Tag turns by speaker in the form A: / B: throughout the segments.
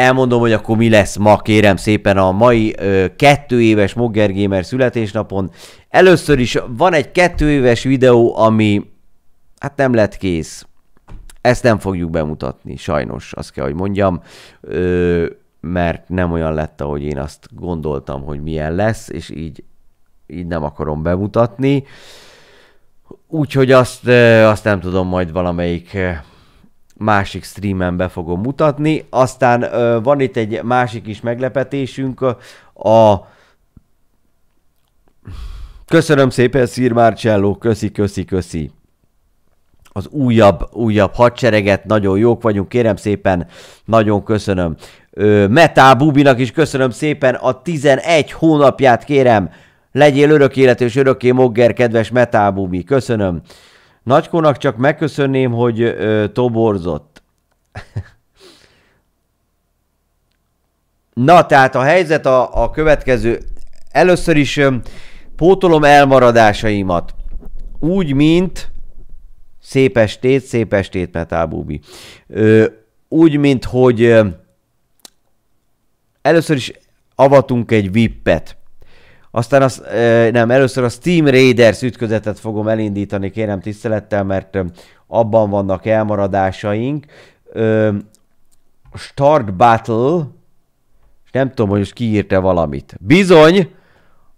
A: elmondom, hogy akkor mi lesz ma, kérem szépen a mai ö, kettő éves Mogger Gamer születésnapon. Először is van egy kettő éves videó, ami hát nem lett kész. Ezt nem fogjuk bemutatni, sajnos, azt kell, hogy mondjam, ö, mert nem olyan lett, ahogy én azt gondoltam, hogy milyen lesz, és így, így nem akarom bemutatni. Úgyhogy azt, azt nem tudom, majd valamelyik másik streamen be fogom mutatni. Aztán van itt egy másik is meglepetésünk, a Köszönöm szépen, Szír Marcello, köszi, köszi, köszi. Az újabb, újabb hadsereget, nagyon jók vagyunk, kérem szépen, nagyon köszönöm. Metá Bubinak is köszönöm szépen a 11 hónapját, kérem. Legyél örök életű és örökké mogger, kedves Metá Bubi, köszönöm. Nagykónak csak megköszönném, hogy ö, toborzott. Na, tehát a helyzet a, a következő. Először is ö, pótolom elmaradásaimat. Úgy, mint szép estét, szép estét, Metábubi. Ö, úgy, mint hogy ö, először is avatunk egy vippet. Aztán az, nem, először a Steam Raiders ütközetet fogom elindítani, kérem tisztelettel, mert abban vannak elmaradásaink. Start Battle, és nem tudom, hogy most kiírta valamit. Bizony,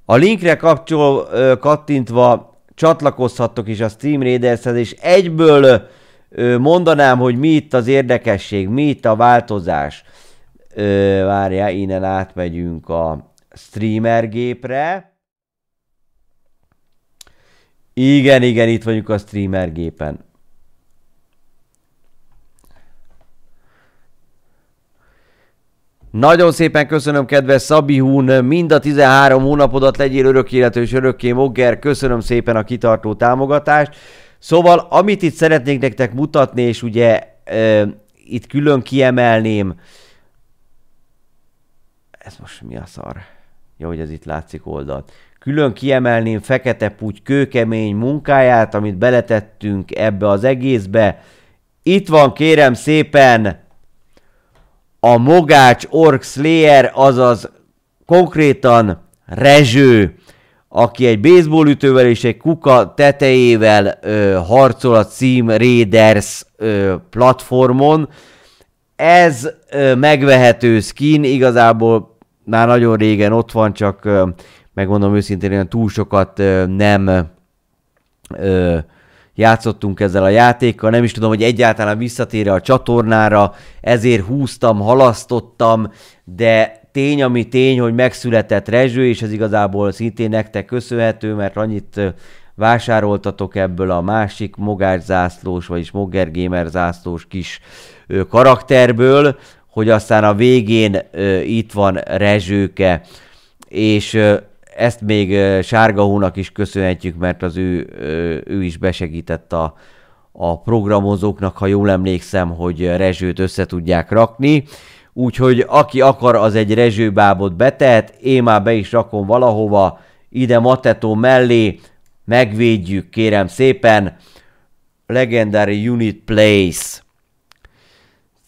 A: a linkre kapcsol kattintva csatlakozhattok is a Steam Raidershez, és egyből mondanám, hogy mi itt az érdekesség, mi itt a változás. Várjál, innen átmegyünk a streamer gépre. Igen, igen, itt vagyunk a streamer gépen. Nagyon szépen köszönöm, kedves Szabihún, mind a 13 hónapodat legyél örök életű és örökké mogger. Köszönöm szépen a kitartó támogatást. Szóval, amit itt szeretnék nektek mutatni, és ugye e, itt külön kiemelném, ez most mi a szar? Jó, hogy ez itt látszik oldalt. Külön kiemelném Fekete Puty kőkemény munkáját, amit beletettünk ebbe az egészbe. Itt van kérem szépen a Mogács Orc Slayer, azaz konkrétan Rezső, aki egy baseballütővel és egy kuka tetejével ö, harcol a cím Raiders ö, platformon. Ez ö, megvehető skin, igazából már nagyon régen ott van, csak megmondom őszintén, olyan túl sokat nem játszottunk ezzel a játékkal, nem is tudom, hogy egyáltalán visszatér a csatornára, ezért húztam, halasztottam, de tény, ami tény, hogy megszületett Rezső, és ez igazából szintén nektek köszönhető, mert annyit vásároltatok ebből a másik Mogás vagyis Mogger Gamer zászlós kis karakterből, hogy aztán a végén ö, itt van Rezsőke, és ö, ezt még Sárga Hónak is köszönhetjük, mert az ő, ö, ő is besegített a, a programozóknak, ha jól emlékszem, hogy Rezsőt össze tudják rakni. Úgyhogy aki akar, az egy rezsőbábot betehet, én már be is rakom valahova, ide Matetó mellé, megvédjük, kérem szépen, Legendary Unit Place.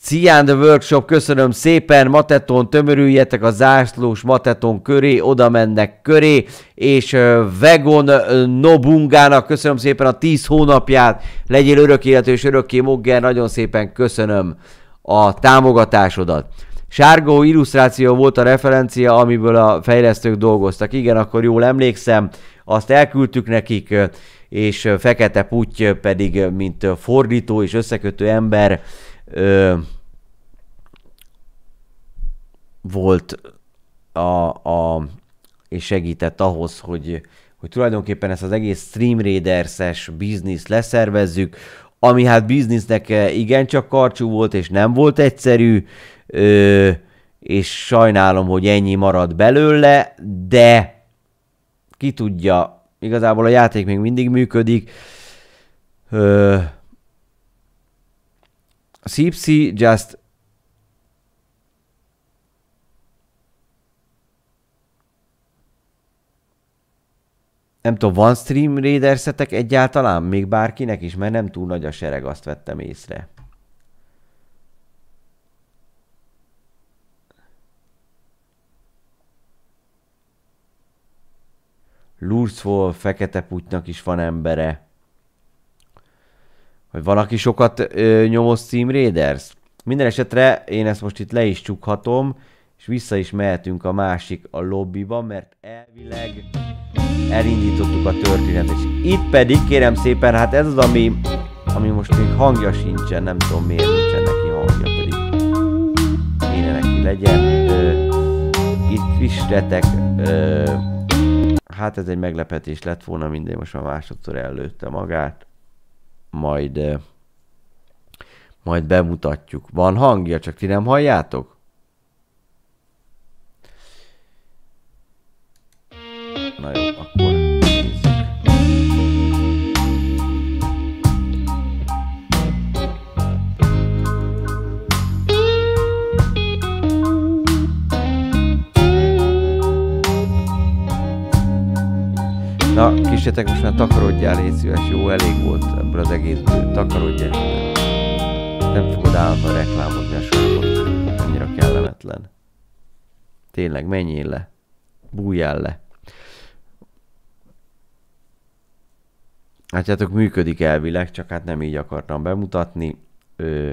A: Cian the Workshop, köszönöm szépen, Mateton tömörüljetek a zászlós Mateton köré, oda mennek köré, és Vegon Nobungának köszönöm szépen a 10 hónapját, legyél örök élető és örökké Mogger, nagyon szépen köszönöm a támogatásodat. Sárgó illusztráció volt a referencia, amiből a fejlesztők dolgoztak. Igen, akkor jól emlékszem, azt elküldtük nekik, és Fekete Puty pedig, mint fordító és összekötő ember, volt a, a, és segített ahhoz, hogy, hogy tulajdonképpen ezt az egész Stream Raiders-es bizniszt leszervezzük, ami hát biznisznek igencsak karcsú volt, és nem volt egyszerű, ö, és sajnálom, hogy ennyi marad belőle, de ki tudja, igazából a játék még mindig működik. Ö, Sipsy just nem tudom, van stream raiderszetek egyáltalán? Még bárkinek is, mert nem túl nagy a sereg, azt vettem észre. Lurzfol, Fekete Putynak is van embere. Vagy van, aki sokat ö, nyomoz Team Raiders? Minden esetre én ezt most itt le is csukhatom és vissza is mehetünk a másik a lobbyba, mert elvileg elindítottuk a történetet. És itt pedig, kérem szépen, hát ez az, ami, ami most még hangja sincsen, nem tudom miért nincsen neki hangja, pedig kéne neki legyen. Ö, itt frissletek, ö, hát ez egy meglepetés lett volna, minden most már másodszor előtte magát. Majd, ö, majd bemutatjuk. Van hangja, csak ti nem halljátok? Na, kisetek most már takarodjál, légy szíves, jó, elég volt ebből az egészből, takarodjál. Nem fogod állandóan reklámozni a sorokat, annyira kellemetlen. Tényleg, menjél le. Bújjál le. Látjátok, működik elvileg, csak hát nem így akartam bemutatni. Ö...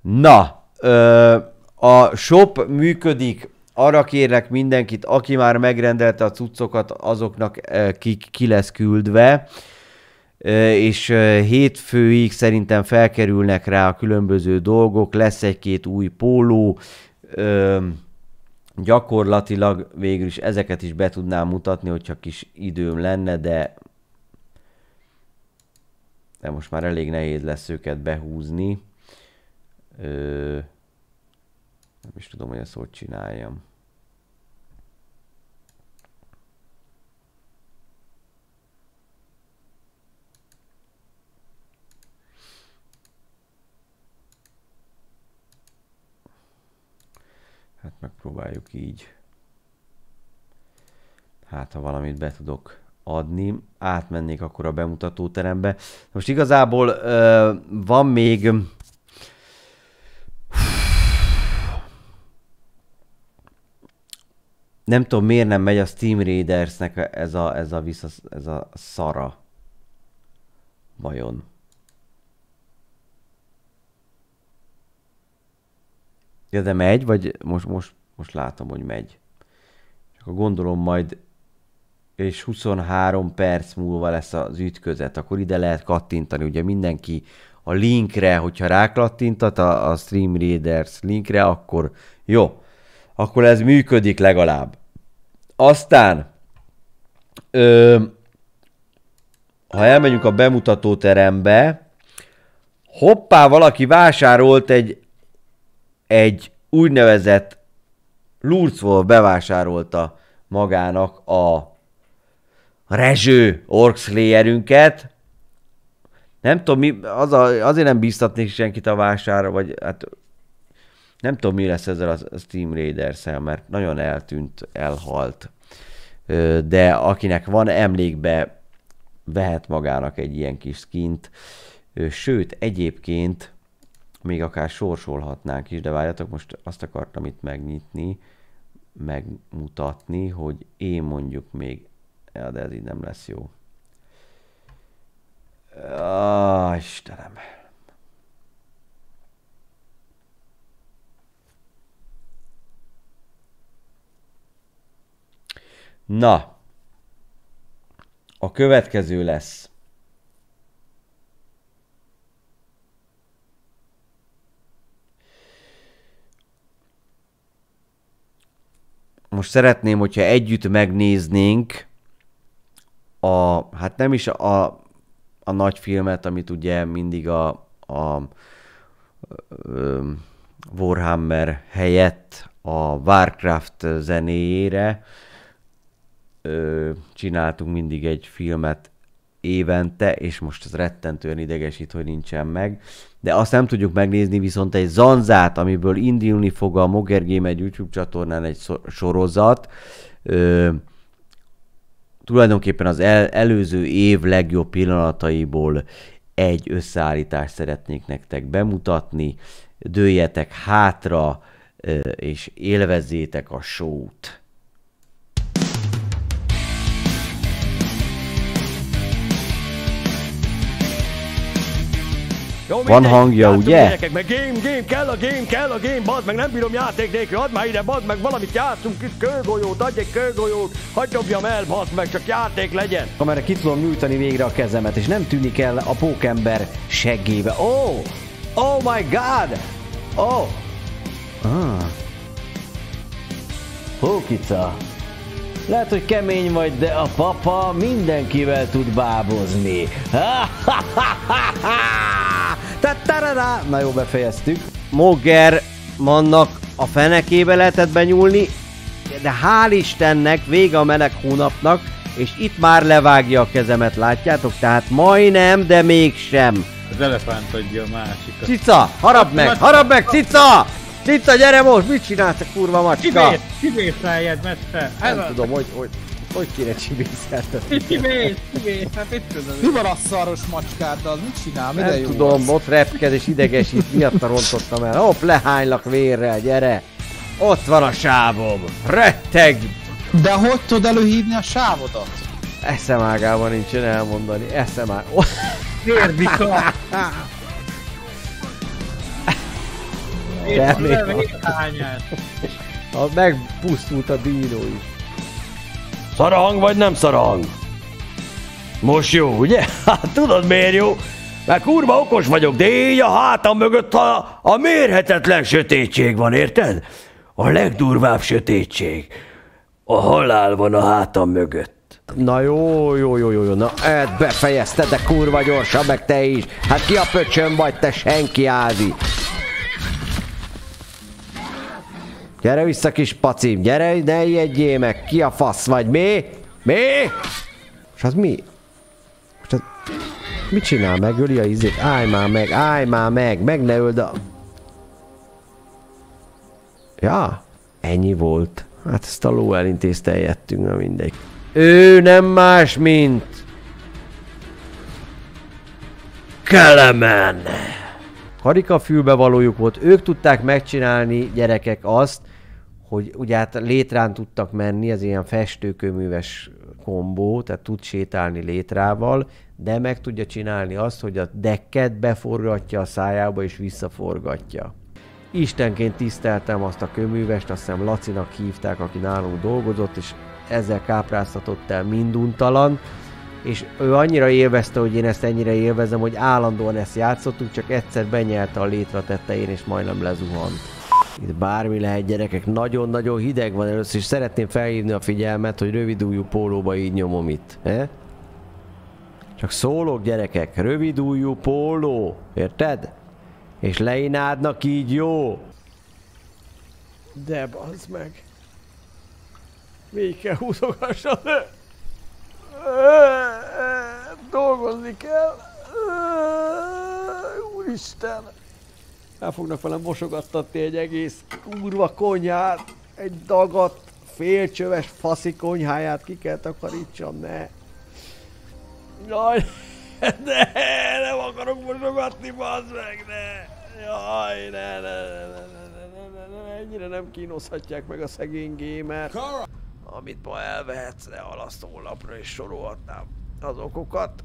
A: Na, ö, a shop működik, arra kérlek mindenkit, aki már megrendelte a cuccokat, azoknak ki, ki lesz küldve, és hétfőig szerintem felkerülnek rá a különböző dolgok, lesz egy-két új póló, gyakorlatilag végül is ezeket is be tudnám mutatni, hogyha kis időm lenne, de de most már elég nehéz lesz őket behúzni. Ö, nem is tudom, hogy ezt hogy csináljam. Hát megpróbáljuk így. Hát, ha valamit be tudok adni, átmennék akkor a bemutatóterembe. Most igazából uh, van még nem tudom miért nem megy a Steam Raidersnek ez a, ez a, vissza, ez a szara. Vajon? Ja, de megy, vagy most, most, most látom, hogy megy. Csak a gondolom majd és 23 perc múlva lesz az ütközet, akkor ide lehet kattintani. Ugye mindenki a linkre, hogyha rákattintat a, a Stream Readers linkre, akkor jó, akkor ez működik legalább. Aztán, ö, ha elmegyünk a bemutató terembe, hoppá, valaki vásárolt egy, egy úgynevezett Lurzwolf bevásárolta magának a rezső orkszléjerünket. Nem tudom, mi, az a, azért nem bíztatnék senkit a vására, vagy hát nem tudom, mi lesz ezzel a Steam raiders mert nagyon eltűnt, elhalt. De akinek van emlékbe, vehet magának egy ilyen kis skint. Sőt, egyébként még akár sorsolhatnánk is, de várjatok, most azt akartam itt megnyitni, megmutatni, hogy én mondjuk még Ja, de ez így nem lesz jó. Ah, Istenem. Na, a következő lesz. Most szeretném, hogyha együtt megnéznénk a, hát nem is a, a nagy filmet, amit ugye mindig a, a, a Warhammer helyett a Warcraft zenéjére ö, csináltunk mindig egy filmet évente, és most ez rettentően idegesít, hogy nincsen meg. De azt nem tudjuk megnézni, viszont egy zanzát, amiből indulni fog a Moger Game egy YouTube csatornán egy sorozat, ö, tulajdonképpen az el, előző év legjobb pillanataiból egy összeállítást szeretnék nektek bemutatni. Dőjetek hátra, és élvezzétek a sót.
B: Jó,
C: Van hangja, ugye?
B: Gyerekek, meg game, game, kell a game, kell a game, bazd meg, nem bírom játék nélkül, add már ide, bazd meg, valamit játszunk itt, kőgolyót, adj egy kőgolyót, hagyd dobjam el, bazd meg, csak játék legyen.
A: Amerre ki tudom nyújtani végre a kezemet, és nem tűnik el a pókember seggébe. Oh! Oh my god! Oh! Ah. Pókica. Lehet, hogy kemény vagy, de a papa mindenkivel tud bábozni. Na jó, befejeztük.
C: Mogger mannak a fenekébe lehetett benyúlni, de hál' Istennek vége a meleg hónapnak, és itt már levágja a kezemet, látjátok? Tehát majdnem, de mégsem.
D: Az elefánt adja a másikat.
C: Cica, harap meg, harap meg, cica! Cica, gyere most, mit csinálsz a kurva macska?
D: Rájad, messze. Ez
C: Nem
D: a...
C: tudom, hogy, hogy, hogy kéne csibészeltetni.
D: Kibész, kibész, hát mit tudod?
E: Mi van a szaros macskáddal? Mit csinál? Mire
C: Nem
E: jó?
C: tudom, ott repked és idegesít, miatta rontottam el. Hopp, lehánylak vérrel, gyere! Ott van a sávom! Retteg!
E: De hogy tudod előhívni a sávodat?
C: Eszemágában nincsen elmondani, eszemá...
D: Vérbika!
C: Termék. A megpusztult a dínó is. Szarahang vagy nem szarahang? Most jó, ugye? Hát tudod miért jó? Mert kurva okos vagyok, de így a hátam mögött a, a mérhetetlen sötétség van, érted? A legdurvább sötétség. A halál van a hátam mögött. Na jó, jó, jó, jó, jó. Na, ezt befejezted, de kurva gyorsan, meg te is. Hát ki a pöcsön vagy, te senki ázi. Gyere vissza, kis pacim, gyere, ne ijedjél meg, ki a fasz vagy, mi? Mi? És az mi? Most az... Mit csinál? Megöli a izét? Állj már meg, állj már meg, meg ne öld a... Ja, ennyi volt. Hát ezt a ló elintézte, eljettünk, na mindegy. Ő nem más, mint... Kelemen! Karika fülbevalójuk volt, ők tudták megcsinálni gyerekek azt, hogy ugye hát létrán tudtak menni, ez ilyen festőköműves kombó, tehát tud sétálni létrával, de meg tudja csinálni azt, hogy a dekket beforgatja a szájába és visszaforgatja. Istenként tiszteltem azt a köművest, azt hiszem Lacinak hívták, aki nálunk dolgozott, és ezzel kápráztatott el minduntalan, és ő annyira élvezte, hogy én ezt ennyire élvezem, hogy állandóan ezt játszottuk, csak egyszer benyelte a létra tetején, és majdnem lezuhant. Itt bármi lehet, gyerekek, nagyon-nagyon hideg van először, és szeretném felhívni a figyelmet, hogy rövidújú pólóba így nyomom itt. Eh? Csak szólok, gyerekek, rövidújú póló, érted? És leinádnak így jó. De bazd meg. Még kell húzogassam, de... Dolgozni kell. Úristen. El fognak velem mosogattatni egy egész kurva konyhát. Egy dagat, félcsöves faszi konyháját ki kell takarítsam, ne. Jaj, ne, nem akarok mosogatni, bazd meg, ne. Jaj, ne, ne, ne, ne, ne, ne, ne, ne, ennyire nem kínozhatják meg a szegény gamer. Amit ma elvehetsz le alasztólapra és sorolhatnám az okokat.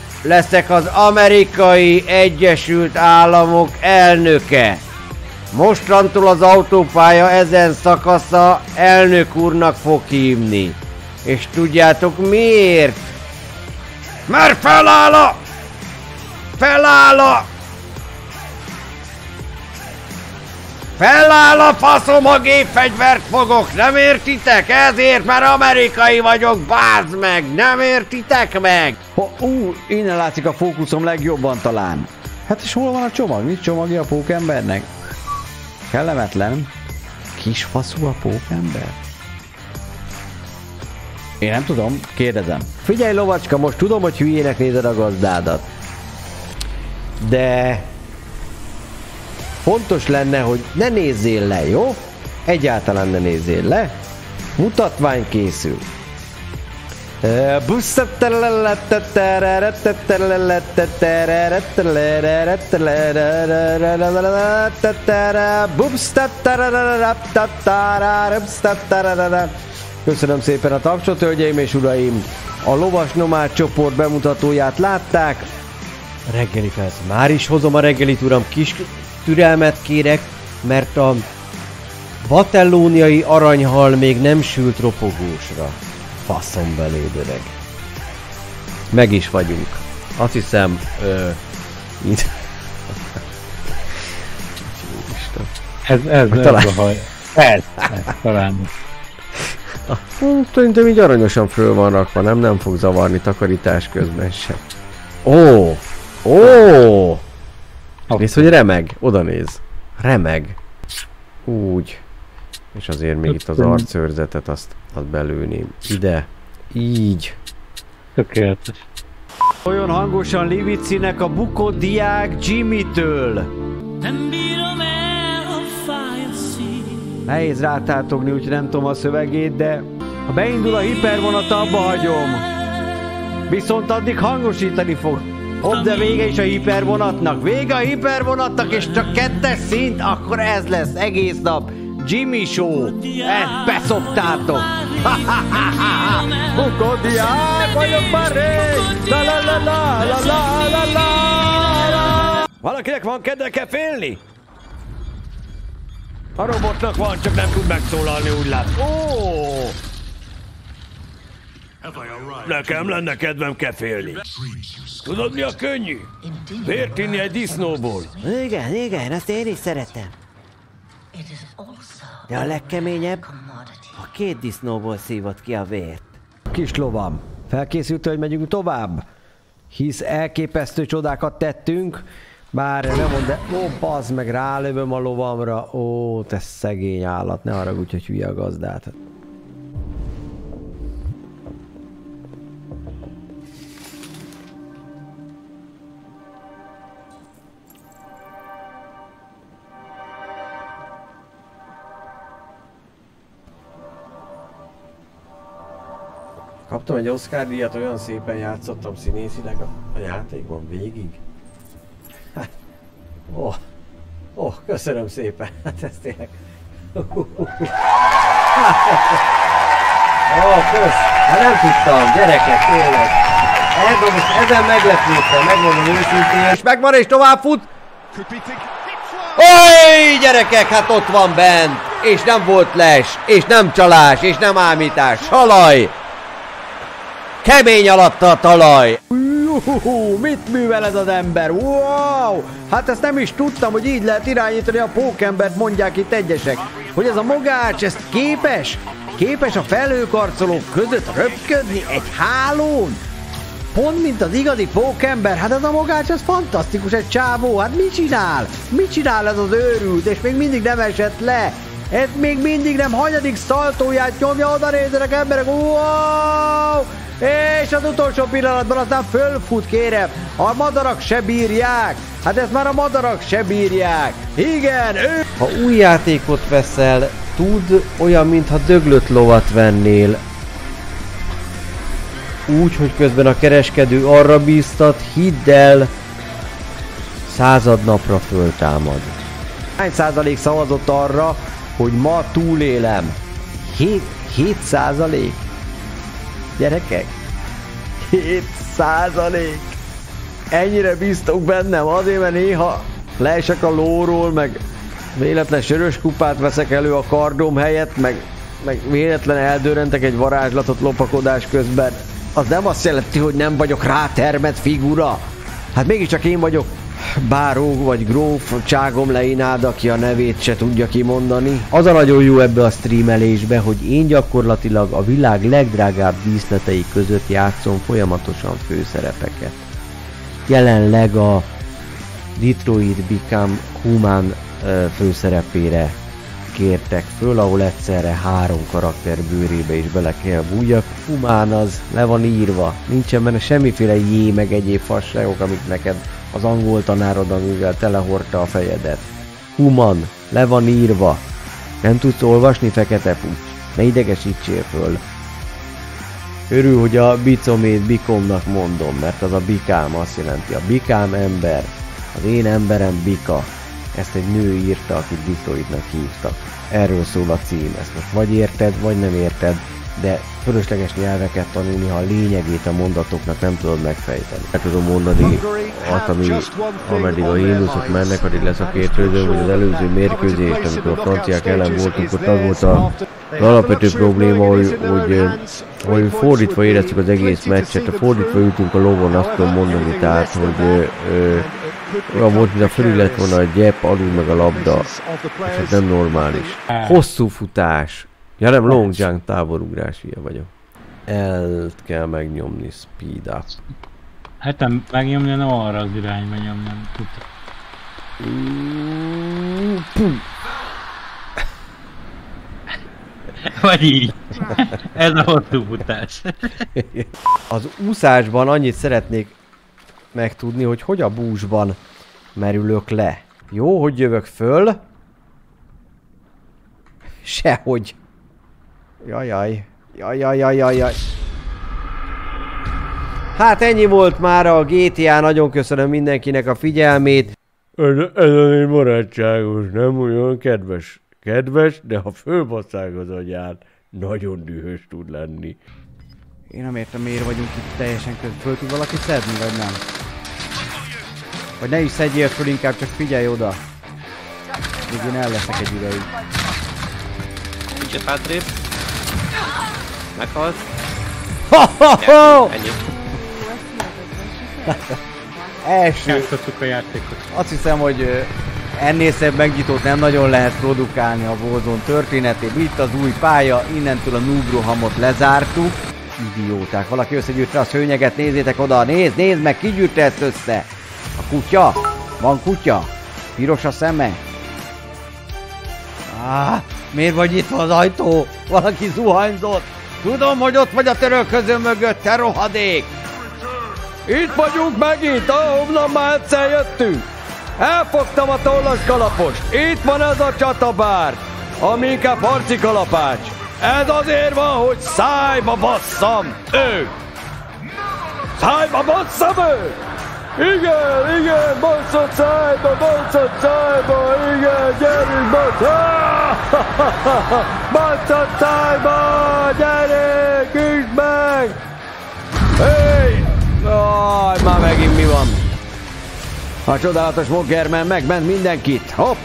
C: leszek az amerikai Egyesült Államok elnöke. Mostantól az autópálya ezen szakasza elnök úrnak fog hívni. És tudjátok miért? Mert feláll a... Feláll a... Feláll a faszom, a gépfegyvert fogok, nem értitek? Ezért, mert amerikai vagyok, bázd meg, nem értitek meg?
A: Ho, ú, innen látszik a fókuszom legjobban talán. Hát és hol van a csomag? Mit csomagja a pókembernek? Kellemetlen. Kis faszú a pókember? Én nem tudom, kérdezem.
C: Figyelj, lovacska, most tudom, hogy hülyének nézed a gazdádat. De fontos lenne, hogy ne nézzél le, jó? Egyáltalán ne nézzél le. Mutatvány készül. Köszönöm szépen a tapsot, hölgyeim és uraim! A lovas nomád csoport bemutatóját látták,
A: Reggeli felsz. Már is hozom a reggelit, uram. Kis türelmet kérek, mert a batellóniai aranyhal még nem sült ropogósra. Faszom beléd, öreg. Meg is vagyunk. Azt hiszem, ö, itt.
D: Ez, ez, ez
A: talán-
D: a haj. Ez, ez, talán.
A: Szerintem így aranyosan föl van rakva, nem? Nem fog zavarni takarítás közben sem. Ó! Ó! Nézd, hogy remeg. Oda néz. Remeg. Úgy. És azért még itt az arcőrzetet azt, azt belőném. Ide. Így.
D: Tökéletes.
C: olyan hangosan Livicinek a bukott diák Jimmy-től.
F: Nem bírom el a.
C: Nehéz rátátogni, úgyhogy nem tudom a szövegét, de ha beindul a hipervonat, abba hagyom. Viszont addig hangosítani fog. Hopp, de vége is a hipervonatnak. Vége a hipervonatnak, és csak kettes szint, akkor ez lesz egész nap. Jimmy Show. Ezt beszoptátok. Bukodiák vagyok már rég. La la la la la la la la.
B: Valakinek van kedve, kell félni? A robotnak van, csak nem tud megszólalni, úgy lát. Ó! Nekem lenne kedvem kefélni. Tudod mi a könnyű? Vért inni egy disznóból.
A: Igen, igen, azt én is szeretem. De a legkeményebb, a két disznóból szívott ki a vért.
C: Kis lovam, felkészült, hogy megyünk tovább? Hisz elképesztő csodákat tettünk, bár nem mond, de... Ó, bazd meg, rálövöm a lovamra. Ó, te szegény állat, ne haragudj, hogy hülye a gazdát.
A: Kaptam egy Oscar díjat, olyan szépen játszottam színészileg a, a játékban végig. Hát, Ó, oh, oh, köszönöm szépen. Hát ez tényleg... Ó, oh, kösz. Hát nem tudtam, gyerekek, tényleg. Ezen, most ezen meglepődtem, megmondom őszintén. És megvan és tovább fut. Oly, gyerekek, hát ott van bent. És nem volt les, és nem csalás, és nem ámítás. Halaj! Kemény alatta a talaj!
C: Juhu, mit művel ez az ember? Wow! Hát ezt nem is tudtam, hogy így lehet irányítani a pókembert, mondják itt egyesek. Hogy ez a mogács, ez képes? Képes a felhőkarcolók között röpködni egy hálón? Pont mint az igazi pókember, hát ez a mogács, ez fantasztikus, egy csávó, hát mit csinál? Mit csinál ez az őrült, és még mindig nem esett le? Ez még mindig nem hanyadik szaltóját nyomja, oda nézzenek emberek, wow! És az utolsó pillanatban aztán fölfut, kérem. A madarak se bírják. Hát ezt már a madarak se bírják. Igen, ő...
A: Ha új játékot veszel, tud olyan, mintha döglött lovat vennél. Úgy, hogy közben a kereskedő arra bíztat, hidd el, század napra föltámad.
C: Hány százalék szavazott arra, hogy ma túlélem? 7, 7 százalék? Gyerekek? 7 százalék! Ennyire bíztok bennem, azért, mert néha leesek a lóról, meg véletlen sörös kupát veszek elő a kardom helyett, meg, meg véletlen eldőrentek egy varázslatot lopakodás közben. Az nem azt jelenti, hogy nem vagyok rátermet figura. Hát mégiscsak én vagyok báró vagy gróf, cságom leinád, aki a nevét se tudja kimondani.
A: Az a nagyon jó ebbe a streamelésbe, hogy én gyakorlatilag a világ legdrágább díszletei között játszom folyamatosan főszerepeket. Jelenleg a Detroit Become Human főszerepére kértek föl, ahol egyszerre három karakter bőrébe is bele kell bújjak. Humán az, le van írva, nincsen benne semmiféle jé meg egyéb fasságok, amit neked az angol tanárod, amivel telehordta a fejedet. Human, le van írva.
C: Nem tudsz olvasni, fekete pucs? Ne idegesítsél föl. Örül, hogy a bicomét bikomnak mondom, mert az a bikám azt jelenti. A bikám ember, az én emberem bika. Ezt egy nő írta, akit bikoidnak hívtak. Erről szól a cím. Ezt most vagy érted, vagy nem érted, de fölösleges nyelveket tanulni, ha a lényegét a mondatoknak nem tudod megfejteni. Meg tudom mondani azt, ami, ameddig a hínuszok mennek, addig lesz a két rögzön, hogy az előző mérkőzést, amikor a franciák ellen voltunk, ott az volt a, az alapvető probléma, hogy, hogy, hogy fordítva éreztük az egész meccset, a fordítva ültünk a lovon, azt tudom mondani, tehát, hogy ö, olyan volt, mint a fölül lett volna a gyep, alul meg a labda, és ez nem normális. Hosszú futás, Ja nem, long jump távolugrás, hülye vagyok. El kell megnyomni, speed up.
D: Hát nem megnyomni, nem arra az irányba nyomni, nem tudta. Vagy így. Ez a hosszú futás.
C: Az úszásban annyit szeretnék megtudni, hogy hogy a búzsban merülök le. Jó, hogy jövök föl? Sehogy. Jajaj. Jajaj, jajaj, jaj. Hát ennyi volt már a GTA, nagyon köszönöm mindenkinek a figyelmét. Ez, ez azért barátságos, nem olyan kedves. Kedves, de ha fölbasszák az agyát, nagyon dühös tud lenni.
A: Én nem értem, miért vagyunk itt teljesen között. Föl tud valaki szedni, vagy nem? Vagy ne is szedjél föl, inkább csak figyelj oda. Még én el leszek egy ideig.
G: Kicsit hátrébb. Meghalt.
C: Ha, ha, ha!
G: Ennyi.
A: Első.
D: Játszottuk a játékot.
A: Azt hiszem, hogy ennél szebb megnyitót nem nagyon lehet produkálni a Warzone történetében. Itt az új pálya, innentől a noob rohamot lezártuk. Idióták, valaki összegyűjtse a szőnyeget, nézzétek oda, nézd, nézd meg, ki gyűjtte ezt össze? A kutya? Van kutya? Piros a szeme? Miért vagy itt az ajtó? Valaki zuhanyzott. Tudom, hogy ott vagy a törölköző mögött, te rohadék!
B: Itt vagyunk megint, ahonnan már egyszer jöttünk. Elfogtam a tollas kalapost. Itt van ez a csatabár, ami inkább harci kalapács. Ez azért van, hogy szájba basszam őt. Szájba basszam őt! Igen, igen, basszot szájba, basszot szájba, igen, gyerünk, bassz! Basszot szájba, gyerünk, üsd meg! Hey! Aj, már megint mi van? A csodálatos Moggerman megment mindenkit. Hopp!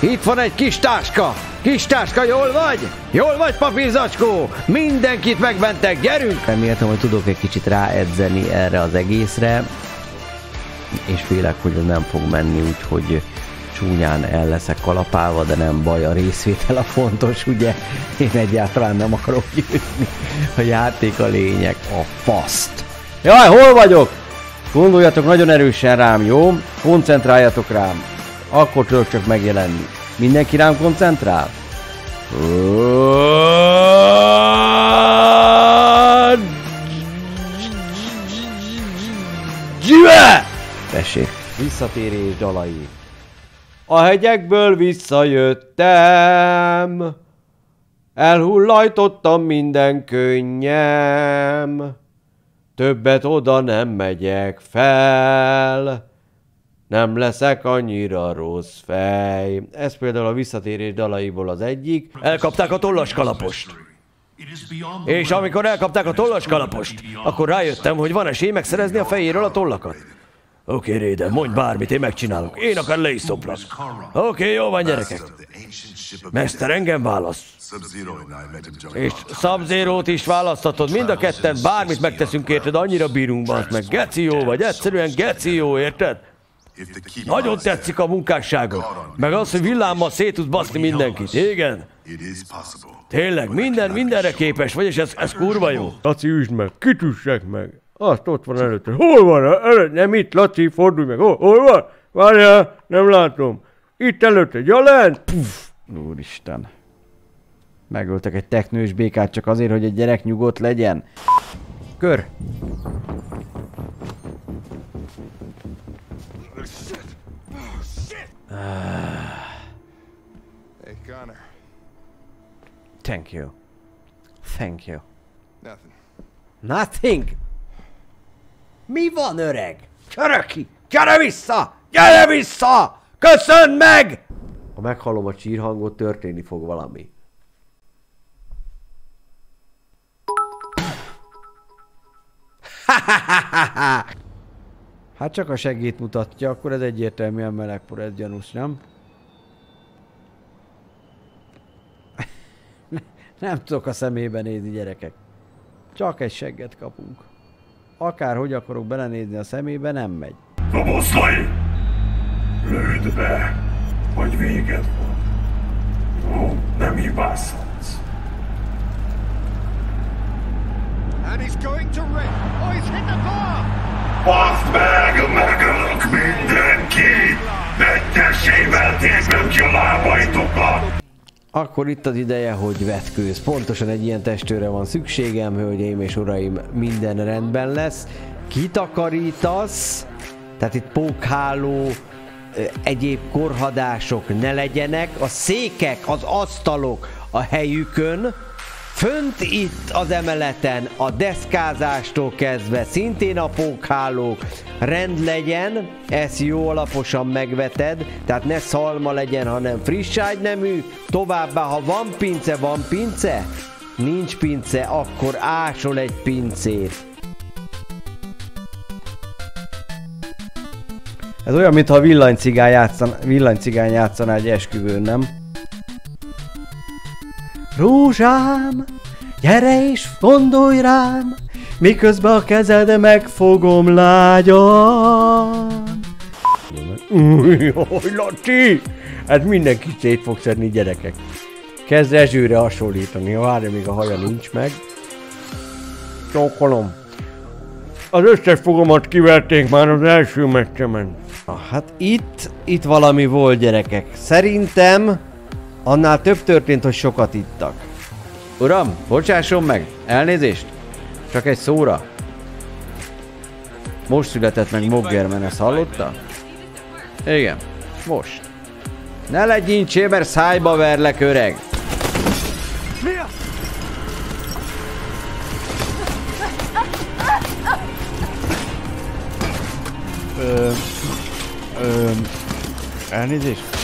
B: Itt van egy kis táska! Kis táska, jól vagy? Jól vagy, papírzacskó? Mindenkit megmentek, gyerünk!
C: Reméltem, hogy tudok egy kicsit ráedzeni erre az egészre, és félek, hogy ez nem fog menni, úgyhogy csúnyán el leszek kalapálva, de nem baj, a részvétel a fontos, ugye? Én egyáltalán nem akarok győzni. A játék a lényeg, a faszt. Jaj, hol vagyok? Gondoljatok nagyon erősen rám, jó? Koncentráljatok rám. Akkor tudok csak megjelenni. Mindenki rám koncentrál? Gyüve! Tessék. Visszatérés dalai. A hegyekből visszajöttem, elhullajtottam minden könnyem, többet oda nem megyek fel, nem leszek annyira rossz fej. Ez például a visszatérés dalaiból az egyik.
B: Elkapták a tollas kalapost. És amikor elkapták a tollas kalapost, akkor rájöttem, hogy van esély megszerezni a fejéről a tollakat. Oké, okay, Réden, mondj bármit, én megcsinálok. Én akár le is szoplak. Oké, okay, jó van, gyerekek. Mester, engem válasz. És sub is választhatod, mind a ketten bármit megteszünk érted, annyira bírunk bazd meg. Geci jó vagy, egyszerűen geci jó, érted? Nagyon tetszik a munkásságod. Meg az, hogy villámmal szét tudsz baszni mindenkit. Igen? Tényleg, minden, mindenre képes vagy, és ez, ez kurva jó.
C: Laci, üsd meg, kitüssek meg. Azt ott van előtte. Hol van? Előtt, nem itt, Laci, fordulj meg. Hol, hol van? Várjál, nem látom. Itt előtte, ja lent. Puff. Úristen. Megöltek egy teknős békát csak azért, hogy egy gyerek nyugodt legyen. Kör. Thank you. Thank you.
H: Nothing.
C: Nothing? Mi van, öreg? Gyere ki! Gyere vissza! Gyere vissza! Köszönd meg! Ha meghallom a csírhangot, történni fog valami. Hát csak a segít mutatja, akkor ez egyértelműen melegpor, ez gyanús, nem? Nem tudok a szemébe nézni, gyerekek. Csak egy segget kapunk. Akárhogy akarok belenézni a szemébe, nem megy.
I: Doboszlai! Lőd be, vagy véged van. Jó, nem hibázhatsz.
H: And he's going to rip. Oh, he's hit the bar!
I: Baszd meg, megölök mindenkit! Egyesével tépem ki a lábaitokat!
C: Akkor itt az ideje, hogy vetkőz. Pontosan egy ilyen testőre van szükségem, hölgyeim és uraim, minden rendben lesz. Kitakarítasz, tehát itt pókháló, egyéb korhadások ne legyenek, a székek, az asztalok a helyükön, Fönt itt az emeleten a deszkázástól kezdve szintén a pókhálók rend legyen, ezt jó alaposan megveted, tehát ne szalma legyen, hanem friss ágynemű, továbbá ha van pince, van pince, nincs pince, akkor ásol egy pincét. Ez olyan, mintha villanycigány, játszan, villanycigány játszaná egy esküvőn, nem? Rózsám, gyere és gondolj rám, miközben a kezed megfogom lágyan. Új, Laci! Hát mindenki szét fog szedni gyerekek. Kezd Ezsőre hasonlítani, várja, még a haja nincs meg. Csókolom. Az összes fogomat kiverték már az első meccsemen. Ah, Hát itt, itt valami volt gyerekek. Szerintem annál több történt, hogy sokat ittak. Uram, bocsásson meg, elnézést. Csak egy szóra. Most született meg Moggerman, ezt hallotta? Igen, most. Ne legyél csé, mert szájba verlek, öreg. Ö, ö, elnézést.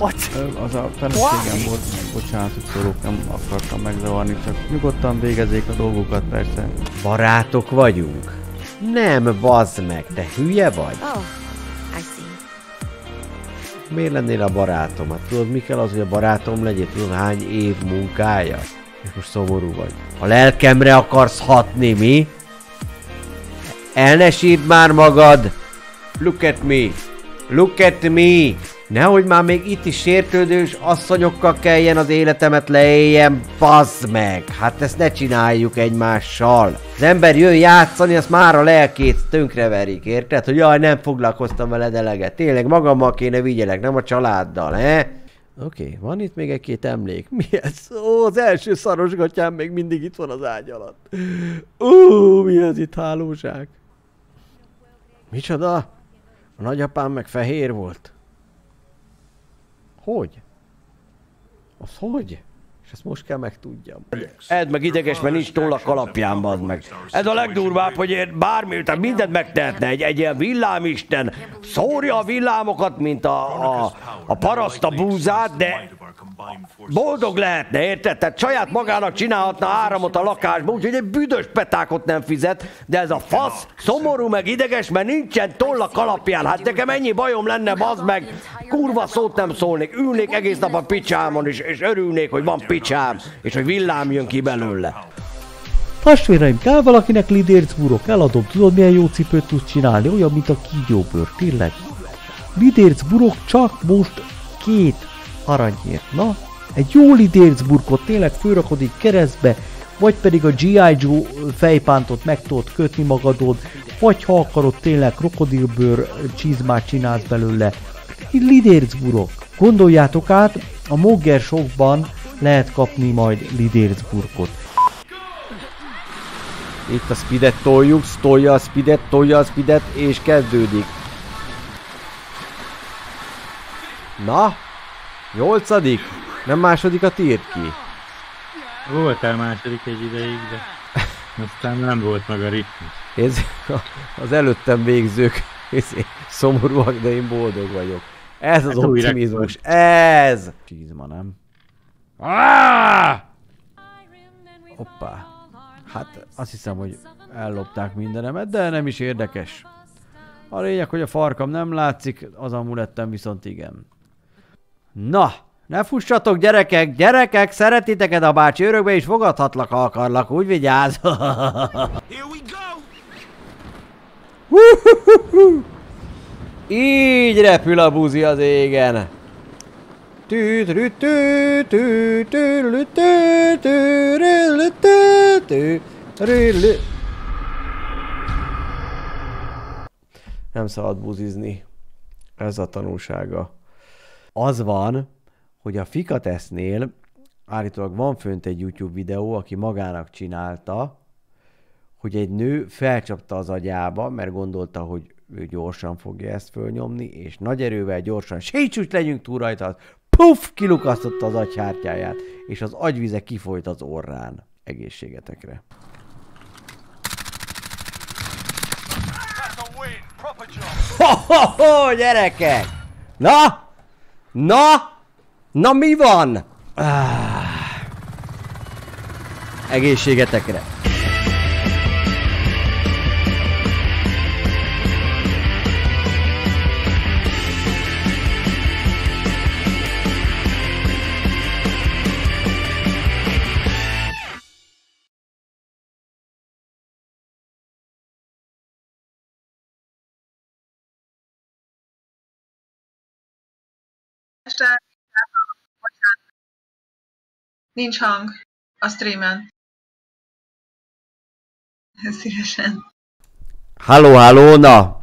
J: Ö, Az a feleségem volt, bocsánatot szólok, nem akartam megzavarni, csak nyugodtan végezzék a dolgokat persze.
C: Barátok vagyunk? Nem, bazd meg, te hülye vagy?
K: Oh, I see.
C: Miért lennél a barátom? Hát tudod, mi kell az, hogy a barátom legyél? Tudod, hány év munkája? És most szomorú vagy. A lelkemre akarsz hatni, mi? El ne már magad! Look at me! Look at me! Nehogy már még itt is sértődős asszonyokkal kelljen az életemet leéljem, bazd meg! Hát ezt ne csináljuk egymással! Az ember jön játszani, azt már a lelkét tönkreverik, érted? Hogy jaj, nem foglalkoztam veled eleget. Tényleg magammal kéne vigyelek, nem a családdal, he? Oké, okay, van itt még egy-két emlék. Mi ez? Ó, az első szaros gatyám még mindig itt van az ágy alatt. Ó, mi ez itt hálóság? Micsoda? A nagyapám meg fehér volt. Hogy? Az hogy? És ezt most kell megtudjam. Edd meg ideges, mert nincs toll a kalapján, bazd meg. Ez a legdurvább, hogy én bármi, tehát mindent megtehetne. Egy, egy ilyen villámisten szórja a villámokat, mint a, a, a paraszt a búzát, de boldog lehetne, érted? Tehát saját magának csinálhatna áramot a lakásba, úgyhogy egy büdös petákot nem fizet, de ez a fasz szomorú meg ideges, mert nincsen toll a kalapján. Hát nekem ennyi bajom lenne, bazd meg, kurva szót nem szólnék, ülnék egész nap a picsámon, és, és örülnék, hogy van picsám, és hogy villám jön ki belőle.
L: Testvéreim, kell valakinek lidércburok, eladom, tudod milyen jó cipőt tudsz csinálni, olyan, mint a kígyóbőr, tényleg. Lidércburok csak most két aranyért, na? Egy jó lidércburkot tényleg fölrakod így keresztbe, vagy pedig a G.I. Joe fejpántot meg tudod kötni magadon, vagy ha akarod tényleg krokodilbőr csizmát csinálsz belőle. Így lidércburok. Gondoljátok át, a Mogger Shopban lehet kapni majd lidércburkot.
C: Itt a speedet toljuk, tolja a speedet, tolja a speedet, és kezdődik. Na? Nyolcadik? Nem második a tírt ki?
D: Voltál második egy ideig, de aztán nem volt meg a ritmus.
C: Ez, az előttem végzők ezért szomorúak, de én boldog vagyok. Ez az
D: Hát
C: optimizmus. Ez! Csizma, nem? Ah! Hoppá. Hát azt hiszem, hogy ellopták mindenemet, de nem is érdekes. A lényeg, hogy a farkam nem látszik, az amulettem viszont igen. Na, ne fussatok gyerekek, gyerekek, szeretitek a bácsi örökbe is fogadhatlak, ha akarlak, úgy vigyázz. Így repül a buzi az égen. Nem szabad buzizni. Ez a tanulsága. Az van, hogy a Fikatesznél állítólag van fönt egy YouTube videó, aki magának csinálta, hogy egy nő felcsapta az agyába, mert gondolta, hogy ő gyorsan fogja ezt fölnyomni, és nagy erővel gyorsan, sétsúcs legyünk túl rajta, puff, kilukasztotta az agyhártyáját, és az agyvize kifolyt az orrán. Egészségetekre. Ho, ho, ho, gyerekek! Na? Na? Na mi van? Ah. Egészségetekre.
K: Nincs hang a streamen. Szívesen.
A: Halló, halló, na,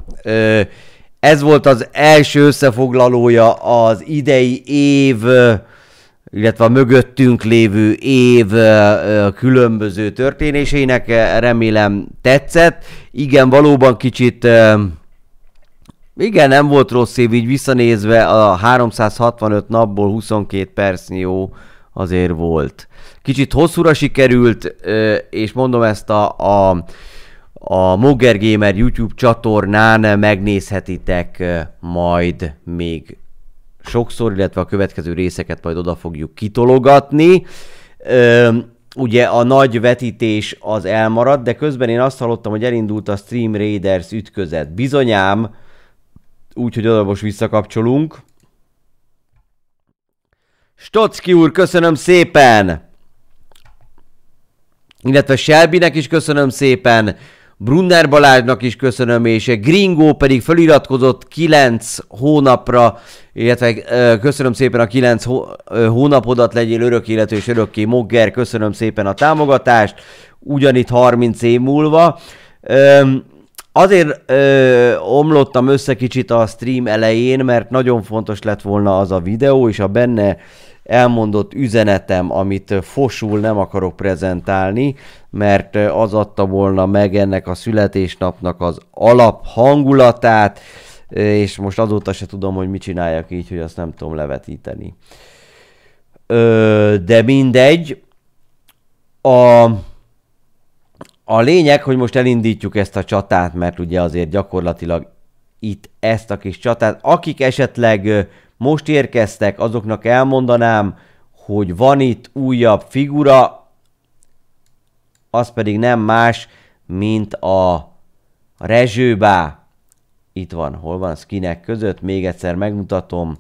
A: ez volt az első összefoglalója az idei év, illetve a mögöttünk lévő év különböző történésének, remélem tetszett. Igen, valóban kicsit, igen, nem volt rossz év, így visszanézve a 365 napból 22 percnyi jó azért volt. Kicsit hosszúra sikerült, és mondom ezt a, a a Mogger Gamer YouTube csatornán megnézhetitek majd még sokszor, illetve a következő részeket majd oda fogjuk kitologatni. Ugye a nagy vetítés az elmaradt, de közben én azt hallottam, hogy elindult a Stream Raiders ütközet. Bizonyám, úgyhogy oda most visszakapcsolunk. Stocki úr, köszönöm szépen! Illetve Shelbynek is köszönöm szépen, Brunner Balázsnak is köszönöm, és Gringo pedig feliratkozott 9 hónapra, illetve köszönöm szépen a 9 hó, ö, hónapodat, legyél örök életű és örökké Mogger, köszönöm szépen a támogatást, ugyanitt 30 év múlva. Azért ö, omlottam össze kicsit a stream elején, mert nagyon fontos lett volna az a videó, és a benne elmondott üzenetem, amit fosul nem akarok prezentálni, mert az adta volna meg ennek a születésnapnak az alap hangulatát, és most azóta se tudom, hogy mit csináljak így, hogy azt nem tudom levetíteni. Ö, de mindegy. A, a lényeg, hogy most elindítjuk ezt a csatát, mert ugye azért gyakorlatilag itt ezt a kis csatát, akik esetleg most érkeztek, azoknak elmondanám, hogy van itt újabb figura, az pedig nem más, mint a Rezsőbá. Itt van, hol van skinek között, még egyszer megmutatom.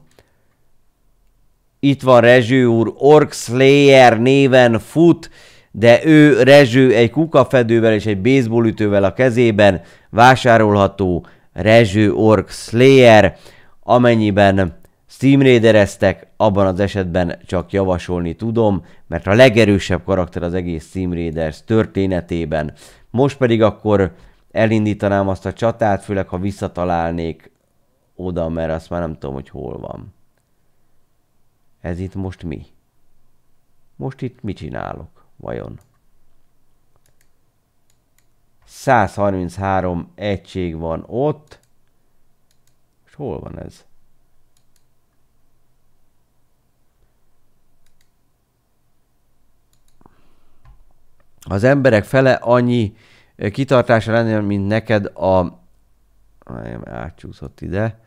A: Itt van Rezső úr, Orc Slayer néven fut, de ő Rezső egy kukafedővel és egy baseballütővel a kezében vásárolható Rezső Orc Slayer, amennyiben Steam Raidereztek, abban az esetben csak javasolni tudom, mert a legerősebb karakter az egész Steam Raiders történetében. Most pedig akkor elindítanám azt a csatát, főleg ha visszatalálnék oda, mert azt már nem tudom, hogy hol van. Ez itt most mi? Most itt mit csinálok, vajon? 133 egység van ott. És hol van ez? Az emberek fele annyi ö, kitartása lenne, mint neked a... Aj, átcsúszott ide.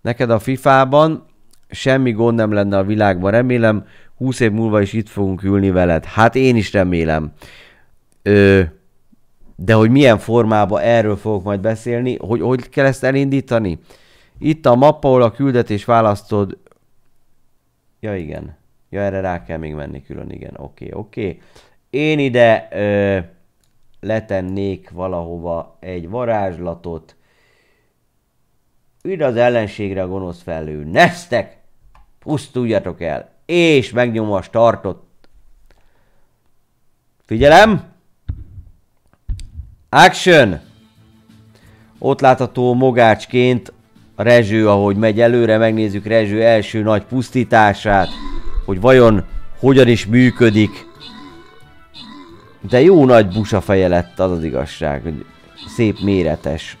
A: Neked a FIFA-ban semmi gond nem lenne a világban. Remélem, 20 év múlva is itt fogunk ülni veled. Hát én is remélem. Ö, de hogy milyen formában erről fogok majd beszélni, hogy hogy kell ezt elindítani? Itt a mappa, ahol a küldetés választod. Ja igen. Ja erre rá kell még menni külön, igen. Oké, okay, oké. Okay. Én ide ö, letennék valahova egy varázslatot. Ide az ellenségre a gonosz felő. Neztek! Pusztuljatok el! És megnyomom a startot. Figyelem! Action! Ott látható mogácsként Rezső, ahogy megy előre, megnézzük Rezső első nagy pusztítását, hogy vajon hogyan is működik. De jó nagy busa feje lett, az az igazság, hogy szép méretes.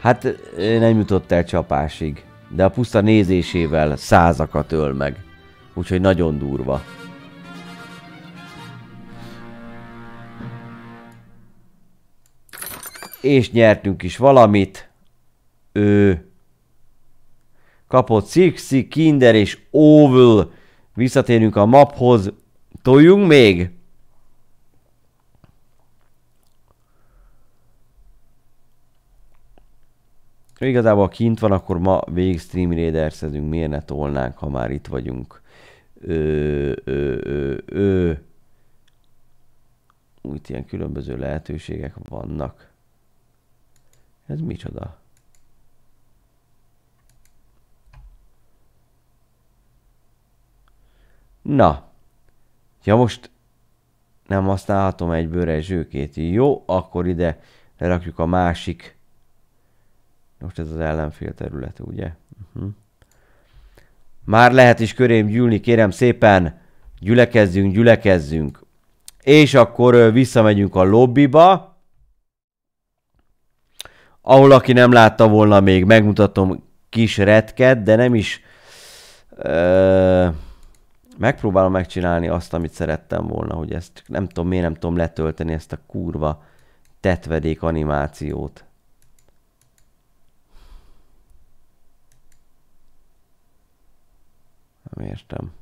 A: Hát nem jutott el csapásig, de a puszta nézésével százakat öl meg. Úgyhogy nagyon durva. És nyertünk is valamit. Ő kapott Sixi, Kinder és Oval. Visszatérünk a maphoz. Toljunk még? Igazából kint van, akkor ma végig Stream Raiders-ezünk, miért ne tolnánk, ha már itt vagyunk. Ö, ö, ö, ö. Úgy ilyen különböző lehetőségek vannak. Ez micsoda? Na. Ja most nem használhatom egy bőre zsőkét. Jó, akkor ide lerakjuk a másik most ez az ellenfél területe, ugye? Uh-huh. Már lehet is körém gyűlni, kérem szépen. Gyülekezzünk, gyülekezzünk. És akkor visszamegyünk a lobbyba. Ahol aki nem látta volna még, megmutatom kis retket, de nem is... Ö, megpróbálom megcsinálni azt, amit szerettem volna, hogy ezt nem tudom, miért nem tudom letölteni ezt a kurva tetvedék animációt. Nem értem.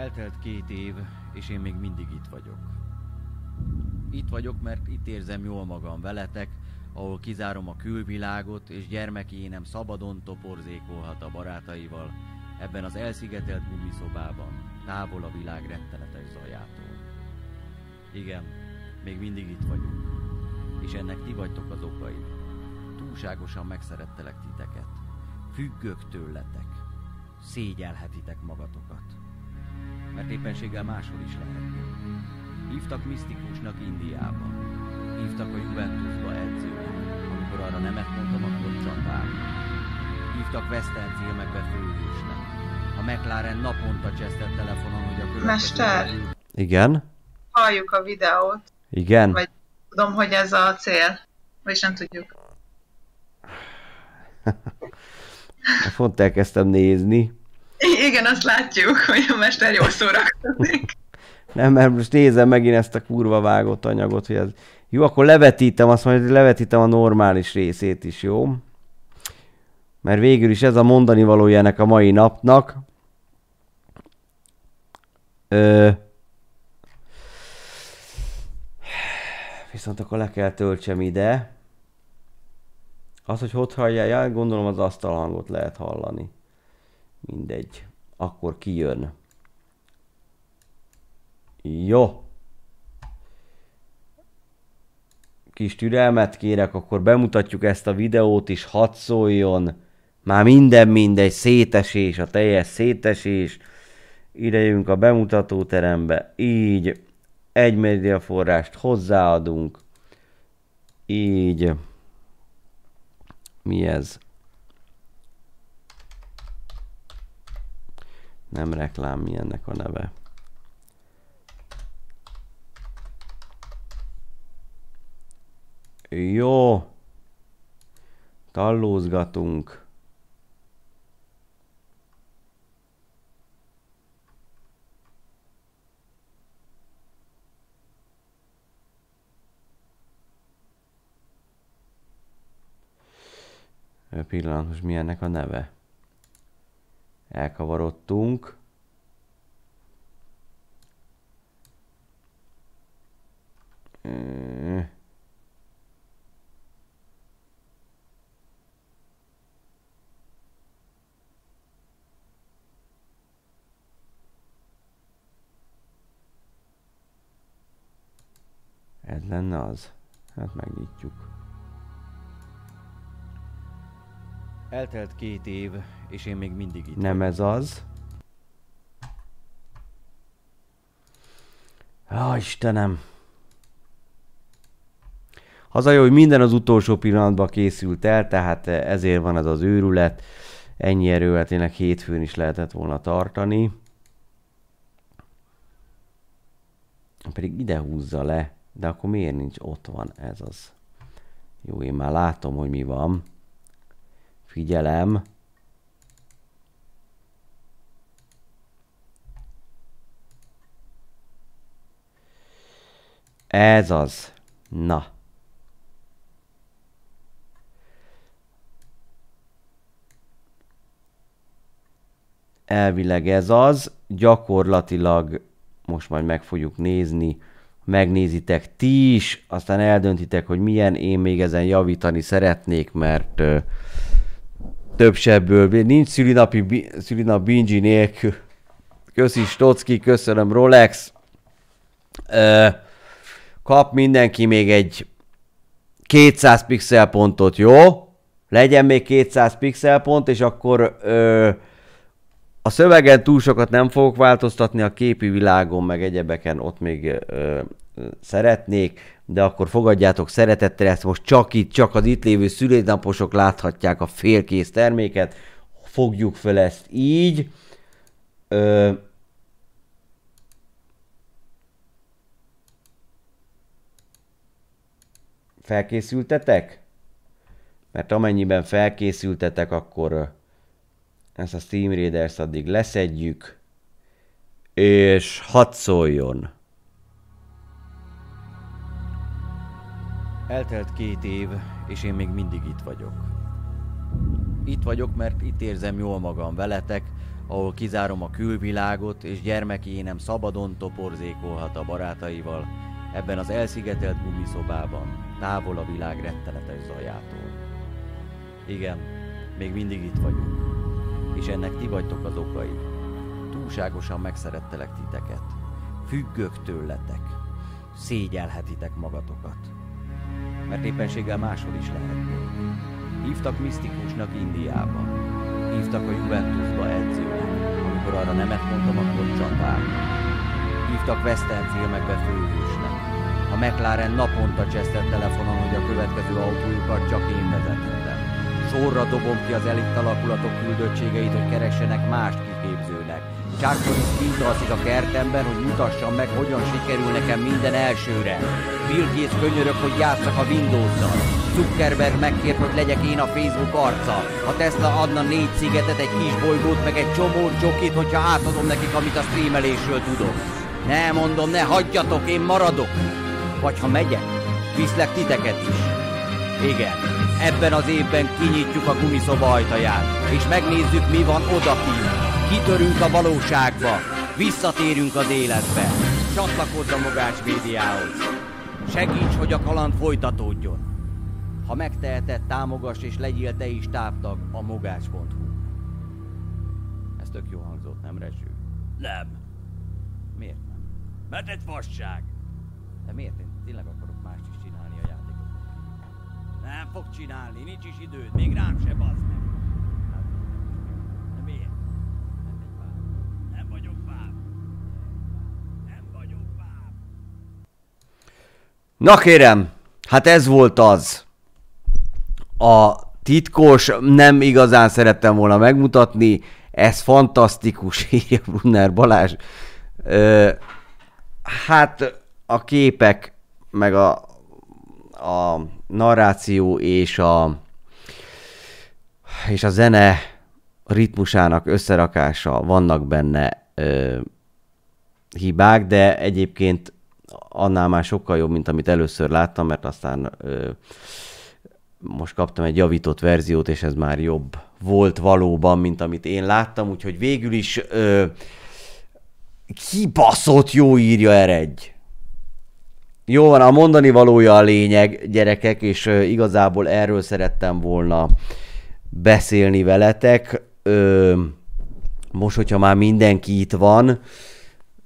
A: Eltelt két év, és én még mindig itt vagyok. Itt vagyok, mert itt érzem jól magam veletek, ahol kizárom a külvilágot, és gyermeki énem szabadon toporzékolhat a barátaival, ebben az elszigetelt gumiszobában, távol a világ rettenetes zajától. Igen, még mindig itt vagyunk, és ennek ti vagytok az okai. Túlságosan megszerettelek titeket. Függök tőletek. Szégyelhetitek magatokat. Mert éppenséggel máshol is lehetnék. Hívtak misztikusnak Indiában. Hívtak a Juventusba edzőnek. Amikor arra nemet mondtam, akkor csatár. Hívtak western filmekbe főhősnek. A McLaren naponta csesztett telefonon, hogy a következő...
K: Mester,
A: Igen?
K: halljuk a videót,
A: Igen?
K: vagy tudom, hogy ez a cél, vagyis nem tudjuk.
A: Pont elkezdtem nézni.
K: Igen, azt látjuk, hogy a mester jól szórakozik.
A: Nem, mert most nézem megint ezt a kurva vágott anyagot, hogy ez... Jó, akkor levetítem, azt mondja, levetítem a normális részét is, jó? Mert végül is ez a mondani valója ennek a mai napnak. Ö... Viszont akkor le kell töltsem ide. Az, hogy hogy hallják, gondolom az asztalhangot lehet hallani. Mindegy. Akkor kijön. Jó. Kis türelmet kérek, akkor bemutatjuk ezt a videót is, hadd szóljon. Már minden mindegy, szétesés, a teljes szétesés. Ide jövünk a bemutatóterembe. Így.
C: egy médiaforrást hozzáadunk. Így. Mi ez? Nem reklám, mi ennek a neve? Jó. Tallózgatunk. Pillanat, most mi ennek a neve? Elkavarodtunk. Ez lenne az? Hát megnyitjuk.
A: Eltelt két év, és én még mindig itt
C: Nem ez az. Á, Istenem. Az a jó, hogy minden az utolsó pillanatban készült el, tehát ezért van ez az őrület. Ennyi erővel tényleg hétfőn is lehetett volna tartani. Pedig ide húzza le. De akkor miért nincs ott van ez az? Jó, én már látom, hogy mi van. Figyelem. Ez az. Na. Elvileg ez az, gyakorlatilag most majd meg fogjuk nézni, megnézitek ti is, aztán eldöntitek, hogy milyen, én még ezen javítani szeretnék, mert több sebből, nincs szülinapi, szülinap bingi nélkül. Köszi Stocki, köszönöm Rolex. Ö, kap mindenki még egy 200 pixel pontot, jó? Legyen még 200 pixel pont, és akkor ö, a szövegen túl sokat nem fogok változtatni, a képi világon, meg egyebeken ott még ö, szeretnék, de akkor fogadjátok szeretettel ezt most csak itt, csak az itt lévő születnaposok láthatják a félkész terméket. Fogjuk fel ezt így. Ö, felkészültetek? Mert amennyiben felkészültetek, akkor ezt a Steam Raiders addig leszedjük, és hadd szóljon.
A: Eltelt két év, és én még mindig itt vagyok. Itt vagyok, mert itt érzem jól magam veletek, ahol kizárom a külvilágot, és gyermeki énem szabadon toporzékolhat a barátaival, ebben az elszigetelt gumiszobában, távol a világ rettenetes zajától. Igen, még mindig itt vagyok. És ennek ti vagytok az okai. Túlságosan megszerettelek titeket. Függök tőletek. Szégyelhetitek magatokat mert éppenséggel máshol is lehetnék. Hívtak misztikusnak Indiába. Hívtak a Juventusba edzőnek. Amikor arra nemet mondtam, akkor csatár. Hívtak western filmekbe főhősnek. A McLaren naponta csesztett telefonon, hogy a következő autójukat csak én vezethetem. Sorra dobom ki az elit alakulatok küldöttségeit, hogy keressenek mást. Norris kint alszik a kertemben, hogy mutassam meg, hogyan sikerül nekem minden elsőre. Bill Gates könyörög, hogy játszak a Windows-zal. Zuckerberg megkért, hogy legyek én a Facebook arca. A Tesla adna négy szigetet, egy kis bolygót, meg egy csomó jokit, hogyha átadom nekik, amit a streamelésről tudok. Ne mondom, ne hagyjatok, én maradok. Vagy ha megyek, viszlek titeket is. Igen, ebben az évben kinyitjuk a gumiszoba ajtaját, és megnézzük, mi van odakint. Kitörünk a valóságba, visszatérünk az életbe. Csatlakozz a Mogács médiához. Segíts, hogy a kaland folytatódjon. Ha megteheted, támogass és legyél te is táptag a mogács.hu. Ez tök jó hangzott, nem Rezső? Nem. Miért nem? Mert egy fasság. De miért? Én tényleg akarok mást is csinálni a játékokon. Nem fog csinálni, nincs is időd, még rám se bazd meg. Na kérem, hát ez volt az. A titkos, nem igazán szerettem volna megmutatni, ez fantasztikus, írja Brunner Balázs. Ö, hát a képek, meg a, a narráció és a, és a zene ritmusának összerakása vannak benne ö, hibák, de egyébként annál már sokkal jobb, mint amit először láttam, mert aztán ö, most kaptam egy javított verziót, és ez már jobb volt valóban, mint amit én láttam, úgyhogy végül is ö, kibaszott jó írja Eredj. Jó van, a mondani valója a lényeg, gyerekek, és ö, igazából erről szerettem volna beszélni veletek. Ö, most, hogyha már mindenki itt van,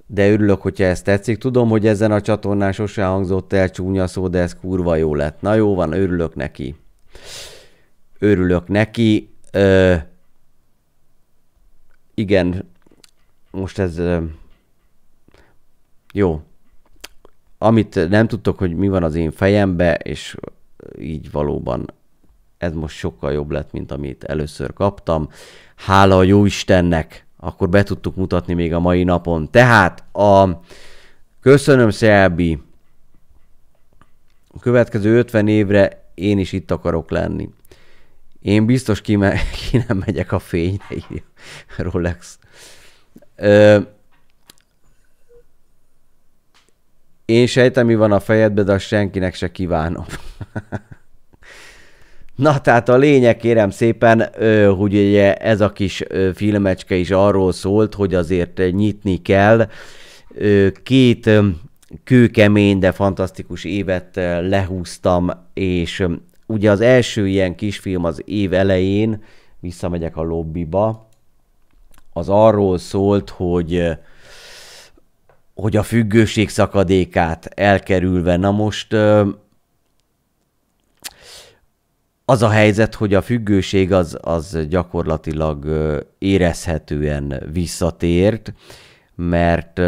A: de örülök, hogyha ezt tetszik. Tudom, hogy ezen a csatornán sose hangzott el csúnya szó, de ez kurva jó lett. Na jó van, örülök neki. Örülök neki. Ö, igen, most ez... Ö, jó. Amit nem tudtok, hogy mi van az én fejembe, és így valóban ez most sokkal jobb lett, mint amit először kaptam. Hála a jó Istennek, akkor be tudtuk mutatni még a mai napon. Tehát a köszönöm Szelbi, a következő 50 évre én is itt akarok lenni. Én biztos ki, me- ki nem megyek a fényre, Rolex. Ö, én sejtem, mi van a fejedben, de azt senkinek se kívánom. Na, tehát a lényeg kérem szépen, hogy ugye ez a kis filmecske is arról szólt, hogy azért nyitni kell. Két kőkemény, de fantasztikus évet lehúztam, és ugye az első ilyen kisfilm az év elején, visszamegyek a lobbiba, az arról szólt, hogy hogy a függőség szakadékát elkerülve. Na most az a helyzet, hogy a függőség az, az gyakorlatilag érezhetően visszatért, mert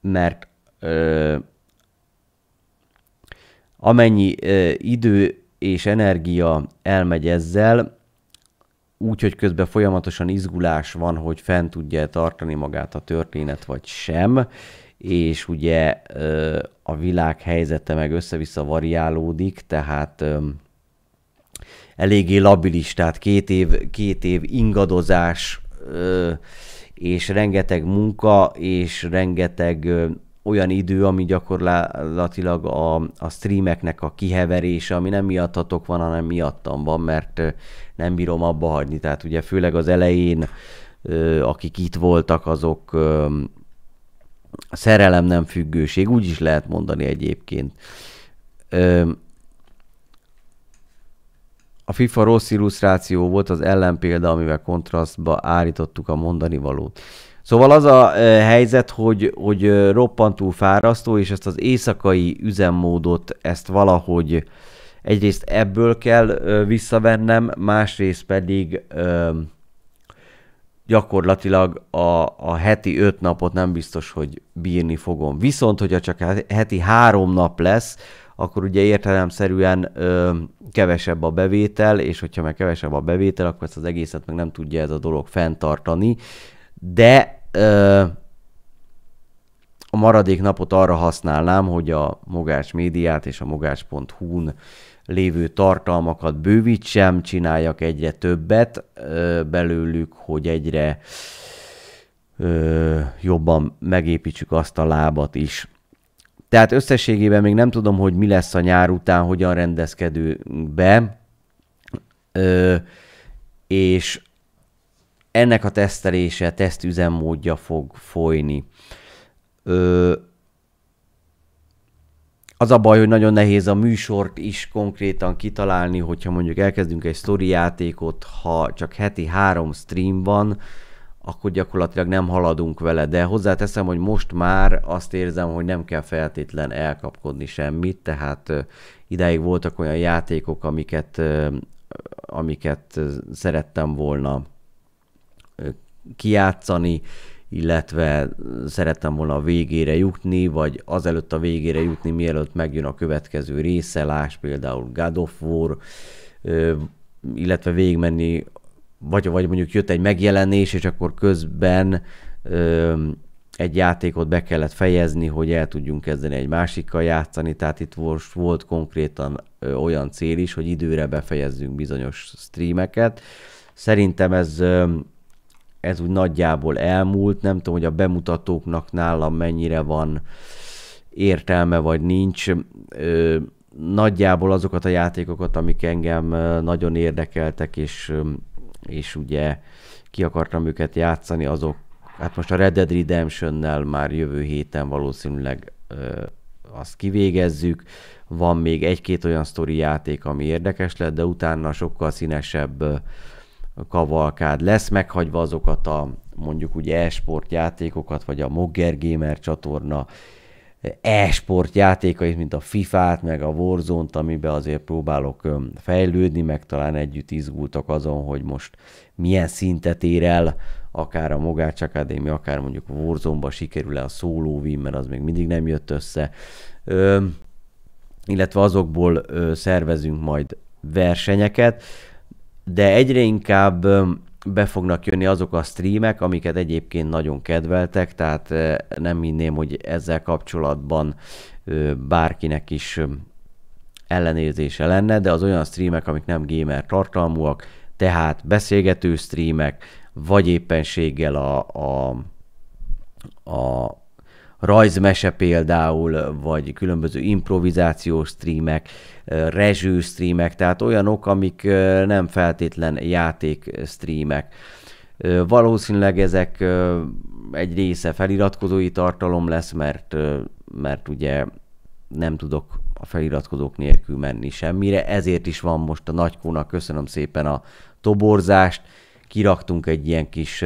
A: mert amennyi idő és energia elmegy ezzel, úgy, hogy közben folyamatosan izgulás van, hogy fent tudja tartani magát a történet, vagy sem, és ugye a világ helyzete meg össze-vissza variálódik, tehát eléggé labilis, tehát két év, két év ingadozás, és rengeteg munka, és rengeteg olyan idő, ami gyakorlatilag a, a streameknek a kiheverése, ami nem miattatok van, hanem miattam van, mert nem bírom abba hagyni. Tehát ugye főleg az elején, akik itt voltak, azok szerelem nem függőség, úgy is lehet mondani egyébként. A FIFA rossz illusztráció volt az ellenpélda, amivel kontrasztba állítottuk a mondani valót. Szóval az a helyzet, hogy, hogy roppantul fárasztó, és ezt az éjszakai üzemmódot, ezt valahogy egyrészt ebből kell visszavennem, másrészt pedig gyakorlatilag a, a heti öt napot nem biztos, hogy bírni fogom. Viszont, hogyha csak heti három nap lesz, akkor ugye értelemszerűen ö, kevesebb a bevétel, és hogyha meg kevesebb a bevétel, akkor ezt az egészet meg nem tudja ez a dolog fenntartani. De ö, a maradék napot arra használnám, hogy a Mogás médiát és a mogás.hu-n lévő tartalmakat bővítsem, csináljak egyre többet belőlük, hogy egyre jobban megépítsük azt a lábat is. Tehát összességében még nem tudom, hogy mi lesz a nyár után, hogyan rendezkedünk be, és ennek a tesztelése, tesztüzemmódja fog folyni. Az a baj, hogy nagyon nehéz a műsort is konkrétan kitalálni, hogyha mondjuk elkezdünk egy sztori játékot, ha csak heti három stream van, akkor gyakorlatilag nem haladunk vele, de hozzáteszem, hogy most már azt érzem, hogy nem kell feltétlen elkapkodni semmit, tehát idáig voltak olyan játékok, amiket, amiket szerettem volna kijátszani, illetve szerettem volna a végére jutni, vagy azelőtt a végére jutni, mielőtt megjön a következő része, láss például God of War, illetve végigmenni, vagy, vagy mondjuk jött egy megjelenés, és akkor közben egy játékot be kellett fejezni, hogy el tudjunk kezdeni egy másikkal játszani, tehát itt most volt konkrétan olyan cél is, hogy időre befejezzünk bizonyos streameket. Szerintem ez, ez úgy nagyjából elmúlt, nem tudom, hogy a bemutatóknak nálam mennyire van értelme, vagy nincs. Nagyjából azokat a játékokat, amik engem nagyon érdekeltek, és, és ugye ki akartam őket játszani, azok Hát most a Red Dead Redemption-nel már jövő héten valószínűleg azt kivégezzük. Van még egy-két olyan sztori játék, ami érdekes lett, de utána sokkal színesebb kavalkád lesz, meghagyva azokat a mondjuk ugye e-sport játékokat, vagy a Mogger Gamer csatorna e-sport játékait, mint a FIFA-t, meg a Warzone-t, amiben azért próbálok fejlődni, meg talán együtt izgultak azon, hogy most milyen szintet ér el akár a Mogács Akadémia, akár mondjuk a Warzone-ba sikerül-e a Solo Win, mert az még mindig nem jött össze. Ö, illetve azokból ö, szervezünk majd versenyeket, de egyre inkább be fognak jönni azok a streamek, amiket egyébként nagyon kedveltek, tehát nem hinném, hogy ezzel kapcsolatban bárkinek is ellenérzése lenne, de az olyan streamek, amik nem gamer tartalmúak, tehát beszélgető streamek, vagy éppenséggel a, a, a rajzmese például, vagy különböző improvizációs streamek, rezső streamek, tehát olyanok, amik nem feltétlen játék streamek. Valószínűleg ezek egy része feliratkozói tartalom lesz, mert, mert ugye nem tudok a feliratkozók nélkül menni semmire, ezért is van most a nagykónak, köszönöm szépen a toborzást, kiraktunk egy ilyen kis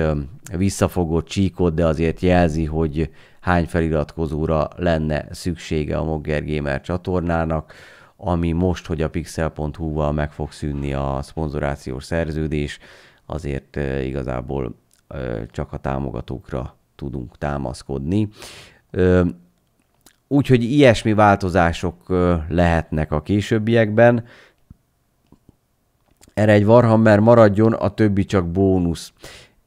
A: visszafogott csíkot, de azért jelzi, hogy hány feliratkozóra lenne szüksége a Mogger Gamer csatornának, ami most, hogy a pixel.hu-val meg fog szűnni a szponzorációs szerződés, azért igazából csak a támogatókra tudunk támaszkodni. Úgyhogy ilyesmi változások lehetnek a későbbiekben erre egy Warhammer maradjon, a többi csak bónusz.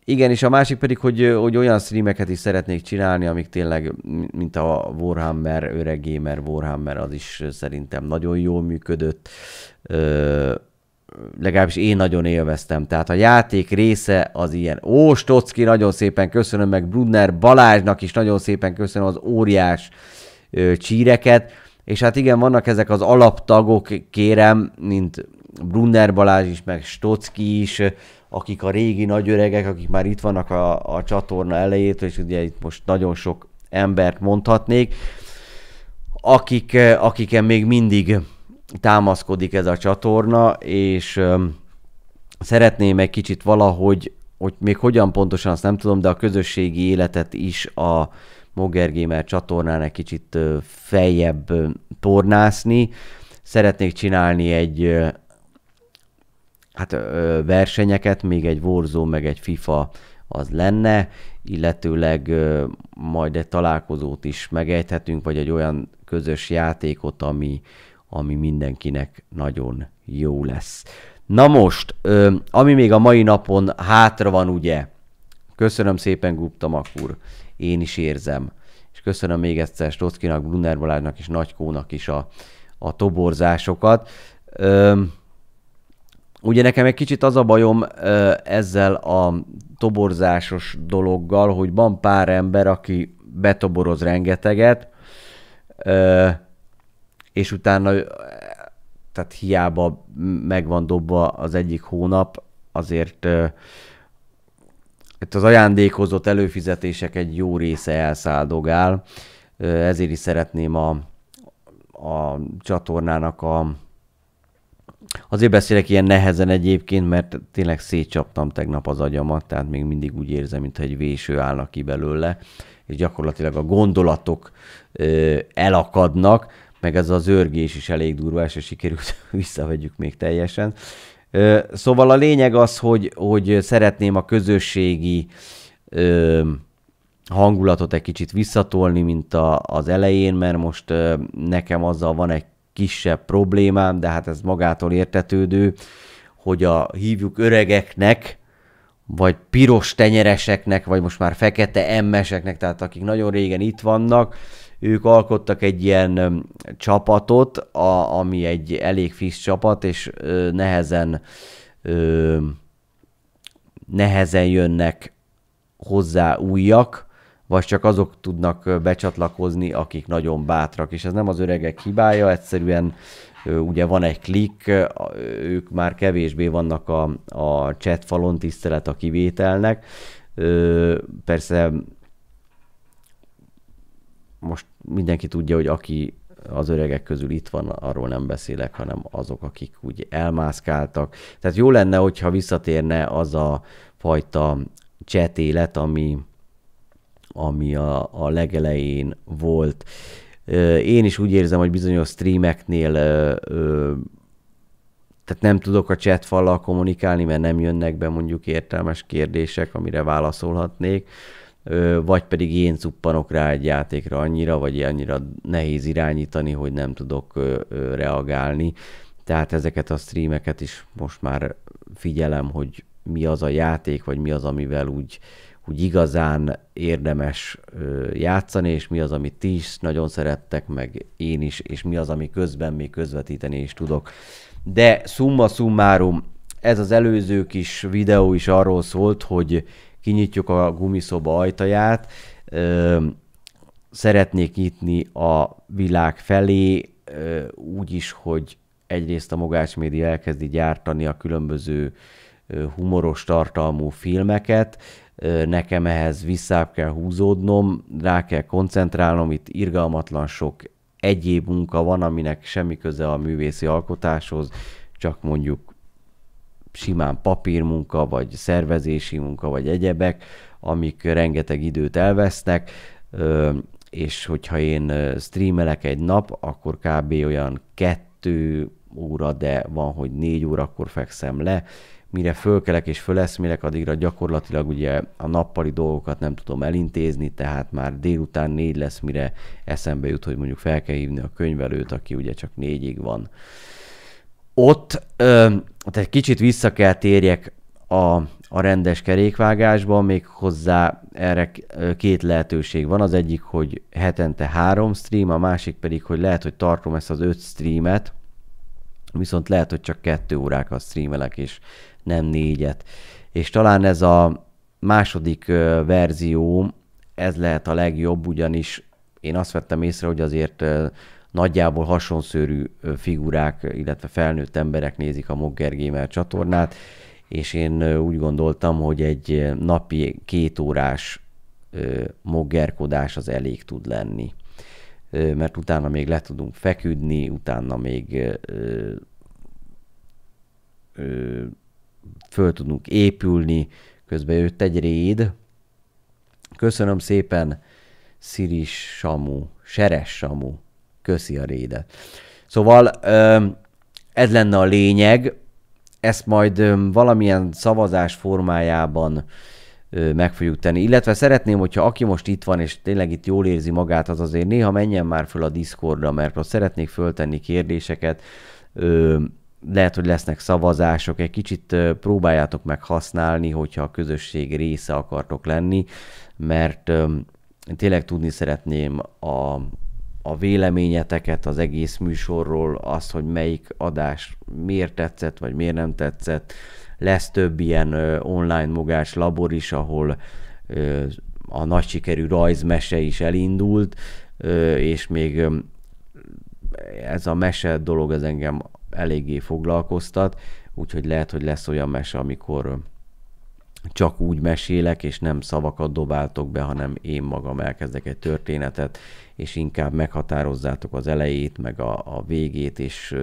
A: Igen, és a másik pedig, hogy, hogy olyan streameket is szeretnék csinálni, amik tényleg, mint a Warhammer, öreg gamer Warhammer, az is szerintem nagyon jól működött. Ö, legalábbis én nagyon élveztem. Tehát a játék része az ilyen. Ó, Stocki, nagyon szépen köszönöm, meg Brunner Balázsnak is nagyon szépen köszönöm az óriás ö, csíreket. És hát igen, vannak ezek az alaptagok, kérem, mint Brunner Balázs is, meg Stocki is, akik a régi nagyöregek, akik már itt vannak a, a csatorna elejétől, és ugye itt most nagyon sok embert mondhatnék, akik, akiken még mindig támaszkodik ez a csatorna, és szeretném egy kicsit valahogy, hogy még hogyan pontosan azt nem tudom, de a közösségi életet is a Mogger Gamer csatornán egy kicsit feljebb tornászni. Szeretnék csinálni egy hát ö, versenyeket, még egy Warzone, meg egy FIFA az lenne, illetőleg ö, majd egy találkozót is megejthetünk, vagy egy olyan közös játékot, ami, ami mindenkinek nagyon jó lesz. Na most, ö, ami még a mai napon hátra van, ugye, köszönöm szépen Gupta úr, én is érzem, és köszönöm még egyszer Stockinak, Brunner Balázsnak és Nagykónak is a, a toborzásokat. Ö, Ugye nekem egy kicsit az a bajom ezzel a toborzásos dologgal, hogy van pár ember, aki betoboroz rengeteget, és utána tehát hiába meg van dobva az egyik hónap, azért itt az ajándékozott előfizetések egy jó része elszáldogál, ezért is szeretném a, a csatornának a Azért beszélek ilyen nehezen egyébként, mert tényleg szétcsaptam tegnap az agyamat, tehát még mindig úgy érzem, mintha egy véső állna ki belőle, és gyakorlatilag a gondolatok ö, elakadnak, meg ez az örgés is elég durva, és sikerült visszavegyük még teljesen. Ö, szóval a lényeg az, hogy, hogy szeretném a közösségi ö, hangulatot egy kicsit visszatolni, mint a, az elején, mert most ö, nekem azzal van egy kisebb problémám, de hát ez magától értetődő, hogy a hívjuk öregeknek, vagy piros tenyereseknek, vagy most már fekete emmeseknek, tehát akik nagyon régen itt vannak, ők alkottak egy ilyen csapatot, a, ami egy elég fix csapat, és ö, nehezen ö, nehezen jönnek hozzá újak, vagy csak azok tudnak becsatlakozni, akik nagyon bátrak, és ez nem az öregek hibája, egyszerűen ugye van egy klik, ők már kevésbé vannak a, a chat falon tisztelet a kivételnek. Persze most mindenki tudja, hogy aki az öregek közül itt van, arról nem beszélek, hanem azok, akik úgy elmászkáltak. Tehát jó lenne, hogyha visszatérne az a fajta chat élet, ami, ami a, a legelején volt. Én is úgy érzem, hogy bizonyos streameknél tehát nem tudok a chat fallal kommunikálni, mert nem jönnek be mondjuk értelmes kérdések, amire válaszolhatnék, vagy pedig én cuppanok rá egy játékra annyira, vagy annyira nehéz irányítani, hogy nem tudok reagálni. Tehát ezeket a streameket is most már figyelem, hogy mi az a játék, vagy mi az, amivel úgy, úgy igazán érdemes játszani, és mi az, amit ti is nagyon szerettek, meg én is, és mi az, ami közben még közvetíteni is tudok. De summa summarum, ez az előző kis videó is arról szólt, hogy kinyitjuk a gumiszoba ajtaját, szeretnék nyitni a világ felé, úgy is, hogy egyrészt a Mogács Média elkezdi gyártani a különböző humoros tartalmú filmeket, nekem ehhez vissza kell húzódnom, rá kell koncentrálnom, itt irgalmatlan sok egyéb munka van, aminek semmi köze a művészi alkotáshoz, csak mondjuk simán papírmunka, vagy szervezési munka, vagy egyebek, amik rengeteg időt elvesznek, és hogyha én streamelek egy nap, akkor kb. olyan kettő óra, de van, hogy négy órakor fekszem le, mire fölkelek és föleszmélek, addigra gyakorlatilag ugye a nappali dolgokat nem tudom elintézni, tehát már délután négy lesz, mire eszembe jut, hogy mondjuk fel kell hívni a könyvelőt, aki ugye csak négyig van. Ott ö, tehát kicsit vissza kell térjek a, a rendes kerékvágásba, még hozzá erre két lehetőség van. Az egyik, hogy hetente három stream, a másik pedig, hogy lehet, hogy tartom ezt az öt streamet, viszont lehet, hogy csak kettő órákat streamelek, és nem négyet. És talán ez a második verzió, ez lehet a legjobb, ugyanis én azt vettem észre, hogy azért nagyjából hasonszörű figurák, illetve felnőtt emberek nézik a Mogger Gamer csatornát, és én úgy gondoltam, hogy egy napi két órás moggerkodás az elég tud lenni. Mert utána még le tudunk feküdni, utána még föl tudunk épülni, közben jött egy réd. Köszönöm szépen, Sziris Samu, Seres Samu, köszi a rédet. Szóval ez lenne a lényeg, ezt majd valamilyen szavazás formájában meg fogjuk tenni. Illetve szeretném, hogyha aki most itt van, és tényleg itt jól érzi magát, az azért néha menjen már föl a Discordra, mert ott szeretnék föltenni kérdéseket lehet, hogy lesznek szavazások, egy kicsit próbáljátok meg használni, hogyha a közösség része akartok lenni, mert tényleg tudni szeretném a, a véleményeteket az egész műsorról, azt, hogy melyik adás miért tetszett, vagy miért nem tetszett. Lesz több ilyen online mogás labor is, ahol a nagy sikerű rajzmese is elindult, és még ez a mese dolog, ez engem eléggé foglalkoztat, úgyhogy lehet, hogy lesz olyan mese, amikor csak úgy mesélek, és nem szavakat dobáltok be, hanem én magam elkezdek egy történetet, és inkább meghatározzátok az elejét, meg a, a végét, és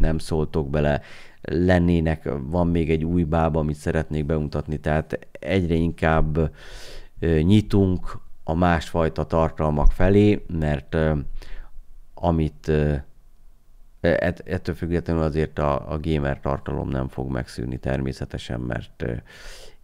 A: nem szóltok bele. Lennének, van még egy új bába, amit szeretnék bemutatni, tehát egyre inkább nyitunk a másfajta tartalmak felé, mert amit Et, ettől függetlenül azért a, a gamer tartalom nem fog megszűnni természetesen, mert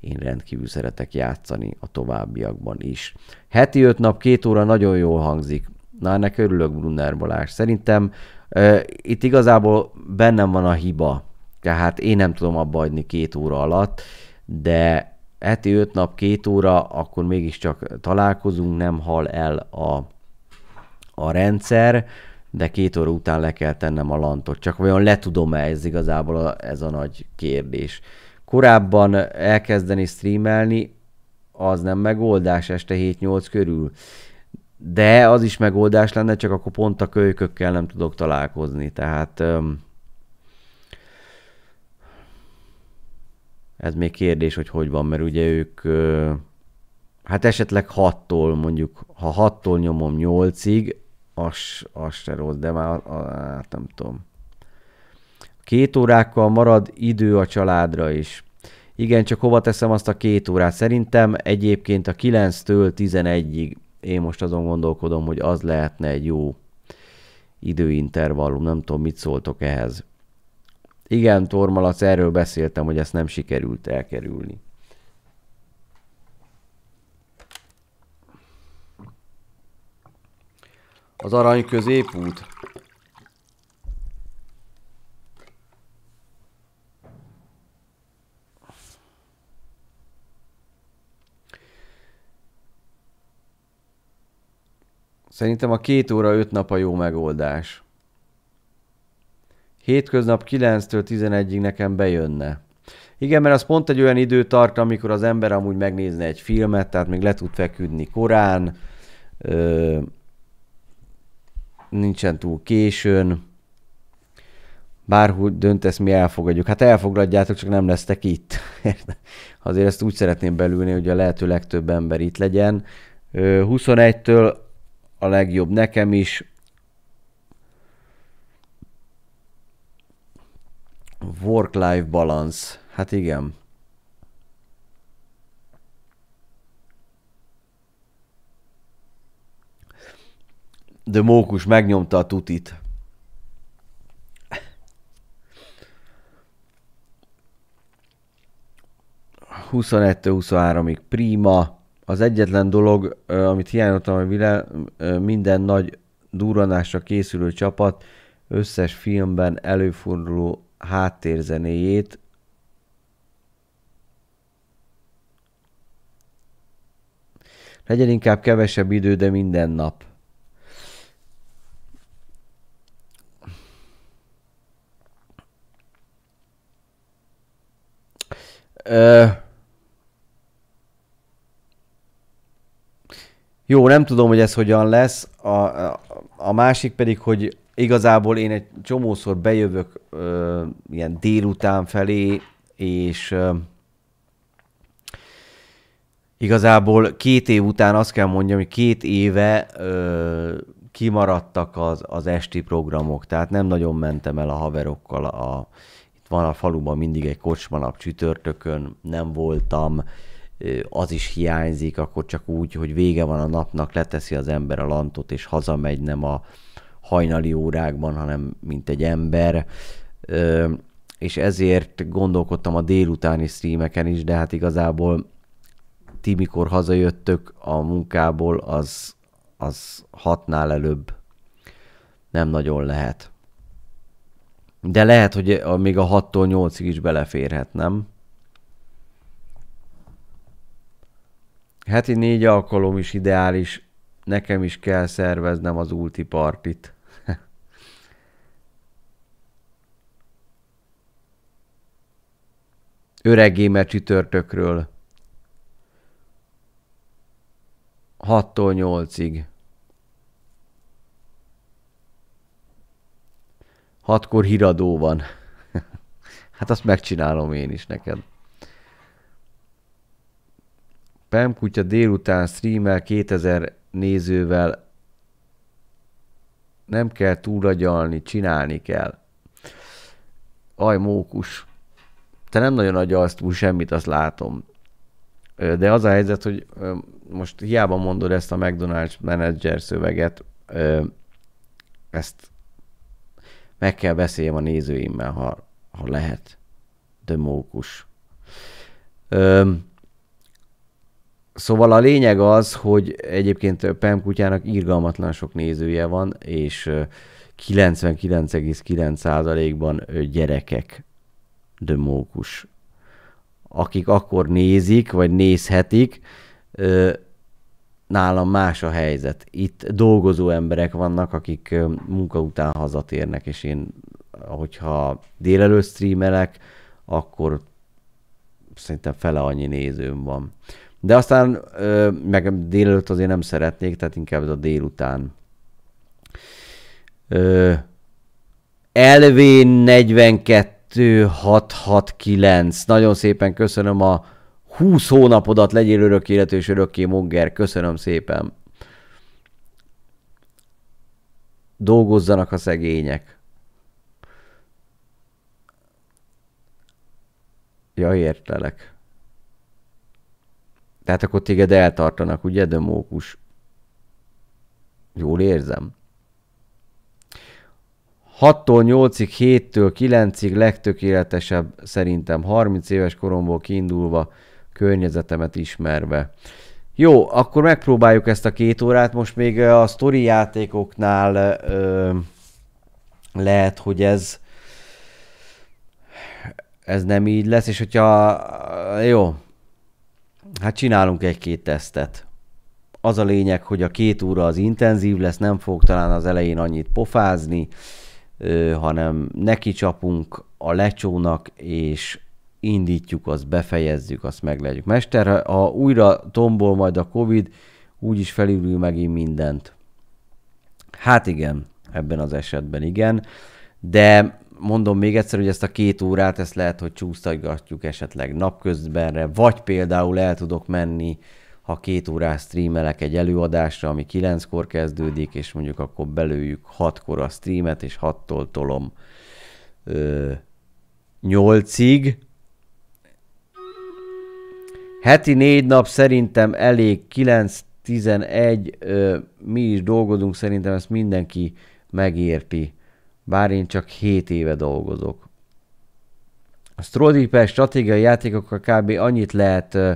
A: én rendkívül szeretek játszani a továbbiakban is. Heti öt nap, két óra nagyon jól hangzik. Na, ennek örülök, Brunner Balázs. Szerintem uh, itt igazából bennem van a hiba. Tehát én nem tudom abba adni két óra alatt, de heti öt nap, két óra, akkor mégiscsak találkozunk, nem hal el a, a rendszer, de két óra után le kell tennem a lantot. Csak vajon le tudom-e, ez igazából a, ez a nagy kérdés. Korábban elkezdeni streamelni, az nem megoldás este 7-8 körül. De az is megoldás lenne, csak akkor pont a kölykökkel nem tudok találkozni. Tehát ez még kérdés, hogy hogy van, mert ugye ők hát esetleg 6-tól mondjuk, ha 6-tól nyomom 8-ig, az, az se rossz, de már hát nem tudom. Két órákkal marad idő a családra is. Igen, csak hova teszem azt a két órát? Szerintem egyébként a 9-től 11-ig én most azon gondolkodom, hogy az lehetne egy jó időintervallum. Nem tudom, mit szóltok ehhez. Igen, Tormalac, erről beszéltem, hogy ezt nem sikerült elkerülni. Az arany középút. Szerintem a két óra öt nap a jó megoldás. Hétköznap 9-től 11-ig nekem bejönne. Igen, mert az pont egy olyan idő tart, amikor az ember amúgy megnézne egy filmet, tehát még le tud feküdni korán, ö, nincsen túl későn, bárhogy döntesz, mi elfogadjuk. Hát elfogadjátok, csak nem lesztek itt. Azért ezt úgy szeretném belülni, hogy a lehető legtöbb ember itt legyen. 21-től a legjobb nekem is. Work-life balance. Hát igen. De Mókus megnyomta a tutit. Huszonegytől 23-ig prima. Az egyetlen dolog, amit hiányoltam, hogy minden nagy duranásra készülő csapat összes filmben előforduló háttérzenéjét legyen inkább kevesebb idő, de minden nap. Ö... Jó, nem tudom, hogy ez hogyan lesz. A, a, a másik pedig, hogy igazából én egy csomószor bejövök ö, ilyen délután felé, és ö, igazából két év után azt kell mondjam, hogy két éve ö, kimaradtak az, az esti programok, tehát nem nagyon mentem el a haverokkal a, van a faluban mindig egy kocsmanap csütörtökön, nem voltam, az is hiányzik, akkor csak úgy, hogy vége van a napnak, leteszi az ember a lantot, és hazamegy, nem a hajnali órákban, hanem mint egy ember. És ezért gondolkodtam a délutáni streameken is, de hát igazából ti mikor hazajöttök a munkából, az, az hatnál előbb nem nagyon lehet. De lehet, hogy még a 6-tól 8-ig is beleférhet, nem? Heti négy alkalom is ideális. Nekem is kell szerveznem az ulti partit. Öreg gamer csütörtökről. 6-tól 8-ig. hatkor híradó van. hát azt megcsinálom én is neked. Pem kutya délután streamel 2000 nézővel. Nem kell túlagyalni, csinálni kell. Aj, mókus. Te nem nagyon agyalsz túl semmit, azt látom. De az a helyzet, hogy most hiába mondod ezt a McDonald's menedzser szöveget, ezt meg kell beszéljem a nézőimmel, ha, ha lehet. De mókus. Szóval a lényeg az, hogy egyébként Pem kutyának irgalmatlan sok nézője van, és ö, 99,9%-ban ö, gyerekek dömókus, akik akkor nézik, vagy nézhetik, nálam más a helyzet. Itt dolgozó emberek vannak, akik munka után hazatérnek, és én, hogyha délelőtt streamelek, akkor szerintem fele annyi nézőm van. De aztán meg délelőtt azért nem szeretnék, tehát inkább ez a délután. Ö, Elvén 42 669. Nagyon szépen köszönöm a 20 hónapodat, legyél örök életű és örökké mogger. Köszönöm szépen. Dolgozzanak a szegények. Ja, értelek. Tehát akkor téged eltartanak, ugye, demókus? Jól érzem. 6-tól 8-ig, 7-től 9-ig legtökéletesebb szerintem 30 éves koromból kiindulva, környezetemet ismerve. Jó, akkor megpróbáljuk ezt a két órát. Most még a sztori játékoknál ö, lehet, hogy ez ez nem így lesz, és hogyha jó, hát csinálunk egy-két tesztet. Az a lényeg, hogy a két óra az intenzív lesz, nem fog talán az elején annyit pofázni, hanem neki csapunk a lecsónak, és indítjuk, azt befejezzük, azt meglegyük. Mester, ha újra tombol majd a Covid, úgyis felülül megint mindent. Hát igen, ebben az esetben igen, de mondom még egyszer, hogy ezt a két órát, ezt lehet, hogy csúsztatgatjuk esetleg napközbenre, vagy például el tudok menni, ha két órás streamelek egy előadásra, ami kilenckor kezdődik, és mondjuk akkor belőjük hatkor a streamet, és hattól tolom ö, nyolcig. Heti négy nap szerintem elég, 9-11, ö, mi is dolgozunk, szerintem ezt mindenki megérti bár én csak 7 éve dolgozok. A Strodipel stratégiai játékokkal kb. annyit lehet ö,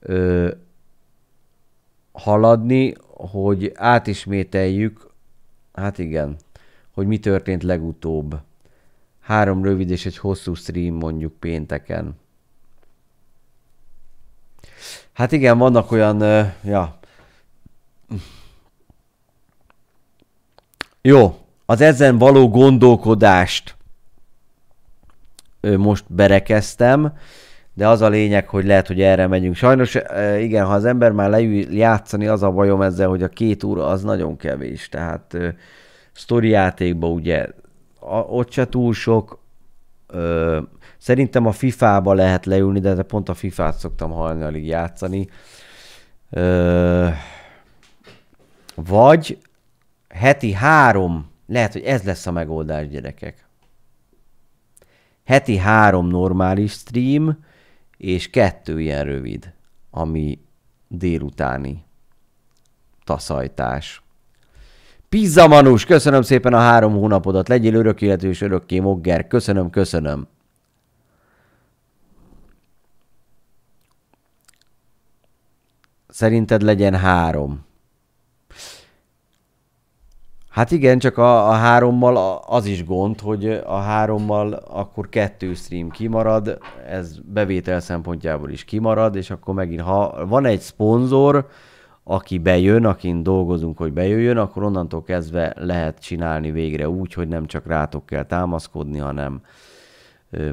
A: ö, haladni, hogy átismételjük, hát igen, hogy mi történt legutóbb. Három rövid és egy hosszú stream mondjuk pénteken. Hát igen, vannak olyan, ö, ja. Jó, az ezen való gondolkodást most berekeztem, de az a lényeg, hogy lehet, hogy erre megyünk. Sajnos igen, ha az ember már leül játszani, az a bajom ezzel, hogy a két óra az nagyon kevés. Tehát sztori játékban ugye a, ott se túl sok. Ö, szerintem a FIFA-ba lehet leülni, de pont a FIFA-t szoktam hajnalig játszani. Ö, vagy heti három lehet, hogy ez lesz a megoldás, gyerekek. Heti három normális stream, és kettő ilyen rövid, ami délutáni taszajtás. Pizza Manus, köszönöm szépen a három hónapodat, legyél örök életű és örökké mogger, köszönöm, köszönöm. Szerinted legyen három. Hát igen, csak a, a hárommal az is gond, hogy a hárommal akkor kettő stream kimarad, ez bevétel szempontjából is kimarad, és akkor megint, ha van egy szponzor, aki bejön, akin dolgozunk, hogy bejöjjön, akkor onnantól kezdve lehet csinálni végre úgy, hogy nem csak rátok kell támaszkodni, hanem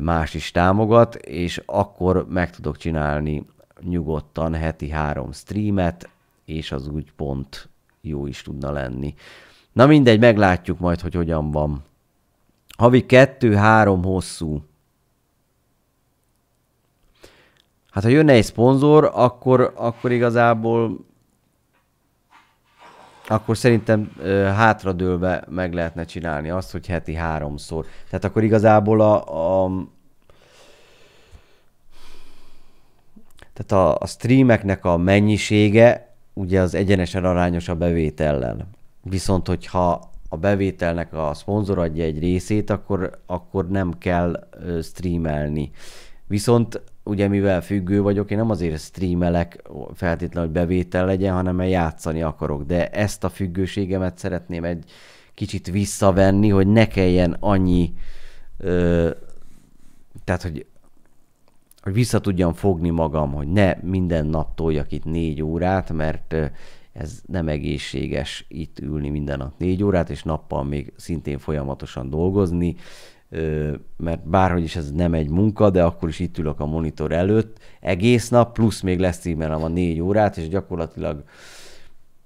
A: más is támogat, és akkor meg tudok csinálni nyugodtan heti három streamet, és az úgy pont jó is tudna lenni. Na mindegy, meglátjuk majd, hogy hogyan van. Havi kettő-három hosszú. Hát ha jönne egy szponzor, akkor, akkor igazából akkor szerintem ö, hátradőlve meg lehetne csinálni azt, hogy heti háromszor. Tehát akkor igazából a, a tehát a, a streameknek a mennyisége ugye az egyenesen arányos a bevétellel. Viszont, hogyha a bevételnek a szponzor adja egy részét, akkor, akkor nem kell streamelni. Viszont ugye mivel függő vagyok, én nem azért streamelek feltétlenül, hogy bevétel legyen, hanem mert játszani akarok. De ezt a függőségemet szeretném egy kicsit visszavenni, hogy ne kelljen annyi, ö, tehát hogy, hogy vissza tudjam fogni magam, hogy ne minden nap toljak itt négy órát, mert ez nem egészséges itt ülni minden nap négy órát, és nappal még szintén folyamatosan dolgozni mert bárhogy is ez nem egy munka, de akkor is itt ülök a monitor előtt egész nap, plusz még lesz címerem a négy órát, és gyakorlatilag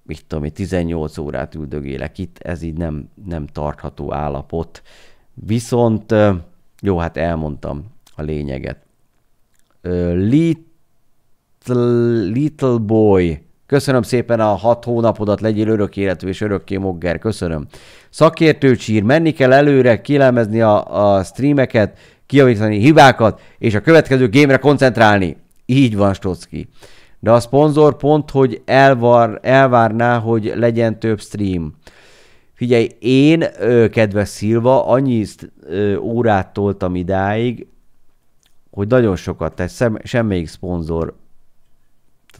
A: mit tudom, 18 órát üldögélek itt, ez így nem, nem tartható állapot. Viszont, jó, hát elmondtam a lényeget. Little, little Boy Köszönöm szépen a hat hónapodat, legyél örök életű és örökké mogger. Köszönöm. Szakértő csír, menni kell előre, kilemezni a, a streameket, kijavítani hibákat, és a következő gémre koncentrálni. Így van, Stocki. De a szponzor pont, hogy elvar, elvárná, hogy legyen több stream. Figyelj, én, kedves Szilva, annyi órát toltam idáig, hogy nagyon sokat, tehát semmelyik szponzor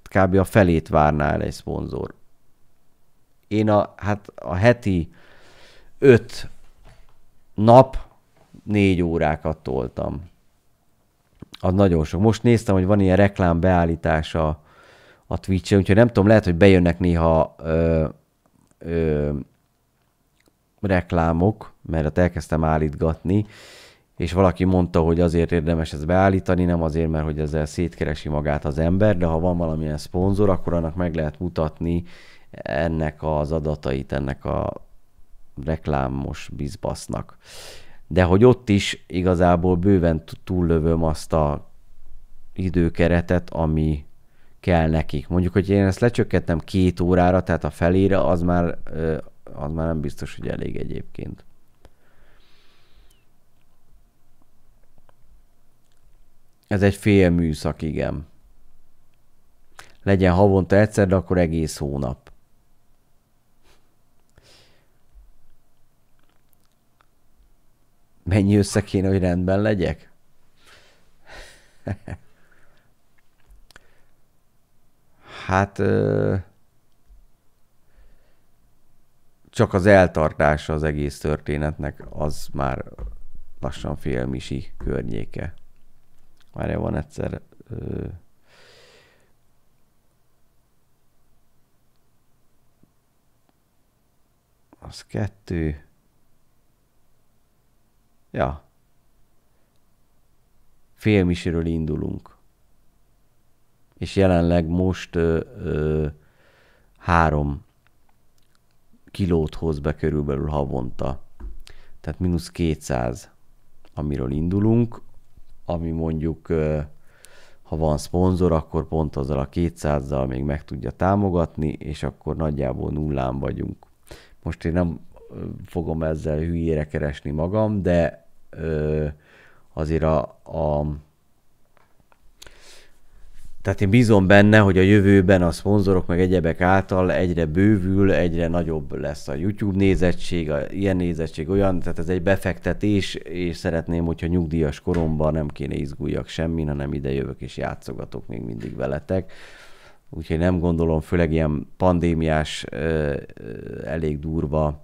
A: kb. a felét várná el egy szponzor. Én a, hát a heti öt nap négy órákat toltam. Az nagyon sok. Most néztem, hogy van ilyen reklám beállítása a Twitch-en, úgyhogy nem tudom, lehet, hogy bejönnek néha ö, ö, reklámok, mert elkezdtem állítgatni, és valaki mondta, hogy azért érdemes ezt beállítani, nem azért, mert hogy ezzel szétkeresi magát az ember, de ha van valamilyen szponzor, akkor annak meg lehet mutatni ennek az adatait, ennek a reklámos bizbasznak. De hogy ott is igazából bőven túllövöm azt a időkeretet, ami kell nekik. Mondjuk, hogy én ezt lecsökkentem két órára, tehát a felére, az már, az már nem biztos, hogy elég egyébként. Ez egy fél műszak, igen. Legyen havonta egyszer, de akkor egész hónap. Mennyi össze kéne, hogy rendben legyek? hát... Ö... csak az eltartása az egész történetnek, az már lassan félmisi környéke. Várja, van egyszer... Az kettő. Ja. Félmisiről indulunk. És jelenleg most ö, ö, három kilót hoz be körülbelül havonta. Tehát mínusz 200, amiről indulunk ami mondjuk ha van szponzor, akkor pont azzal a 200-zal még meg tudja támogatni, és akkor nagyjából nullán vagyunk. Most én nem fogom ezzel hülyére keresni magam, de azért a, a tehát én bízom benne, hogy a jövőben a szponzorok meg egyebek által egyre bővül, egyre nagyobb lesz a YouTube nézettség, a ilyen nézettség olyan, tehát ez egy befektetés, és szeretném, hogyha nyugdíjas koromban nem kéne izguljak semmin, hanem ide jövök és játszogatok még mindig veletek. Úgyhogy nem gondolom, főleg ilyen pandémiás, elég durva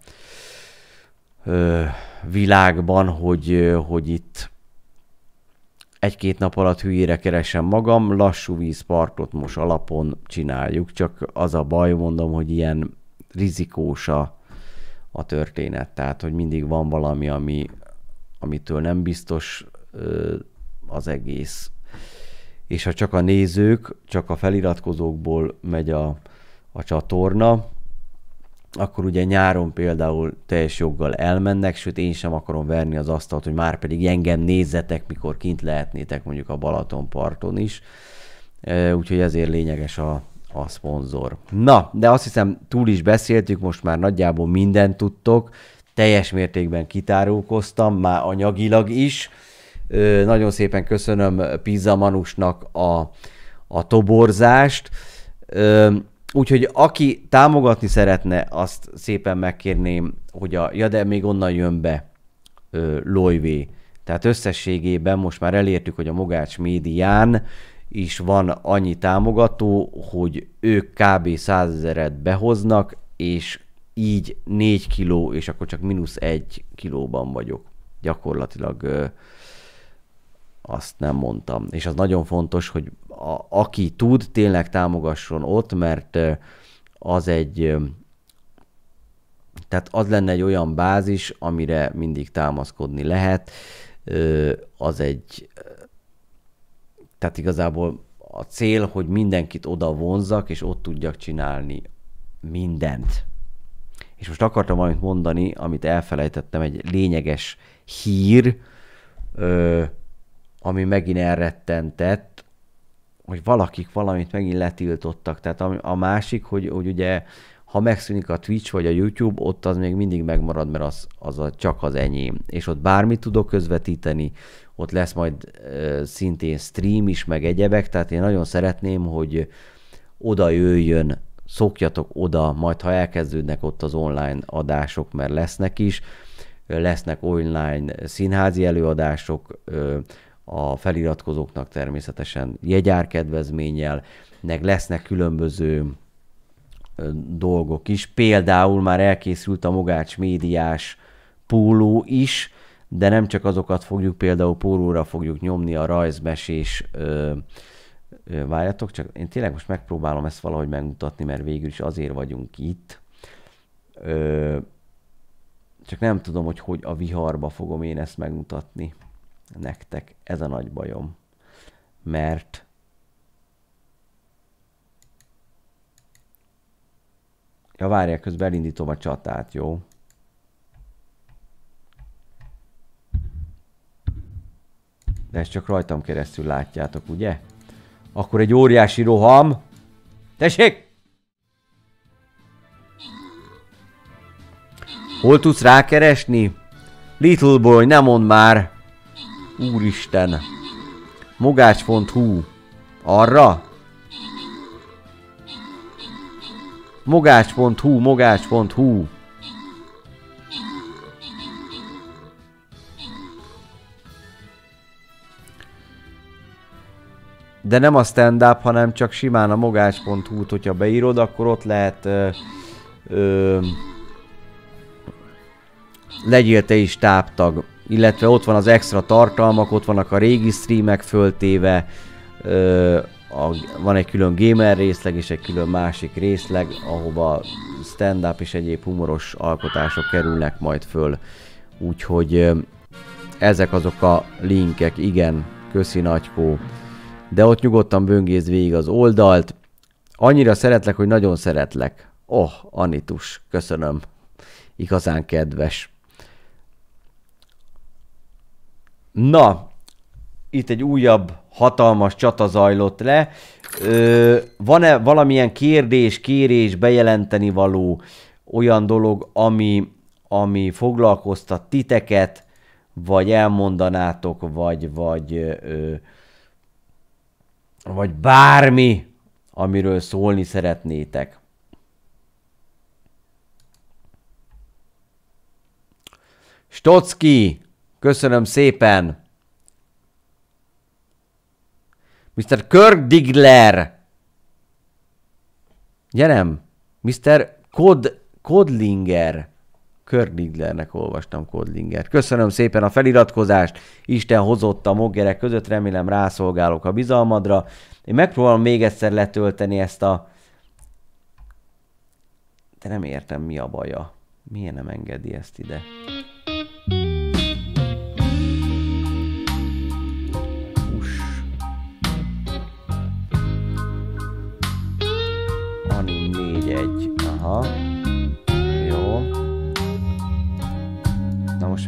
A: világban, hogy, hogy itt egy-két nap alatt hülyére keresem magam, lassú vízpartot most alapon csináljuk, csak az a baj, mondom, hogy ilyen rizikós a, a történet, tehát hogy mindig van valami, ami, amitől nem biztos ö, az egész. És ha csak a nézők, csak a feliratkozókból megy a, a csatorna, akkor ugye nyáron például teljes joggal elmennek, sőt én sem akarom verni az asztalt, hogy már pedig engem nézzetek, mikor kint lehetnétek mondjuk a Balatonparton is. Úgyhogy ezért lényeges a, a szponzor. Na, de azt hiszem túl is beszéltük, most már nagyjából mindent tudtok, teljes mértékben kitárulkoztam, már anyagilag is. Nagyon szépen köszönöm Pizza Manusnak a, a toborzást. Úgyhogy aki támogatni szeretne, azt szépen megkérném, hogy a, ja de még onnan jön be ö, Lojvé Tehát összességében most már elértük, hogy a Mogács médián is van annyi támogató, hogy ők kb. 100 ezeret behoznak, és így 4 kiló, és akkor csak mínusz 1 kilóban vagyok. Gyakorlatilag ö, azt nem mondtam. És az nagyon fontos, hogy a, aki tud, tényleg támogasson ott, mert az egy, tehát az lenne egy olyan bázis, amire mindig támaszkodni lehet. Az egy, tehát igazából a cél, hogy mindenkit oda vonzak, és ott tudjak csinálni mindent. És most akartam valamit mondani, amit elfelejtettem, egy lényeges hír, ami megint elrettentett, hogy valakik valamit megint letiltottak. Tehát a, a másik, hogy, hogy ugye ha megszűnik a Twitch vagy a YouTube, ott az még mindig megmarad, mert az, az a, csak az enyém. És ott bármit tudok közvetíteni, ott lesz majd ö, szintén stream is, meg egyebek, tehát én nagyon szeretném, hogy oda jöjjön, szokjatok oda, majd ha elkezdődnek ott az online adások, mert lesznek is, lesznek online színházi előadások, ö, a feliratkozóknak természetesen jegyárkedvezménnyel, meg lesznek különböző dolgok is. Például már elkészült a Mogács médiás póló is, de nem csak azokat fogjuk, például pólóra fogjuk nyomni a rajzmesés ö, ö, várjatok, csak én tényleg most megpróbálom ezt valahogy megmutatni, mert végül is azért vagyunk itt. Ö, csak nem tudom, hogy hogy a viharba fogom én ezt megmutatni nektek. Ez a nagy bajom. Mert Ja, várják, közben elindítom a csatát, jó? De ezt csak rajtam keresztül látjátok, ugye? Akkor egy óriási roham. Tessék! Hol tudsz rákeresni? Little boy, nem mond már! Úristen! Mogács.hu Arra? Mogács.hu, mogács.hu De nem a stand-up, hanem csak simán a mogács.hu-t, hogyha beírod, akkor ott lehet ö, ö, legyél te is táptag, illetve ott van az extra tartalmak, ott vannak a régi streamek föltéve, ö, a, van egy külön gamer részleg és egy külön másik részleg, ahova stand-up és egyéb humoros alkotások kerülnek majd föl. Úgyhogy ö, ezek azok a linkek, igen, köszi nagykó. De ott nyugodtan böngész végig az oldalt. Annyira szeretlek, hogy nagyon szeretlek. Oh, Anitus, köszönöm. Igazán kedves. Na, itt egy újabb hatalmas csata zajlott le. Van-e valamilyen kérdés, kérés, bejelenteni való olyan dolog, ami, ami foglalkoztat titeket, vagy elmondanátok, vagy, vagy, ö, vagy bármi, amiről szólni szeretnétek. Stocki, köszönöm szépen! Mr. Kirk Digler! Gyerem! Mr. Kod, Kodlinger. Kirk Diglernek olvastam Kodlinger. Köszönöm szépen a feliratkozást. Isten hozott a moggerek között, remélem rászolgálok a bizalmadra. Én megpróbálom még egyszer letölteni ezt a... De nem értem mi a baja. Miért nem engedi ezt ide?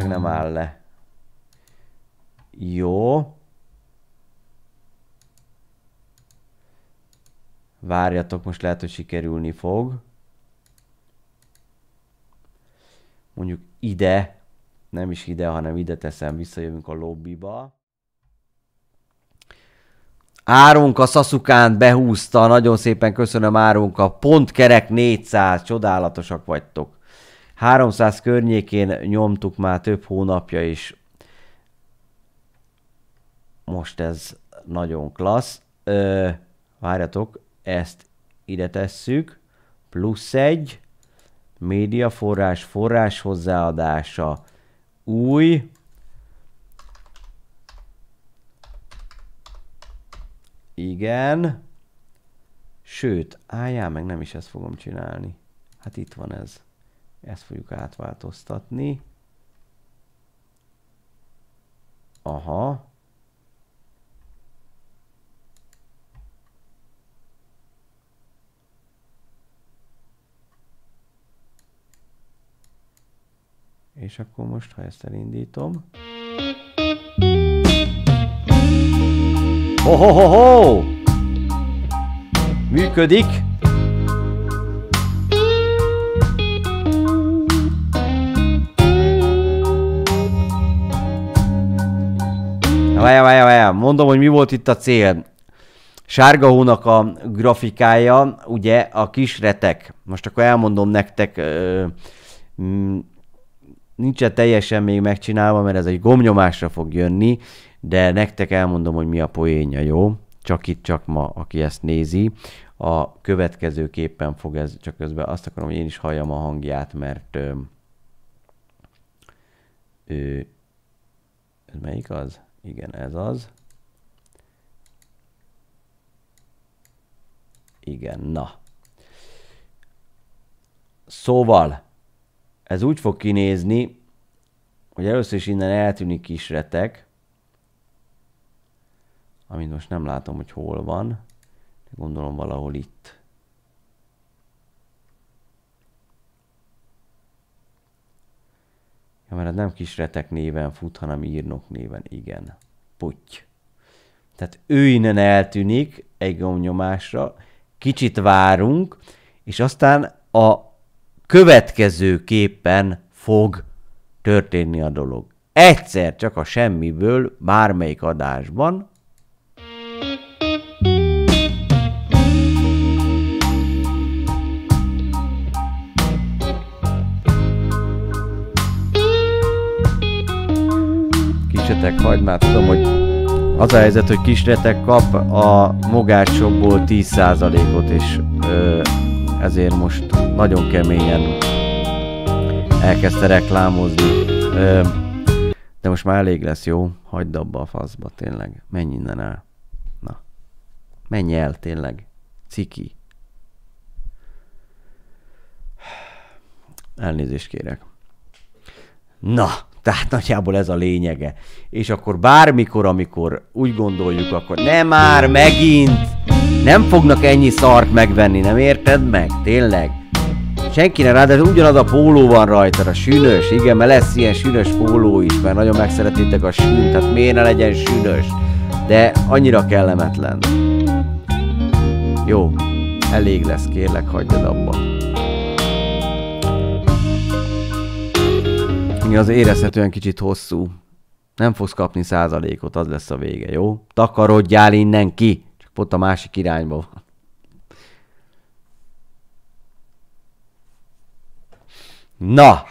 A: Meg nem áll le. Jó. Várjatok, most lehet, hogy sikerülni fog. Mondjuk ide, nem is ide, hanem ide teszem, visszajövünk a lobbyba. Áronka Szaszukán behúzta, nagyon szépen köszönöm Áronka, pont kerek 400, csodálatosak vagytok. 300 környékén nyomtuk már több hónapja is. most ez nagyon klassz. Ö, várjatok, ezt ide tesszük, plusz egy, médiaforrás, forrás hozzáadása, új, igen, sőt, álljál meg, nem is ezt fogom csinálni. Hát itt van ez. Ezt fogjuk átváltoztatni. Aha. És akkor most, ha ezt elindítom. Ho, ho, ho, ho! Működik! Várjál, várjál, várjál. Mondom, hogy mi volt itt a cél. Sárga hónak a grafikája, ugye a kis retek. Most akkor elmondom nektek, m- nincsen teljesen még megcsinálva, mert ez egy gomnyomásra fog jönni, de nektek elmondom, hogy mi a poénja, jó? Csak itt, csak ma, aki ezt nézi. A következőképpen fog ez, csak közben azt akarom, hogy én is halljam a hangját, mert ö, ö, ez melyik az? Igen, ez az. Igen, na. Szóval, ez úgy fog kinézni, hogy először is innen eltűnik kis retek, amit most nem látom, hogy hol van, de gondolom valahol itt. Ja, mert ez nem kisretek néven fut, hanem írnok néven, igen. Puty. Tehát ő innen eltűnik egy gomnyomásra, kicsit várunk, és aztán a következő képen fog történni a dolog. Egyszer csak a semmiből, bármelyik adásban, kisretek hagymát, tudom, hogy az a helyzet, hogy kisretek kap a mogásokból 10%-ot, és ö, ezért most nagyon keményen elkezdte reklámozni. Ö, de most már elég lesz, jó? Hagyd abba a faszba, tényleg. Menj innen el. Na. Menj el, tényleg. Ciki. Elnézést kérek. Na, tehát nagyjából ez a lényege. És akkor bármikor, amikor úgy gondoljuk, akkor nem már megint, nem fognak ennyi szart megvenni, nem érted meg? Tényleg? Senki ne rá, de ugyanaz a póló van rajta, a sűnös, igen, mert lesz ilyen sűnös póló is, mert nagyon megszeretitek a sűn, tehát miért ne legyen sűnös? De annyira kellemetlen. Jó, elég lesz, kérlek, hagyd abba. Igen, az érezhetően kicsit hosszú. Nem fogsz kapni százalékot, az lesz a vége, jó? Takarodjál innen ki! Csak pont a másik irányba van. Na!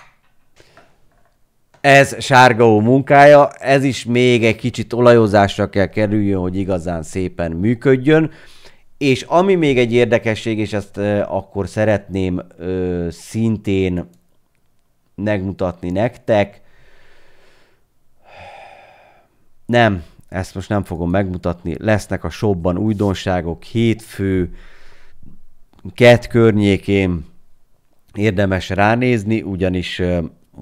A: Ez Sárgaó munkája, ez is még egy kicsit olajozásra kell kerüljön, hogy igazán szépen működjön. És ami még egy érdekesség, és ezt uh, akkor szeretném uh, szintén megmutatni nektek. Nem, ezt most nem fogom megmutatni. Lesznek a shopban újdonságok hétfő, kett környékén érdemes ránézni, ugyanis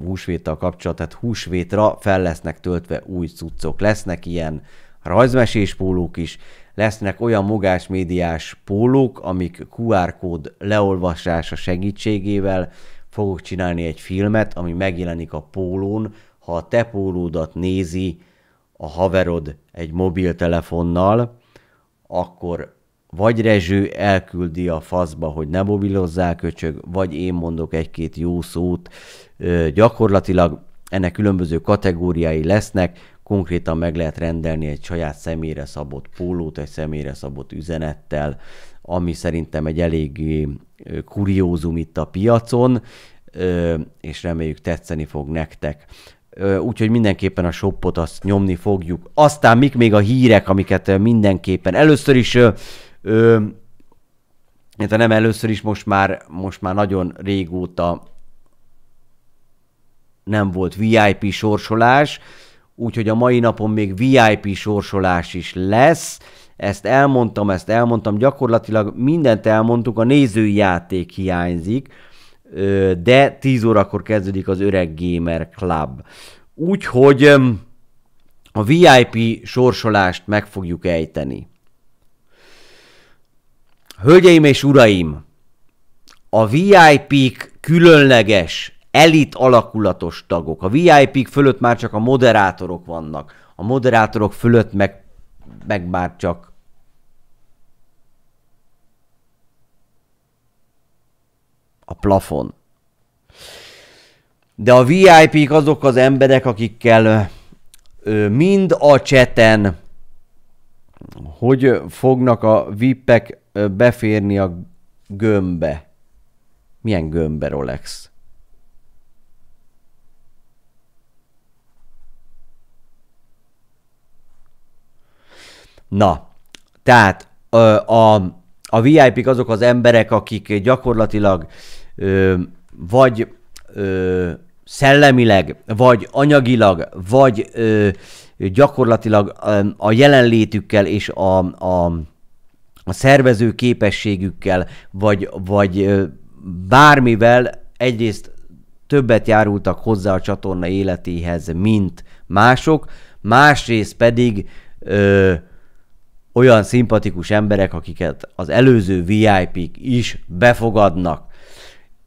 A: húsvéttal kapcsolat, tehát húsvétra fel lesznek töltve új cuccok. Lesznek ilyen rajzmesés pólók is, lesznek olyan mogásmédiás pólók, amik QR kód leolvasása segítségével fogok csinálni egy filmet, ami megjelenik a pólón, ha a te pólódat nézi a haverod egy mobiltelefonnal, akkor vagy Rezső elküldi a faszba, hogy ne mobilozzál köcsög, vagy én mondok egy-két jó szót. Gyakorlatilag ennek különböző kategóriái lesznek, konkrétan meg lehet rendelni egy saját személyre szabott pólót, egy személyre szabott üzenettel, ami szerintem egy elég kuriózum itt a piacon, és reméljük tetszeni fog nektek. Úgyhogy mindenképpen a shopot azt nyomni fogjuk. Aztán mik még a hírek, amiket mindenképpen. Először is, illetve nem először is, most már, most már nagyon régóta nem volt VIP sorsolás, úgyhogy a mai napon még VIP sorsolás is lesz. Ezt elmondtam, ezt elmondtam, gyakorlatilag mindent elmondtuk, a nézői játék hiányzik, de 10 órakor kezdődik az Öreg Gamer Club. Úgyhogy a VIP sorsolást meg fogjuk ejteni. Hölgyeim és uraim, a VIP-k különleges, elit alakulatos tagok. A VIP-k fölött már csak a moderátorok vannak. A moderátorok fölött meg, meg már csak a plafon. De a VIP-k azok az emberek, akikkel ö, mind a cseten hogy fognak a vippek ö, beférni a gömbbe. Milyen gömbbe, Rolex? Na, tehát ö, a, a VIP-k azok az emberek, akik gyakorlatilag vagy szellemileg, vagy anyagilag, vagy gyakorlatilag a jelenlétükkel és a, a, a szervező képességükkel, vagy, vagy bármivel egyrészt többet járultak hozzá a csatorna életéhez, mint mások, másrészt pedig ö, olyan szimpatikus emberek, akiket az előző VIP-k is befogadnak.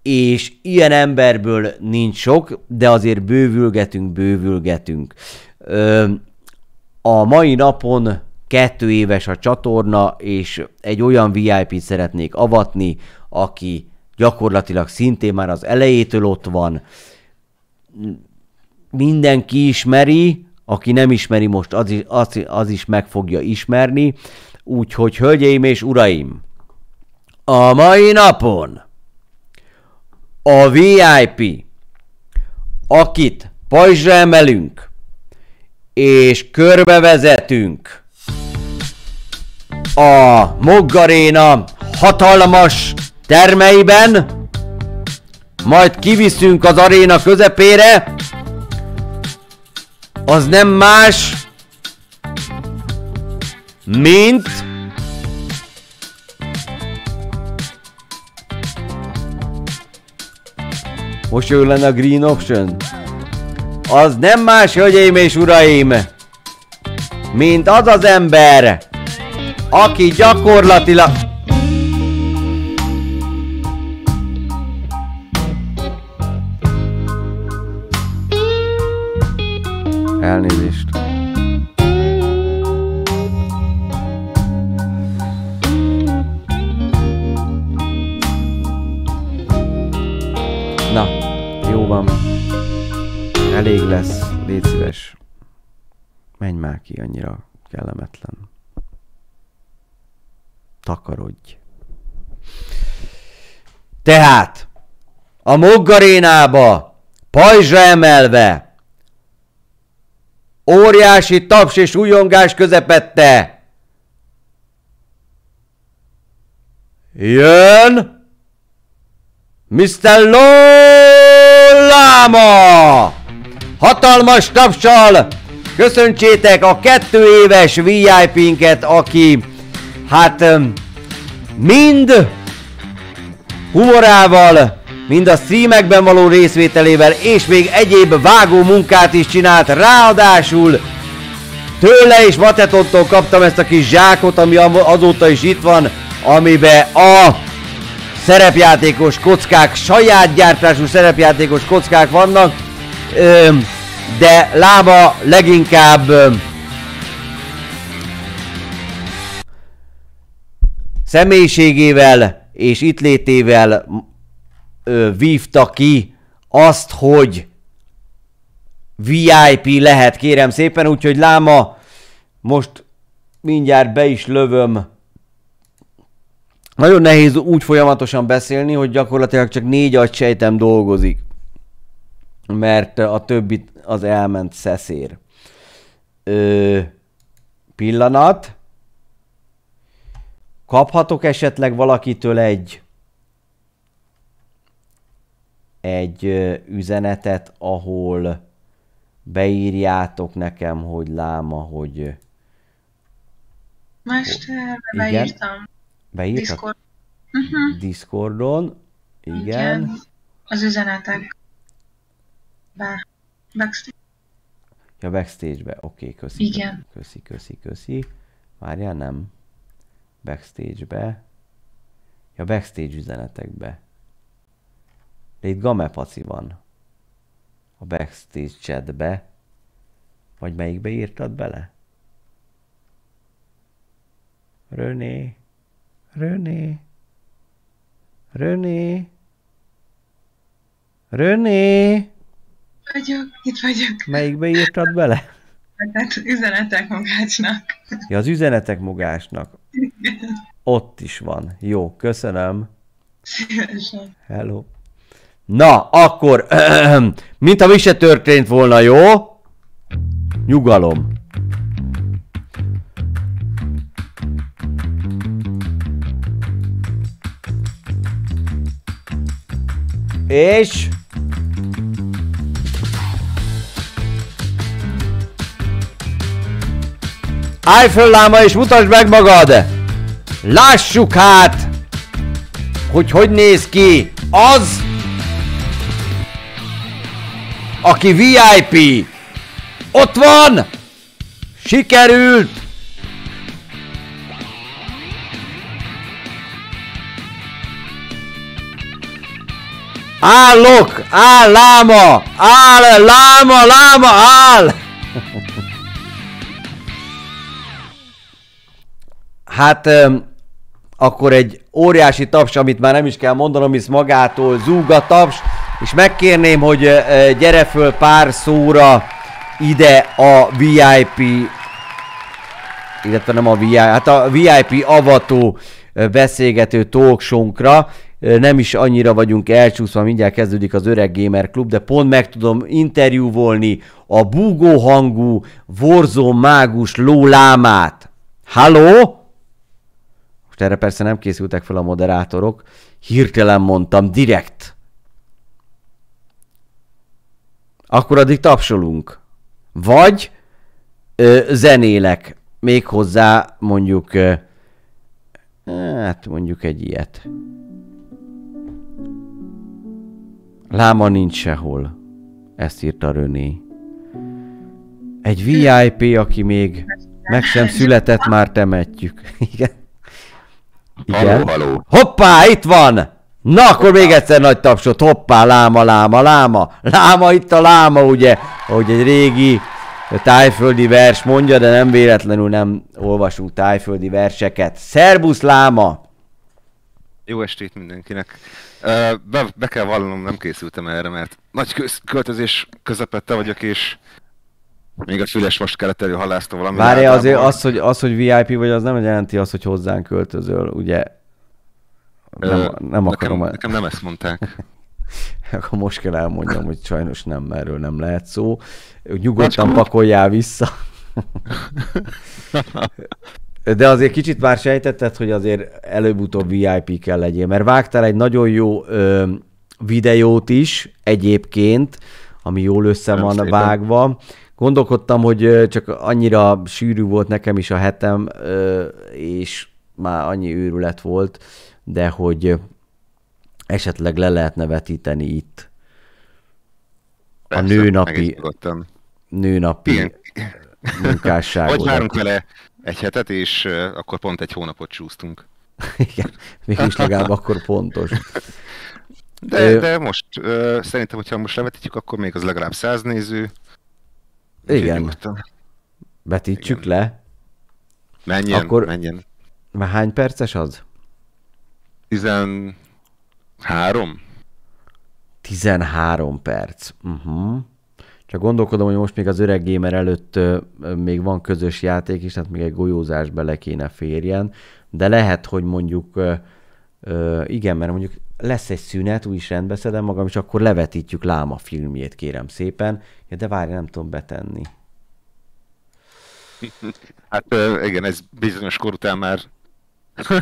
A: És ilyen emberből nincs sok, de azért bővülgetünk, bővülgetünk. Ö, a mai napon kettő éves a csatorna, és egy olyan VIP-t szeretnék avatni, aki gyakorlatilag szintén már az elejétől ott van. Mindenki ismeri, aki nem ismeri most, az is, az, az is meg fogja ismerni. Úgyhogy, hölgyeim és uraim, a mai napon a VIP, akit pajzsra emelünk, és körbevezetünk a Moggaréna hatalmas termeiben, majd kiviszünk az aréna közepére, az nem más, mint Most jön lenne a Green Option. Az nem más, hölgyeim és uraim, mint az az ember, aki gyakorlatilag... Elnézést. Elég lesz, légy szíves. Menj már ki, annyira kellemetlen. Takarodj. Tehát, a Moggarénába, pajzsra emelve, óriási taps és újongás közepette, jön Mr. Lolláma! Hatalmas tapsal! Köszöntsétek a kettő éves VIP-nket, aki hát mind humorával, mind a streamekben való részvételével, és még egyéb vágó munkát is csinált, ráadásul tőle és Matetottól kaptam ezt a kis zsákot, ami azóta is itt van, amibe a szerepjátékos kockák, saját gyártású szerepjátékos kockák vannak, de lába leginkább személyiségével és itt létével vívta ki azt, hogy VIP lehet, kérem szépen, úgyhogy Láma, most mindjárt be is lövöm. Nagyon nehéz úgy folyamatosan beszélni, hogy gyakorlatilag csak négy agysejtem dolgozik. Mert a többit az elment szeszér. Ö, pillanat. Kaphatok esetleg valakitől egy egy üzenetet, ahol beírjátok nekem, hogy láma, hogy
K: Mester,
A: Igen.
K: beírtam.
A: beírtak?
K: Discord. Uh-huh.
A: Discordon. Igen.
K: Igen. Az üzenetek. Be. Backstage.
A: Ja, backstage-be. Oké, okay, köszi.
K: Igen.
A: Köszi, köszi, köszi. Várjál, nem. Backstage-be. Ja, backstage üzenetekbe. De itt Gamepaci van. A backstage chatbe. Vagy melyikbe írtad bele? René. René. René. René.
K: Vagyok, itt vagyok.
A: Melyikbe írtad bele?
K: Tehát üzenetek magácsnak.
A: Ja, az üzenetek mogásnak.
K: Igen.
A: Ott is van. Jó, köszönöm.
K: Szívesen.
A: Hello. Na, akkor, mint ha mi se történt volna, jó? Nyugalom. És... Állj föl, láma, és mutasd meg magad! Lássuk hát, hogy hogy néz ki az, aki VIP. Ott van! Sikerült! Állok! Áll, láma! Áll, láma, láma, áll! Hát akkor egy óriási taps, amit már nem is kell mondanom, hisz magától zúg a taps, és megkérném, hogy gyere föl pár szóra ide a VIP, illetve nem a VIP, hát a VIP avató beszélgető talkshownkra. Ö, Nem is annyira vagyunk elcsúszva, mindjárt kezdődik az Öreg Gamer Klub, de pont meg tudom interjúvolni a búgó hangú Warzone mágus lólámát. Halló? Most erre persze nem készültek fel a moderátorok. Hirtelen mondtam, direkt. Akkor addig tapsolunk. Vagy ö, zenélek. Még hozzá mondjuk, ö, hát mondjuk egy ilyet. Láma nincs sehol. Ezt írta René. Egy VIP, aki még meg sem született, már temetjük. Igen. Igen.
M: Halló, halló.
A: Hoppá, itt van! Na, akkor még egyszer nagy tapsot. Hoppá, láma, láma, láma. Láma, itt a láma, ugye? Ahogy egy régi tájföldi vers mondja, de nem véletlenül nem olvasunk tájföldi verseket. Szerbusz, láma!
M: Jó estét mindenkinek. Be, be kell vallanom, nem készültem erre, mert nagy köz, költözés közepette vagyok, és még a füles most kellett előhalászta valami.
A: Várja, azért az hogy, az, hogy VIP vagy, az nem jelenti azt, hogy hozzánk költözöl, ugye? Nem,
M: Ö,
A: nem akarom...
M: Nekem, nekem nem ezt mondták.
A: Akkor most kell elmondjam, hogy sajnos nem, erről nem lehet szó. Nyugodtan pakoljál vissza. De azért kicsit már sejtetted, hogy azért előbb-utóbb VIP kell legyél, mert vágtál egy nagyon jó ö, videót is egyébként, ami jól össze
M: Köszönöm
A: van
M: szépen.
A: vágva. Gondolkodtam, hogy csak annyira sűrű volt nekem is a hetem, és már annyi őrület volt, de hogy esetleg le lehetne vetíteni itt a
M: Persze,
A: nőnapi, nőnapi
M: Igen.
A: munkásságodat.
M: Vagy várunk vele egy hetet, és akkor pont egy hónapot csúsztunk.
A: Igen, mégis legalább akkor pontos.
M: De, de most szerintem, hogyha most levetítjük, akkor még az legalább 100 néző.
A: Igen. Betítsük le.
M: Menjen,
A: Akkor-
M: menjen.
A: Már hány perces az?
M: 13?
A: 13 perc. Uh-huh. Csak gondolkodom, hogy most még az öreg gamer előtt ö, ö, még van közös játék is, tehát még egy golyózás bele kéne férjen, de lehet, hogy mondjuk ö, igen, mert mondjuk lesz egy szünet, úgy is rendbe szedem magam, és akkor levetítjük Láma filmjét, kérem szépen. Ja, de várj, nem tudom betenni.
M: Hát igen, ez bizonyos kor után már...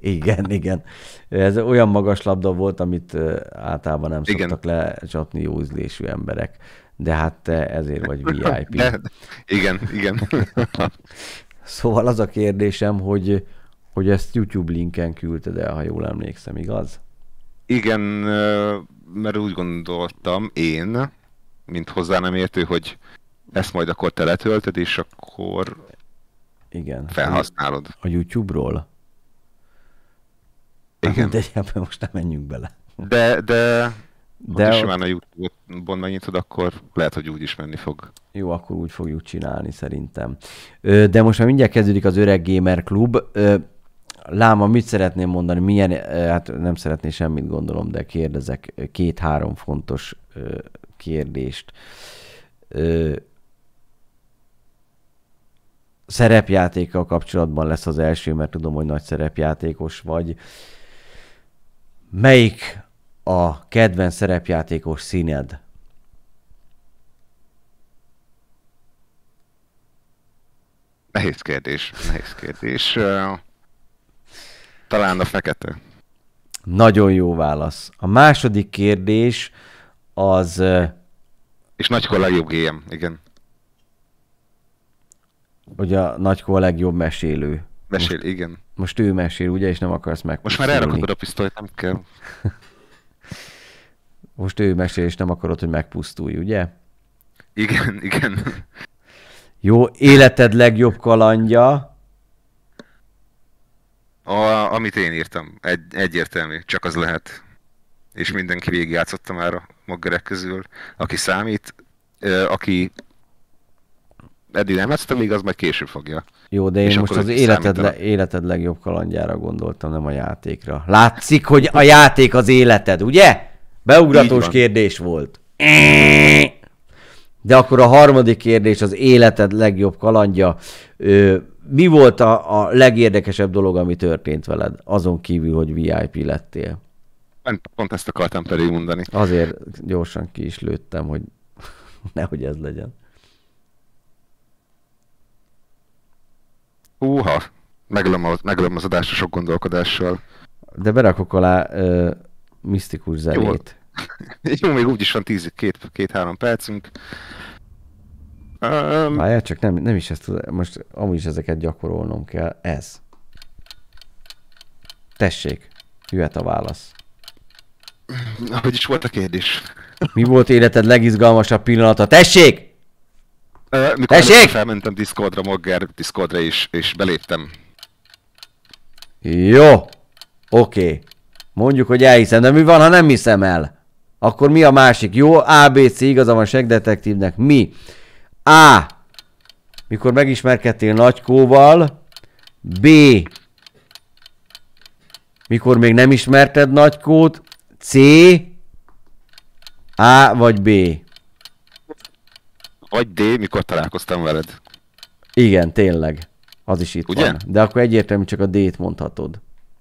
A: Igen, igen. Ez olyan magas labda volt, amit általában nem
M: Igen.
A: szoktak lecsapni jó ízlésű emberek. De hát te ezért vagy VIP.
M: De, igen, igen.
A: Szóval az a kérdésem, hogy, hogy ezt YouTube linken küldted el, ha jól emlékszem, igaz?
M: Igen, mert úgy gondoltam én, mint hozzá nem értő, hogy ezt majd akkor te letöltöd, és akkor
A: Igen.
M: felhasználod.
A: A YouTube-ról?
M: Igen.
A: De ebben most nem menjünk bele.
M: De, de,
A: De ott-
M: simán a YouTube-on megnyitod, akkor lehet, hogy úgy is menni fog.
A: Jó, akkor úgy fogjuk csinálni szerintem. De most már mindjárt kezdődik az Öreg Gamer Klub. Láma, mit szeretném mondani? Milyen, ö, hát nem szeretné semmit gondolom, de kérdezek ö, két-három fontos ö, kérdést. Szerepjátékkal kapcsolatban lesz az első, mert tudom, hogy nagy szerepjátékos vagy. Melyik a kedvenc szerepjátékos színed?
M: Nehéz kérdés, nehéz kérdés. Talán a fekete.
A: Nagyon jó válasz. A második kérdés az...
M: És nagykor legjobb GM, igen.
A: hogy a nagykó a legjobb mesélő.
M: Mesél,
A: most,
M: igen.
A: Most ő mesél, ugye, és nem akarsz
M: Most
A: megpusztulni.
M: már elrakod a pisztolyt, nem kell.
A: Most ő mesél, és nem akarod, hogy megpusztulj, ugye?
M: Igen, igen.
A: Jó, életed legjobb kalandja.
M: A, amit én írtam, egy, egyértelmű, csak az lehet. És mindenki végigjátszotta már a maggerek közül. Aki számít, aki eddig nem ezt még az majd később fogja.
A: Jó, de én
M: És
A: most az életed, le, életed legjobb kalandjára gondoltam, nem a játékra. Látszik, hogy a játék az életed, ugye? Beugratós kérdés volt. De akkor a harmadik kérdés az életed legjobb kalandja. Ö, mi volt a, a legérdekesebb dolog, ami történt veled, azon kívül, hogy VIP lettél?
M: Pont, pont ezt akartam pedig mondani.
A: Azért gyorsan ki is lőttem, hogy nehogy ez legyen.
M: Húha, meglöm, a, meglöm az adást a sok gondolkodással.
A: De berakok alá ö, misztikus zenét.
M: Jó, még úgyis van 10, két, két-három percünk. Um,
A: Várjál, csak nem, nem is ezt tud, most amúgy is ezeket gyakorolnom kell. Ez. Tessék, jöhet a válasz.
M: hogy is volt a kérdés?
A: Mi volt életed legizgalmasabb pillanata? Tessék!
M: Mikor
A: Tessék!
M: felmentem Discordra, Mogger Discordra is, és beléptem.
A: Jó. Oké. Okay. Mondjuk, hogy elhiszem, de mi van, ha nem hiszem el? Akkor mi a másik? Jó, ABC igaza van segdetektívnek. Mi? A. Mikor megismerkedtél Nagykóval. B. Mikor még nem ismerted Nagykót. C. A vagy B.
M: Vagy D, mikor találkoztam veled.
A: Igen, tényleg. Az is itt
M: Ugye?
A: van. De akkor egyértelmű csak a D-t mondhatod.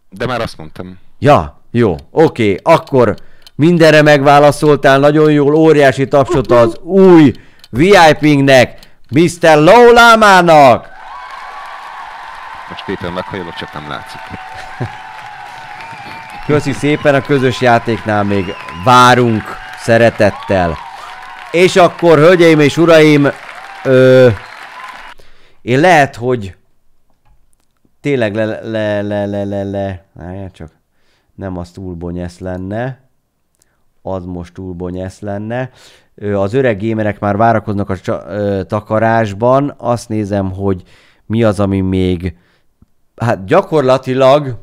M: De már azt mondtam.
A: Ja, jó, oké, akkor mindenre megválaszoltál, nagyon jól, óriási tapsot az új VIP-nek, Mr. Lólámának!
M: Most éppen meghajolok, csak nem látszik.
A: Köszi szépen, a közös játéknál még várunk szeretettel. És akkor, hölgyeim és uraim, ö, én lehet, hogy tényleg le, le, le, le, le, le, Várjál csak, nem az túl bonyesz lenne, az most túl bonyesz lenne. Az öreg gémerek már várakoznak a takarásban, azt nézem, hogy mi az, ami még, hát gyakorlatilag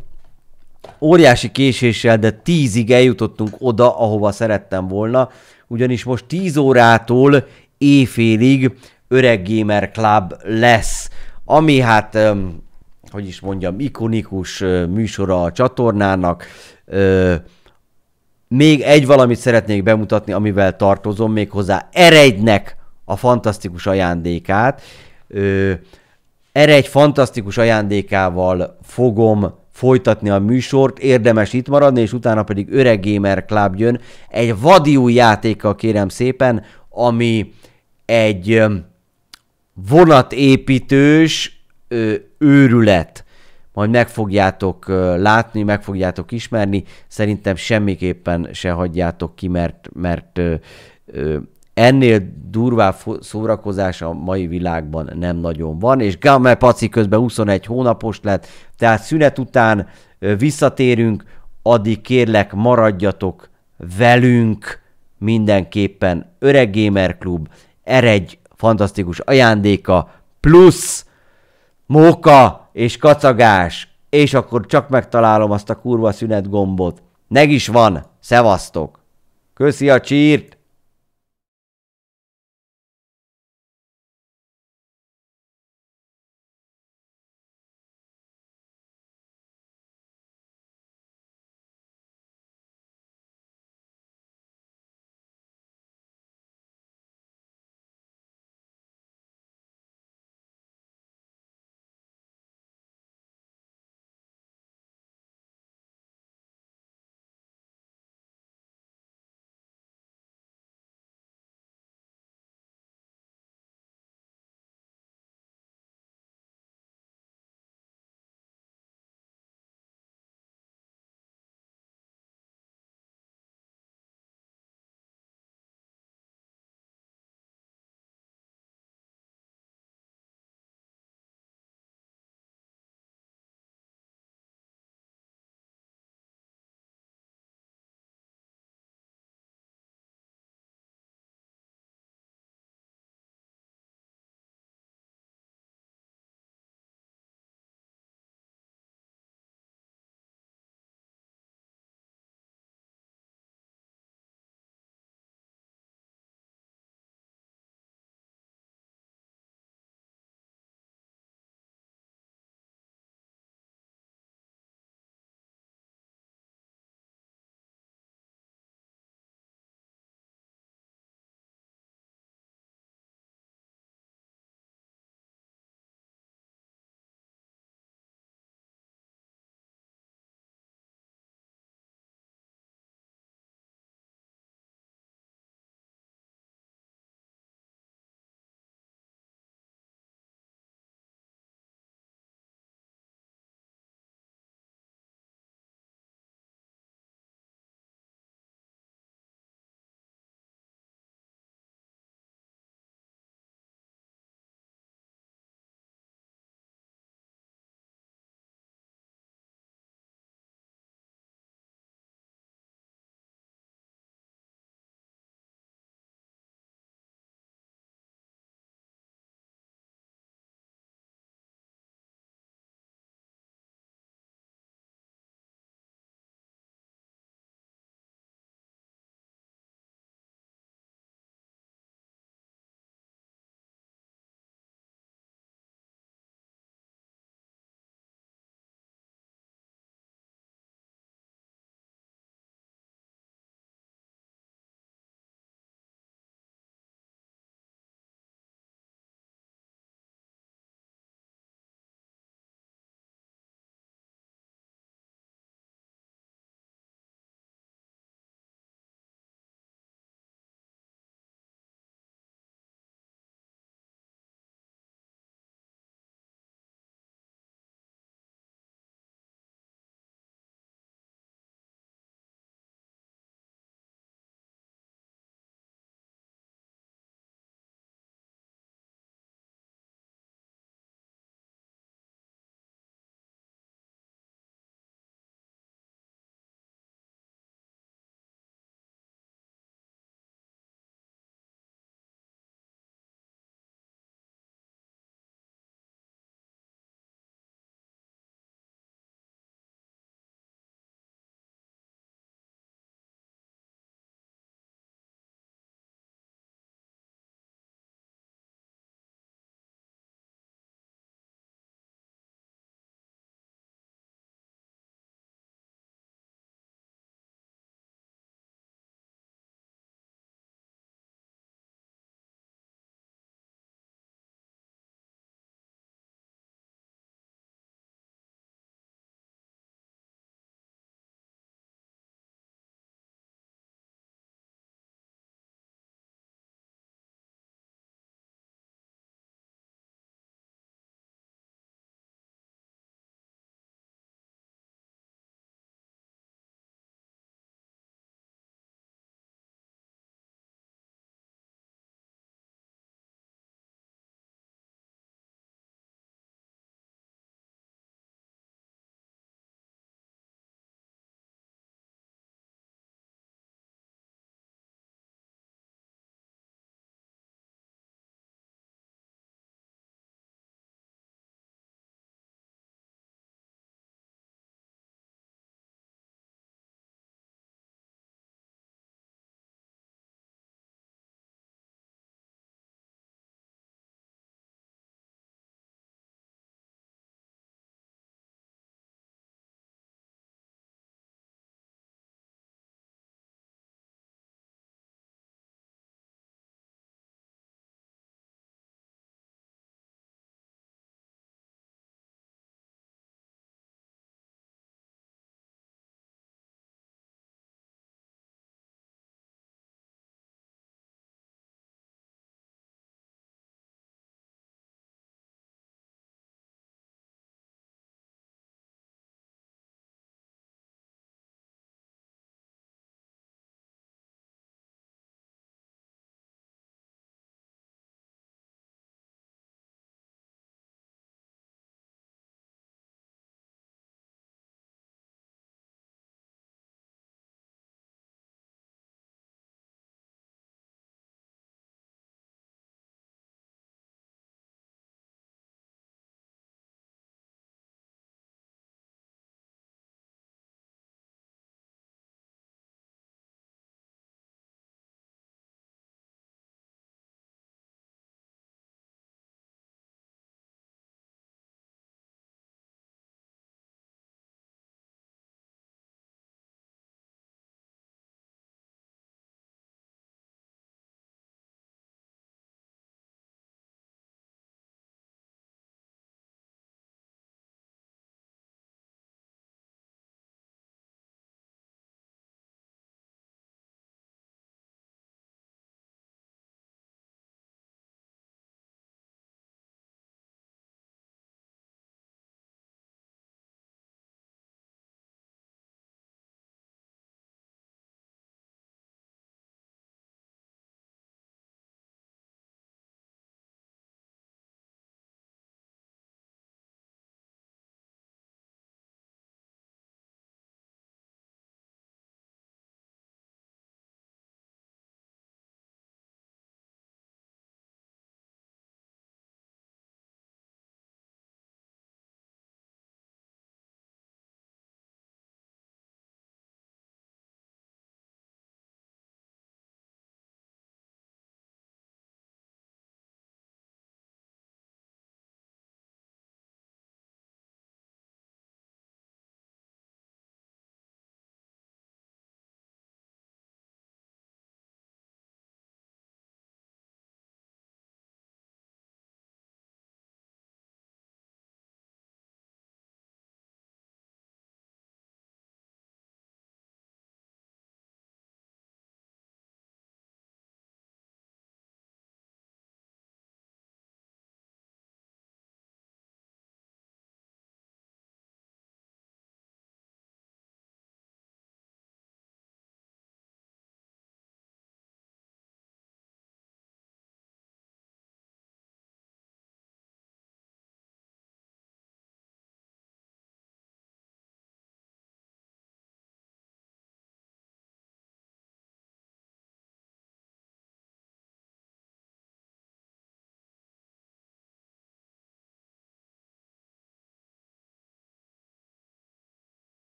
A: óriási késéssel, de tízig eljutottunk oda, ahova szerettem volna, ugyanis most 10 órától éjfélig Öreg Gamer Club lesz, ami hát, hogy is mondjam, ikonikus műsora a csatornának. Még egy valamit szeretnék bemutatni, amivel tartozom, méghozzá Erednek a fantasztikus ajándékát. Ö, erre egy fantasztikus ajándékával fogom folytatni a műsort, érdemes itt maradni, és utána pedig Öreg Gamer Club jön. Egy vadi új játékkal kérem szépen, ami egy vonatépítős ö, őrület. Majd meg fogjátok látni, meg fogjátok ismerni. Szerintem semmiképpen se hagyjátok ki, mert, mert ennél durvább szórakozás a mai világban nem nagyon van, és Gamer Paci közben 21 hónapos lett, tehát szünet után visszatérünk, addig kérlek maradjatok velünk mindenképpen Öreg Gamer Klub, eregy fantasztikus ajándéka, plusz móka és kacagás, és akkor csak megtalálom azt a kurva szünet gombot. Meg is van, szevasztok! Köszi a csírt!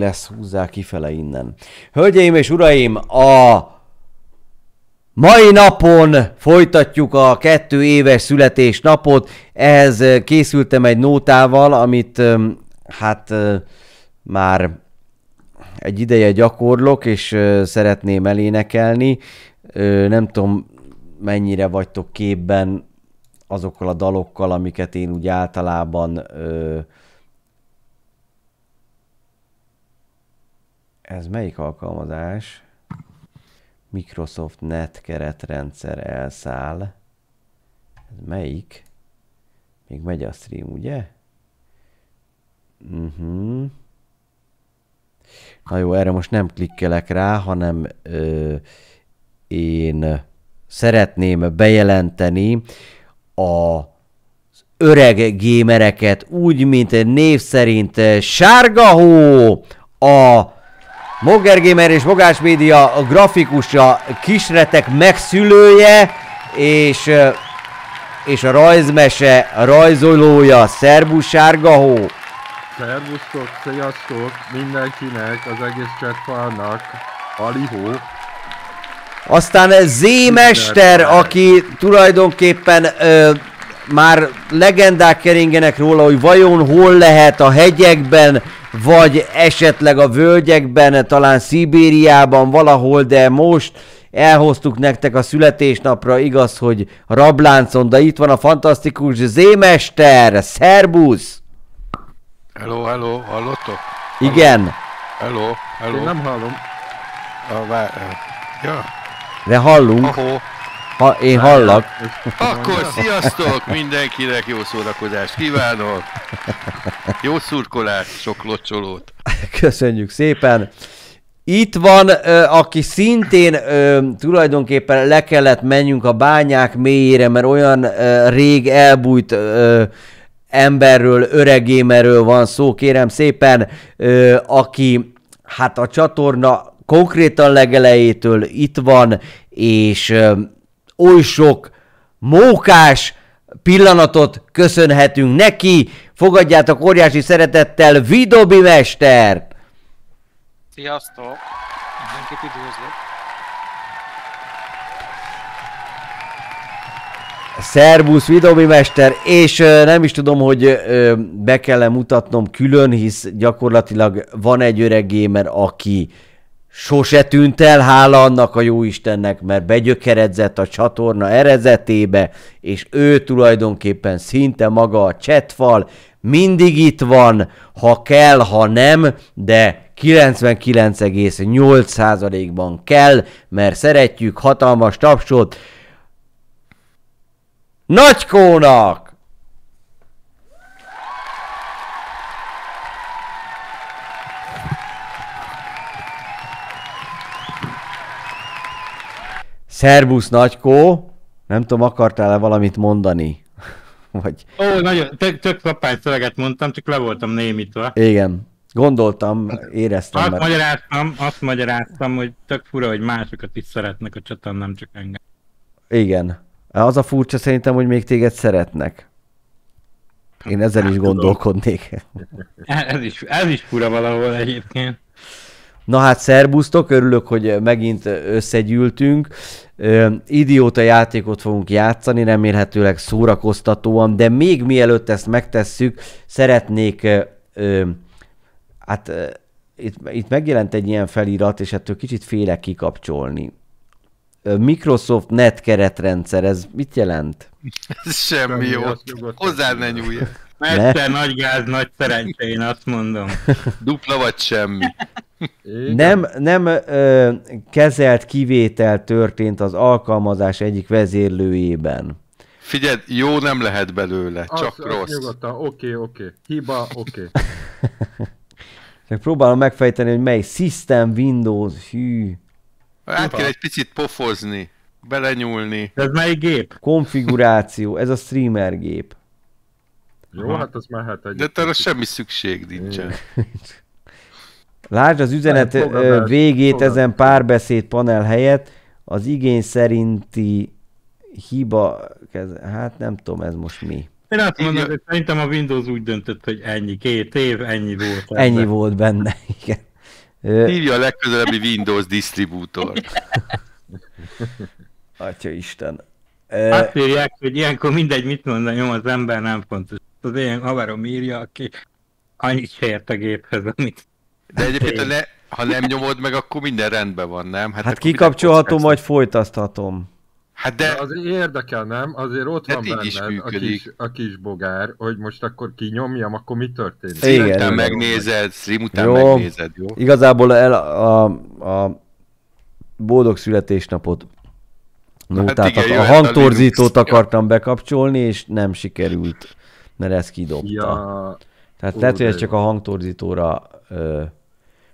A: Lesz, húzzák kifele innen. Hölgyeim és uraim, a mai napon folytatjuk a kettő éves születésnapot. Ehhez készültem egy nótával, amit öm, hát ö, már egy ideje gyakorlok, és szeretném elénekelni. Nem tudom, mennyire vagytok képben azokkal a dalokkal, amiket én úgy általában Ez melyik alkalmazás? Microsoft Net keretrendszer elszáll. Ez melyik? Még megy a stream, ugye? Uh-huh. Na jó, erre most nem klikkelek rá, hanem ö, én szeretném bejelenteni a öreg gémereket úgy, mint név szerint Sárga Hó, a Mogger Gamer és Mogás Média a grafikusa, kisretek megszülője, és, ö, és a rajzmese a rajzolója, Szerbusz Sárga Hó.
N: Szervusztok, sziasztok mindenkinek, az egész chatfalnak, Alihó.
A: Aztán Z-mester, aki tulajdonképpen ö, már legendák keringenek róla, hogy vajon hol lehet a hegyekben, vagy esetleg a völgyekben, talán Szibériában valahol, de most elhoztuk nektek a születésnapra, igaz, hogy rabláncon, de itt van a fantasztikus Z-mester, szerbusz!
N: Hello, hello, hallottok?
A: Igen,
N: Hello, hello.
O: Én nem hallom.
N: A, vár, ja.
A: de hallunk.
N: Ahó.
A: Ha, én hallak.
N: Akkor sziasztok! Mindenkinek jó szórakozást kívánok! Jó szurkolást, sok locsolót!
A: Köszönjük szépen. Itt van, aki szintén tulajdonképpen le kellett menjünk a bányák mélyére, mert olyan rég elbújt emberről, öregémerről van szó, kérem szépen, aki hát a csatorna konkrétan legelejétől itt van, és oly sok mókás pillanatot köszönhetünk neki. Fogadjátok óriási szeretettel Vidobi Mester!
P: Sziasztok! Mindenkit üdvözlök!
A: Szerbusz Vidomi Mester, és nem is tudom, hogy be kell mutatnom külön, hisz gyakorlatilag van egy öreg gamer, aki sose tűnt el, hála annak a jó Istennek, mert begyökeredzett a csatorna erezetébe, és ő tulajdonképpen szinte maga a chatfal, mindig itt van, ha kell, ha nem, de 99,8%-ban kell, mert szeretjük, hatalmas tapsot, Nagykónak! Szerbusz Nagykó! Nem tudom, akartál-e valamit mondani? Vagy...
D: Ó, nagyon, tök, tök kapány szöveget mondtam, csak le voltam némítva.
A: Igen. Gondoltam, éreztem.
D: Azt
A: mert-
D: magyaráztam, azt magyaráztam, hogy tök fura, hogy másokat is szeretnek a csatán, nem csak engem.
A: Igen. Az a furcsa szerintem, hogy még téged szeretnek. Én ezen is gondolkodnék.
D: Ez is, ez is fura valahol egyébként.
A: Na hát szerbusztok, örülök, hogy megint összegyűltünk. Ö, idióta játékot fogunk játszani, remélhetőleg szórakoztatóan, de még mielőtt ezt megtesszük, szeretnék, ö, ö, hát ö, itt, itt megjelent egy ilyen felirat, és ettől kicsit félek kikapcsolni. Microsoft Net keretrendszer, ez mit jelent?
N: Ez semmi jó. Hozzá ne
D: Mester, nagy gáz, nagy szerencse, én azt mondom.
N: Dupla vagy semmi.
A: Nem, nem ö, kezelt kivétel történt az alkalmazás egyik vezérlőjében.
N: Figyeld, jó nem lehet belőle,
O: Az,
N: csak
O: az
N: rossz.
O: nyugodtan, oké, oké. Hiba, oké.
A: Csak próbálom megfejteni, hogy mely System, Windows, hű.
N: Át kell egy picit pofozni, belenyúlni.
D: Ez melyik gép?
A: Konfiguráció, ez a streamer gép.
O: Jó, hát az mehet egy.
N: De arra semmi szükség nincsen.
A: Lásd az üzenet
O: Nem,
A: ö,
O: fogadás,
A: végét
O: fogadás.
A: ezen párbeszéd panel helyett, az igény szerinti hiba, hát nem tudom ez most mi.
D: Én azt mondom, hogy szerintem a Windows úgy döntött, hogy ennyi, két év, ennyi volt.
A: Ennyi
D: ebben.
A: volt benne, igen.
N: Hívja a legközelebbi Windows disztribútor.
A: Atya Isten.
D: Azt írják, hogy ilyenkor mindegy, mit mondani, az ember nem fontos. Az én haverom írja, aki annyit se ért a géphez, amit...
N: De egyébként, ha, ne, ha nem nyomod meg, akkor minden rendben van, nem?
A: hát
N: akkor
A: kikapcsolhatom, vagy folytathatom.
N: Hát
O: De
N: de
O: azért érdekel, nem? Azért ott
N: Hát
O: van
N: így is
O: benned a kis, a kis bogár, hogy most akkor kinyomjam, akkor mi történik?
A: Igen,
N: után megnézed, stream után
A: Jó,
N: megnézed, jó?
A: igazából el a, a, a boldog születésnapot nótát,
N: Hát igen,
A: a
N: a
A: hangtorzítót
N: Linux.
A: akartam bekapcsolni, és nem sikerült, mert ez kidobta.
O: Ja,
A: Tehát
O: ó,
A: lehet, hogy ez csak a hangtorzítóra ö,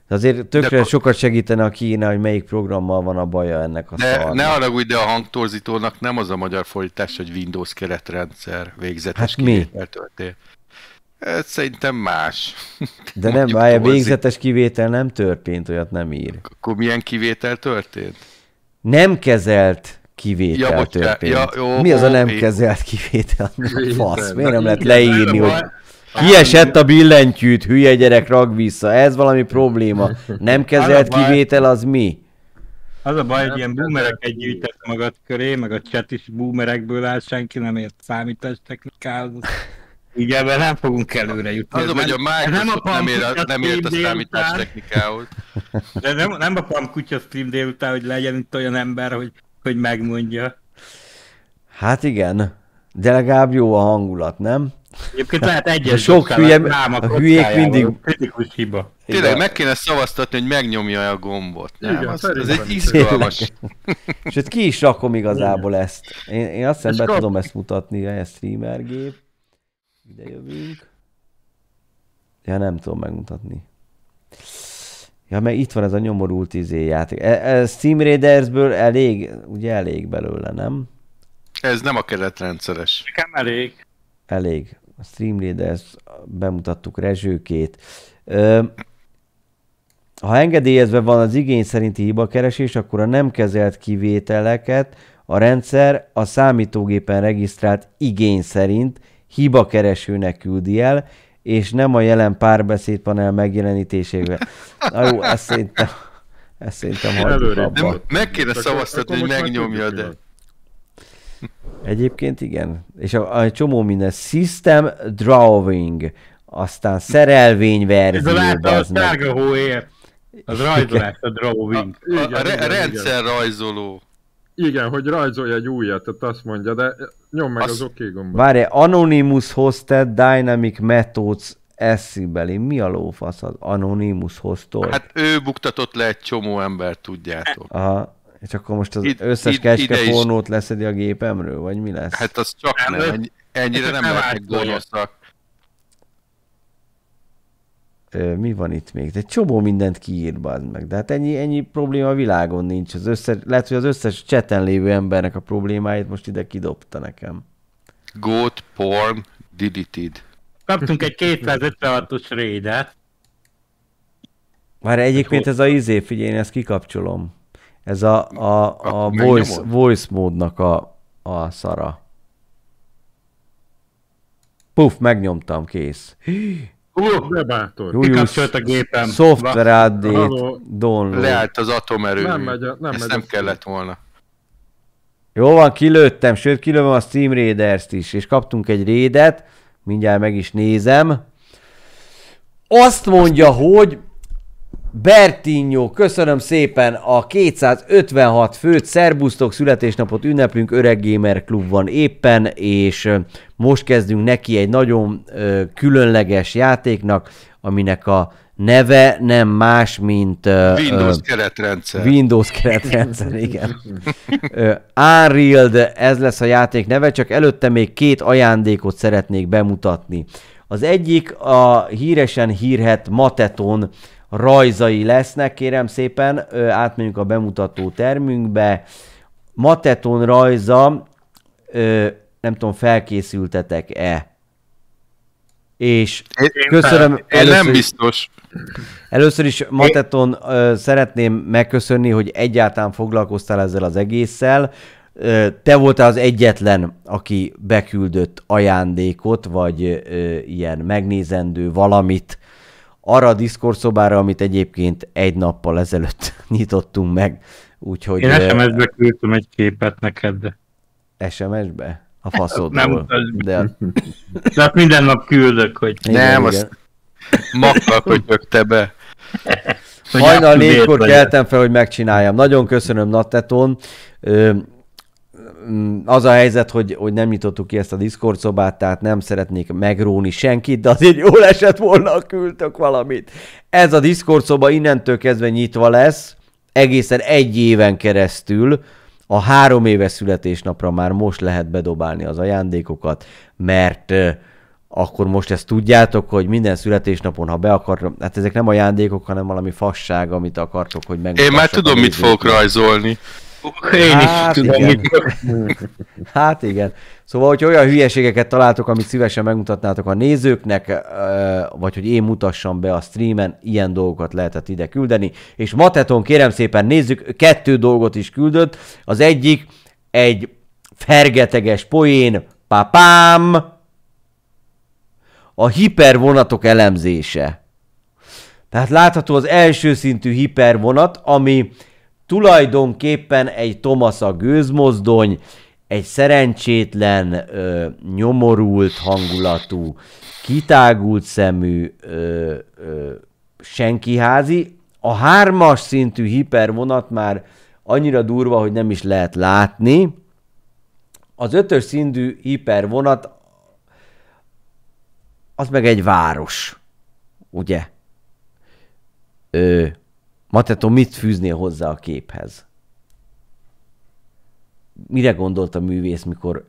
A: de azért tökre
N: De
A: sokat segítene, a kéne, hogy melyik programmal van a baja ennek a
N: De
A: szarnak.
N: ne haragudj, de a hangtorzítónak nem az a magyar fordítás, hogy Windows keretrendszer végzetes
A: Hát mi?
N: kivétel történt. Ez szerintem más.
A: De nem,
N: torzi.
A: végzetes kivétel nem történt, olyat nem ír.
N: Akkor milyen kivétel történt?
A: Nem kezelt kivétel
N: Ja,
A: történt.
N: ja, jó,
A: Mi az a nem kezelt kivétel? A fasz? Miért nem lehet leírni, hogy kiesett a billentyűt, hülye gyerek, rag vissza. Ez valami probléma. Nem kezelt kivétel az mi?
D: Az a baj, hogy ilyen boomereket gyűjtesz magad köré, meg a chat is boomerekből áll, senki nem ért számítástechnikához. Így ebben nem fogunk előre jutni.
N: Az, hogy a
D: nem- ez
N: Microsoft nem, ér,
D: Pamkutya
N: nem ért a
D: stream
N: számítás
D: délután.
N: technikához.
D: De nem, nem a Pam kutya stream délután, hogy legyen itt olyan ember, hogy, hogy megmondja.
A: Hát igen, de legalább jó a hangulat, nem?
D: Egyébként lehet egyes
A: sok
D: doktál,
A: hülye, a hülyék mindig...
D: Kritikus hiba.
N: Tényleg
A: Igen.
N: meg kéne szavaztatni, hogy megnyomja a gombot. Nem?
O: Igen,
N: az, az egy
O: is.
N: izgalmas.
A: Sőt, ki is rakom igazából ezt. Én, én azt hiszem, be
O: kap-
A: tudom ezt mutatni, a streamer gép. Ide jövünk. Ja, nem tudom megmutatni. Ja, meg itt van ez a nyomorult izé játék. E, e, Steam Raidersből elég, ugye elég belőle, nem?
N: Ez nem a keretrendszeres.
D: Nekem elég.
A: Elég. A Stream Raiders bemutattuk rezsőkét. Ö, ha engedélyezve van az igény szerinti hibakeresés, akkor a nem kezelt kivételeket a rendszer a számítógépen regisztrált igény szerint hibakeresőnek küldi el, és nem a jelen párbeszédpanel megjelenítésével. Na jó, ezt szerintem, ezt szerintem
O: Előre.
A: abba.
N: Nem, meg kéne szavaztatni, hogy megnyomja, de...
A: Egyébként igen. És a, a csomó minden. System Drawing, aztán szerelvény
D: Ez a a
A: meg.
D: sárga hóért. Az rajzolás, a drawing.
N: A, a, re-
O: igen,
N: rendszer rajzoló.
O: Igen, hogy rajzolja egy újat, tehát azt mondja, de nyom meg
N: Azt-
O: az OK gombot.
A: Várj, Anonymous Hosted Dynamic Methods eszibeli. Mi a lófasz az Anonymous Hostol?
N: Hát ő buktatott le egy csomó embert, tudjátok.
A: Aha. És akkor most az
N: Itt-
A: összes
N: is.
A: pornót leszedi a gépemről, vagy mi lesz?
N: Hát az csak
D: Nem,
N: nem,
D: ő-
N: ennyi, ennyire nem
D: nem
N: lehetnek gonoszak.
A: Mi van itt még? Egy csomó mindent kiír, bazd meg. De hát ennyi, ennyi probléma a világon nincs. Az összes, lehet, hogy az összes cseten lévő embernek a problémáit most ide kidobta nekem.
N: Goat porn deleted.
D: Kaptunk egy 256-os raidet.
A: Már egyébként ez a izé, figyelj, én ezt kikapcsolom. Ez a, a, a
N: Akkor
A: voice, voice módnak a, a szara. Puff, megnyomtam, kész.
D: Uh,
O: De bátor.
A: Julius,
D: a gépem.
A: Software update, download.
N: Leállt az atomerő.
O: Nem megy nem
N: Ezt
O: megy
N: nem kellett volna.
A: Jó van, kilőttem, sőt kilövöm a Steam Raiders-t is, és kaptunk egy raidet, mindjárt meg is nézem. Azt mondja, hogy Bertinho, köszönöm szépen a 256 főt, szerbusztok, születésnapot ünneplünk, Öreg Gamer Klub van éppen, és most kezdünk neki egy nagyon ö, különleges játéknak, aminek a neve nem más, mint... ö,
N: Windows
A: ö,
N: keretrendszer.
A: Windows keretrendszer, igen. Ö, Unreal, ez lesz a játék neve, csak előtte még két ajándékot szeretnék bemutatni. Az egyik a híresen hírhet Mateton rajzai lesznek, kérem szépen, ö, átmegyünk a bemutató termünkbe. Mateton rajza, ö, nem tudom, felkészültetek-e? És
N: Én-
A: köszönöm
N: én nem
A: először-
N: biztos.
A: Először is, Mateton, ö, szeretném megköszönni, hogy egyáltalán foglalkoztál ezzel az egésszel. Ö, Te voltál az egyetlen, aki beküldött ajándékot, vagy ö, ilyen megnézendő valamit arra a Discord szobára, amit egyébként egy nappal ezelőtt nyitottunk meg. Úgyhogy...
D: Én SMS-be küldtem egy képet neked, de...
A: SMS-be? A
D: Nem
A: faszodból.
D: be.
A: De...
D: De hát minden nap küldök, hogy...
N: Nem, azt magnak, hogy te be.
A: Hajnal négykor keltem fel, hogy megcsináljam. Nagyon köszönöm, Natteton. Mm, az a helyzet, hogy, hogy nem nyitottuk ki ezt a Discord szobát, tehát nem szeretnék megróni senkit, de azért jól esett volna, ha küldtök valamit. Ez a Discord szoba innentől kezdve nyitva lesz, egészen egy éven keresztül, a három éves születésnapra már most lehet bedobálni az ajándékokat, mert akkor most ezt tudjátok, hogy minden születésnapon, ha be akartok, hát ezek nem ajándékok, hanem valami fasság, amit akartok, hogy meg.
N: Én már tudom, mit fogok rajzolni.
D: Én is
A: Hát
D: tudom,
A: igen.
D: mit
A: Hát igen. Szóval, hogy olyan hülyeségeket találtok, amit szívesen megmutatnátok a nézőknek, vagy hogy én mutassam be a streamen, ilyen dolgokat lehetett ide küldeni. És Mateton kérem szépen nézzük, kettő dolgot is küldött. Az egyik egy fergeteges poén, papám, a hipervonatok elemzése. Tehát látható az első szintű hipervonat, ami tulajdonképpen egy Tomasa gőzmozdony, egy szerencsétlen, ö, nyomorult hangulatú, kitágult szemű ö, ö, senkiházi. A hármas szintű hipervonat már annyira durva, hogy nem is lehet látni. Az ötös szintű hipervonat az meg egy város, ugye? Ö, Mateto, mit fűznél hozzá a képhez? Mire gondolt a művész, mikor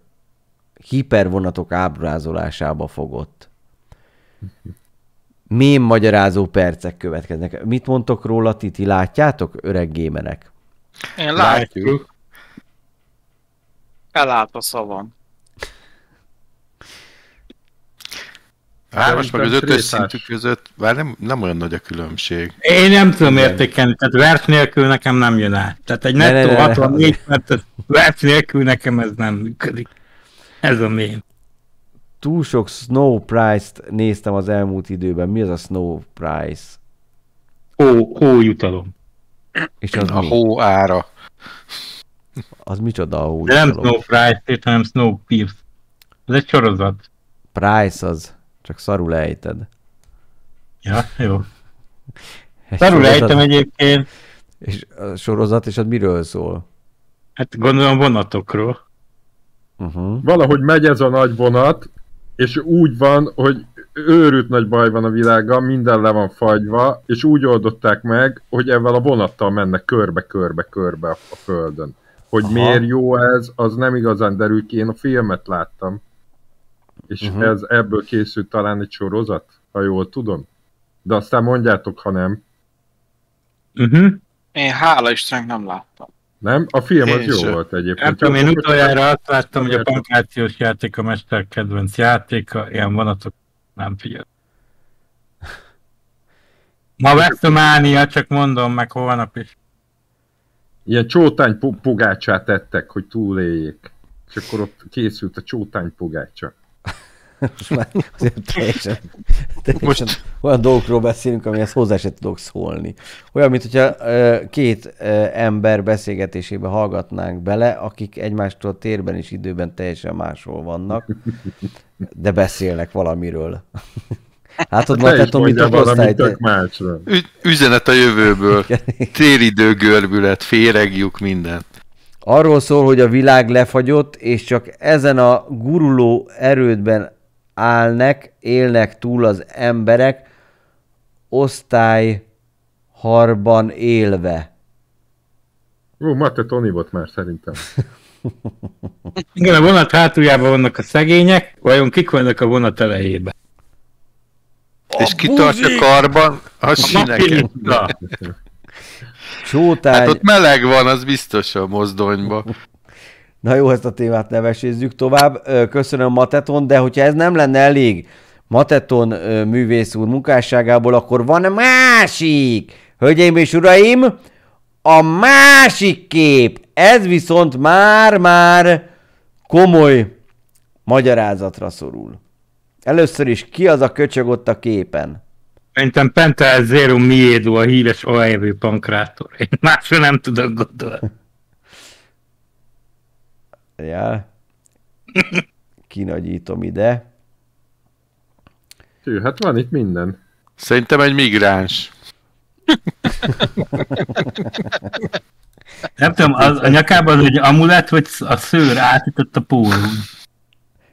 A: hipervonatok ábrázolásába fogott? Mém magyarázó percek következnek. Mit mondtok róla, ti, ti látjátok, öreg gémerek?
P: Én látjuk. Elállt a szavam.
N: Hármas meg az ötös szintű között, már nem, nem olyan nagy a különbség.
D: Én nem tudom értékelni, tehát vers nélkül nekem nem jön át. Tehát egy
N: Ne, ne,
D: nettó
N: ne, ne.
D: 64, mert ez vers nélkül nekem ez nem működik. Ez a mém.
A: Túl sok Snow Price-t néztem az elmúlt időben. Mi az a Snow Price?
D: Hó, hójutalom.
A: És az
N: A
A: mi?
N: hó ára.
A: Az micsoda a hó?
D: De nem
A: jutalom?
D: Snow Price, hanem Snow Pierce. Ez egy sorozat.
A: Price az, csak szarul ejted.
D: Ja, jó.
A: Egy
D: Szarul
A: sorozat-
D: ejtem egyébként.
A: És a sorozat, és az miről szól?
D: Hát gondolom vonatokról.
A: Uh-huh.
O: Valahogy megy ez a nagy vonat, és úgy van, hogy őrült nagy baj van a világgal, minden le van fagyva, és úgy oldották meg, hogy ezzel a vonattal mennek körbe-körbe-körbe a, a földön. Hogy
A: Aha.
O: miért jó ez, az nem igazán derül ki. Én a filmet láttam, és uh-huh. ez ebből készült talán egy sorozat, ha jól tudom. De aztán mondjátok, ha nem.
D: Uh-huh.
P: Én hála Istennek nem láttam.
O: Nem? A film az
D: Én
O: jó
D: sem.
O: volt egyébként.
D: Nem tudom, én utoljára azt láttam, hogy a pankrációs játék a mester kedvenc játéka, ilyen vonatok nem figyel. Ma Wrestlemania, csak mondom meg holnap is.
O: Ilyen csótány po- pogácsát tettek, hogy túléljék. És akkor ott készült a csótány pogácsa.
A: Most már azért teljesen, teljesen Most... olyan dolgokról beszélünk, amihez hozzá se tudok szólni. Olyan, mint hogyha két ember beszélgetésébe hallgatnánk bele, akik egymástól térben és időben teljesen máshol vannak, de beszélnek valamiről. Hát ott
O: Te is
A: Mateton, mint a
O: mondjál valami
A: osztály,
O: tök másról.
N: Ü- üzenet a jövőből. Téridő görbület, féregjuk mindent.
A: Arról szól, hogy a világ lefagyott, és csak ezen a guruló erődben állnak, élnek túl az emberek, osztályharban élve.
O: Ó, Mate Tony volt már szerintem.
D: Igen, a vonat hátuljában vannak a szegények, vajon kik vannak a vonat elejében?
N: És ki tartja karban, az sineket.
A: Csótány...
N: Hát ott meleg van, az biztos a mozdonyba.
A: Na jó, ezt a témát ne vesézzük tovább. Köszönöm Mateton, de hogyha ez nem lenne elég, Mateton művész úr munkásságából, akkor van másik! Hölgyeim és uraim, a másik kép, ez viszont már-már komoly magyarázatra szorul. Először is ki az a köcsög ott a képen?
D: Szerintem Penta Zero Miedo a híres OEV pankrátor. Én másra nem tudok gondolni.
A: Ja. Kinagyítom ide.
O: Hű, hát van itt minden.
N: Szerintem egy migráns.
D: Nem tudom, az, a nyakában az egy amulett, vagy a szőr átütött a pólón.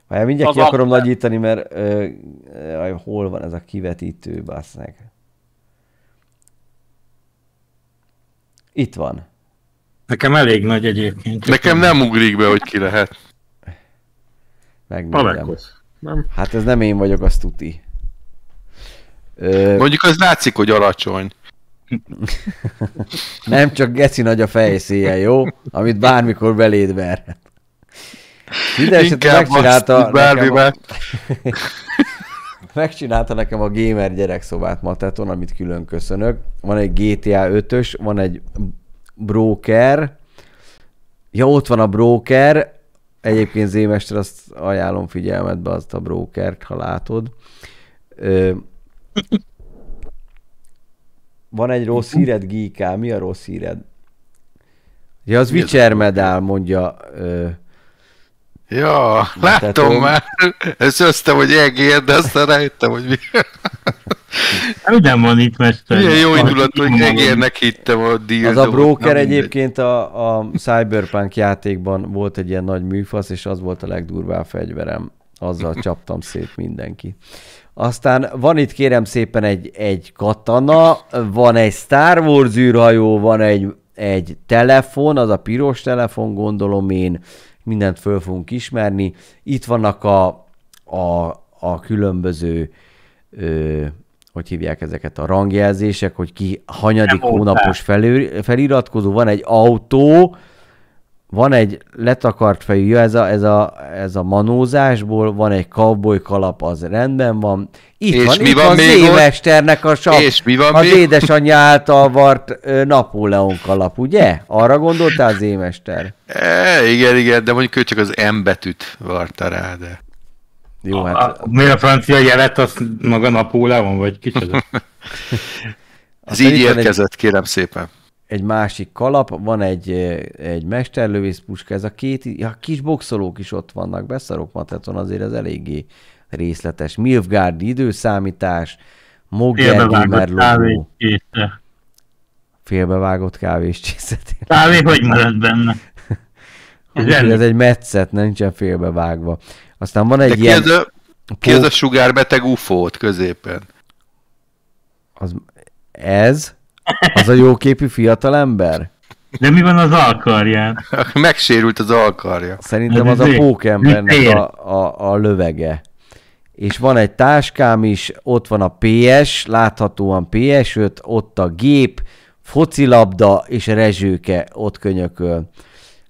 A: Várjál, mindjárt
D: Az
A: ki akarom
D: a-
A: nagyítani, mert ö, ö, hol van ez a kivetítő, bassznek. Itt van.
D: Nekem elég nagy egyébként.
N: Nekem nem ugrik be, hogy ki lehet.
A: Megnézem.
O: Palekosz. Nem?
A: Hát ez nem én vagyok, az tuti. Ö,
N: Mondjuk az látszik, hogy alacsony.
A: nem csak geci nagy a fejszéje, jó? Amit bármikor beléd verhet. Minden esetre
N: Inkább
A: megcsinálta nekem a... megcsinálta nekem a gamer gyerekszobát Mateton, amit külön köszönök. Van egy GTA 5-ös, van egy broker. Ja, ott van a broker. Egyébként Zémester, azt ajánlom figyelmetbe azt a brokert, ha látod. Ö, van egy rossz híred, GK. Mi a rossz híred? Ja, az
N: Mi
A: Witcher medál, mondja. Ö,
N: Ja,
A: Tehát,
N: látom
A: ö,
N: már. Eztöztem, hogy egér, de aztán rájöttem, hogy mi.
D: Minden van itt, mester.
N: Milyen jó indulat, hogy egérnek hittem a deal.
A: Az a broker egyébként a, a Cyberpunk játékban volt egy ilyen nagy műfasz, és az volt a legdurvább fegyverem. Azzal csaptam szét mindenki. Aztán van itt kérem szépen egy, egy katana, van egy Star Wars űrhajó, van egy, egy telefon, az a piros telefon, gondolom én, mindent föl fogunk ismerni. Itt vannak a, a, a különböző ö, hogy hívják ezeket a rangjelzések, hogy ki hanyadik hónapos felő, feliratkozó, van egy autó, van egy letakart fejű, ja, ez a, ez a, ez a manózásból, van egy cowboy kalap, az rendben van. Itt
N: És
A: van,
N: mi
A: itt
N: van
A: van
N: még ott?
A: Zémesternek a sap,
N: És mi van
A: az
N: még?
A: édesanyja által vart Napóleon kalap, ugye? Arra gondoltál, Zémester?
N: E, igen, igen, de mondjuk ő csak az M betűt varta rá, de...
A: Jó, hát
D: A, mi a francia jelet, az maga Napóleon, vagy kicsoda?
N: Ez így
A: van egy-
N: érkezett, kérem szépen.
A: Egy másik kalap, van egy, eh, egy mesterlövészpuska, ez a két, ja, kis boxolók is ott vannak, beszarok Mateton, azért ez eléggé részletes. Milfgárdi időszámítás, logó,
D: készre.
A: félbevágott kávés csészet.
D: Kávé hogy marad benne? Ez
A: Ez, egy metszet, nincsen félbevágva. Aztán van egy
N: De ki
A: ilyen...
N: ez a, ki ez a sugárbeteg ufót középen?
A: Az, ez? Az a jóképű fiatalember?
D: De mi van az alkarján?
N: Megsérült az alkarja.
A: Szerintem
D: Ez
A: az a
D: izé,
A: pókembernek a, a, a lövege. És van egy táskám is, ott van a PS, láthatóan PS5, ott a gép, focilabda és rezsőke ott könyököl.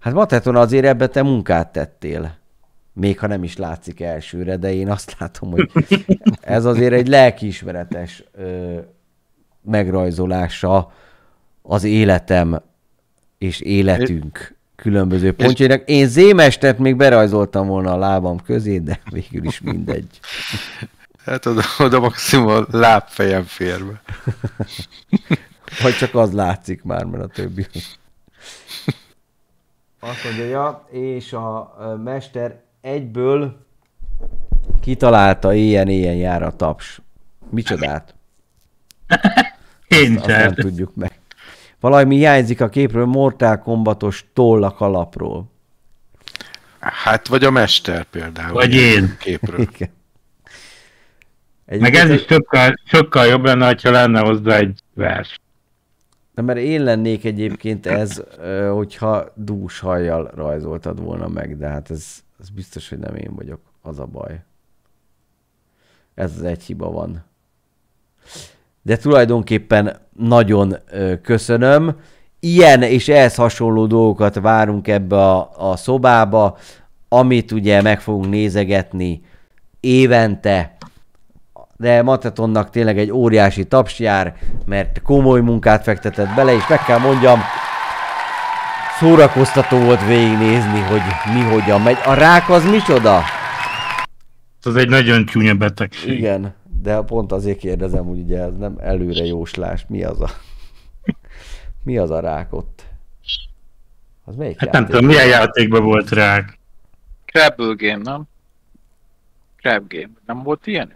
A: Hát Mateton azért ebbe te munkát tettél. Még ha nem is látszik elsőre, de én azt látom, hogy ez azért egy lelkiismeretes ö, megrajzolása az életem és életünk különböző pontjainak. Én zémestet még berajzoltam volna a lábam közé, de végül is mindegy.
N: Hát oda, oda maximum a lábfejem fér be.
A: Vagy csak az látszik már, mert a többi. Azt mondja, ja, és a mester egyből kitalálta, ilyen-ilyen jár a taps. Micsodát?
D: Én
A: Azt nem
D: sem.
A: tudjuk meg. Valami hiányzik a képről, Mortal Kombatos toll a kalapról.
N: Hát vagy a mester például.
D: Vagy én.
N: Képről.
A: Igen.
D: Meg ez is sokkal, sokkal jobb lenne, ha lenne hozzá egy vers.
A: Na, mert én lennék egyébként ez, hogyha dús hajjal rajzoltad volna meg, de hát ez, ez biztos, hogy nem én vagyok. Az a baj. Ez az egy hiba van. De tulajdonképpen nagyon köszönöm. Ilyen és ehhez hasonló dolgokat várunk ebbe a, a szobába, amit ugye meg fogunk nézegetni évente, de Matetonnak tényleg egy óriási taps jár, mert komoly munkát fektetett bele, és meg kell mondjam, szórakoztató volt végignézni, hogy mi hogyan megy. A rák az micsoda?
D: Az egy nagyon csúnya betegség.
A: Igen, de pont azért kérdezem, hogy ugye ez nem előre jóslás. Mi az a... Mi az a rák ott? Az melyik
D: Hát nem tudom, milyen játékban volt rák.
P: Crabble Game, nem? Crab Game. Nem volt ilyen?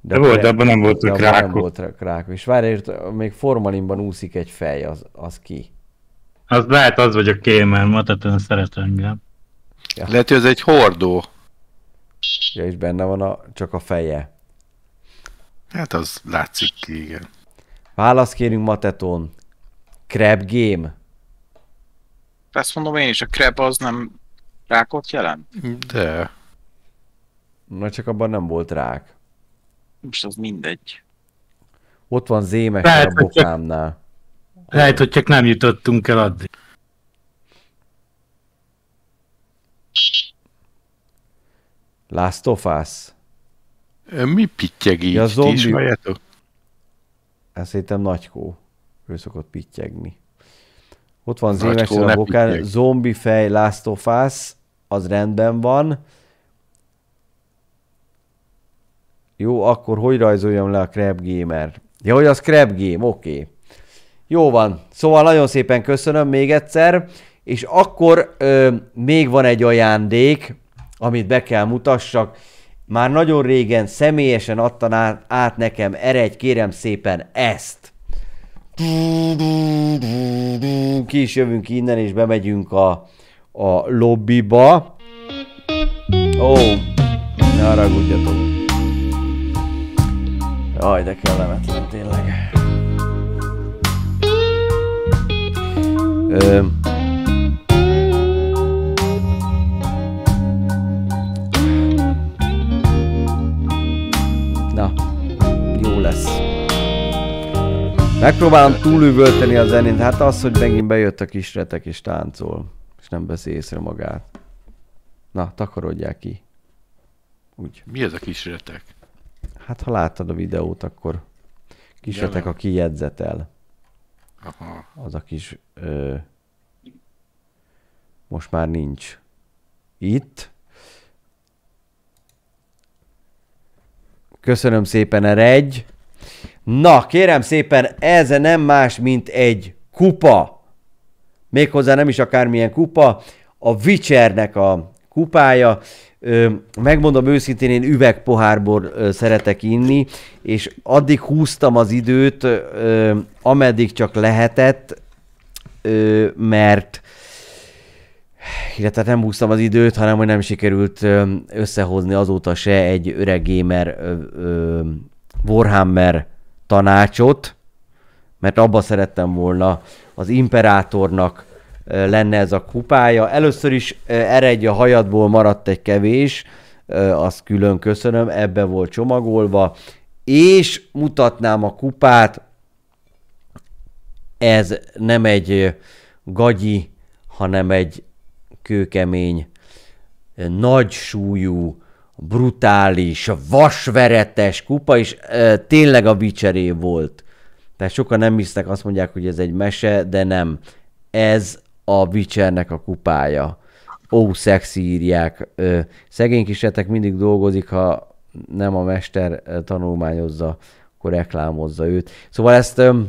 D: De volt, de abban nem voltak
A: de abban Nem
D: rákok.
A: volt rá- rákok. És várj, még formalinban úszik egy fej, az, az ki?
D: Az lehet az vagy a Kémen, Mataton szeret engem.
A: Ja.
N: Lehet, hogy ez egy hordó.
A: Ja, és benne van a, csak a feje.
N: Hát az látszik ki, igen.
A: Választ kérünk Mateton. Crab Game?
P: Ezt mondom én is, a crab az nem rákot jelent?
N: De.
A: Na csak abban nem volt rák.
P: Most az mindegy.
A: Ott van Zémes
D: Lehet,
A: a
D: hogy csak-
A: bokámnál.
D: Lehet, hogy csak nem jutottunk el addig.
A: Last of Us?
N: Mi pittyeg így?
A: Ja,
N: Ti is
A: zombi...
N: halljátok?
A: Ez szerintem Nagykó. Ő szokott pittyegni. Ott van Zémes a bokán,
N: pittyeg.
A: zombi fej, Last of Us, az rendben van. Jó, akkor hogy rajzoljam le a Crab Gamer? Ja, hogy az Crab Game, oké. Okay. Jó van. Szóval nagyon szépen köszönöm még egyszer, és akkor ö, még van egy ajándék, amit be kell mutassak. Már nagyon régen személyesen adta át, nekem eredj kérem szépen ezt. Ki is jövünk innen, és bemegyünk a, a lobbyba. Ó, ne haragudjatok. Jaj, de kellemetlen tényleg. Ö, lesz. Megpróbálom túlüvölteni a zenét, hát az, hogy megint bejött a kisretek és táncol, és nem veszi észre magát. Na, takarodják ki. Úgy.
N: Mi ez a kisretek?
A: Hát ha láttad a videót, akkor kisretek,
N: nem.
A: aki jegyzetel.
N: Aha.
A: Az a kis... Ö, most már nincs itt. Köszönöm szépen, Eregy. Na, kérem szépen, ez nem más, mint egy kupa. Méghozzá nem is akármilyen kupa, a Witchernek a kupája. Megmondom őszintén, én üvegpohárból szeretek inni, és addig húztam az időt, ameddig csak lehetett, mert illetve nem húztam az időt, hanem hogy nem sikerült összehozni azóta se egy öreg gamer Warhammer tanácsot, mert abba szerettem volna az Imperátornak lenne ez a kupája. Először is eredj a hajadból maradt egy kevés, azt külön köszönöm, ebbe volt csomagolva, és mutatnám a kupát, ez nem egy gagyi, hanem egy kőkemény, nagy súlyú, brutális, vasveretes kupa, és ö, tényleg a Witcheré volt. Tehát sokan nem hisznek, azt mondják, hogy ez egy mese, de nem. Ez a Witchernek a kupája. Ó, szexi írják. Ö, szegény kisetek mindig dolgozik, ha nem a mester tanulmányozza, akkor reklámozza őt. Szóval ezt, ö,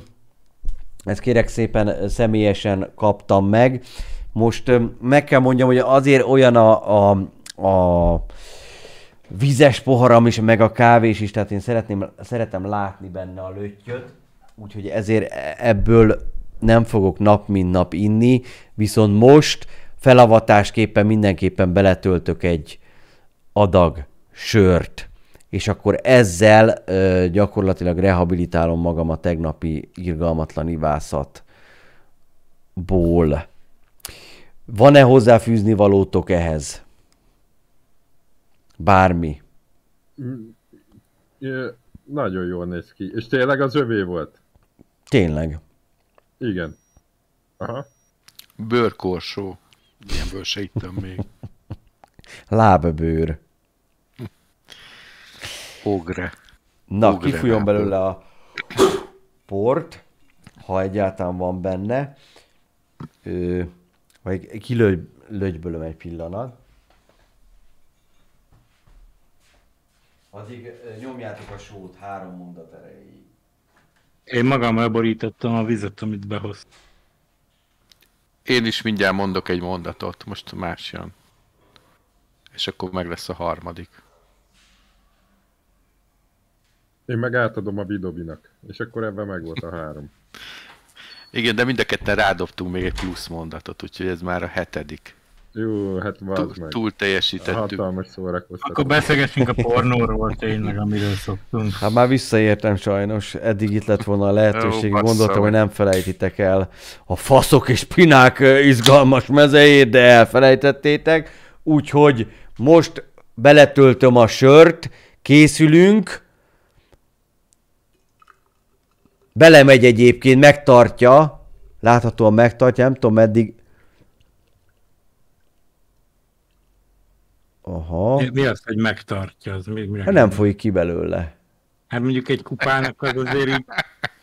A: ezt kérek szépen személyesen kaptam meg. Most ö, meg kell mondjam, hogy azért olyan a, a, a vizes poharam is, meg a kávés is, tehát én szeretném, szeretem látni benne a löttyöt, úgyhogy ezért ebből nem fogok nap mint nap inni, viszont most felavatásképpen mindenképpen beletöltök egy adag sört, és akkor ezzel ö, gyakorlatilag rehabilitálom magam a tegnapi irgalmatlan ivászatból. Van-e hozzáfűzni valótok ehhez? Bármi.
O: Mm, Nagyon jól néz ki. És tényleg az övé volt?
A: Tényleg.
O: Igen. Aha.
N: Bőrkorsó. Ilyenből se ittam még.
A: Lábbőr.
N: Ogre.
A: Na,
N: Ugrenából.
A: kifújjon belőle a port, ha egyáltalán van benne. Ö, vagy kilögybölöm egy pillanat. Addig nyomjátok a sót három mondat erejéig.
D: Én magammal borítottam a vizet, amit behoz.
N: Én is mindjárt mondok egy mondatot, most más jön. És akkor meg lesz a harmadik.
O: Én meg átadom a Bidobinak. És akkor ebben meg volt a három.
N: Igen, de mind a ketten rádobtunk még egy plusz mondatot, úgyhogy ez már a hetedik.
O: Jó, hát
N: Túl,
O: várd meg.
N: túl teljesítettük.
O: Hatalmas szórakoztató.
D: Akkor beszélgessünk a pornóról tényleg, amiről szoktunk.
A: Hát már visszaértem sajnos, eddig itt lett volna a lehetőség,
N: Ó, bassza
A: gondoltam, hogy nem felejtitek el a faszok és pinák izgalmas mezejét, de elfelejtettétek, úgyhogy most beletöltöm a sört, készülünk, belemegy egyébként, megtartja, láthatóan megtartja, nem tudom meddig, Aha.
D: Mi az, hogy megtartja? Az mi, mi
A: Hát nem folyik ki belőle.
D: Hát mondjuk egy kupának az azért így,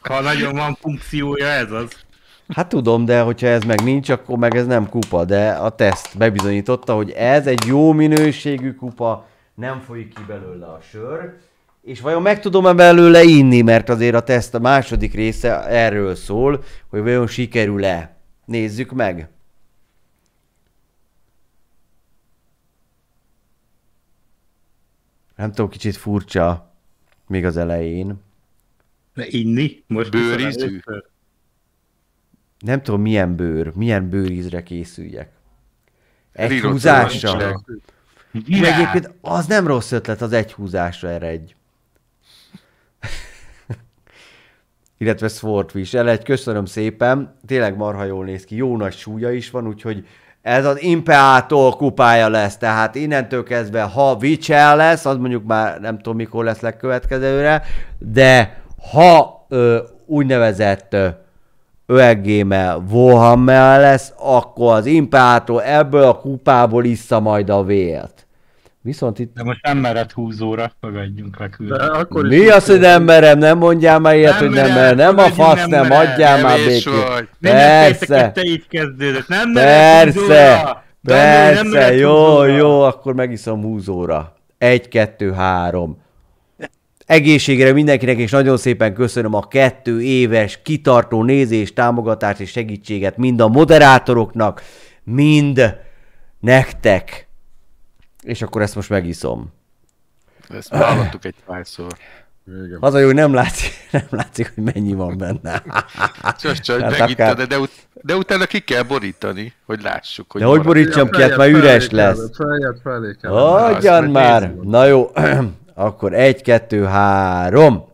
D: ha nagyon van funkciója, ez az.
A: Hát tudom, de hogyha ez meg nincs, akkor meg ez nem kupa, de a teszt bebizonyította, hogy ez egy jó minőségű kupa, nem folyik ki belőle a sör, és vajon meg tudom-e belőle inni, mert azért a teszt a második része erről szól, hogy vajon sikerül-e. Nézzük meg. Nem tudom, kicsit furcsa még az elején.
D: De inni? Most
N: Bőrízű?
D: először?
A: Nem tudom, milyen bőr, milyen bőrízre készüljek. Egy
N: Rirott
A: húzásra. De egyébként az nem rossz ötlet az egy húzásra egy. Illetve Swordfish. Elegy, köszönöm szépen. Tényleg marha jól néz ki. Jó nagy súlya is van, úgyhogy ez az Impeától kupája lesz. Tehát innentől kezdve, ha Vichel lesz, az mondjuk már nem tudom mikor lesz legkövetkezőre, de ha ö, úgynevezett ö, öegéme Warhammer lesz, akkor az Impeától ebből a kupából issza majd a vért. Viszont itt...
D: De most nem mered húzóra, fogadjunk le
O: De akkor
A: Mi az, hogy nem merem? Nem mondjál már ilyet,
D: Nem
A: hogy nem
D: merem.
A: Nem a fasz,
D: nem
A: nem, adjál már békét. Persze,
D: te így kezdődött. Nem mered húzóra!
A: persze,
D: nem
A: persze,
D: mered
A: jó,
D: húzóra!
A: jó, akkor megiszom húzóra. Egy, kettő, három. Egészségre mindenkinek, és nagyon szépen köszönöm a kettő éves kitartó nézést, támogatást és segítséget mind a moderátoroknak, mind nektek. És akkor ezt most megiszom.
N: Ezt hallottuk egy párszor.
O: Vége.
A: Az a jó, hogy nem látszik, nem látszik, hogy mennyi van benne.
N: Csak csak
A: Hát
N: megittad,
A: akár-
N: de, de, ut- de utána ki kell borítani, hogy lássuk, hogy
A: De hogy
N: marad.
A: borítsam ki, hát már üres
O: felé
A: lesz.
O: Feljebb felé kell.
N: Meg
A: már!
N: nézzük.
A: Na jó, akkor egy, kettő, három.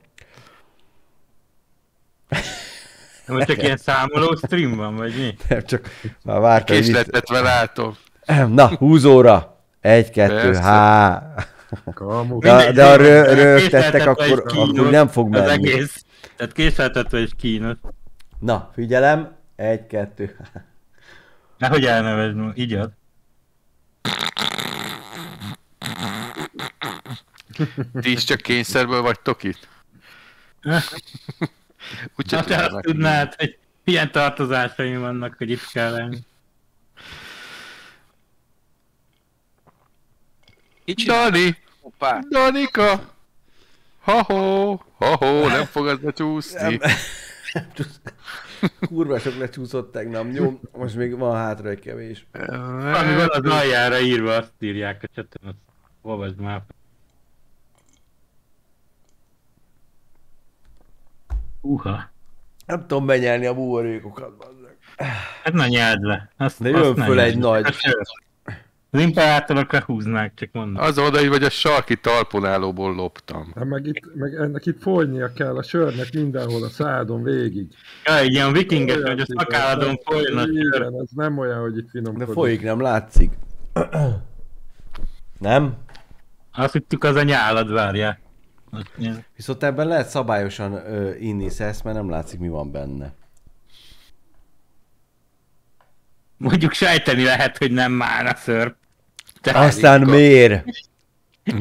D: Most csak ilyen számoló stream van, vagy mi?
A: Nem csak már vártam. hogy
N: látom.
A: vissza- Na, húzóra. Egy, kettő,
N: Persze.
A: há. De, de ha rö- rögtettek, akkor, akkor nem fog
D: Az
A: menni.
D: egész. Tehát késleltetve és kínos.
A: Na, figyelem. Egy, kettő.
D: Nehogy elnevezd, így ad.
N: Ti is csak kényszerből vagytok itt? Úgyse
D: Na te azt tudnád, hogy milyen tartozásaim vannak, hogy itt kell lenni.
N: Dani!
P: Hoppá.
N: Danika! Ha-ho! Ha-ho! Nem fogad becsúszni.
A: Kurva sok lecsúszott tegnap. Jó, most még van hátra egy kevés.
D: Ami van az aljára írva, azt írják a azt olvasd már. Uha.
A: Nem tudom benyelni a buborékokat. bazzeg.
D: Hát na nyeld le. Azt,
A: De jön
D: azt
A: föl egy nagy.
D: Az imperátorok lehúznák, csak mondom.
N: Az oda, hogy a sarki talponálóból loptam.
O: Hát meg, itt, meg ennek itt folynia kell a sörnek mindenhol a szádon végig.
D: Ja, egy ilyen vikinges, hogy a szakálladon folyjon a sör.
O: Igen, ez nem olyan, hogy itt
A: De
O: finomkodik.
A: folyik, nem látszik. Nem?
D: Azt hittük az a nyálad, nyel-
A: Viszont ebben lehet szabályosan ö, inni szesz, mert nem látszik, mi van benne.
D: Mondjuk sejteni lehet, hogy nem már a szörp. Te
A: Aztán miért?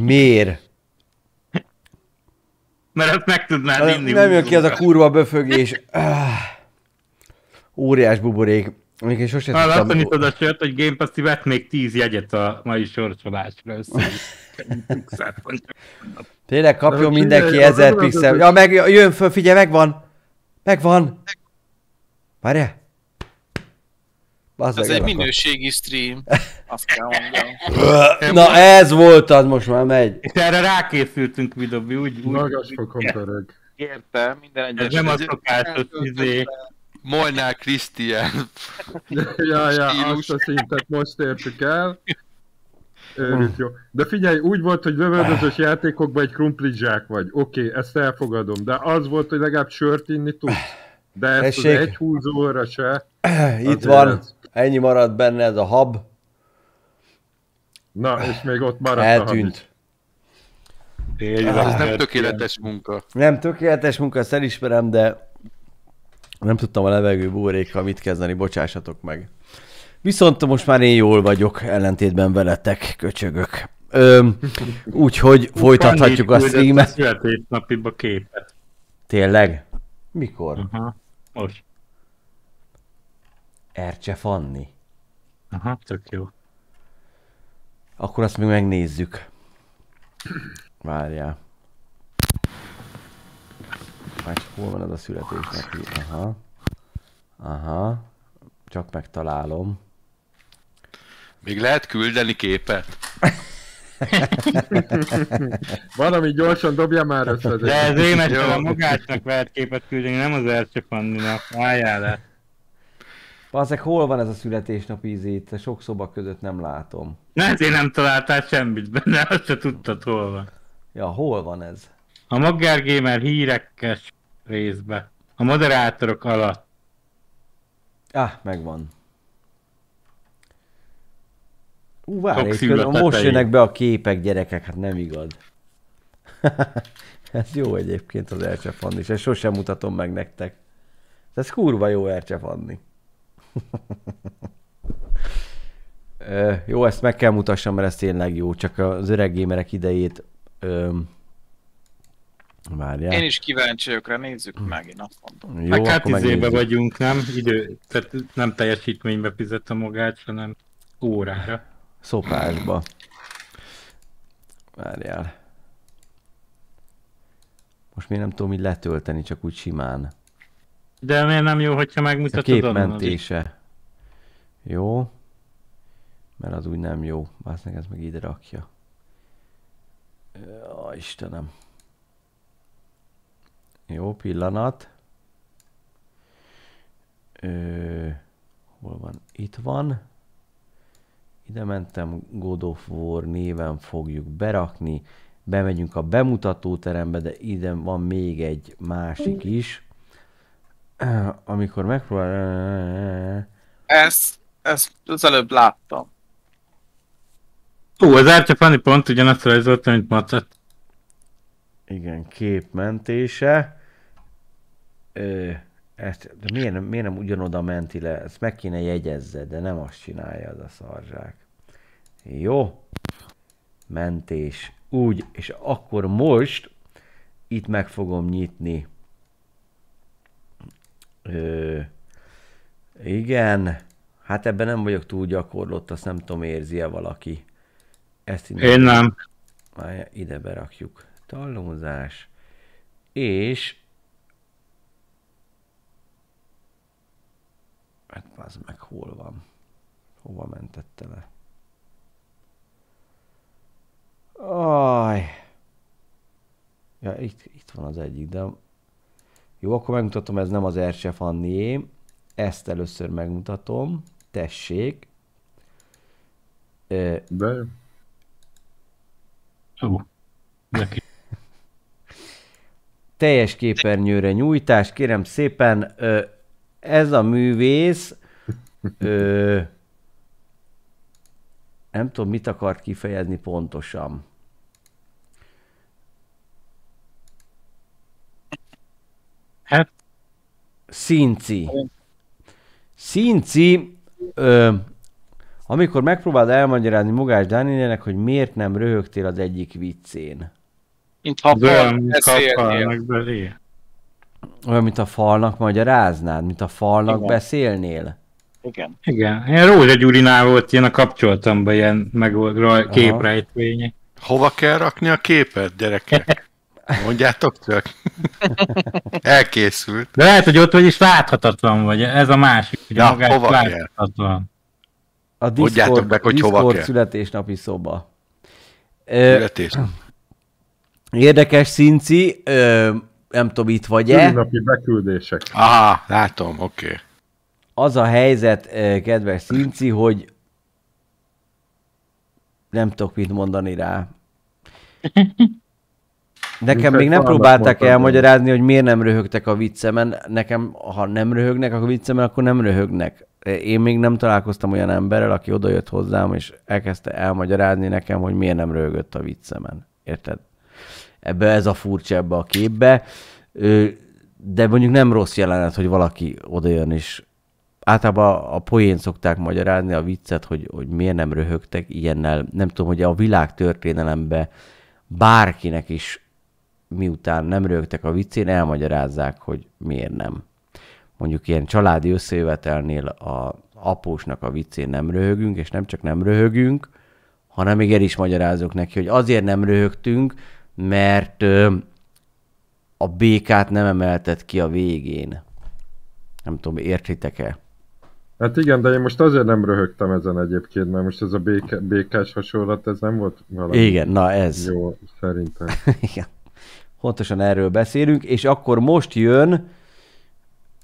A: Miért?
D: Mert azt meg tudnád inni.
A: Nem jön ki az a kurva böfögés. Ah. Óriás buborék. Még én sosem
D: azt
A: tudtam.
D: nyitod a sört, hogy Game Pass vett még 10 jegyet a mai sorsolásra össze.
A: Tényleg kapjon
D: De
A: mindenki
D: figyelj, az
A: ezer
D: az-
A: pixel. Ja, meg jön föl, figyelj, megvan. Megvan. Várjál.
P: Ez
A: meg,
P: egy
A: elakad.
P: minőségi stream. Azt kell mondjam.
A: Na ez volt az, most már megy.
D: És erre rákészültünk, Vidobi, úgy, úgy.
O: Magas fokon pörög.
P: Érte, minden egyes.
D: Ez nem a szokásos izé.
N: Molnár Krisztián.
O: Ja, ja, azt a szintet most értük el. Őrült jó. De figyelj, úgy volt, hogy lövöldözős játékokban egy krumplizsák vagy. Oké, okay, ezt elfogadom. De az volt, hogy legalább sört inni tudsz. De ezt
A: Tessék.
O: az egy húzóra se.
A: Itt van.
O: ez-
A: Ennyi maradt benne ez a hab.
O: Na, és még ott maradt a
A: Eltűnt.
N: Ez nem tökéletes munka.
A: Nem tökéletes munka, ezt elismerem, de nem tudtam a levegő buborékkal mit kezdeni, bocsássatok meg. Viszont most már én jól vagyok, ellentétben veletek, köcsögök. Úgyhogy folytathatjuk a streamet.
D: születésnapiba képet.
A: Tényleg? Mikor?
D: Aha, most.
A: Ercse Fanni.
D: Aha, tök jó.
A: Akkor azt még megnézzük. Várjál. Már hol van ez a születésnapi? Aha. Aha. Csak megtalálom.
N: Még lehet küldeni képet?
O: Valami gyorsan dobja már össze.
D: De ez a magácsnak lehet képet küldeni, nem az Ercse Fanninak. Álljál le.
A: Bazeg, hol van ez a születésnapi izét? Sok szoba között nem látom.
D: Ne, ezért nem találtál semmit benne, azt se tudtad hol van.
A: Ja, hol van ez?
D: A Maggár Gamer hírekes részbe. A moderátorok alatt.
A: Ah, megvan. Ú, várj, most jönnek be a képek, gyerekek, hát nem igaz. ez jó egyébként az Ercse Fanni, és ezt sosem mutatom meg nektek. Ez kurva jó Ercse Fanni. Ö, jó, ezt meg kell mutassam, mert ez tényleg jó, csak az öreg gamerek idejét öm, várjál.
P: Én is kíváncsi vagyok rá, nézzük meg, én azt mondom.
A: Jó,
D: Meg hát izébe vagyunk, nem? Idő, tehát nem teljesítménybe fizet a magács, hanem órára.
A: Szopásba. Várjál. Most még nem tudom így letölteni, csak úgy simán.
D: De miért nem jó, hogyha
A: A
D: megmutatod
A: kép
D: onnan az
A: mentése. Jó. Mert az úgy nem jó. Básznek ez meg ide rakja. Ó, Istenem. Jó, pillanat. Ö, hol van? Itt van. Ide mentem, God of War néven fogjuk berakni. Bemegyünk a bemutatóterembe, de ide van még egy másik is. Amikor megpróbál...
P: Ezt, ezt az előbb láttam.
D: Hú, az Ercse Fanni pont ugyanazt rajzolta, mint Macet.
A: Igen, kép mentése. Ö, ezt, de miért nem, miért nem ugyanoda menti le? Ezt meg kéne jegyezze, de nem azt csinálja az a szarzsák. Jó. Mentés. Úgy, és akkor most itt meg fogom nyitni. Ö, igen. Hát ebben nem vagyok túl gyakorlott, azt nem tudom, érzi-e valaki. Ezt innen-
D: Én nem.
A: Ide berakjuk. Tallózás. És... Hát az meg hol van? Hova mentette le? Aj. Ja, itt, itt van az egyik, de... Jó, akkor megmutatom, ez nem az Erse Fannié. Ezt először megmutatom. Tessék. Ö,
O: De
D: Ó.
A: teljes képernyőre nyújtás, kérem szépen, ö, ez a művész, ö, nem tudom, mit akart kifejezni pontosan.
D: Hát.
A: Színci. Színci, ö, amikor megpróbáld elmagyarázni Mogás Dánielének, hogy miért nem röhögtél az egyik viccén.
D: Mint
P: beszélnél.
D: kapálnak belé.
A: Olyan, mint a falnak magyaráznád, mint a falnak
P: Igen.
A: beszélnél.
P: Igen.
D: Igen, ilyen Rózsa Gyurinál volt ilyen a kapcsolatomban ilyen meg képrejtvények.
N: Hova kell rakni a képet, gyerekek? Mondjátok csak. Elkészült.
D: De lehet, hogy ott vagy is láthatatlan vagy, ez a másik, hogy
N: Ja,
D: magát
N: hova kell?
D: láthatatlan.
A: A
N: Mondjátok
A: Discord,
N: meg, hogy hova
A: Discord
N: kell.
A: születésnapi szoba.
N: Születés.
A: Érdekes szinci, ö, nem tudom, itt vagy-e.
O: Ülinapi beküldések.
N: Aha, látom, oké. Okay.
A: Az a helyzet, kedves szinci, hogy nem tudok mit mondani rá. Nekem még nem próbálták elmagyarázni, hogy miért nem röhögtek a viccemen. Nekem, ha nem röhögnek a viccemen, akkor nem röhögnek. Én még nem találkoztam olyan emberrel, aki odajött hozzám, és elkezdte elmagyarázni nekem, hogy miért nem röhögött a viccemen. Érted? Ebbe ez a furcsa ebbe a képbe. De mondjuk nem rossz jelenet, hogy valaki odajön, és általában a poén szokták magyarázni a viccet, hogy, hogy miért nem röhögtek ilyennel. Nem tudom, hogy a világ történelemben bárkinek is miután nem röhögtek a viccén, elmagyarázzák, hogy miért nem. Mondjuk ilyen családi összejövetelnél a apósnak a viccén nem röhögünk, és nem csak nem röhögünk, hanem még el is magyarázok neki, hogy azért nem röhögtünk, mert a békát nem emeltet ki a végén. Nem tudom, értitek-e?
O: Hát igen, de én most azért nem röhögtem ezen egyébként, mert most ez a béke, békás hasonlat, ez nem volt valami
A: Igen, na ez.
O: jó, szerintem.
A: Igen. Pontosan erről beszélünk, és akkor most jön...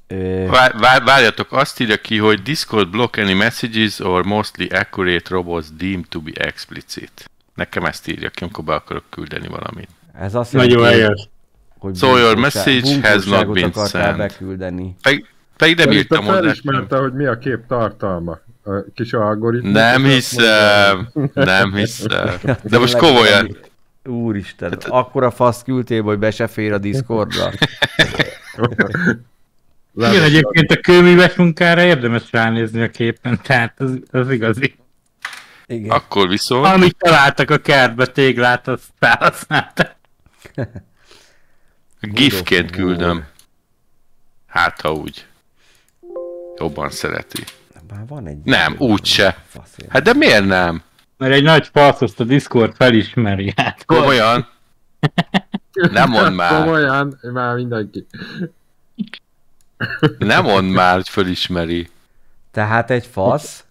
A: Ö,
N: Vár, vár, várjatok, azt írja ki, hogy Discord block any messages or mostly accurate robots deemed to be explicit. Nekem ezt írja ki, amikor be akarok küldeni valamit.
A: ez azt
D: Nagyon
A: jelenti,
D: helyes.
A: hogy
N: So your message has not been
A: akartál
N: sent.
A: beküldeni.
N: Pedig, pedig nem írtam hozzá.
O: felismerte, hogy mi a kép tartalma. A kis algoritmus.
N: Nem hiszem, nem hiszem. De most komolyan.
A: Úristen, hát, akkora fasz küldtél, hogy be se fér a Discordra.
D: Igen, egyébként a kőműves munkára érdemes ránézni a képen, tehát az, az igazi.
A: Igen.
N: Akkor viszont...
D: Amit találtak a kertbe, téglát, azt felhasználták.
N: Gifként küldöm. Hát, ha úgy. Jobban szereti.
A: Már van egy...
N: Nem, úgyse. Hát de miért nem?
D: Mert egy nagy fasz azt a Discord felismeri. Hát,
N: Komolyan? Nem mondd már.
O: Komolyan, már mindenki.
N: Nem mondd már, hogy fölismeri.
A: Tehát egy fasz.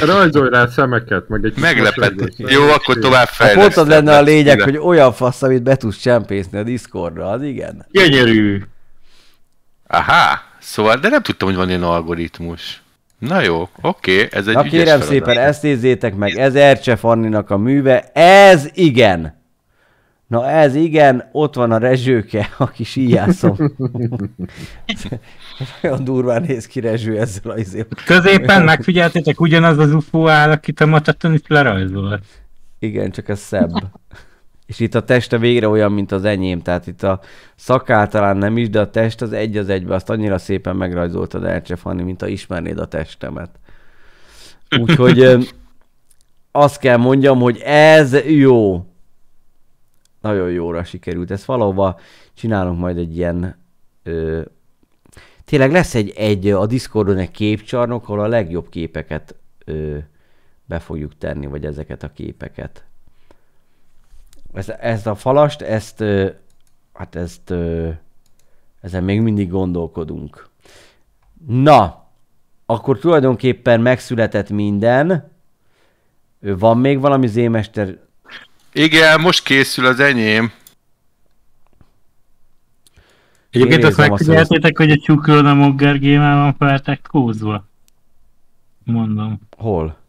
O: Rajzolj rá szemeket, meg egy mosolygós
N: Jó, akkor tovább
A: Ha
N: fejlesztem.
A: pont az lenne a lényeg,
N: Ide.
A: hogy olyan fasz, amit be tudsz csempészni a Discordra, az igen.
D: Gyönyörű.
N: Aha, szóval, de nem tudtam, hogy van ilyen algoritmus. Na jó, oké, ez egy
A: Na
N: ügyes
A: kérem
N: feladat.
A: szépen, ezt nézzétek meg, ez Ercse Fanninak a műve, ez igen! Na ez igen, ott van a Rezsőke, a kis íjászom. Olyan durván néz ki Rezső ezzel a izé.
D: Középen megfigyeltétek, ugyanaz az UFO áll, akit a mataton is lerajzolt.
A: Igen, csak ez szebb. És itt a teste végre olyan, mint az enyém, tehát itt a szakál talán nem is, de a test az egy az egybe, azt annyira szépen megrajzoltad Ercse Fanni, mint ha ismernéd a testemet. Úgyhogy azt kell mondjam, hogy ez jó. Nagyon jóra sikerült. Ezt valahova csinálunk majd egy ilyen... Ö, tényleg lesz egy, egy a Discordon egy képcsarnok, ahol a legjobb képeket ö, be fogjuk tenni, vagy ezeket a képeket. Ezt, ezt a falast, ezt, hát ezt, ezen még mindig gondolkodunk. Na, akkor tulajdonképpen megszületett minden. Van még valami zémester?
N: Igen, most készül az enyém.
D: Egyébként
A: Én
D: azt megfigyeltétek, hogy a csuklón a Mogger gémel van feltekkózva? Mondom.
A: Hol?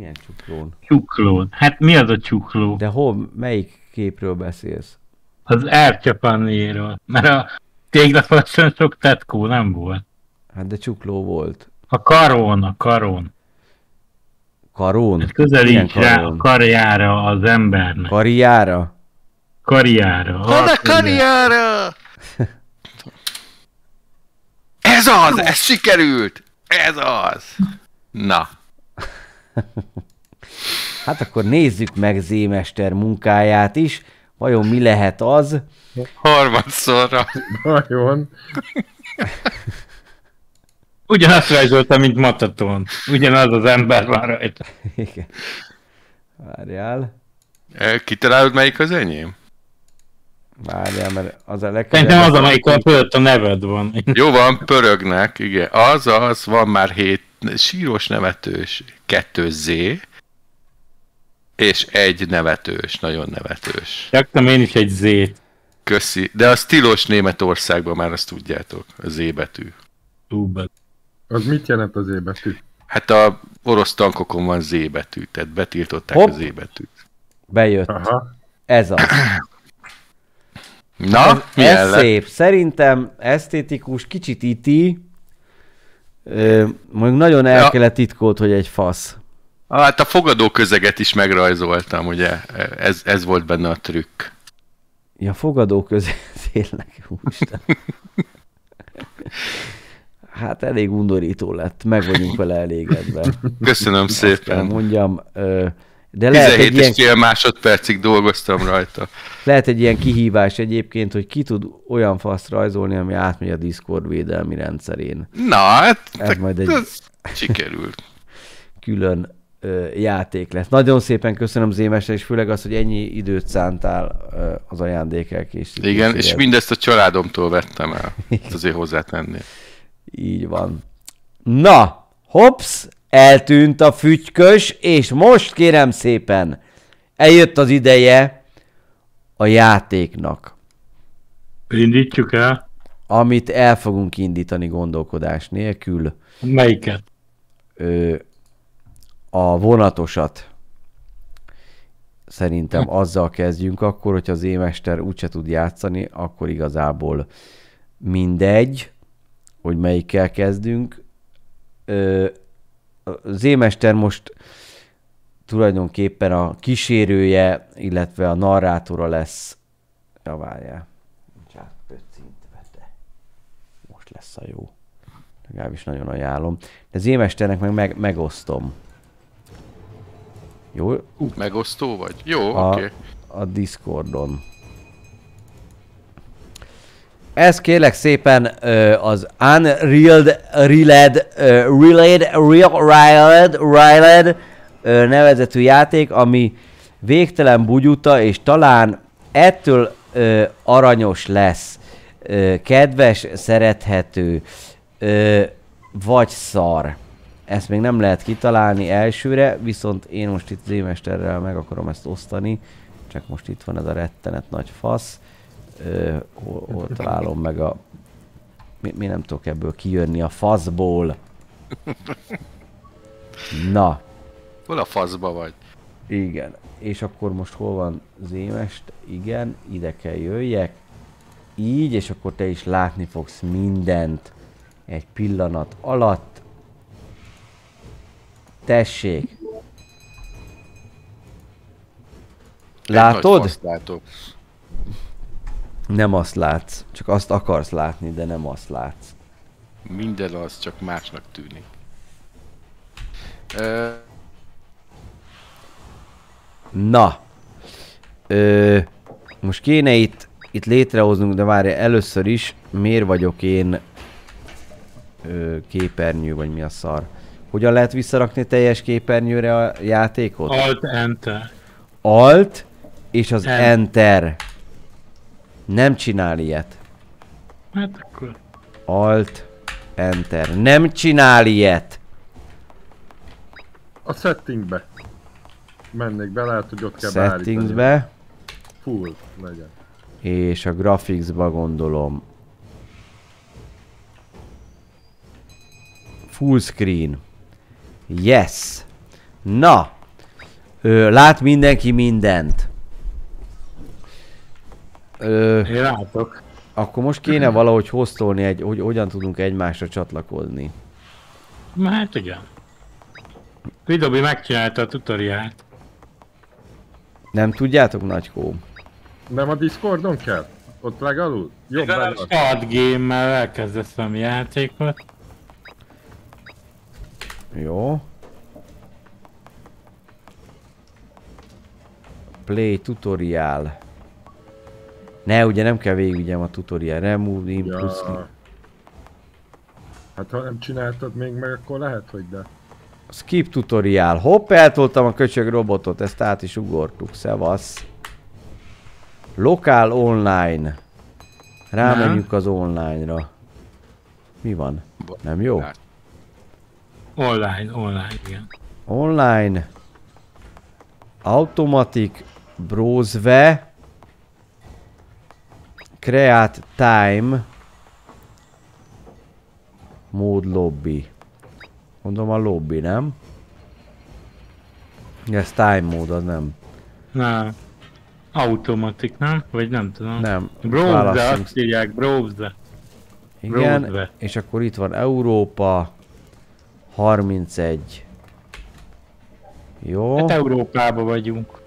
A: Milyen csuklón?
D: Csuklón. Hát mi az a csukló?
A: De hol, melyik képről beszélsz?
D: Az Ercsapannéről. Mert a téglafalason sok tetkó nem volt.
A: Hát de csukló volt.
D: A karón, a karón.
A: Karón?
D: Hát Közelíts rá a karjára az embernek.
A: Karjára?
D: Karjára.
N: Hol a karriára? Ez az, ez sikerült! Ez az! Na,
A: Hát akkor nézzük meg Zémester munkáját is. Vajon mi lehet az?
N: Harmadszorra.
O: Vajon?
D: Ugyanazt rajzoltam, mint Mataton. Ugyanaz az ember van rajta.
A: Igen. Várjál.
N: Kitalálod melyik az enyém?
A: Várjál, mert az a legközelebb...
D: Szerintem az, amelyik a fölött a neved van.
N: Jó van, pörögnek, igen. Az, az, van már hét síros nevetős, kettő Z, és egy nevetős, nagyon nevetős.
D: Jaktam én is egy Z-t.
N: Köszi. De az tilos Németországban már azt tudjátok, a Z betű.
O: Az mit jelent az ébetű?
N: Hát a orosz tankokon van Z betű, tehát betiltották
A: Hopp.
N: a Z betűt.
A: Bejött.
O: Aha.
A: Ez az.
N: Na,
A: ez, ez szép. Szerintem esztétikus, kicsit iti. Ö, mondjuk nagyon el
N: Ja.
A: kellett titkolt, hogy egy fasz.
N: Hát a fogadó közeget is megrajzoltam, ugye? Ez, ez volt benne a trükk.
A: Ja, fogadó közé, tényleg, úristen. Hát elég undorító lett, meg vagyunk vele elégedve.
N: Köszönöm
A: Azt
N: szépen.
A: mondjam, ö, de lehet
N: 17
A: egy, ilyen,
N: és fél másodpercig dolgoztam rajta.
A: lehet egy ilyen kihívás egyébként, hogy ki tud olyan faszt rajzolni, ami átmegy a Discord védelmi rendszerén.
N: Na, hát
A: Ez majd egy
N: sikerült.
A: külön ö, játék lesz. Nagyon szépen köszönöm Zémesre, és főleg az, hogy ennyi időt szántál ö, az ajándék elkészítésére.
N: Igen, és mindezt a családomtól vettem el. Ezt azért hozzátenném.
A: Így van. Na, hops, eltűnt a fütykös, és most kérem szépen, eljött az ideje a játéknak,
D: Indítsuk el.
A: amit el fogunk indítani gondolkodás nélkül.
D: Melyiket?
A: Ö, a vonatosat. Szerintem azzal kezdjünk akkor, hogyha az émester úgyse tud játszani, akkor igazából mindegy, hogy melyikkel kezdünk. Ö, az émester most tulajdonképpen a kísérője, illetve a narrátora lesz. Ja, várjál. Átpöccintve, de most lesz a jó. Legalábbis nagyon ajánlom. De az émesternek meg, meg megosztom. Jó?
N: Megosztó vagy? Jó,
A: a,
N: oké.
A: a Discordon. Ez kérlek szépen ö, az Unreal Reeled, Reeled, Reeled, Reeled nevezetű játék, ami végtelen bugyuta, és talán ettől aranyos lesz, kedves, szerethető, vagy szar. Ezt még nem lehet kitalálni elsőre, viszont én most itt Zémesterrel meg akarom ezt osztani, csak most itt van ez a rettenet nagy fasz. Hol, hol találom meg a... Mi, mi nem tudok ebből kijönni a faszból. Na,
N: Hol a faszba vagy?
A: igen. És akkor most hol van Zémest? Igen, ide kell jöjjek. Így, és akkor te is látni fogsz mindent egy pillanat alatt. Tessék. Látod?
N: látok.
A: Nem azt látsz. Csak azt akarsz látni, de nem azt látsz.
N: Minden az csak másnak tűnik. Ö,
A: Na. Ö, most kéne itt, itt létrehoznunk, de várj, először is miért vagyok én ö, képernyő, vagy mi a szar? Hogyan lehet visszarakni teljes képernyőre a játékot?
D: Alt Enter.
A: Alt és az
D: En-
A: Enter. Nem csinál ilyet.
D: Hát akkor.
A: Alt, Enter. Nem csinál ilyet.
O: A settingbe. Mennék be, lehet, hogy ott kell beállítani.
A: Settingsbe.
O: Full legyen.
A: És a graphicsba gondolom. Full screen. Yes. Na. Ö, lát mindenki mindent. Ö,
D: Én látok.
A: akkor most kéne valahogy hoztolni, egy, hogy hogyan tudunk egymásra csatlakozni.
D: Na, Hát igen. Vidobi megcsinálta a tutoriát.
A: Nem tudjátok, nagykó?
O: Nem a Discordon kell? Ott legalul? Jobb benne.
D: start game-mel elkezdesz valami játékot.
A: Jó. Play tutorial. Ne, ugye nem kell végigvigyem a tutorial. Remove impulse.
O: Ja. Hát ha nem csináltad még meg, akkor lehet, hogy de.
A: Skip tutorial. Hopp, eltoltam a köcsög robotot, ezt át is ugortuk. Szevasz. Lokál online. Rámenjünk az online-ra. Mi van? Nem jó?
D: Online, online, igen.
A: Online. Automatic browse Create time. Mód lobby. Mondom a lobby, nem? Ez time mód, az nem.
D: Na, automatik, nem? Vagy nem tudom.
A: Nem.
D: Browse, azt írják, browse.
A: Igen,
D: Browse.
A: és akkor itt van Európa 31. Jó.
D: Hát Európában vagyunk.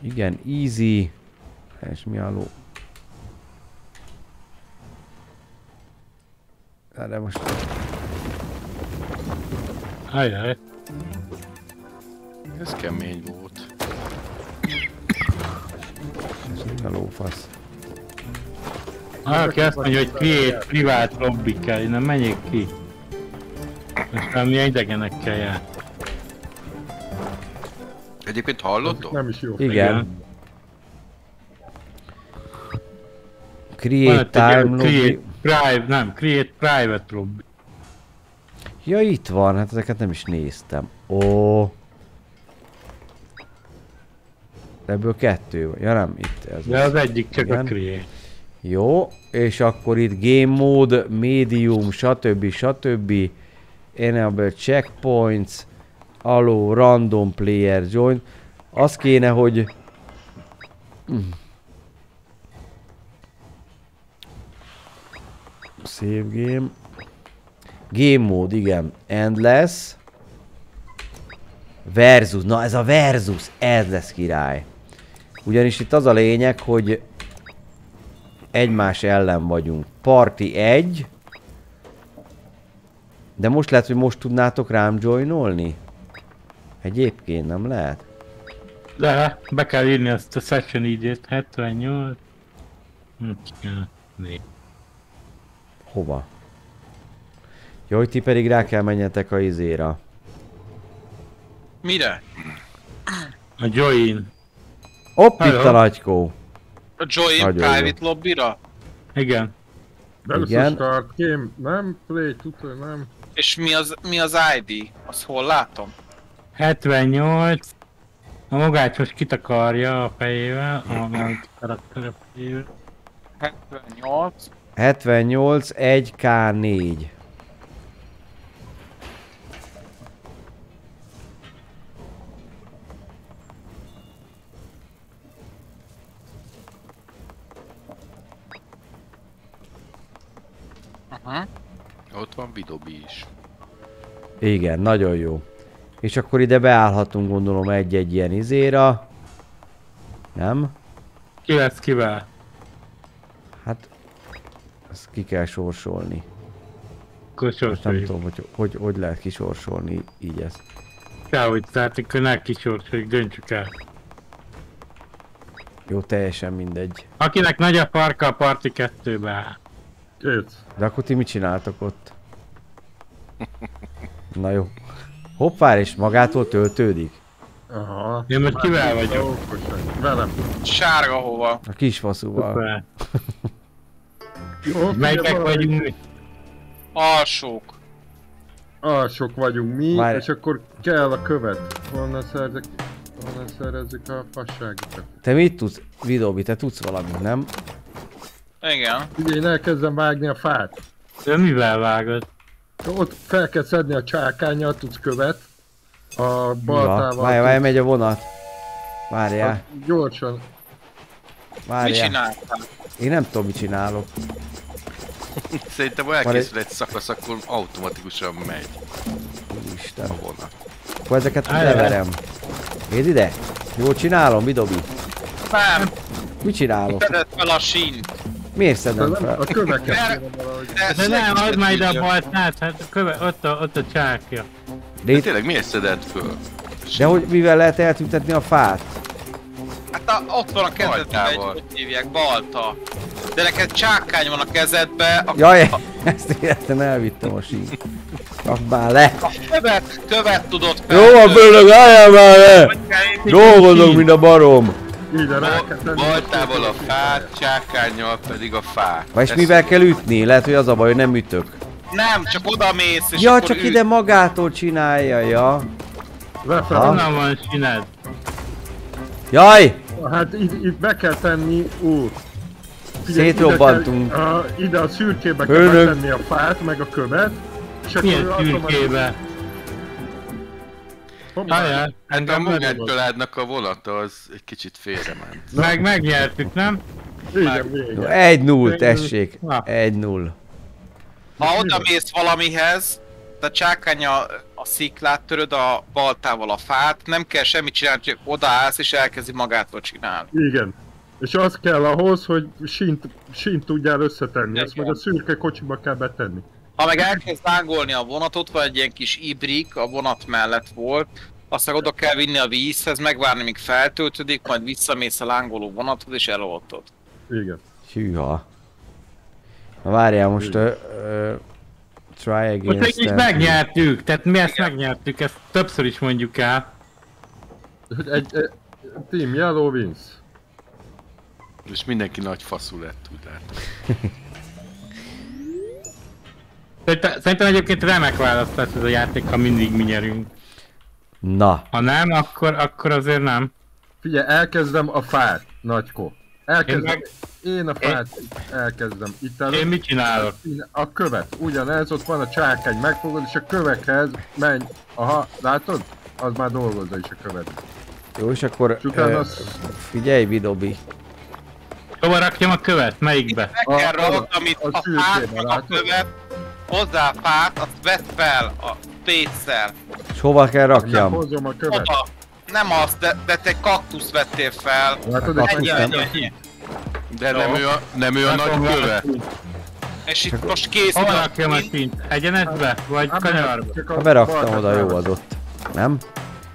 A: Igen, easy. És mi a ló? De most...
D: Ajaj.
N: Ez kemény volt.
A: Ez lófasz?
D: Valaki azt mondja, hogy create privát lobby kell, én nem menjek ki. Most már mi idegenekkel jár.
N: Egyébként hallottok?
O: Nem is jó.
A: Igen.
D: Van
A: Create time lobby.
D: create private, nem, create private lobby.
A: Ja, itt van, hát ezeket nem is néztem. Ó. Ebből kettő van. Ja nem, itt ez.
D: De az egyik csak a
A: Igen.
D: create.
A: Jó, és akkor itt game mode, medium, stb. stb. Enable checkpoints, allow random player join. Az kéne, hogy... Mm. Save game. Game mode, igen. Endless. Versus. Na ez a versus. Ez lesz király. Ugyanis itt az a lényeg, hogy egymás ellen vagyunk. Parti 1. De most lehet, hogy most tudnátok rám joinolni? Egyébként nem lehet?
D: De be kell írni azt a session ID-t, 78. Hm.
A: Hova? Jó, hogy ti pedig rá kell menjetek a izéra.
P: Mire?
D: A join.
A: Hopp, itt a nagykó.
P: A Join
A: Nagyon jó.
P: private lobbyra?
D: Igen.
A: Igen.
O: start game, nem play, tudod, nem.
P: És mi az, mi az ID? Azt hol látom?
D: 78. A magács most kitakarja a fejével, a melyik karakter a fejével.
P: 78.
A: 78 1K4.
P: Aha.
N: Ott van Bidobi is.
A: Igen, nagyon jó. És akkor ide beállhatunk gondolom egy-egy ilyen izéra. Nem?
D: Ki lesz kivel?
A: Ki kell sorsolni. Most nem tudom, hogy, hogy hogy lehet kisorsolni így ezt.
D: Sehogy, tehát akkor ne kisorsoljuk, döntsük el.
A: Jó, teljesen mindegy.
D: Akinek nagy a parka, a parti kettőbe áll.
A: De akkor ti mit csináltok ott? Na jó. Hoppár, és magától töltődik?
O: Aha.
D: Én most kivel vagyok?
O: Velem.
P: Sárga hova?
A: A kis faszúval.
O: Jó,
D: Melyikek vagyunk mi?
P: Alsók.
O: Alsok vagyunk mi,
A: Várj.
O: és akkor kell a követ. Honnan szerzek, honnan szerezzük a fasságokat.
A: Te mit tudsz? Vidóbi, te tudsz valamit, nem?
P: Igen.
O: Ugye én elkezdem vágni a fát.
D: De mivel vágod?
O: Ott fel kell szedni a csákányjal, tudsz követ. A baltával.
A: Várj, várj, megy a vonat. Várjál,
O: Hát, Gyorsan.
P: Mit
A: várjál.
P: csináltál?
A: Én nem tudom, mit csinálok.
N: Szerintem, ha elkészül egy szakasz, akkor automatikusan megy
A: Isten.
N: a vonat.
A: Akkor ezeket leverem. Nézd ide! Jól csinálom, Vidobi?
P: Nem,
A: Mit csinálok?
P: szedett fel a sínt.
A: Miért szedem fel?
O: a köveket
P: De-
D: nem, add már ide a baltát, hát köve, ott a, ott a csákja.
A: De,
N: De
A: itt,
N: tényleg miért szedett föl?
A: de hogy mivel lehet eltüntetni a fát?
P: A, ott van a kezedben egy, hogy hívják, balta. De neked csákány van a kezedbe, a,
A: Jaj, ezt értem, elvittem a sín. Rak már le!
P: a követ, követ tudod
A: Jó van, bőlök, álljál már le! Dolgozok, mint a barom!
O: Így a
N: fát, csákányjal pedig a fát.
A: Vagy mivel kell ütni? Lehet, hogy az a baj, hogy nem ütök.
P: Nem, csak oda mész és
A: Ja,
P: akkor
A: csak
P: üt.
A: ide magától csinálja, ja. Ha?
D: Honnan van sined?
A: Jaj!
O: Hát itt, itt be kell tenni, úr. Figyelj, ide
A: Szétrobbantunk.
O: kell- a- Ide a szürkébe kell betenni a fát, meg a követ. És akkor
D: Milyen szürkébe? Ajaj,
N: Hát a Mogán családnak a vonata az egy kicsit félrement.
D: Meg megnyertük, nem?
O: Igen, vége.
A: 1-0, tessék.
D: Na.
A: 1-0.
P: Ha oda mész valamihez, te csákánya a sziklát töröd a baltával a fát, nem kell semmit csinálni, csak odaállsz és elkezdi magától csinálni.
O: Igen. És az kell ahhoz, hogy sínt, sínt tudjál összetenni, ezt meg a szürke kocsiba kell betenni.
P: Ha meg elkezd lángolni a vonatot, vagy egy ilyen kis ibrik a vonat mellett volt, aztán oda kell vinni a vízhez, megvárni, míg feltöltődik, majd visszamész a lángoló vonathoz és eloltod.
O: Igen.
A: Hűha. Na várjál most, ö, ö, try again.
D: Most
A: start.
D: megnyertük, tehát mi ezt megnyertük, ezt többször is mondjuk el.
O: Egy, egy, egy Team Yellow wins.
N: És mindenki nagy faszú lett, úgy látom.
D: Szerintem, szerintem egyébként remek választás ez a játék, ha mindig mi nyerünk.
A: Na,
D: Ha nem, akkor, akkor azért nem.
O: Figyelj, elkezdem a fát, nagyko. Elkezdem.
D: Én meg-
O: Én a fát elkezdem. Itt előtt.
D: Én mit csinálok?
O: A követ. Ugyanez, ott van a csákány, megfogod, és a kövekhez menj. Aha, látod? Az már dolgozza is a követ.
A: jó, és akkor
O: És utána
A: ö,
O: az-
A: figyelj, Vidobi.
D: Hova rakjam a követ? Melyikbe?
P: Meg kell rakni, amit
O: a
P: a fát, a követ, hozzá a fát, azt vedd fel a pénzsel.
A: És hova kell rakjam?
O: Hozom a követ.
P: Oda. Nem az, de, de te kaktusz vettél fel.
O: Látod,
P: Ennyi, ennyi,
A: nem-
P: ennyi.
N: De nem ő a, nem ő a nagy köve.
P: És itt most kész.
D: Hova
P: van.
D: rakjam a szint? Egyenesbe? Vagy kanyarba?
A: Ha beraktam oda, jó az ott. Nem?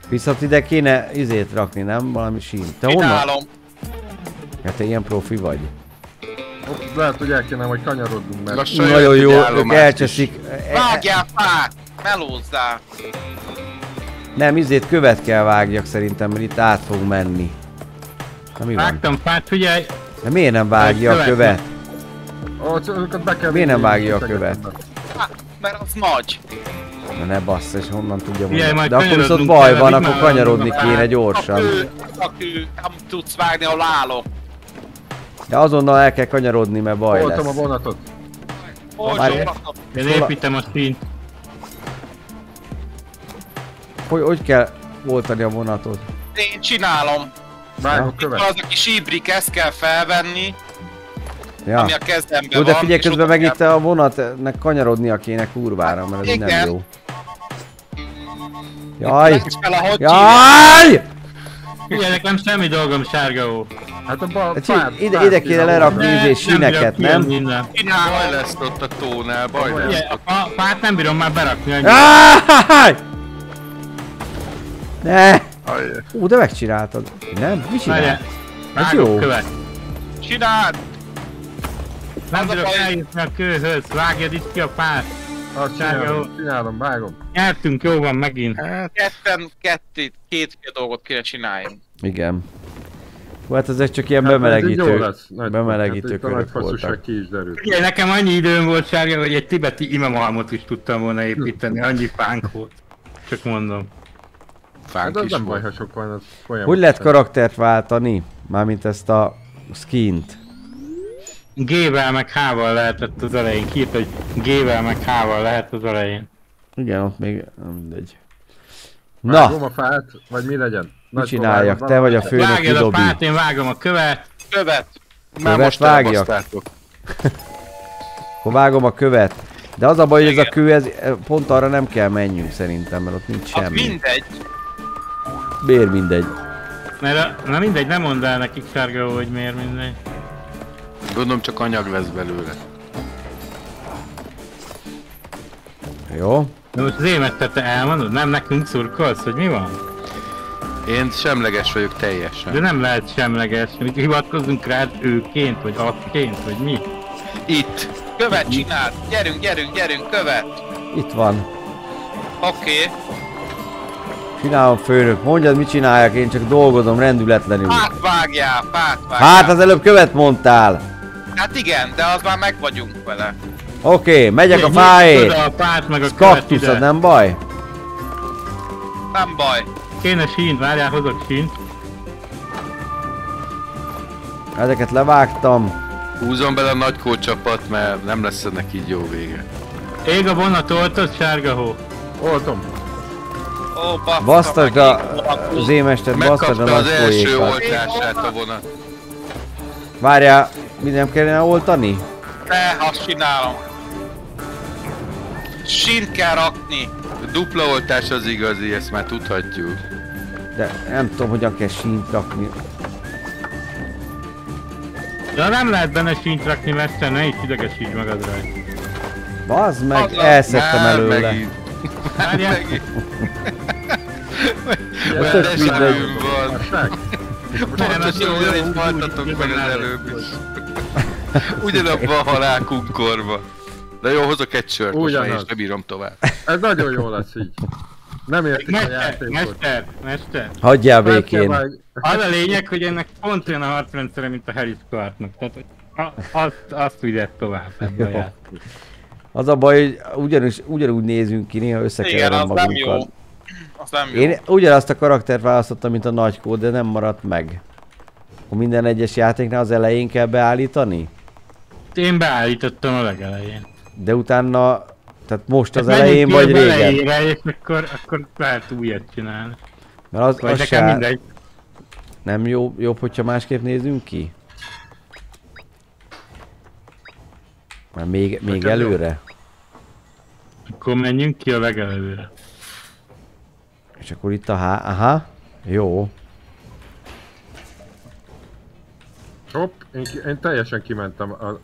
A: Viszont ide kéne izét rakni, nem? Valami sín. Te honnan?
P: Csinálom.
A: Hát te ilyen profi vagy.
O: Ott Lehet, hogy el kéne, hogy kanyarodjunk, mert...
N: Lassan
A: Nagyon jó, ők elcseszik. E-
P: Vágjál fát! Melózzál!
A: Nem, izét követ kell vágjak szerintem, mert itt át fog menni. Na mi van?
D: Vágtam fát, figyelj!
A: De miért nem vágja a
D: Követ.
O: Ott, be kell
A: Miért nem vágja a
O: a
A: követ?
P: Mert az nagy.
A: Na ne bassz, és honnan tudja mondani. De akkor viszont baj van, akkor
D: már
A: kanyarodni
D: a-
A: kéne gyorsan.
P: Ő, nem tudsz vágni, ahol állok.
A: De azonnal el kell kanyarodni, mert baj
O: Voltam a
A: lesz.
O: vonatot.
A: Várj.
P: Olcsó
D: Én
A: Szóval-
D: építem a szint.
A: Hogy, hogy kell voltani a vonatot?
P: Én csinálom.
O: Vágok
P: Itt van
O: követ.
P: az a kis ibrik, ezt kell felvenni,
A: Ja.
P: ami a kezdemben
A: Jó, de
P: van.
A: figyelj,
P: és
A: közben meg
P: kell-
A: itt a vonatnak kanyarodnia kéne kurvára, mert ez így nem
P: Igen.
A: jó. Jaj! Jaj!
D: Figyelj, nekem semmi dolgom, sárga ó.
O: Hát a bal
A: Hát
O: fát,
A: ide,
O: fát
A: ide kéne lerakni
D: Ne,
A: izé
D: nem
A: síneket, nem?
N: Baj lesz ott a tónál, baj lesz
D: Figyelj, a fát nem bírom már berakni annyi.
A: Áj! Ne!
N: Ajj.
A: Ú, de megcsináltad. Nem? Mi csinál?
D: Várjál,
A: Ez
D: vágok
A: jó.
D: követ.
P: Csináld!
D: Nem tudok eljutni a kőhöz, vágjad itt ki a fát.
O: Azt csinálom, csinálom, vágom.
D: Nyertünk, jó van megint.
P: Ketten, kettő, két dolgot kéne csináljunk.
A: Igen. Hú, hát ezek csak ilyen
O: Hát,
A: bemelegítő,
O: lesz. Nagy-
A: bemelegítő
O: hát
A: körök voltak.
O: ki is derült.
D: Figyelj, nekem annyi időm volt sárga, hogy egy tibeti imamalmot is tudtam volna építeni, annyi fánk volt. Csak mondom.
O: Hát
N: Fánk
O: az
N: is
O: nem baj, ha sok van, az folyamat.
A: Hogy lehet karaktert váltani? Mármint ezt a skint.
D: G-vel meg H-val lehetett az elején. Kiírt, hogy G-vel meg H-val lehet az elején.
A: Igen, ott még mindegy.
O: Vágom
A: Na,
O: a fát, vagy mi legyen?
A: mit
O: Nagy
A: csináljak?
O: próbálom,
A: Te vagy a főnök
D: Vágjad a fát, én vágom a követ.
P: Követ!
N: Már
A: Követ
N: most
A: vágjak? Akkor vágom a követ. De az a baj, hogy ez a kő, ez, pont arra nem kell menjünk szerintem, mert ott nincs
P: Az
A: semmi.
P: mindegy.
A: Miért mindegy?
D: Mert a, na mindegy, nem mondd el nekik sárga, hogy miért mindegy.
N: Gondolom csak anyag lesz belőle.
A: Jó?
D: De most az émet te, te elmondod? Nem nekünk szurkolsz, hogy mi van?
N: Én semleges vagyok teljesen.
D: De nem lehet semleges, mit hivatkozunk rád őként, vagy akként, vagy mi?
N: Itt.
P: Követ csinált! Gyerünk, gyerünk, gyerünk, követ!
A: Itt van.
P: Oké.
A: Csinálom főnök, mondjad mit csináljak, én csak dolgozom rendületlenül.
P: Fát vágjál, fát vágjál.
A: Hát az előbb követ mondtál.
P: Hát igen, de az már meg vagyunk vele.
A: Oké, okay, megyek a fáért.
D: a fát meg a
A: kaktuszod,
D: ide.
A: nem baj?
P: Nem baj.
D: Kéne sínt, várjál, hozok sínt.
A: Ezeket levágtam.
N: Húzom bele a nagy kócsapat, mert nem lesz ennek így jó vége.
D: Ég a vonat, oltott, sárga hó.
O: Oltom.
P: Ó,
A: Basztasd a... Az émester, basztasd a
N: az első oltását a vonat.
A: Várjál, mi nem kellene oltani?
P: De, azt csinálom. Sint kell rakni.
N: Dupla oltás az igazi, ezt már tudhatjuk.
A: De nem tudom, hogyan kell sínt rakni.
D: De nem lehet benne sínt rakni, Mester, ne is idegesíts magadra.
A: Bazd meg, elszedtem előle.
N: megint.
D: Várjál.
N: Esőm
A: mindegy.
N: van. Pontosan ugyanígy haltatok meg az előbb is. Ugyanabban a halálkunkorba. De jó, hozok egy sört most már, és
O: Ugyanaz.
N: nem bírom tovább.
O: Ez nagyon jó lesz így. Nem értik a
D: Mester,
O: játékot.
D: mester, mester.
A: Hagyjál békén.
D: Az a lényeg, hogy ennek pont olyan a harcrendszere, mint a Harris Clarknak. Tehát, hogy a- azt, azt vigyed tovább ebbe a
A: Jó. Az a baj, hogy ugyanúgy, ugyanúgy nézünk ki, néha
P: Igen,
A: összekeverem
P: az nem jó.
A: magunkat.
P: Az nem jó.
A: Én ugyanazt a karaktert választottam, mint a nagykód, de nem maradt meg. Akkor minden egyes játéknál az elején kell beállítani?
D: Én beállítottam a legelején.
A: De utána, tehát most az
D: Hát
A: elején
D: menjünk
A: vagy régen?
D: elejére, és akkor, akkor lehet újat csinálni.
A: Mert az,
D: Vagy
A: az
D: nekem
A: se,
D: mindegy.
A: nem jó, jobb, hogyha másképp nézünk ki? Már még, még
D: Nekem jó.
A: előre?
D: Akkor menjünk ki a legelőre.
A: És akkor itt a há... Aha. Jó.
O: Hopp, én, ki- én teljesen kimentem. A, a,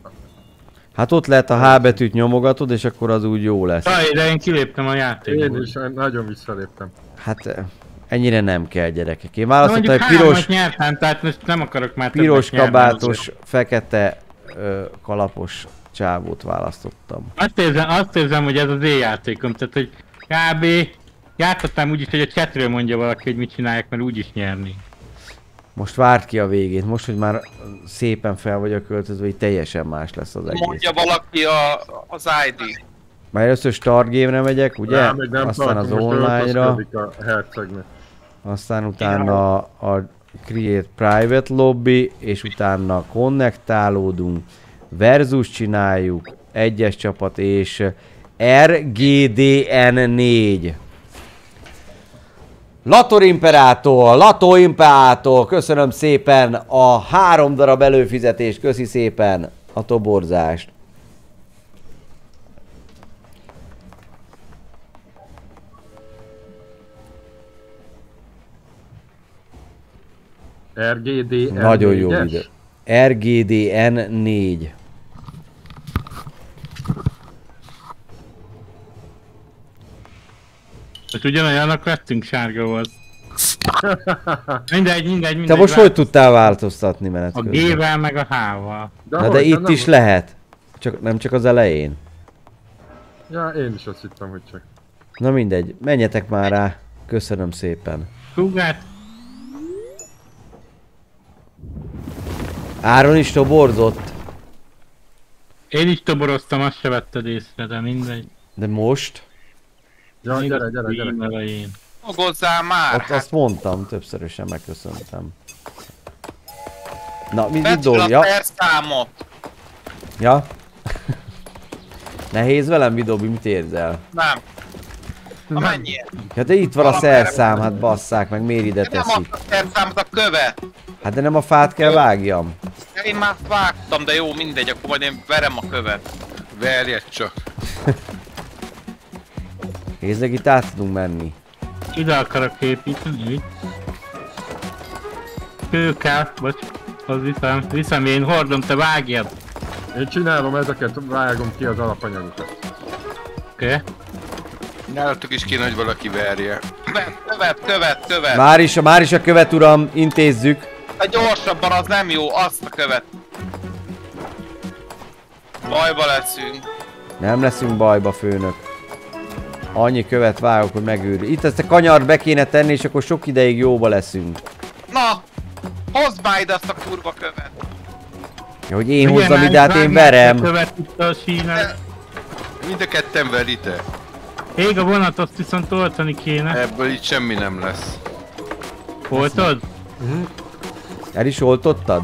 A: Hát ott lehet a H betűt nyomogatod, és akkor az úgy jó lesz.
D: Jaj, de én kiléptem a játékból.
O: én is nagyon visszaléptem.
A: Hát eh, ennyire nem kell gyerekek. Én választottam
D: mondjuk
A: egy piros,
D: nyertem, tehát most nem akarok már
A: piros kabátos, fekete ö, kalapos csávót választottam.
D: Azt érzem, azt érzem, hogy ez az én játékom, tehát hogy kb. Játszottam úgyis, hogy a chatről mondja valaki, hogy mit csinálják, mert úgyis nyerni.
A: Most várt ki a végét, most, hogy már szépen fel vagyok költözve, hogy teljesen más lesz az egész.
P: Mondja valaki a, az ID.
A: Már először start game-re megyek, ugye?
O: Nem, nem
A: Aztán az online-ra,
O: a
A: aztán utána a create private lobby, és utána konnektálódunk, versus csináljuk, egyes csapat és RGDN4. Lator Imperátor, Lato Imperátor, köszönöm szépen a három darab előfizetést, köszi szépen a toborzást.
O: RGD
A: Nagyon jó videó. RGDN 4.
D: Most ugyanolyanak lettünk, sárga volt. Mindegy, mindegy, mindegy.
A: Te most hogy tudtál változtatni menet
D: A? G-vel meg a H-val.
A: Na de itt is lehet. Csak, nem csak az elején.
O: Ja, én is azt hittem, hogy csak.
A: Na mindegy, menjetek már rá. Köszönöm szépen.
D: Húgát.
A: Áron is toborzott.
D: Én is toboroztam, azt se vetted észre, de mindegy.
A: De most?
O: Ja,
D: Még
O: gyere, gyere, gyere.
D: elején.
P: Dolgozzál már!
A: Ott azt mondtam, többszörösen megköszöntem. Na, mit, mit dobja?
P: szerszámot!
A: Ja? Nehéz velem, Vidobi, mit érzel?
P: Nem. Na menjél!
A: Ja de itt van a szerszám, hát basszák meg, miért ide
P: Nem
A: teszik?
P: azt a szerszámot, a követ!
A: Hát de nem a fát kell vágjam.
P: Én már vágtam, de jó, mindegy, akkor majd én verem a követ.
N: Verjed csak.
A: Nézzek, itt át tudunk menni.
D: Ide akarok építeni, úgy. Kőkel, bocs. Az viszem, viszem én, hordom, te vágjad.
O: Én csinálom ezeket, vágom ki az alapanyagokat.
D: Oké. Okay.
N: Nálatok is kéne, hogy valaki verje.
P: Követ, követ, követ, követ.
A: Már is, már is a követ, uram, intézzük.
P: Hát gyorsabban az nem jó, azt a követ. Bajba leszünk.
A: Nem leszünk bajba, főnök. Annyi követ vágok, hogy megőrül. Itt ezt a kanyart be kéne tenni, és akkor sok ideig jóba leszünk.
P: Na, hozd már ide azt a kurva követ.
A: Ja, hogy én hozzam ide, hát én verem.
D: Követ itt a sínet.
N: Mind a ketten verite.
D: Ég a vonat, azt viszont oltani kéne.
N: Ebből itt semmi nem lesz.
D: Oltod?
A: El is oltottad?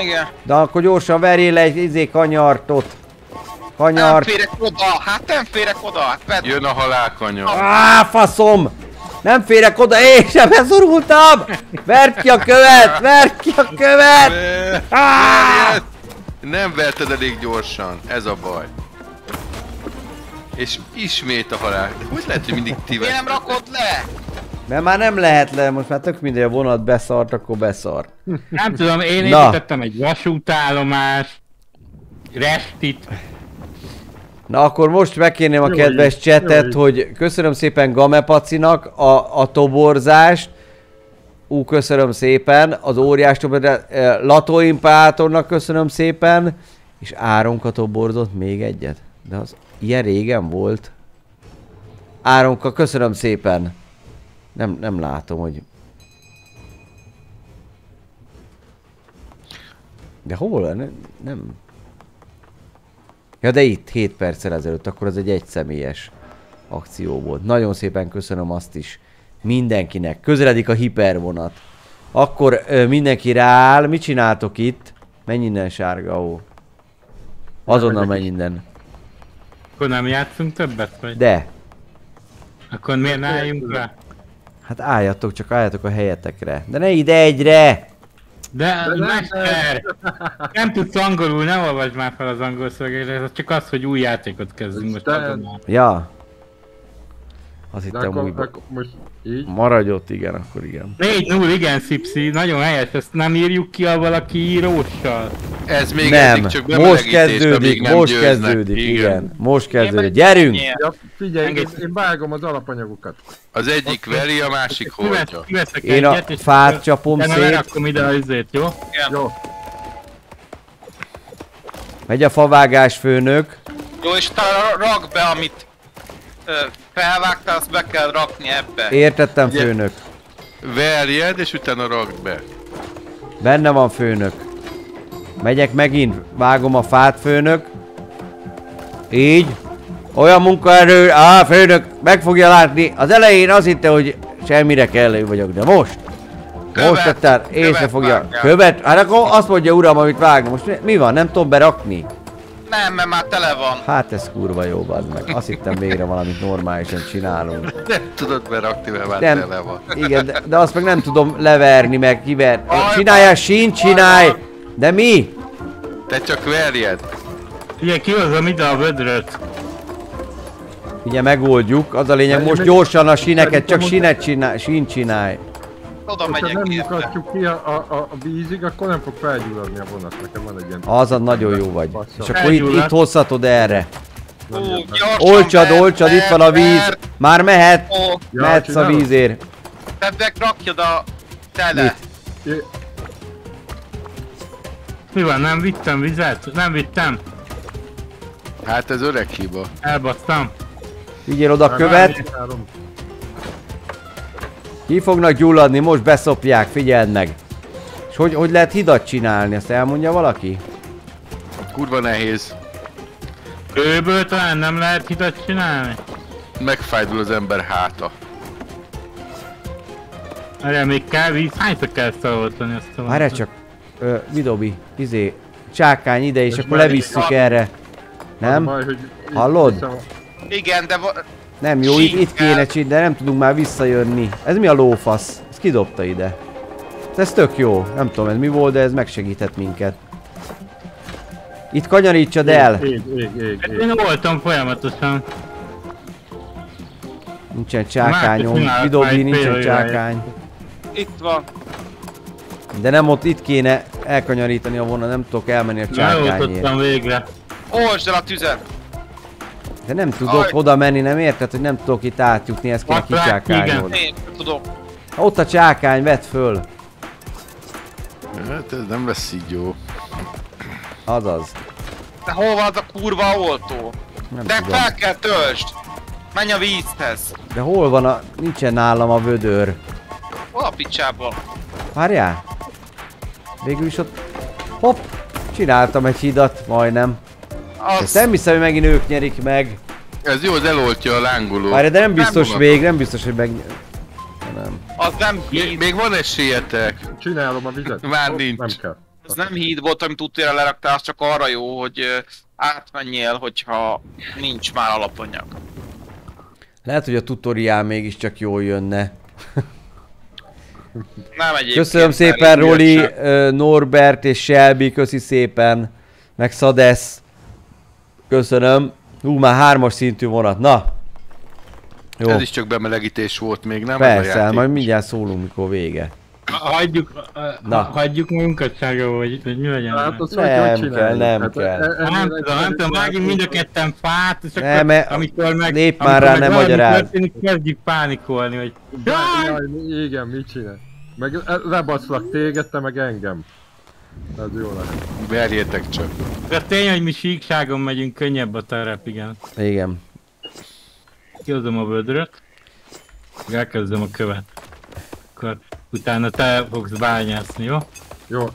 P: Igen.
A: De akkor gyorsan verjél le egy izé kanyartot.
P: Nem
A: Kanyart.
P: férek oda, hát nem férek oda, hát.
N: Jön a halálkanya.
A: Á, faszom! Nem férek oda, én sem beszorultam! Verd ki a követ! Verd ki a követ! Á!
N: Nem verted elég gyorsan, ez a baj. És ismét a halál. Hogy lehet, hogy mindig ti
P: Miért nem rakod le?
A: Mert már nem lehet le, most már tök mindegy, a vonat beszart, akkor beszar.
D: Nem tudom, én
A: Na.
D: építettem egy vasútállomás, restit.
A: Na akkor most megkérném a kedves csetet,
D: jó
A: hogy köszönöm szépen Gamepacinak a, a toborzást. Ú, köszönöm szépen. Az óriás toborzást. eh, Lato Impátornak köszönöm szépen. És Áronka toborzott még egyet. De az ilyen régen volt. Áronka, köszönöm szépen. Nem, nem látom, hogy... De hol? Nem, nem. Ja, de itt, 7 perccel ezelőtt, akkor az egy egyszemélyes akció volt. Nagyon szépen köszönöm azt is mindenkinek. Közeledik a hipervonat. Akkor ö, mindenki rááll. Mit csináltok itt? Menj innen, sárga ó. Azonnal menj innen.
D: Akkor nem játszunk többet? Vagy?
A: De.
D: Akkor miért ne álljunk rá?
A: Hát álljatok, csak álljatok a helyetekre. De ne ide egyre!
D: De, mester! Nem tudsz angolul, ne olvasd már fel az angol szöveget, ez csak az, hogy új játékot kezdünk most.
A: Ja. Azt hittem
O: akkor,
A: újba.
O: akkor most így?
A: Maradj ott, igen, akkor igen.
D: 4-0, igen, Szipszi, nagyon helyes, ezt nem írjuk ki a valaki íróssal.
N: Ez még
A: nem,
N: eddig csak
A: most kezdődik,
N: nem
A: most
N: győznek.
A: kezdődik, igen.
N: Igen.
A: Most kezdődik. Gyerünk!
O: Ja, figyelj, én, én vágom az alapanyagokat.
N: Az egyik veri, a másik hordja.
A: Én a fát csapom
D: de nem
A: szét.
D: rakom ide a izét, jó?
O: Jó.
A: Megy a favágás főnök.
P: Jó, és te rak be, amit felvágtál, azt be kell rakni ebbe.
A: Értettem,
N: Ugye-
A: főnök.
N: Verjed, és utána rakd be.
A: Benne van főnök. Megyek megint, vágom a fát főnök. Így. Olyan munkaerő, á főnök, meg fogja látni. Az elején azt hitte, hogy semmire kellő vagyok, de most. most tettem, észre fogja.
P: vágjál.
A: Követ? Hát akkor azt mondja uram, amit vágom. Most mi, mi van, nem tudom berakni?
P: Nem, mert már tele van.
A: Hát ez kurva jó, bazd meg. Azt hittem végre valamit normálisan csinálunk.
N: Nem tudod berakni, mert már
A: Nem,
N: tele van.
A: igen, de, de azt meg nem tudom leverni, meg kiver. Csináljál, sín, csinálj! De mi?
N: Te csak verjed.
D: Ugye kihozom ide a vödröt.
A: Ugye megoldjuk, az a lényeg, most gyorsan a sineket, csak sinet csinálj, sín csinálj.
P: Oda
O: Ha
P: megyek
O: nem
P: érte.
O: lyukatjuk ki a, a, a, a vízig, akkor nem fog felgyulladni a vonat. Nekem van egy ilyen...
A: Azon nagyon jó vagy. És akkor itt, itt hozhatod erre.
P: Ó,
A: Olcsad, olcsad, itt van a víz. Már mehet.
P: Ó,
A: Mehetsz a vízért.
P: Tedd meg, rakjad a tele.
D: Mi van, nem vittem vizet? Nem vittem.
N: Hát ez öreg hiba.
D: Elbasztam.
A: Vigyél oda a követ. Ki fognak gyulladni, most beszopják, figyeld meg. És hogy, hogy lehet hidat csinálni, ezt elmondja valaki?
N: Kurva nehéz.
D: Kőből talán nem lehet hidat csinálni?
N: Megfájdul az ember háta.
D: Erre még kell víz, hányszor kell szaloltani azt a
A: Várj csak, ö, Vidobi, izé, csákány ide, és
O: Ez
A: akkor levisszük erre. Nem?
O: baj,
A: Hallod?
P: Igen, de
A: Nem jó, itt, itt kéne csinálni, de nem tudunk már visszajönni. Ez mi a lófasz? Ez kidobta ide. Ez tök jó. Nem tudom ez mi volt, de ez megsegített minket. Itt kanyarítsad el!
O: Ég, ég, ég,
D: Hát
O: ég.
D: Én voltam folyamatosan.
A: Nincsen csákányom.
D: egy
A: nincsen csákány.
P: itt van.
A: De nem ott, itt kéne elkanyarítani a vonat, nem tudok elmenni a csákányért.
D: Leoltottam végre.
P: Olsd el a tüzet.
A: De nem tudok
P: Aj.
A: oda menni, nem érted, hogy nem tudok itt átjutni, ezt kéne kicsákányolni.
P: Sem tudok.
A: Ott a csákány, vedd föl!
N: Hát ez nem lesz így jó.
A: Azaz.
P: De hol van az a kurva oltó?
A: Nem
P: De
A: tudom.
P: fel kell töltsd! Menj a vízhez!
A: De hol van a... Nincsen nálam a vödör.
P: Hol a picsában?
A: Várjál! Végül is ott... Hopp! Csináltam egy hidat, majdnem.
P: Az-
A: Ezt nem hiszem, hogy megint ők nyerik meg.
N: Ez jó, az eloltja a lángoló.
A: Várj, de nem biztos
N: vonatot.
A: még, nem biztos, hogy meg... Nem.
P: Az nem
N: Még, még van esélyetek.
O: Csinálom a vizet.
N: Már nincs.
O: Nem kell.
P: Ez nem híd volt, amit útjára leraktál, az csak arra jó, hogy átmenjél, hogyha nincs már alapanyag.
A: Lehet, hogy a tutoriál mégiscsak jól jönne.
P: Nem egyébként.
A: Köszönöm szépen Roli, Norbert és Shelby, köszi szépen. Meg Szadesz. Köszönöm. Hú, már hármas szintű vonat. Na. Jó.
N: Ez is csak bemelegítés volt még, nem?
A: Persze, majd mindjárt szólunk, mikor vége.
D: Hagyjuk,
A: Na.
D: Hagyjuk magunkat hogy, hogy mi legyen.
O: Hát azt
A: Nem
O: hogy,
A: kell, nem
O: Hát,
A: kell.
O: e- e-
D: Nem
O: e-
D: tudom, nem tudom, vágjunk mind a ketten fát, és akkor
A: mert
D: amikor meg...
A: lép már rá, nem magyaráz.
D: történik, kezdjük pánikolni, hogy...
O: Jaj, igen, mit csinál? Meg le- lebaszlak téged, te meg engem. Ez jó lehet.
N: Verjétek csak.
D: De tény, hogy mi síkságon megyünk, könnyebb a terep, igen.
A: Igen.
D: Kihozom a vödröt, elkezdem a követ. Akkor utána te fogsz bányászni, jó?
O: Jó.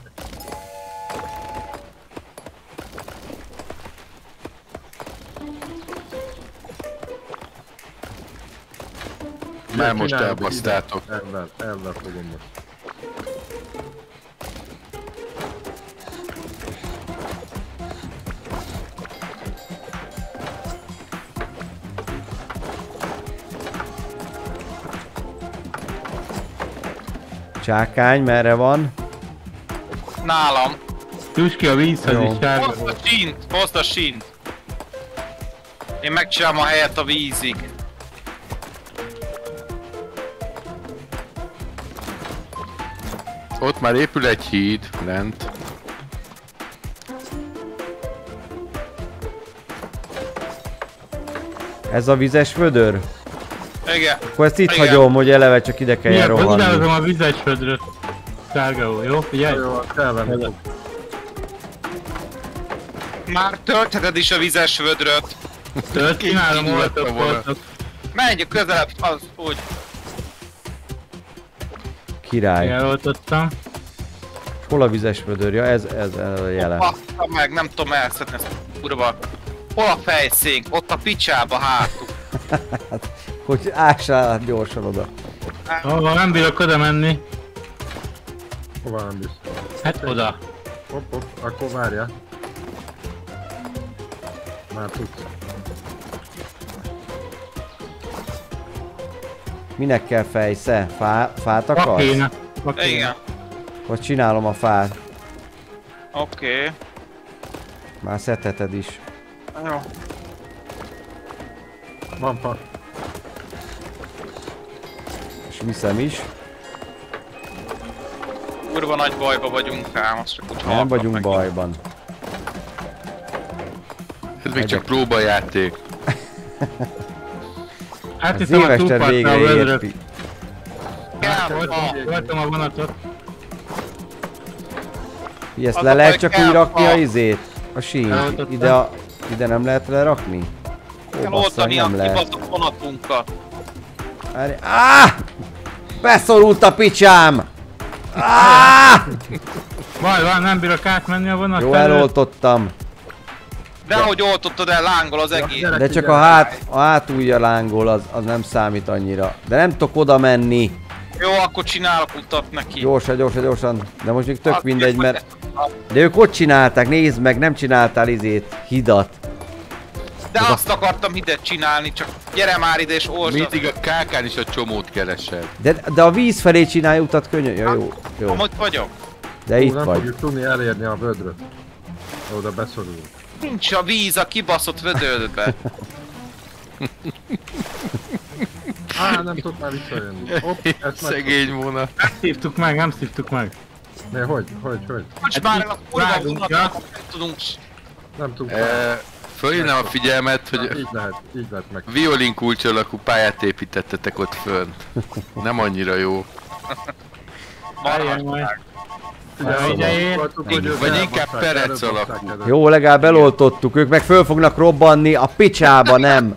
N: Már most elbasztátok.
O: Ezzel, ezzel fogom most.
A: Csákány, merre van?
P: Nálam.
D: Juss ki a vízhez
A: Jó.
D: is sárga.
P: Hozd a sínt, hozd a sínt. Én megcsinálom a helyet a vízig.
N: Ott már épül egy híd lent.
A: Ez a vizes vödör?
P: Igen.
A: Akkor ezt itt
P: Igen.
A: hagyom, hogy eleve csak ide kelljen
D: Igen,
A: rohanni.
D: hozzáhozom a vizes vödröt. Sárga, jó? Figyelj!
O: Jó, venni.
P: Már töltheted is a vizes vödröt.
D: Tölt, csinálom,
N: Így
D: oltok,
N: lettem volna.
D: oltok.
P: Menj közelebb, az úgy.
A: Király.
D: Eloltottam.
A: Hol a vizes vödör? Ja, ez, ez, ez a jele.
P: Bassza meg, nem tudom elszedni ezt a kurva. Hol a fejszénk? Ott a picsába hátul.
A: Hogy ássál gyorsan oda.
D: Hova nem bírok oda menni.
O: Hova nem biztos.
D: Hát oda.
O: Hopp, hopp, akkor várja. Már tudsz.
A: Minek kell fejsze? Fá, fát akarsz?
D: Pakéna. Pakéna.
P: Igen.
A: Vagy csinálom a fát.
P: Oké. Okay.
A: Már szedheted is.
P: Jó.
O: Van fa.
A: Viszem is.
P: Kurva nagy bajba vagyunk ám, azt csak úgy
A: Nem vagyunk
P: meg.
A: bajban.
N: Ez még csak próbajáték.
D: Hát
A: Az
D: hiszem a a
A: végre érti.
P: Kell,
D: Voltam, a vonatot.
A: Így ezt le
P: a
A: lehet csak
P: kell
A: úgy rakni a izét? A sínt? Ide, a, ide nem lehet lerakni? Ó,
P: Kell
A: bassza,
P: a
A: nem lehet.
P: kibaszott vonatunkat.
A: Várj- Áh! Beszorult a picsám! Áh!
D: Vaj, van, nem bírok átmenni a vonat
A: Jó,
D: felől.
A: eloltottam.
P: De ahogy oltottad el, lángol az egész.
A: De csak a hát, a hátulja lángol, az, az nem számít annyira. De nem tudok oda menni.
P: Jó, akkor csinálok utat neki.
A: Gyorsan, gyorsan, gyorsan. De most még tök mindegy, mert... De ők ott csinálták, nézd meg, nem csináltál izét, hidat.
P: De azt akartam hidet csinálni, csak gyere már ide és olsd
N: Mindig a kákán is a csomót keresed.
A: De, de a víz felé csinálj utat könnyen. Ja, jó, jó.
P: Amúgy vagyok.
A: De
O: Hú,
A: itt
O: nem
A: vagy.
O: fogjuk tudni elérni a vödröt. Oda beszorulunk.
P: Nincs a víz a kibaszott vödörbe.
O: Á, nem tud már visszajönni. Hopp, ezt.
N: Szegény vonat.
D: Nem szívtuk meg, nem szívtuk meg.
O: Ne, hogy, hogy, hogy?
P: Most
D: Hát
P: már a kurva nem tudunk
O: Nem tudunk.
N: E, Fölhívnám a figyelmet, hogy
O: Így lehet, így lehet meg.
N: violin kulcs alakú pályát építettetek ott fönt. Nem annyira jó. Vagy inkább perec alakú.
A: Jó, legalább eloltottuk, ők meg föl fognak robbanni, a picsába nem.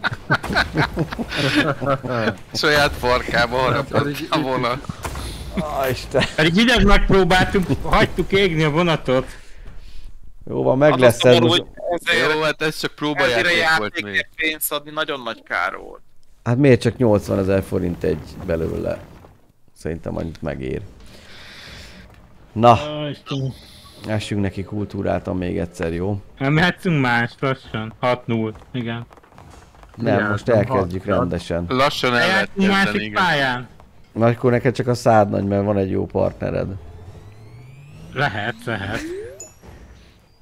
N: Saját farkába harapott a vonat.
A: Ah, Isten.
D: Pedig hideg megpróbáltunk, hagytuk égni a vonatot.
A: Jó van, meg lesz ez most.
N: Jó, hát ez csak
P: Ezért
N: próbajáték volt még.
P: játékért pénzt adni nagyon nagy kár volt.
A: Hát miért csak 80 ezer forint egy belőle? Szerintem annyit megér. Na, essünk neki kultúráltan még egyszer, jó?
D: Nem mehetünk más, lassan. 6-0, igen.
A: Nem,
O: Igen,
A: most elkezdjük
O: hat-
A: rendesen.
N: Lassan el lehet kezdeni,
D: másik
N: igen.
D: pályán.
A: Na, akkor neked csak a szád nagy, mert van egy jó partnered.
D: Lehet, lehet.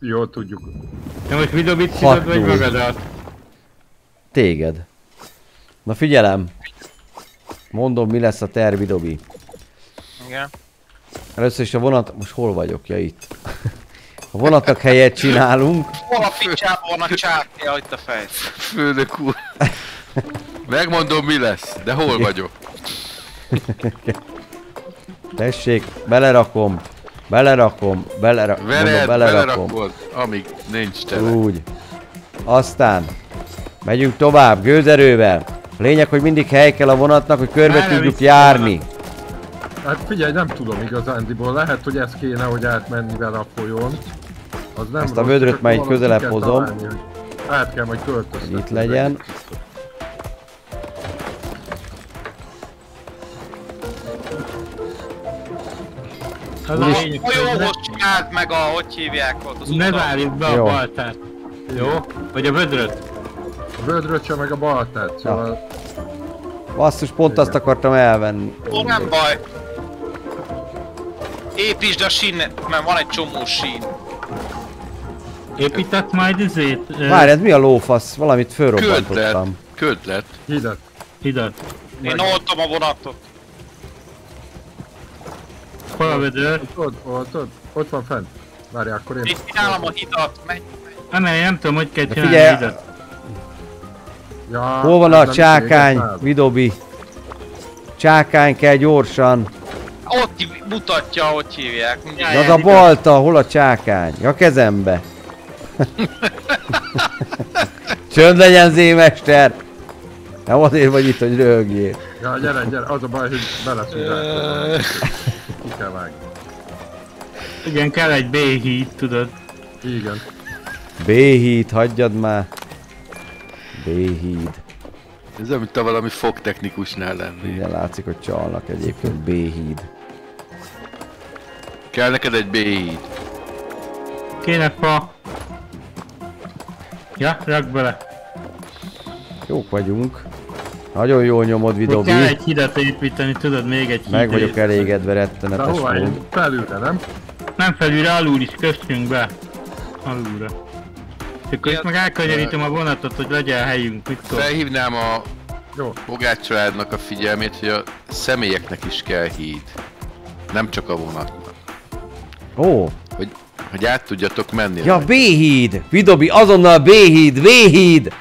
O: Jó, tudjuk.
D: De most Vidobit szidod, vagy magadat?
A: Téged. Na figyelem! Mondom, mi lesz a terv, Dobi.
P: Igen.
A: Először is a vonat... Most hol vagyok? Ja, itt. A vonatnak helyet csinálunk.
P: Hol a picsában van a csákja, hogy te fejt?
N: Főnök úr. Megmondom mi lesz, de hol vagyok?
A: Tessék, belerakom. Belerakom, belera... mondom,
N: Vered,
A: belerakom.
N: belerakod, amíg nincs tele.
A: Úgy. Aztán megyünk tovább, gőzerővel. A lényeg, hogy mindig hely kell a vonatnak, hogy körbe
O: Merre
A: tudjuk járni.
O: Hát figyelj, nem tudom igazándiból. Lehet, hogy ez kéne, hogy átmenni vele a folyón. Az nem
A: Ezt a
O: rossz,
A: vödröt már így
O: valahogy
A: közelebb hozom.
O: találni, Át kell majd költözni.
A: Itt legyen.
D: Az a lényeg,
P: Hajóhoz csináld meg a, hogy hívják ott az
D: Ne
P: utat.
D: várjuk be a
A: Jó.
D: baltát. Jó? Vagy a vödröt.
O: A vödröt sem, meg a baltát, szóval...
A: Basszus, pont azt akartam elvenni.
P: Ó, nem baj. Építsd a sínet, mert van egy csomó sín.
D: Épített majd izét?
A: Várj, ez mi a lófasz? Valamit fölrobbantottam.
N: Köd lett.
O: Hidat.
D: Hidat.
P: Én oltom a vonatot.
D: Hol a vödör?
O: Ott, ott, ott, ott van fent. Várjál, akkor én...
P: Itt csinálom a hidat, menj.
D: Ah, nem, nem tudom, hogy kell
A: De
D: csinálni
A: figyelj-
D: a hidat.
O: Ja,
A: Hol van a csákány, Vidobi? Csákány kell gyorsan.
P: Ott mutatja, hogy hívják. Mindjárt.
A: Az a balta, hol a csákány? A kezembe. Csönd legyen, zémester! Nem azért vagy itt, hogy röhögjél.
O: Ja, gyere, gyere, az a baj, hogy beleszúrál. Kell vágni.
D: Igen, kell egy B-híd, tudod.
O: Igen.
A: B-híd, hagyjad már. B-híd.
N: Ez olyan, mint a valami fogtechnikusnál lenni.
A: Minden látszik, hogy csalnak egyébként B-híd.
N: Kell neked egy B-híd.
D: Kéne fa. Ja, rak bele.
A: Jók vagyunk. Nagyon jól nyomod, Vidobi.
D: kell egy hidat építeni, tudod, még egy
A: Meg
D: híd
A: vagyok elégedve,
O: De
A: rettenetes
O: hova?
A: mód.
O: Felülre, nem?
D: Nem felülre, alul is kössünk be. Alulra. És akkor itt meg elkanyarítom a vonatot, hogy legyen helyünk, mit tudom.
N: Felhívnám a
O: Jó.
N: Bogács családnak a figyelmét, hogy a személyeknek is kell híd. Nem csak a vonatnak.
A: Ó,
N: Hogy, hogy át tudjatok menni.
A: ja. B-híd! Vidobi, azonnal B-híd, B-híd!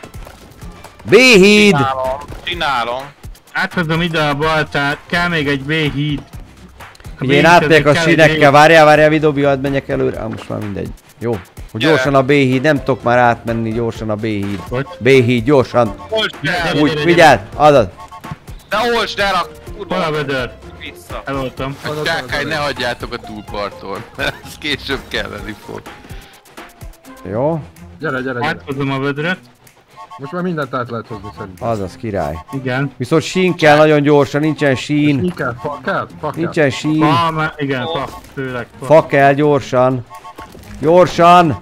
A: B-híd!
P: Csinálom, csinálom.
D: Áthozom ide a baltát, kell még egy B-híd.
A: Ugye én átmegyek a sínekkel, várjál, várjál, Vidobi, hadd menjek előre. Ah, most már mindegy. Jó. Hogy gyorsan a B-híd, nem tudok már átmenni, gyorsan a B-híd. B-híd, gyorsan. Úgy, vigyázz, adad.
P: de olcsd el a
D: Hol a
P: kurva
D: vödör?
P: vissza.
D: Eloltam.
N: A csákány ne hagyjátok a túlparton, mert ez később kelleni fog.
A: Jó,
O: Gyere, gyere, gyere.
D: Áthozom a vödröt.
O: Most már mindent át lehet hozni szerintem.
A: azaz király.
D: Igen.
A: Viszont sín kell nagyon gyorsan, nincsen sín.
O: Mi kell? Fa kell? Fa kell.
A: Nincsen sín.
D: Fa, már- igen, fa, főleg fa.
A: Fa kell gyorsan. Gyorsan!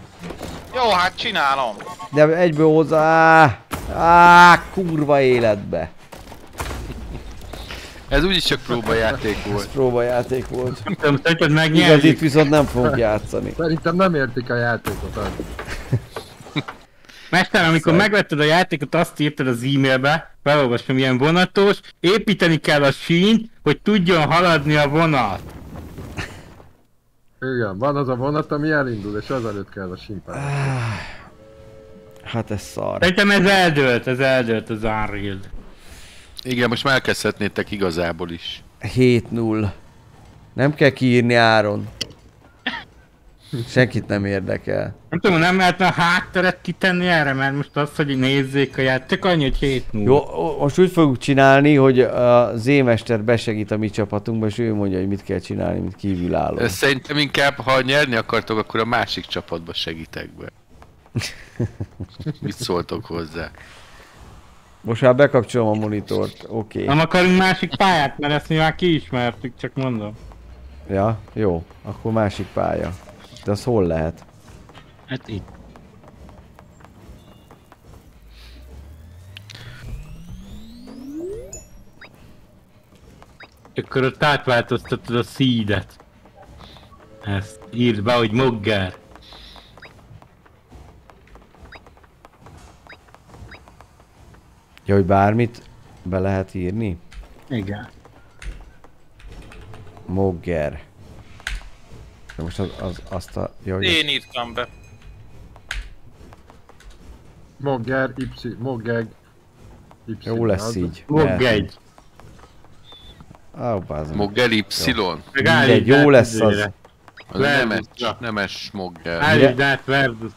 P: Jó, hát csinálom.
A: De egyből hozzá. Á, á, kurva életbe.
N: Ez úgyis csak próbajáték volt.
A: Ez próbajáték volt.
D: Nem tudom, szerinted
A: Igaz, itt
D: megnyerjük?
A: viszont nem fogunk játszani.
O: Szerintem nem értik a játékot.
D: Mester, amikor
A: Szóval-
D: megvetted a játékot, azt írtad az e-mailbe, felolvasom ilyen vonatos, építeni kell a sín, hogy tudjon haladni a vonat.
O: Igen, van az a vonat, ami elindul, és az előtt kell a simpán.
A: Hát ez szar.
D: Szerintem ez eldőlt, ez eldőlt az Unreal.
N: Igen, most már elkezdhetnétek igazából is.
A: 7-0. Nem kell kiírni áron. Senkit nem érdekel.
D: Nem tudom, nem lehetne a hátteret kitenni erre, mert most azt, hogy nézzék a játék, annyi, hogy 7 0
A: Jó, most úgy fogjuk csinálni, hogy a Z-mester besegít a mi csapatunkba, és ő mondja, hogy mit kell csinálni, mint kívülálló.
N: Szerintem inkább, ha nyerni akartok, akkor a másik csapatba segítek be. Mit szóltok hozzá?
A: Most már bekapcsolom a monitort, oké. Okay.
D: Nem akarunk másik pályát, mert ezt mi már kiismertük, csak mondom.
A: Ja, jó, akkor másik pálya. De az hol lehet?
D: Hát itt. Akkor ott átváltoztatod a seedet. Ezt írd be, hogy Mogger.
A: Ja, hogy bármit be lehet írni?
D: Igen.
A: Mogger. De most az, az, azt a... Hogy
P: Én írtam be.
O: Mogger, Y, Moggeg. Y.
A: Jó lesz így.
D: Moggegy.
A: Á, bázom.
N: Mogger Y?
A: Mindegy, jó lesz az.
N: Nemes, nemes Mogger.
D: Állítsd át Verdus.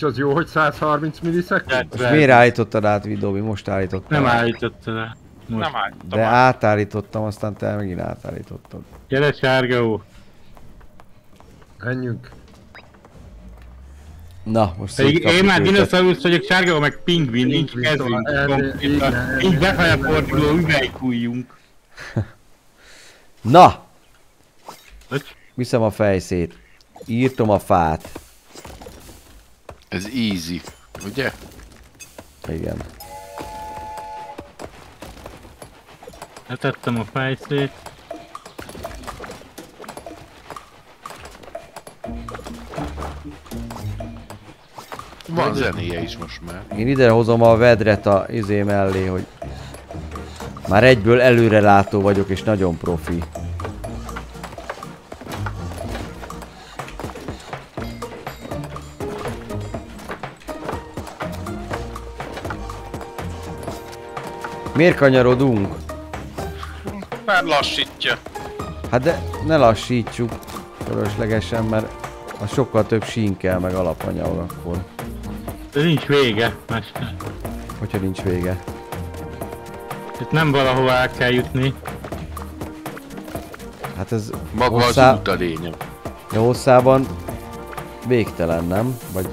O: És az jó, hogy 130 millisekund?
A: Most miért állítottad át videóbi? Most állítottam.
D: Nem
A: át.
D: állítottad el. Most.
P: Nem állítottam.
A: De átállítottam, aztán te megint átállítottad.
D: Gyere sárga úr.
O: Menjünk.
A: Na, most
D: Pedig én már dinoszaurusz vagyok, sárga meg pingvin, nincs kezünk.
O: igen,
D: befele forduló üvelykújjunk.
A: Na! Viszem a fejszét. Írtom a fát.
N: Ez easy, ugye?
A: Igen.
D: Letettem a fejszét.
N: Van zenéje is most már.
A: Én ide hozom a vedret a izé mellé, hogy már egyből előre látó vagyok és nagyon profi. Miért kanyarodunk?
P: Már lassítja.
A: Hát de ne lassítsuk fölöslegesen, mert az sokkal több sín kell meg alapanyag akkor.
D: De nincs vége, mester.
A: Hogyha nincs vége.
D: Itt nem valahova el kell jutni.
A: Hát ez
N: Maga az
A: hosszá...
N: út a lényeg.
A: De hosszában végtelen, nem? Vagy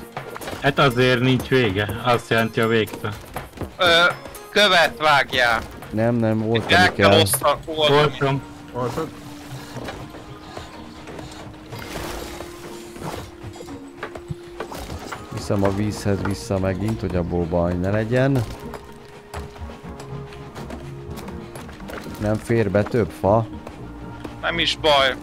D: Hát azért nincs vége. Azt jelenti a végtelen.
P: Követ vágjál.
A: nem, nem,
P: El
A: oltani
P: kell
A: kell.
P: osztani.
D: Voltam.
O: Oltad?
A: Viszem a vízhez vissza megint, hogy abból baj ne legyen. Nem fér be több fa.
P: Nem is baj.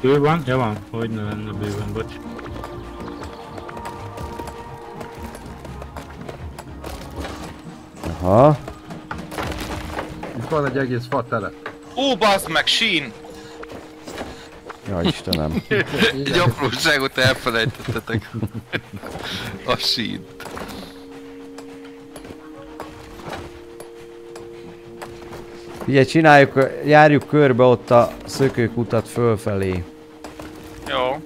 D: Bő van? Ja van. Hogy ne lenne bőven, bocs.
A: Aha.
O: Itt van egy egész fa tele.
P: Ú, bazd meg, sín!
A: Ja, Istenem.
N: Egy apróságot elfelejtettetek. A sínt.
A: Ugye csináljuk, járjuk körbe ott a szökőkutat fölfelé.
P: Jó.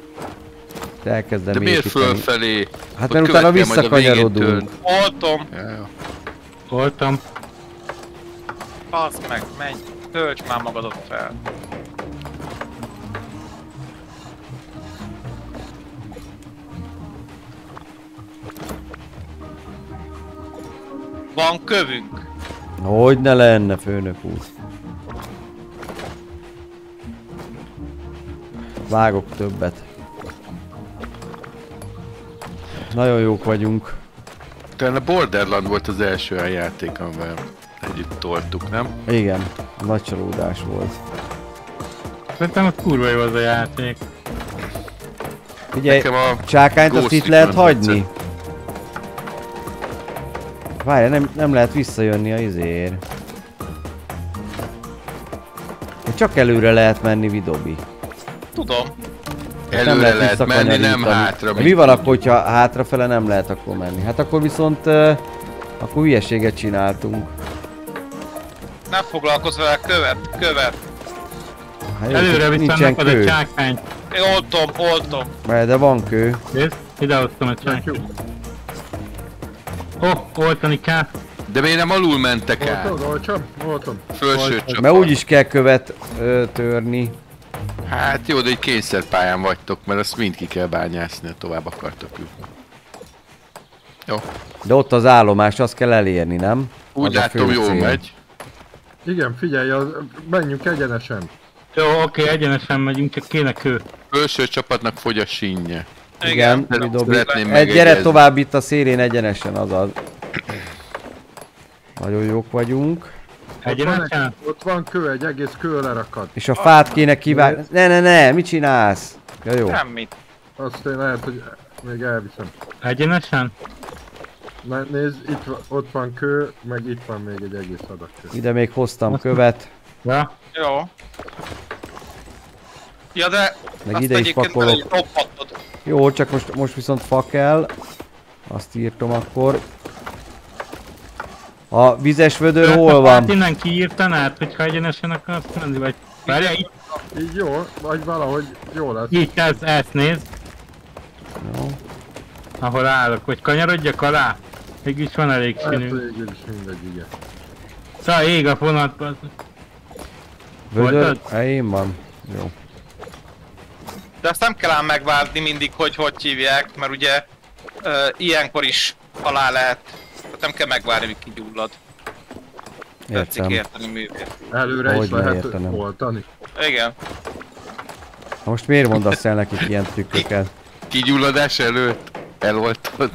A: De elkezdem
N: De miért
A: építeni.
N: fölfelé?
A: Hát mert utána visszakanyarodunk.
P: Oltom.
D: Voltam.
P: Bazd meg, menj. Tölts már magadat fel. Van kövünk.
A: Hogy ne lenne, főnök úr. Vágok többet. Nagyon jók vagyunk.
N: Talán a Borderland volt az első olyan játék, amivel együtt toltuk, nem?
A: Igen, nagy csalódás volt.
D: Szerintem az kurva jó az a játék.
A: Figyelj,
N: Nekem a
A: csákányt azt itt lehet hagyni? Várj, nem, nem lehet visszajönni a izéért. Csak előre lehet menni, Vidobi.
P: Tudom.
A: Nem
N: Előre lehet menni,
A: visszakanyarítani.
N: nem hátra.
A: Mi van akkor, hogyha hátrafele nem lehet akkor menni? Hát akkor viszont... Uh, akkor hülyeséget csináltunk.
P: Nem foglalkozz vele, követ, követ.
A: Hát jó,
D: Előre viszont
A: nincsen
D: neked a
A: kő.
D: csákányt.
P: Én oltom, oltom.
A: Mert de van kő.
D: Nézd, idehoztam a csákányt. Ó, oh, oltani kell.
N: De miért nem alul mentek át?
O: Voltod, olcsam? Voltam.
N: Fölső csapat.
A: Mert úgy is kell követ ö, törni.
N: Hát jó, de egy kényszerpályán vagytok, mert azt mind ki kell bányászni, ha tovább akartok jutni. Jó.
A: De ott az állomás, azt kell elérni, nem?
N: Úgy
A: Az
N: látom, jól megy.
O: Igen, figyelj, az, menjünk egyenesen.
D: Jó, oké, egyenesen megyünk, csak kéne kő.
N: Fölső csapatnak fogy a sínje.
A: Igen,
N: Szeretném
A: Vidobi.
N: megegyezni.
A: Egy, gyere tovább itt a szélén egyenesen, azaz. Nagyon jók vagyunk.
O: Ott van, egy, ott van kő, egy egész kő lerakad.
A: És a fát kéne kivágni. Ne, ne, ne, mit csinálsz? Ja, jó.
P: Semmit.
O: Azt én lehet, hogy még elviszem.
D: Egyenesen?
O: Na, nézd, itt, ott van kő, meg itt van még egy egész adag kő.
A: Ide még hoztam követ.
D: Ja.
P: Jó. Ja, de...
A: Meg ide is pakolok. Jó, csak most, most viszont fa kell. Azt írtom akkor. A vizes vödör hol
D: Hát
A: van?
D: innen kiírtanád, hogyha egyenesen akarsz menni, vagy... Várjál, itt,
O: Így jó, vagy valahogy jó lesz.
D: így ezt, ezt nézd.
A: Jó.
D: Ahol állok, vagy kanyarodjak alá? Mégis van elég
O: Hát
D: színű.
O: végül is mindegy, igen.
D: Szóval ég a fonat, bazd.
A: Vödör?
D: Voltad?
A: Helyén van. Jó.
P: De azt nem kell ám megvárni mindig, hogy hogy hívják, mert ugye ö, ilyenkor is alá lehet. Tehát nem kell megvárni, míg kigyullad. Tetszik
A: Értem.
P: érteni művét.
O: Előre
A: Hogy
O: is lehet
A: értenem.
O: oltani.
P: Igen.
A: Na Most miért mondasz el nekik ilyen trükköket?
N: Kigyulladás előtt eloltod.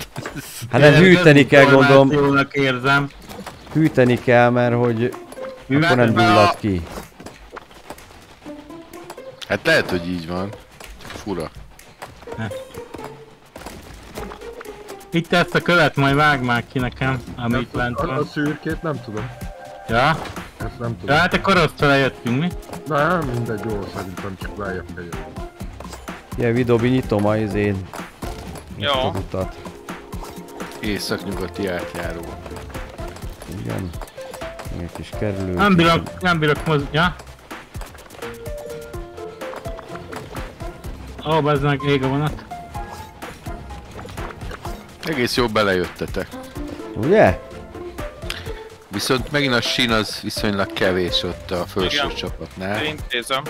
A: Hát nem hűteni kell gondolom.
D: Érzem.
A: Hűteni kell, mert hogy akkor nem gyullad ki.
N: Hát lehet, hogy így van. Fura.
D: Itt ezt a követ majd vág már ki nekem, ami itt lent
O: A, a
D: van.
O: szürkét nem tudom.
D: Ja?
O: Ezt nem
D: Ja,
O: tudom.
D: hát akkor azt fele jöttünk, mi?
O: Na, mindegy, jó, szerintem csak lejjebb megyek.
A: Ilyen Vidobi nyitom a izén.
P: Jó.
A: Az utat.
N: Észak-nyugati átjáró.
A: Igen. Még egy kis kerülő.
D: Nem bírok, nem bírok mozogni, ja? Ó, oh, meg ég a vonat.
N: Egész jó belejöttetek.
A: Ugye?
N: Viszont megint a sín az viszonylag kevés ott a felső
P: Igen.
N: csapatnál.
P: Intézem.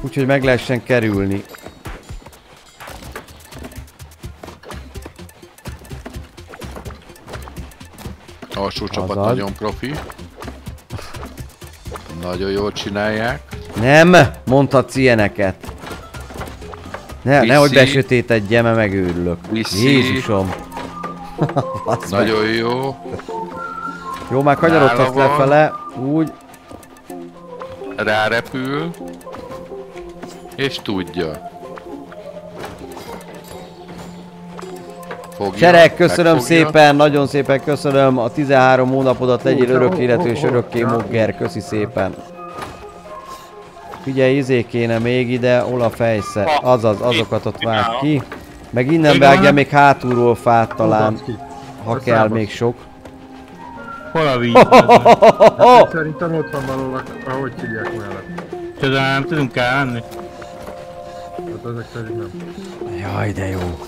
A: Úgyhogy meg lehessen kerülni.
N: Alsó csapat
A: Azaz.
N: nagyon profi. Nagyon jól csinálják.
A: Nem mondhatsz ilyeneket. Ne,
N: Viszi.
A: nehogy besötétedjen, mert megőrülök.
N: Viszi.
A: Jézusom. Basz meg.
N: Nagyon jó.
A: Jó, már
N: van.
A: lefele. Úgy.
N: Rárepül. És tudja. Fogja,
A: Cserek, köszönöm
N: megfogja.
A: szépen, nagyon szépen köszönöm a 13 hónapodat, legyél örök életű és örökké mogger, köszi szépen. Figyelj, izé kéne még ide, hol a fejsze, azaz, azokat ott vág ki. Meg innen vágja még hátulról fát talán, ha kell még sok.
D: Hol a víz?
O: Hát szerintem ott van valahol, ahogy hívják mellett.
D: Tudom, nem tudunk elmenni.
O: Hát ezek szerint nem.
A: Jaj, de jó.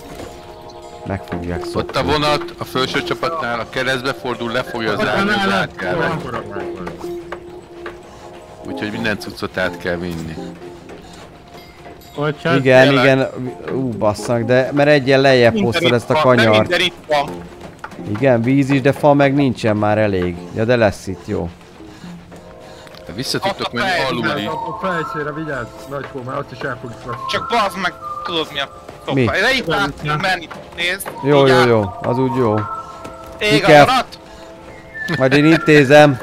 A: Meg fogják szokni.
N: Ott a vonat, a felső csapatnál a keresztbe fordul, lefogja az árnyat. Úgyhogy minden cuccot át kell vinni.
D: Bocsánat.
A: Igen,
P: tényleg.
A: igen, ú, basszak, de mert egyen lejjebb hoztad ezt a kanyart. Igen, víz is, de fa meg nincsen már elég. Ja, de lesz itt, jó.
N: Ha vissza tudtok menni
P: fej,
N: aludni,
O: A, fejszére vigyázz, nagykó, mert azt is el fogjuk veszni.
P: Csak bazd meg, tudod mi a
A: látok.
P: Mi? Le itt látok menni, nézd.
A: Jó, jó, jó, az úgy jó.
P: Ég a
A: kell...
P: a
A: Majd én intézem.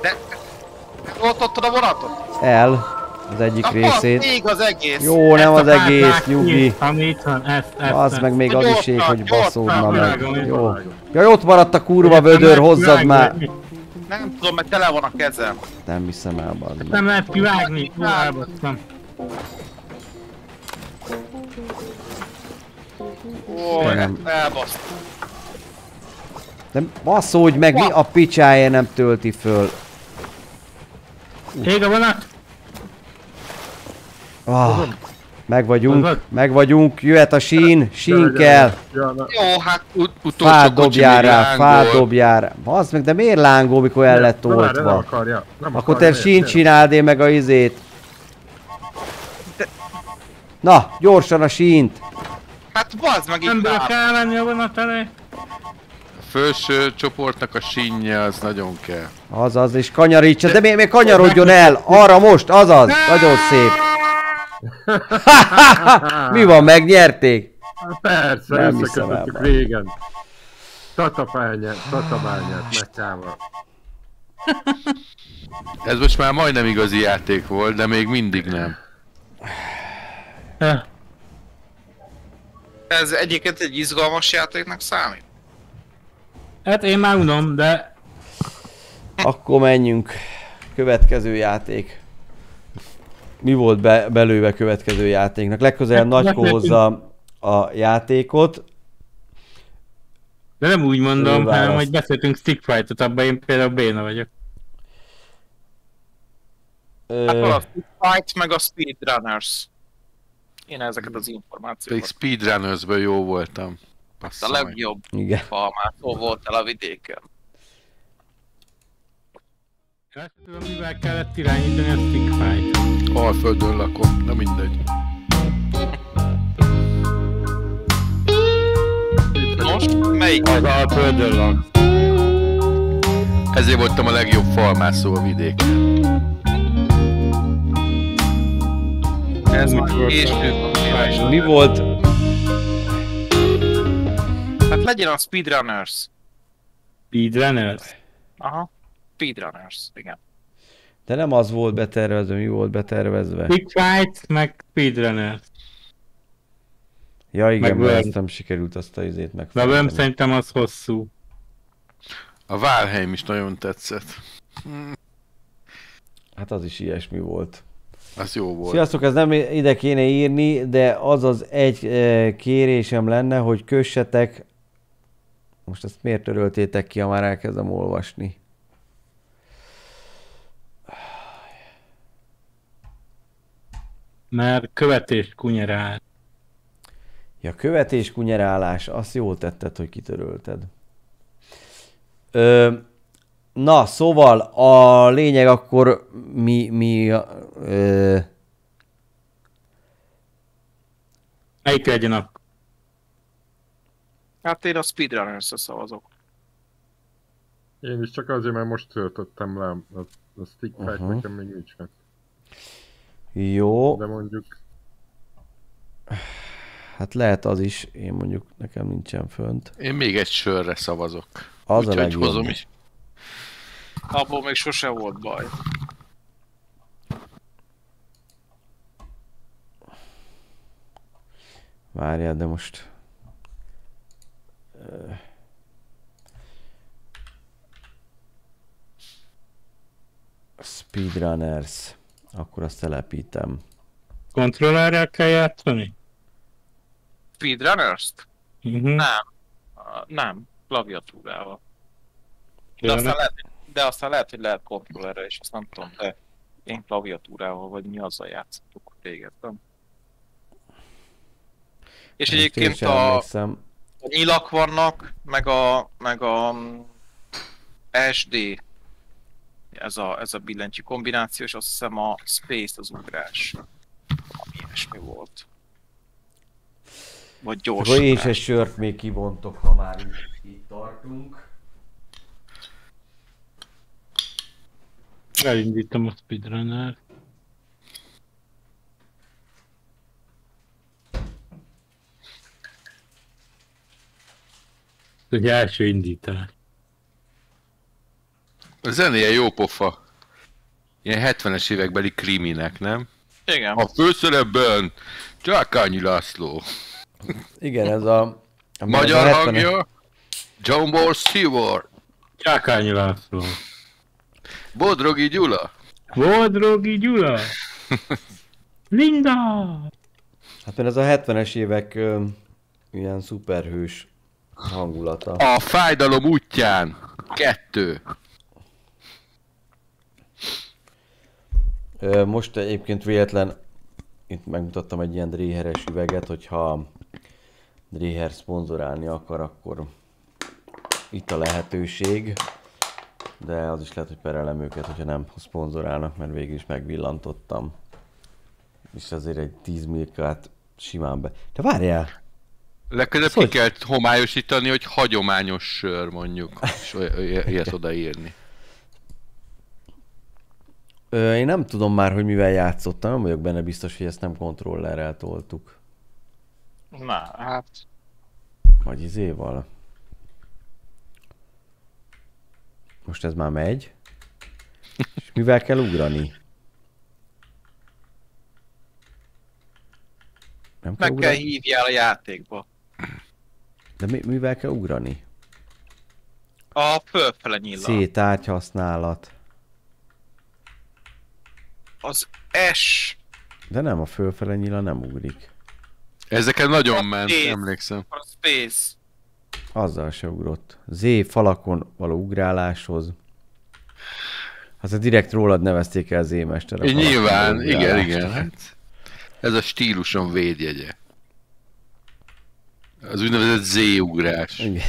P: De... Ott ott a vonatot?
A: El. Az egyik
P: Na,
A: részét.
P: Ég az egész.
A: Jó, nem az egész, nyugi.
D: Ami ez, ez.
A: Az meg még az is ég, hogy baszódna meg. Jó. Jaj, ott maradt a kurva vödör, hozzad már.
P: Nem tudom, mert tele van a kezem.
A: Nem hiszem el, bazd meg.
D: Nem lehet kivágni, elbasztam.
P: Ó,
A: Nem.
P: elbaszt.
A: De basszódj meg, mi a picsája nem tölti föl.
D: Ég a vonat!
A: Ah, meg vagyunk, meg vagyunk, jöhet a sín, sín kell.
P: Jó, hát
N: Ut- utolsó
A: Fát dobjál rá, fát dobjál rá. Bazd meg, de miért lángol, mikor el lett oltva?
O: akarja, nem
A: Akkor te sín csináld én meg a izét. Na, gyorsan a sínt.
P: Hát bazd meg itt
D: Nem bírok
P: áll.
D: elmenni a vonat elé.
N: A felső csoportnak a sínje az nagyon kell.
A: Azaz, és kanyarítsa, de miért, miért kanyarodjon el? Arra most, azaz, nagyon szép. Mi van, megnyerték?
O: Persze,
A: Nem
O: összekötöttük régen. Tatapányát, tatapányát, megkával.
N: Ez most már majdnem igazi játék volt, de még mindig nem.
P: Ez egyébként egy izgalmas játéknak számít.
D: Hát én már unom, de
A: Akkor menjünk. Következő játék. Mi volt be, belőve következő játéknak? Legközelebb Nagyko hozza a játékot.
D: De nem úgy mondom, hanem hogy beszéltünk stick fight-ot, abban én például béna vagyok.
P: Hát a Stick Fight, meg a Speedrunners. Én ezeket az
N: Pedig
P: információkat.
N: speedrunnersből jó voltam.
P: A
N: Bassza meg.
P: legjobb
A: Igen.
P: falmászó volt el a vidéken.
D: Azt tudom, mivel kellett irányítani a stick fight.
N: Alföldön lakom, na mindegy.
P: Most melyik?
D: Az Alföldön lak.
N: Ezért voltam a legjobb falmászó a vidéken.
P: Ez már kérdés.
A: Mi volt?
P: Hát legyen a Speedrunners.
D: Speedrunners?
P: Aha. Speedrunners, igen.
A: De nem az volt betervezve, mi volt betervezve?
D: Stick fight, meg speedrunners.
A: Ja igen,
D: Meg
A: mert nem sikerült azt a izét
D: De a
A: megfelelni.
D: Worm szerintem az hosszú.
N: A Valheim is nagyon tetszett.
A: Hát az is ilyesmi volt.
N: Az jó volt.
A: Sziasztok, ez nem ide kéne írni, de az az egy eh, kérésem lenne, hogy kössetek... Most ezt miért töröltétek ki, ha már elkezdem olvasni?
D: Mert követés kunyerál.
A: Ja, követés, kunyerálás, azt jól tetted, hogy kitörölted. Ö, na, szóval a lényeg akkor mi, mi ö,
D: Melyik legyen a...
P: Hát én a Speedrunners-re szavazok.
O: Én is csak azért, mert most töltöttem le, a, a stick
A: Aha.
O: nekem még nincs meg.
A: Jó,
O: De mondjuk
A: hát lehet az is, én mondjuk nekem nincsen fönt.
N: Én még egy sörre szavazok.
A: Az a
N: Úgyhogy
A: legjobb.
N: hozom is.
P: Abból még sose volt baj.
A: Várjál, de most... Speedrunners. Akkor azt telepítem.
D: Kontrollerrel kell játszani?
P: Speedrunners-t?
D: Uh-huh.
P: Nem. Uh, nem. Klaviatúrával. De aztán, lehet, de aztán lehet, hogy lehet kontrollerre is, azt nem tudom, de én klaviatúrával vagy mi azzal játszottuk régebben. És
A: Most én
P: egyébként a,
A: emlékszem.
P: a nyilak vannak, meg a, meg a mm, SD, ez a, ez a billentyű kombináció, és azt hiszem a Space az ugrás, ami ilyesmi volt. Vagy gyors
A: Akkor én egy sört még kibontok, ha már itt, itt tartunk.
D: Elindítom a speedrunner. Egy első indítás.
N: A zenéje jó pofa. Ilyen 70-es évekbeli kriminek, nem?
P: Igen.
N: A főszerepben Csákányi László.
A: Igen, ez a... a
N: Magyar
A: a 70-es
N: hangja John Ball Stewart.
D: Csákányi László.
N: Bodrogi Gyula.
D: Bodrogi Gyula. Linda!
A: Hát ez a 70-es évek ö, ilyen szuperhős hangulata.
N: A fájdalom útján. Kettő.
A: Most egyébként véletlen itt megmutattam egy ilyen dréheres üveget, hogyha dréher szponzorálni akar, akkor itt a lehetőség. De az is lehet, hogy perelem őket, hogyha nem szponzorálnak, mert végül is megvillantottam. És azért egy 10 milkát simán be. De várjál!
N: Legközelebb
A: Szóval-
N: ki kell homályosítani, hogy hagyományos sör mondjuk, és ilyet odaírni.
A: Ö, én nem tudom már, hogy mivel játszottam, nem vagyok benne biztos, hogy ezt nem kontrollerrel toltuk.
P: Na, hát...
A: Vagy izéval. Most ez már megy. És mivel kell ugrani? Nem kell
P: Meg kell
A: ugrani?
P: hívjál a játékba.
A: De mi, mivel kell ugrani?
P: A fölfele nyilla.
A: C-tárgy használat.
P: Az S.
A: De nem, a fölfele nyila nem ugrik.
N: Ezeken nagyon ment,
P: Space.
N: emlékszem.
P: A Space.
A: Azzal se ugrott. Z falakon való ugráláshoz. Hát direkt rólad nevezték el Z mester. a
N: nyilván, igen, igen. Hát ez a stílusom védjegye. Az úgynevezett Z-ugrás.
A: Igen.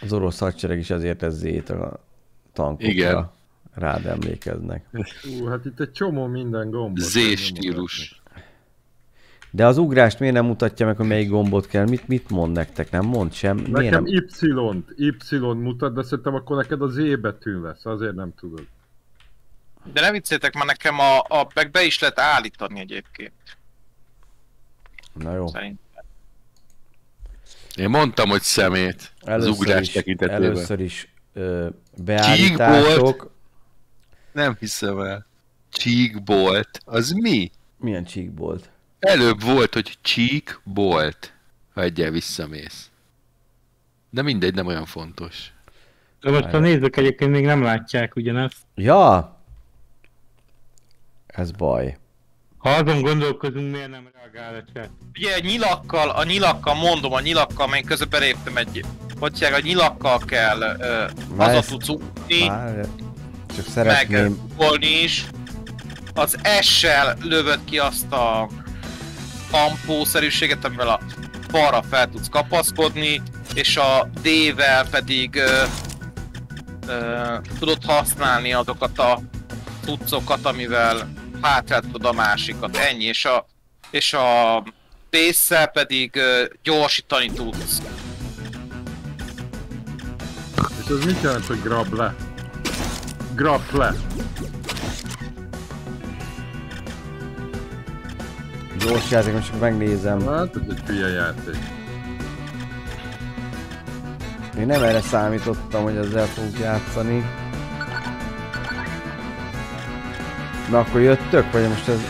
A: Az orosz hadsereg is azért ez Z-t a tankokra.
N: Igen.
A: Rád emlékeznek.
O: Ú, hát itt egy csomó minden gombot.
N: Z-stílus.
A: De az ugrást miért nem mutatja meg, hogy melyik gombot kell? Mit, mit mond nektek? Nem mond sem? Miért
O: Nekem
A: nem?
O: Y-t, Y-t mutat, de szerintem akkor neked az E betű lesz, azért nem tudod.
P: De ne vicceljetek, már nekem a, a meg be is lehet állítani egyébként.
A: Na jó.
P: Szerint.
N: Én mondtam, hogy szemét. Az
A: Először
N: ugrás
A: is,
N: tekintetében.
A: először is ö, beállítások.
N: Nem hiszem el. Csíkbolt. Az mi?
A: Milyen csíkbolt?
N: Előbb volt, hogy csíkbolt, ha egyel visszamész. De mindegy, nem olyan fontos.
D: De most a nézők egyébként még nem látják ugyanezt.
A: Ja! Ez baj.
D: Ha azon gondolkozunk, miért nem reagál a chat?
P: Ugye a nyilakkal, a nyilakkal mondom, a nyilakkal, amely közben beléptem egy... Hívják, a nyilakkal kell ö, haza
A: ezt-
P: tudsz ugni,
A: csak
P: meg
A: szeretném...
P: ugolni is. Az S-sel lövöd ki azt a tampószerűséget, amivel a balra fel tudsz kapaszkodni, és a D-vel pedig ö, ö, tudod használni azokat a cuccokat, amivel hátrát tudod a másikat. Ennyi, és a, és a pésszel pedig ö, gyorsítani tudsz.
O: És ez mit jelent, hogy grab le? Grab le.
A: Gyors játék, most csak megnézem.
O: Hát ez egy hülye játék.
A: Én nem erre számítottam, hogy ezzel fogok játszani. Na akkor jöttök, vagy most ez...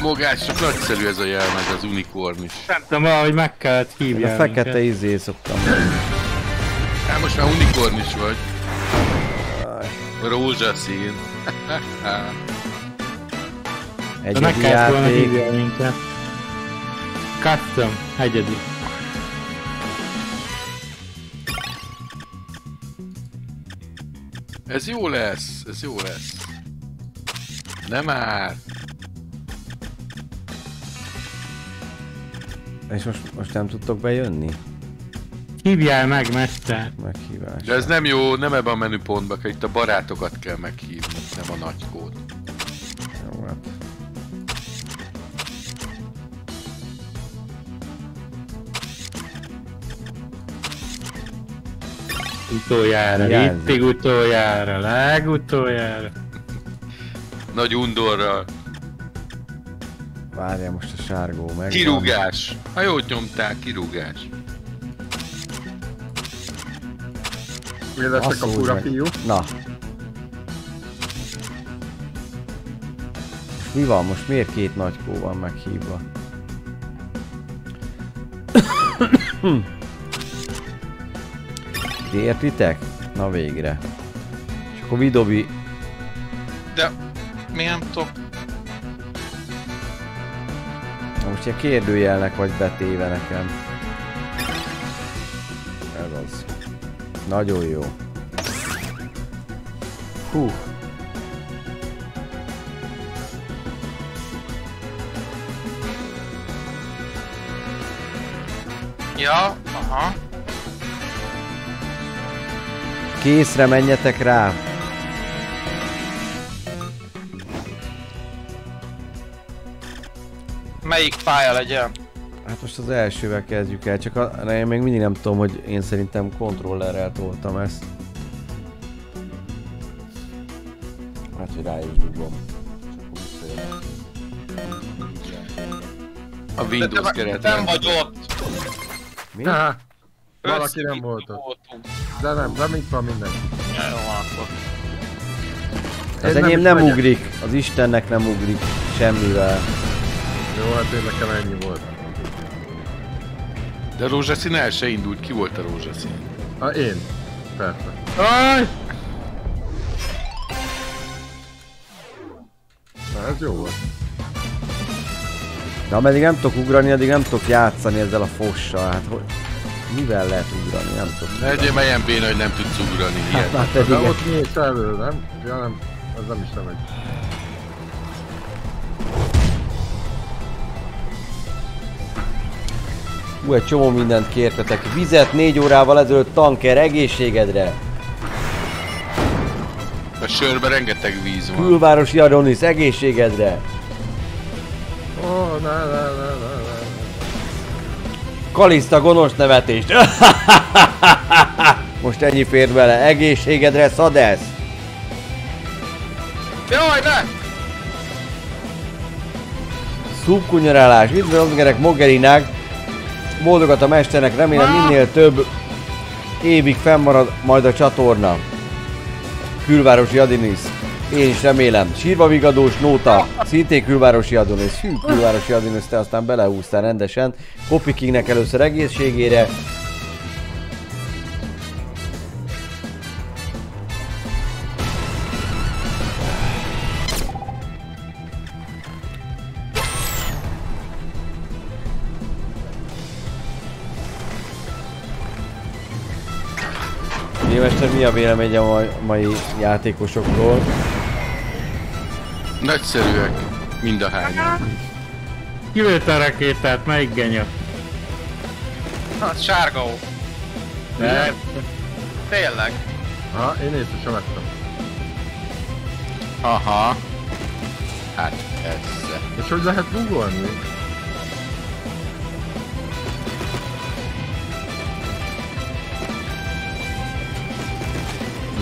N: Mogás, csak nagyszerű ez a jelmez, az unikorn is.
D: Nem tudom, valahogy meg kellett hívni.
A: a fekete izé szoktam.
N: Hát most már unikorn is vagy. Rózsaszín.
D: De meg
A: Egyedi
D: kellett volna
A: játék.
D: hívni minket. Custom, egyedi.
N: Ez jó lesz, ez jó lesz. Nem már.
A: És most, most nem tudtok bejönni?
D: Hívjál meg, mester!
A: Meghívás.
N: De ez nem jó, nem ebben a menüpontban, kell, itt a barátokat kell meghívni, nem a nagykód.
A: Jó, hát.
D: Utoljára, ittig utoljára, legutoljára.
N: Nagy undorral.
A: Várjál most a sárgó meg.
N: Kirúgás. Ha jót nyomták, kirúgás.
O: Én leszek a fura fiú.
A: Na. Mi van? Most miért két nagykó van meghívva? Ti értitek? Na végre. És akkor mi dobi...
P: De... Mi nem tudok...
A: Na most ilyen kérdőjelnek vagy betéve nekem. Nagyon jó. Hú.
P: Ja, aha.
A: Készre menjetek rá!
P: Melyik pálya legyen?
A: Hát most az elsővel kezdjük el, csak a, én még mindig nem tudom, hogy én szerintem kontrollerrel toltam ezt. Hát, hogy rá is dugom.
N: A Windows
P: De
N: keretben.
P: Nem vagy ott.
A: Mi?
O: Ha, valaki nem volt ott. De nem, de mit van minden.
P: Jó, akkor.
A: Az
O: nem
A: enyém nem,
O: megyek.
A: ugrik, az Istennek nem ugrik semmivel.
O: Jó, hát én nekem ennyi volt.
N: De a rózsaszín el se indult, ki volt a rózsaszín?
O: Ha én. Persze.
N: Aj!
O: Na, ez jó volt.
A: De ameddig nem tudok ugrani, addig nem tudok játszani ezzel a fossal. Hát hogy... Mivel lehet ugrani? Nem tudok.
N: Ne legyél melyen béna, hogy nem tudsz ugrani.
A: Hát, hát pedig...
O: De ott mész elő, nem? Ja nem, az nem is nem egy.
A: Hú, egy csomó mindent kértetek. Vizet négy órával ezelőtt tanker egészségedre.
N: A sörben rengeteg víz van.
A: Külvárosi Adonis egészségedre.
O: Oh, ne, ne, ne, ne, ne.
A: Kaliszta gonosz nevetést. Most ennyi fér bele. Egészségedre, Szadesz.
P: Jaj, ne!
A: Szubkunyarálás. Üdvözlöm, gerek Moggerinák. Boldogat a mesternek, remélem minél több évig fennmarad majd a csatorna. Külvárosi Adinis. Én is remélem. Sírva vigadós nóta. Szintén külvárosi Adonis. Hű, külvárosi Adonis, te aztán belehúztál rendesen. Copy Kingnek először egészségére. Mi a véleménye a mai, mai játékosokról?
N: Nagyszerűek. Mind a hányan.
D: Kilőtt a rakétát, melyik genya?
P: Hát sárga ó.
D: De...
P: Tényleg.
O: Ha, én észre sem vettem.
N: Aha. Hát persze.
O: És hogy lehet googolni?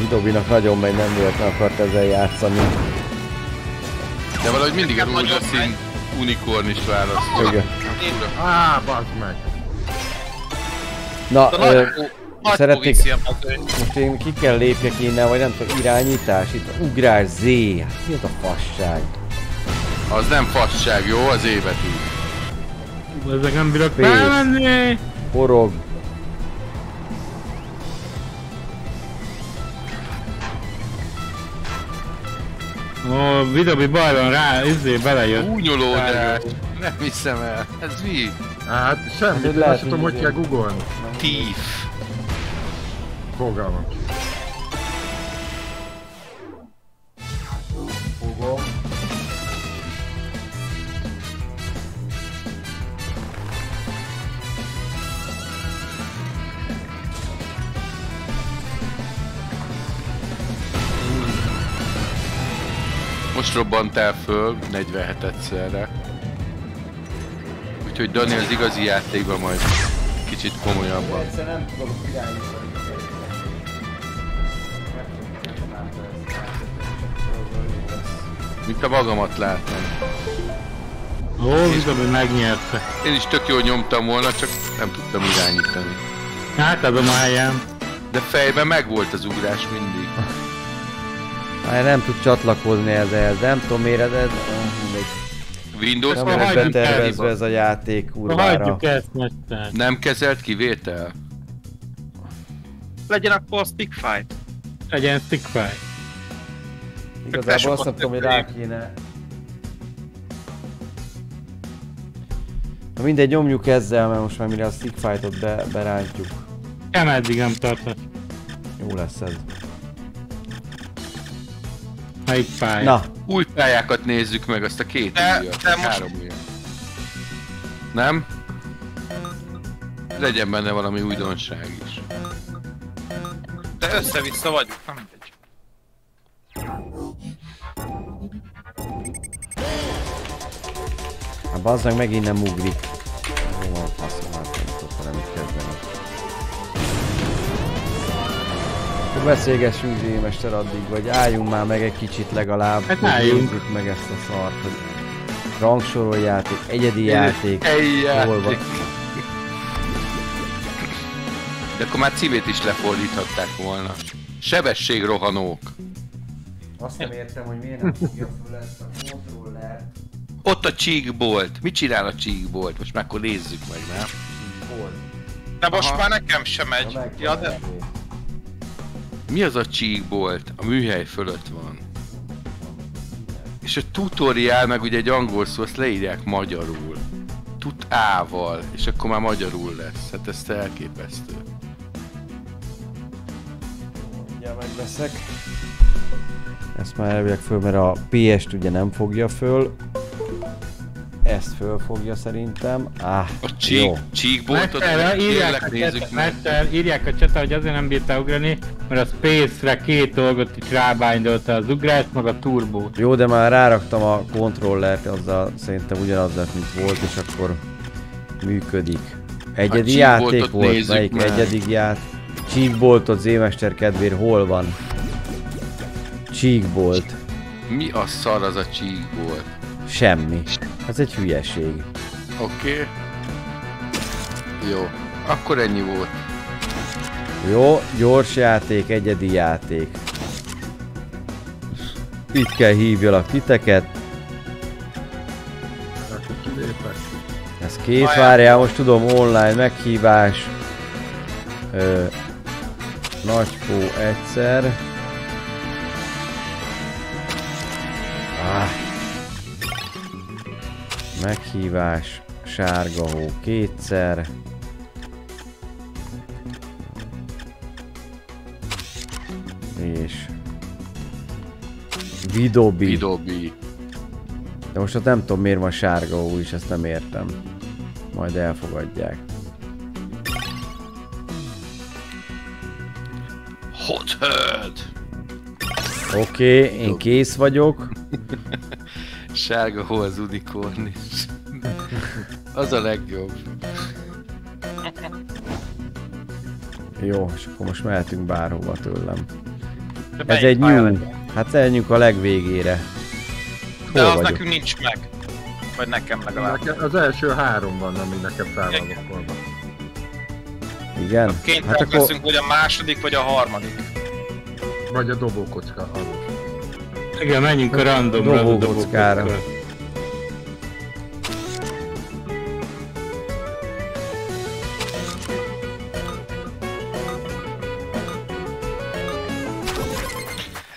A: Vidobinak nagyon megy, nem véletlen akart ezzel játszani.
N: De valahogy mindig a rózsaszín unikornist választja.
A: Igen.
O: Á, bazd meg.
A: Na,
P: A
A: ö,
P: nagy-
A: szeretnék... Most én ki kell lépjek innen, vagy nem tudom, irányítás, itt ugrás Z. Hát mi az a fasság?
N: Az nem fasság, jó? Az évetű.
D: Ezek nem bírok
A: Pénz.
D: felmenni!
A: Forog.
D: Ó, Vidobi baj van rá, izé belejött.
N: Únyolódás. Nem hiszem el. Ez mi?
O: Hát semmit, azt tudom,
A: hogy
O: hogy kell googolni.
N: Thief.
O: Fogalmam.
N: Most robbantál föl 47-szerre. Úgyhogy Dani az igazi játékban majd kicsit komolyabban.
A: Egyszer nem tudok irányítani.
N: Mint a magamat látom.
D: Ó, Vidobi megnyerte.
N: Én is tök jól nyomtam volna, csak nem tudtam irányítani.
D: Átadom a helyem.
N: De fejben megvolt az ugrás mindig.
A: Már nem tud csatlakozni ezzel, nem tudom miért, de...
N: Windows
A: Nem
N: hagyjuk
A: betervezve ez a játék kurvára.
D: Hagyjuk ezt mester.
N: Nem kezelt kivétel?
P: Legyen akkor a stick fight.
D: Legyen stick fight.
A: Igazából azt nem tudom, hogy rá kéne... Na mindegy, nyomjuk ezzel, mert most már mire a stick fightot be, berántjuk.
D: Kemeddig nem tartott.
A: Jó lesz ez.
D: Melyik pálya?
A: Na.
N: Új pályákat nézzük meg, azt a két
P: De-
N: újat,
P: de most-
N: három újat. Nem? Legyen benne valami újdonság is.
P: De össze-vissza vagyunk, nem mindegy.
A: Hát bazd meg megint nem ugrik. Jó faszom, Akkor beszélgessünk Zsémester addig, vagy álljunk már meg egy kicsit legalább.
D: Hát álljunk.
A: nézzük meg ezt a szart, hogy rangsorol játék, egyedi
N: Egy-
A: játék,
N: egy játék. De akkor már cívét is lefordíthatták volna. Sebességrohanók.
A: Azt nem értem, hogy miért nem fogja föl ezt a kontrollert.
N: Ott a csíkbolt. Mit csinál a csíkbolt? Most már akkor nézzük meg, nem?
P: De most
N: Aha.
P: már nekem sem megy. Ja, de...
N: Mi az a csíkbolt? A műhely fölött van. És a tutoriál meg ugye egy angol szó, azt leírják magyarul. Tut ával, és akkor már magyarul lesz. Hát ez elképesztő.
A: Mindjárt megveszek. Ezt már elvileg föl, mert a PS-t ugye nem fogja föl. Ezt föl fogja szerintem. Ah,
N: A csík,
A: jó.
N: csíkboltot
D: Mester, írják
N: tényleg
D: a,
N: nézzük
D: chat,
N: meg.
D: Mester, írják a csata, hogy azért nem bírta ugrani, mert a Space-re két dolgot is rábándolta az ugrást, meg a turbót.
A: Jó, de már ráraktam a kontrollert, azzal szerintem ugyanaz lett, mint volt, és akkor működik. Egyedi játék volt? Melyik
N: meg.
A: egyedik ját? Cheekboltot Zémester kedvér hol van? Cheekbolt.
N: Mi a szar az a csíkbolt?
A: Semmi. Ez egy hülyeség.
N: Oké. Okay. Jó. Akkor ennyi volt.
A: Jó, gyors játék, egyedi játék. Itt kell hívjalak titeket. Ez két várjál, most tudom online meghívás. Ö, nagypó egyszer. Ah. Meghívás, sárga hó kétszer. És Vidobi.
N: Vidobi.
A: De most ott nem tudom miért van sárga hó is, ezt nem értem. Majd elfogadják.
N: Hot!
A: Oké, okay, én kész vagyok.
N: Sárga hol az unicorn is. az a legjobb.
A: Jó, és akkor most mehetünk bárhova tőlem.
P: De
A: Ez egy new. Hát menjünk a legvégére.
P: De
A: Hol
P: az
A: vagyok?
P: nekünk nincs meg. Vagy nekem legalább.
O: Nekem az első három van, ami nekem fel van okolva.
A: Igen?
P: Kénytelenek
A: Hát akkor
P: leszünk, vagy a második, vagy a harmadik.
O: Vagy a dobókocka az.
D: Igen, menjünk a a
A: Dobókockára.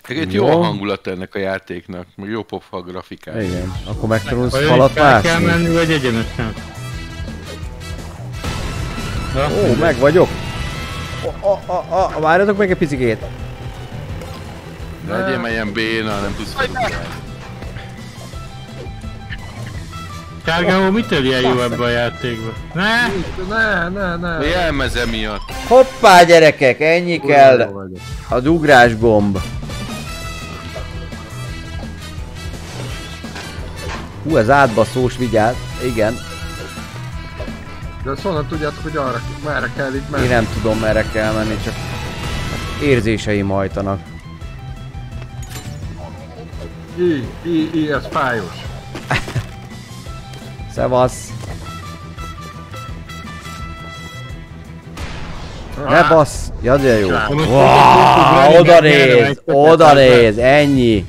N: Egyébként
A: Jó.
N: jó a hangulat ennek a játéknak, meg jó pofa a grafikát.
A: Igen, akkor meg tudunk
D: Vagy
A: falat
D: fel kell
A: mászni.
D: menni, vagy egyenesen.
A: Ó, meg vagyok. Várjatok meg egy picikét.
N: Legyen ilyen béna, nem tudsz felugálni.
D: Sárga, mitől ilyen jó ebbe a játékba? Ne!
O: Ne, ne, ne.
N: Jelmeze miatt.
A: Hoppá gyerekek, ennyi
O: Kurva
A: kell. Az ugrás gomb. Hú, ez átbaszós, vigyázz. Igen,
O: De azt honnan tudjátok, hogy arra, merre kell itt menni?
A: én nem tudom merre kell menni, csak érzéseim hajtanak.
O: I, I, I, ez fájos.
A: Szevasz. Ne bassz! Ja, de jó. Wow, oda néz! Oda néz! Ennyi!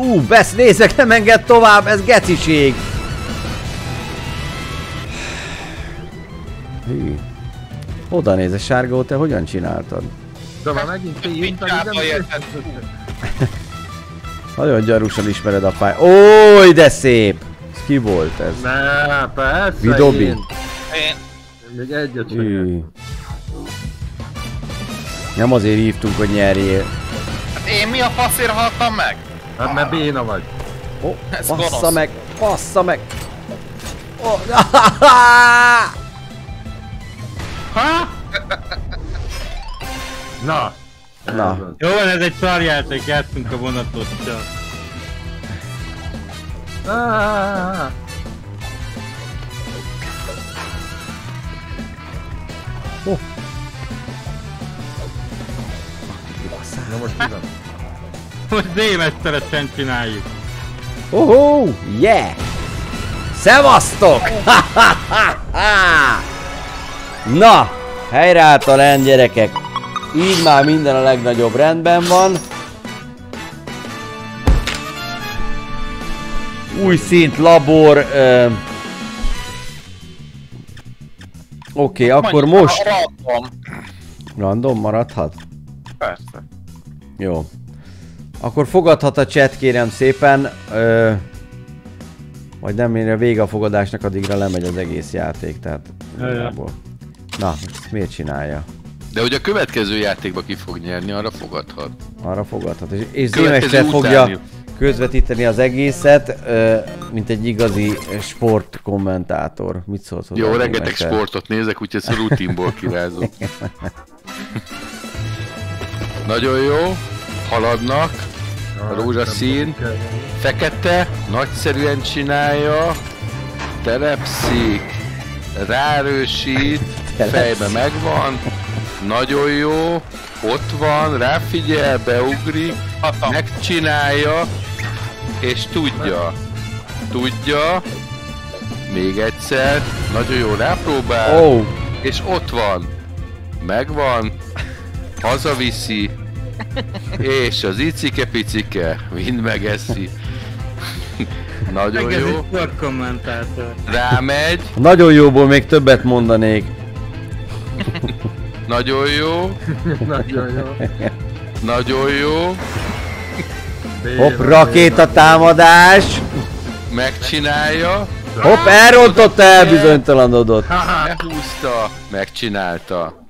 A: Ú, vesz, nézek, nem enged tovább, ez geciség! Hű. Oda néz a sárga, te hogyan csináltad?
O: De már megint nem...
A: Nagyon gyarusan ismered a pály. Ój, de szép! Ez ki volt ez?
O: Ne, persze
A: Vidobi?
O: én.
P: Én.
O: Még egyet sem.
A: Nem azért hívtunk, hogy nyerjél.
P: Én mi a faszért haltam meg?
O: Hát mert béna vagy.
A: Ó,
P: Ez
A: bassza
P: gonosz.
A: meg, bassza meg! Ó,
D: Ha?
O: Na!
A: Na,
D: Jó van, ez egy szarjáték, játszunk a vonatossal.
O: Ah, Na most mi van?
D: Most démesteresen csináljuk.
A: Ohó, yeah! Szevasztok! Na, helyreállt a rend, gyerekek. Így már minden a legnagyobb rendben van. Új szint, labor. Ö... Oké, okay, akkor
P: Mondjuk,
A: most...
P: Random.
A: Random maradhat?
P: Persze.
A: Jó. Akkor fogadhat a chat kérem szépen. Ö, vagy nem, mire vége a fogadásnak, addigra lemegy az egész játék, tehát igazából. Na, ezt miért csinálja?
N: De hogy a következő játékba ki fog nyerni, arra fogadhat.
A: Arra fogadhat. És, és Zémester fogja közvetíteni az egészet, ö, mint egy igazi sportkommentátor. Mit szólsz hozzá,
N: Jó, rengeteg sportot nézek, úgyhogy ezt a rutinból kirázom. Nagyon jó, haladnak, a rózsaszín, fekete, nagyszerűen csinálja, telepszik, rárősít, fejbe megvan, nagyon jó, ott van, ráfigyel, beugrik, megcsinálja, és tudja. Tudja, még egyszer, nagyon jó rápróbál, és ott van. Megvan, hazaviszi, és az icike-picike mind megeszi. Nagyon
D: Meg ez
N: jó.
D: sportkommentátor.
N: Rámegy,
A: Nagyon jóból még többet mondanék.
N: nagyon jó,
O: Nagyon jó.
N: nagyon jó,
A: Hopp, rakéta támadás!
N: megcsinálja,
A: Hopp, elrontotta, elbizonytalanodott.
N: lehúzta, megcsinálta.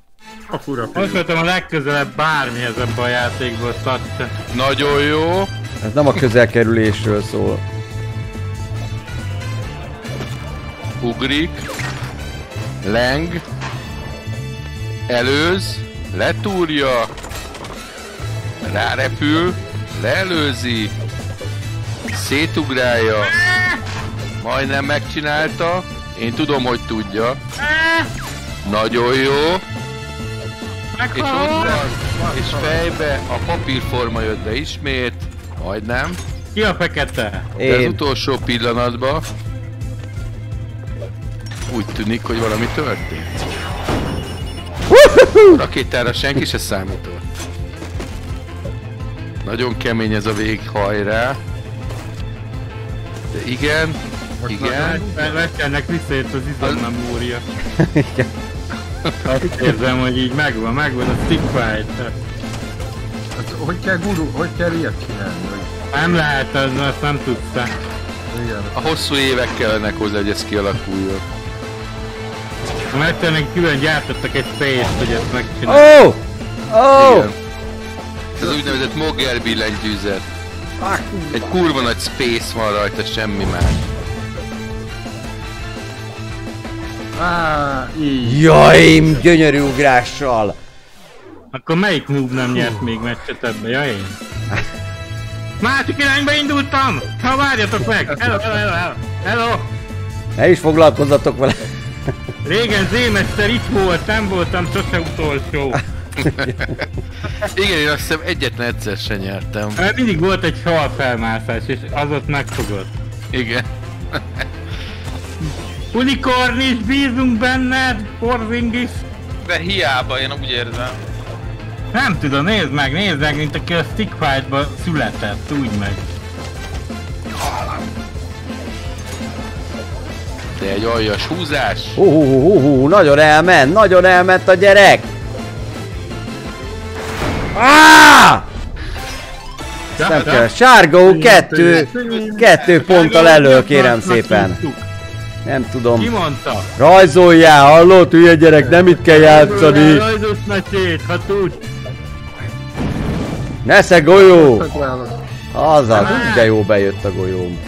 O: A fura
D: Most voltam a legközelebb bármihez ebbe a játékból, Tatsa.
N: Nagyon jó,
A: Ez nem a közelkerülésről szól.
N: ugrik, leng, előz, letúrja, rárepül, leelőzi, szétugrálja, majdnem megcsinálta, én tudom, hogy tudja. Nagyon jó, és ott és fejbe a papírforma jött be ismét, majdnem.
D: Ki a fekete?
N: De az
A: Én.
N: utolsó pillanatban úgy tűnik, hogy valami történt. A rakétára senki se számított. Nagyon kemény ez a vég, hajrá. De igen, igen.
D: Lecsennek visszajött az izomnemória. Azt érzem, hogy így megvan, megvan a stick fight.
O: Hát, hogy kell guru, hogy kell ilyet csinálni? Hogy...
D: Nem lehet, az, azt nem.
O: Igen.
N: A hosszú évek kellenek hozzá, hogy ez kialakuljon.
D: A meccsenek külön gyártottak egy space hogy ezt megcsinálják.
A: Ó! Ó!
N: Igen. Ez úgynevezett Mogger billentyűzet. Egy kurva nagy space van rajta, semmi más.
O: Á, így.
A: Jaim, gyönyörű ugrással!
D: Akkor melyik noob nem nyert még meccset ebbe? Ja én? Másik irányba indultam! Ha várjatok meg! Hello, hello, hello! Hello!
A: Ne is foglalkozzatok vele.
D: Régen Zémester itt volt, nem voltam sose utolsó.
N: Igen, én azt hiszem egyetlen egyszer se nyertem.
D: Mert mindig volt egy sal felmászás, és az ott megfogott.
N: Igen.
D: Unikornis, bízunk benned, Porzingis.
P: De hiába, én úgy érzem.
D: Nem tudom, nézd meg, nézd meg, mint aki a stickfight-ba született, úgy meg.
N: De egy aljas húzás.
A: Hú, nagyon elment, nagyon elment a gyerek! Ah! Nem kell. Sárgó kettő, kettő ponttal elő, kérem szépen. Nem tudom.
D: Ki mondta?
A: Rajzoljál, hallott, hülye gyerek, nem itt kell játszani.
D: Rajzos mesét, ha tud.
A: Nesze golyó! Azaz, úgy de jó bejött a golyóm.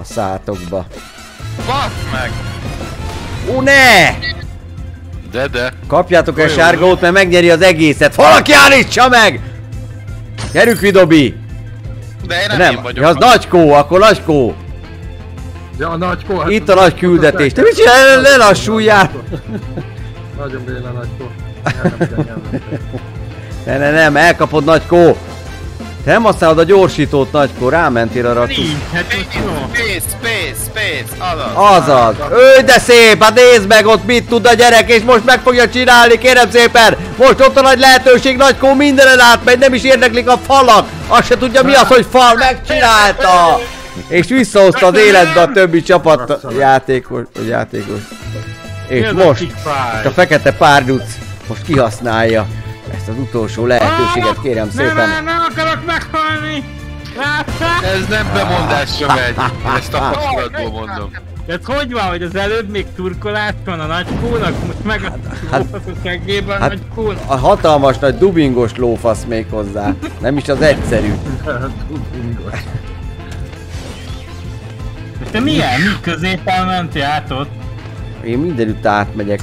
A: A szátokba.
P: Basz meg!
A: Ó, ne!
N: De, de.
A: Kapjátok el sárgót, mert megnyeri az egészet. Valaki állítsa meg! Gyerünk, Vidobi!
P: De én nem,
A: Nem,
P: én vagyok.
A: ja, az nagykó, akkor nagykó.
O: Ja, a nagykó. hát-
A: Itt a nagy küldetés. Te mit csinál? Ne lassuljál!
O: Nagyon béle nem, nem.
A: Ne, ne, nem, elkapod nagykó. Te nem használod a gyorsítót, nagykó, rámentél arra a
D: hát
P: Space, space, space, azaz.
A: Azaz. Ő de szép, hát nézd meg ott mit tud a gyerek, és most meg fogja csinálni, kérem szépen. Most ott a nagy lehetőség, nagykó mindenen átmegy, nem is érdeklik a falak. Azt se tudja mi az, hogy fal, megcsinálta. És visszahozta az életbe a többi csapat játékos, játékos. És most a fekete párduc most kihasználja ezt az utolsó lehetőséget, kérem szépen.
D: nem, nem akarok meghalni!
N: Ez nem bemondásra megy. Ezt tapasztalatból mondom.
D: De ez hogy van, hogy az előbb még turkolás van a nagykónak, most meg a
A: Hát-
D: hát, a
A: Hát
D: nagykónak?
A: a hatalmas nagy dubingos lófasz még hozzá. Nem is az egyszerű.
D: Te milyen? Mi középen mentél át ott?
A: Én mindenütt átmegyek.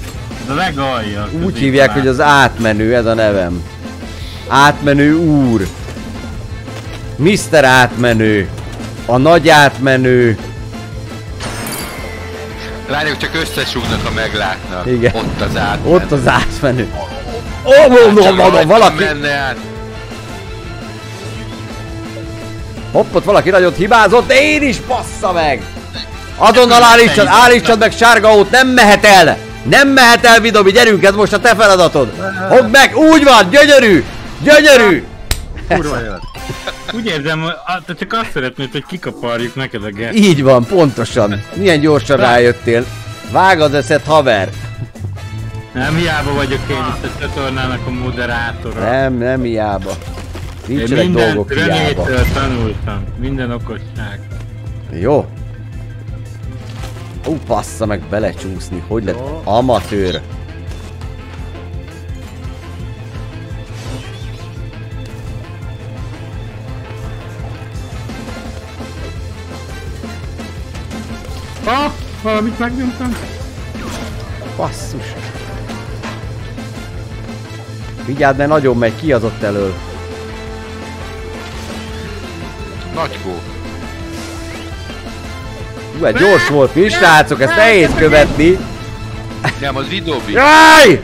D: A legalja.
A: Úgy hívják, hogy az átmenő, ez a nevem. Átmenő úr. Mr. Átmenő. A nagy átmenő.
N: Lányok csak összesúgnak, ha meglátnak.
A: Igen.
N: Ott az át.
A: Ott az átmenő. Ó, oh, oh, oh, oh, valaki...
N: Menne át.
A: Hopp, ott valaki nagyot hibázott, de én is bassza meg! Azonnal állítsad, állítsad meg sárga út, nem mehet el! Nem mehet el, Vidobi, gyerünk, ez most a te feladatod! Fogd meg, úgy van, gyönyörű! Gyönyörű!
O: Kurva.
D: Úgy érzem, te csak azt szeretnéd, hogy kikaparjuk neked a get.
A: Így van, pontosan. Milyen gyorsan rájöttél. Vágad eszed, haver.
D: Nem hiába vagyok én itt a csatornának a moderátora.
A: Nem, nem hiába. Nincsenek
D: minden
A: dolgok hiába.
D: Renétől tanultam. Minden okosság.
A: Jó. Ó, passza meg belecsúszni, hogy lett amatőr.
D: Ha, valamit megnyomtam.
A: Basszus. Vigyázz, mert nagyon megy, ki az ott elől?
N: Nagykó.
A: Hú, hát gyors volt mi, srácok, ezt nehéz követni.
N: Nem, az Vidobi.
A: Jaj!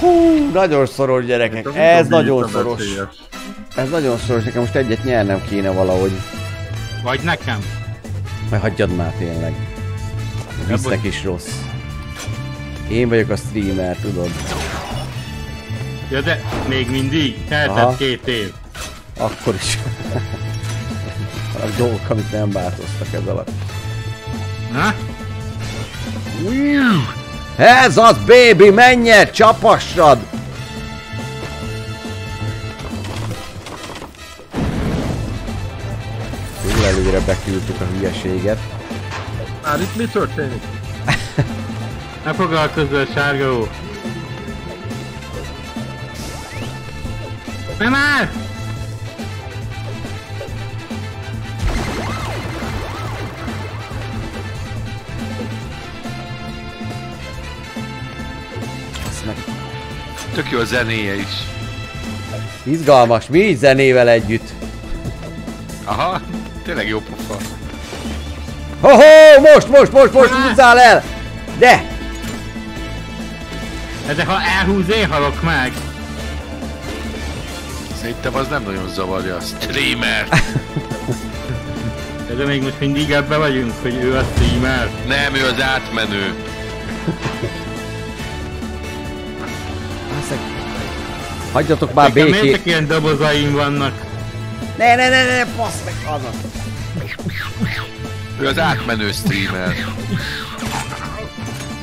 A: Hú, nagyon szoros gyerekek,
O: Az
A: ez nagyon szoros. Ez nagyon szoros, nekem most egyet nyernem kéne valahogy.
D: Vagy nekem.
A: Majd hagyjad már tényleg. Visznek is rossz. Én vagyok a streamer, tudod.
D: Ja de még mindig?
A: Aha.
D: Teltett két év.
A: Akkor is. a dolgok, amit nem változtak ez alatt.
D: Na?
A: Ez az, baby, menj csapassad! Túl előre beküldtük a hülyeséget.
O: Már itt mi történik?
D: Ne foglalkozz a sárga ó. Nem áll!
N: Tök jó a zenéje is.
A: izgalmas, mi így zenével együtt.
N: Aha, tényleg jó pofa.
A: Ho-ho, most, most, most, most húzzál el! De!
D: De ha elhúz, én halok meg.
N: Szerintem az nem nagyon zavarja a streamer.
D: De még most mindig ebbe vagyunk, hogy ő a streamer.
N: Nem, ő az átmenő.
A: Hagyjatok már
D: Nekem
A: békét!
D: Miért ilyen dobozaim vannak?
A: Ne, ne, ne, ne, fasz meg azon!
N: Ő az átmenő streamer.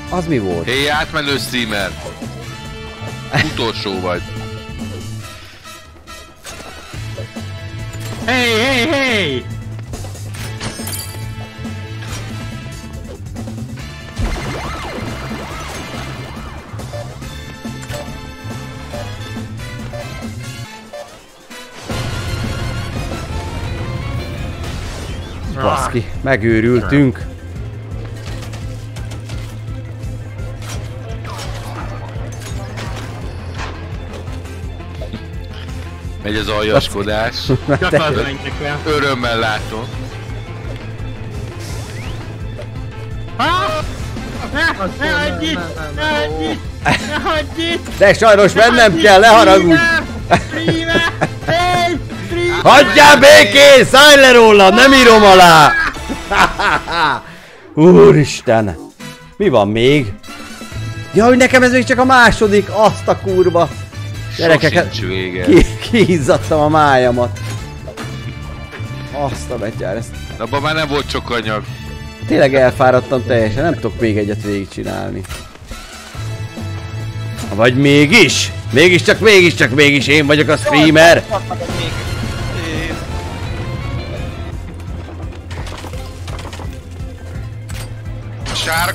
A: Az mi volt?
N: Hé, hey, átmenő streamer. Utolsó vagy.
D: Hey, hey, hey!
A: Baszki, megőrültünk.
N: Megy az aljaskodás.
D: Csak az menjek le.
N: Örömmel látom.
D: Ne, hagyj itt! Ne hagyj itt! Ne hagyj itt!
A: De sajnos mennem kell, ne haragudj!
D: Streamer!
A: Hagyjál békén! Szállj le rólam, nem írom alá! Úristen! Mi van még? Ja, hogy nekem ez még csak a második, azt a kurva! Gyerekeket, ki, kiizzadtam a májamat. Azt a betyár, ezt
N: Abban már nem volt sok anyag.
A: tényleg elfáradtam teljesen, nem tudok még egyet végigcsinálni. Vagy mégis? Mégiscsak, mégiscsak, mégis én vagyok a streamer!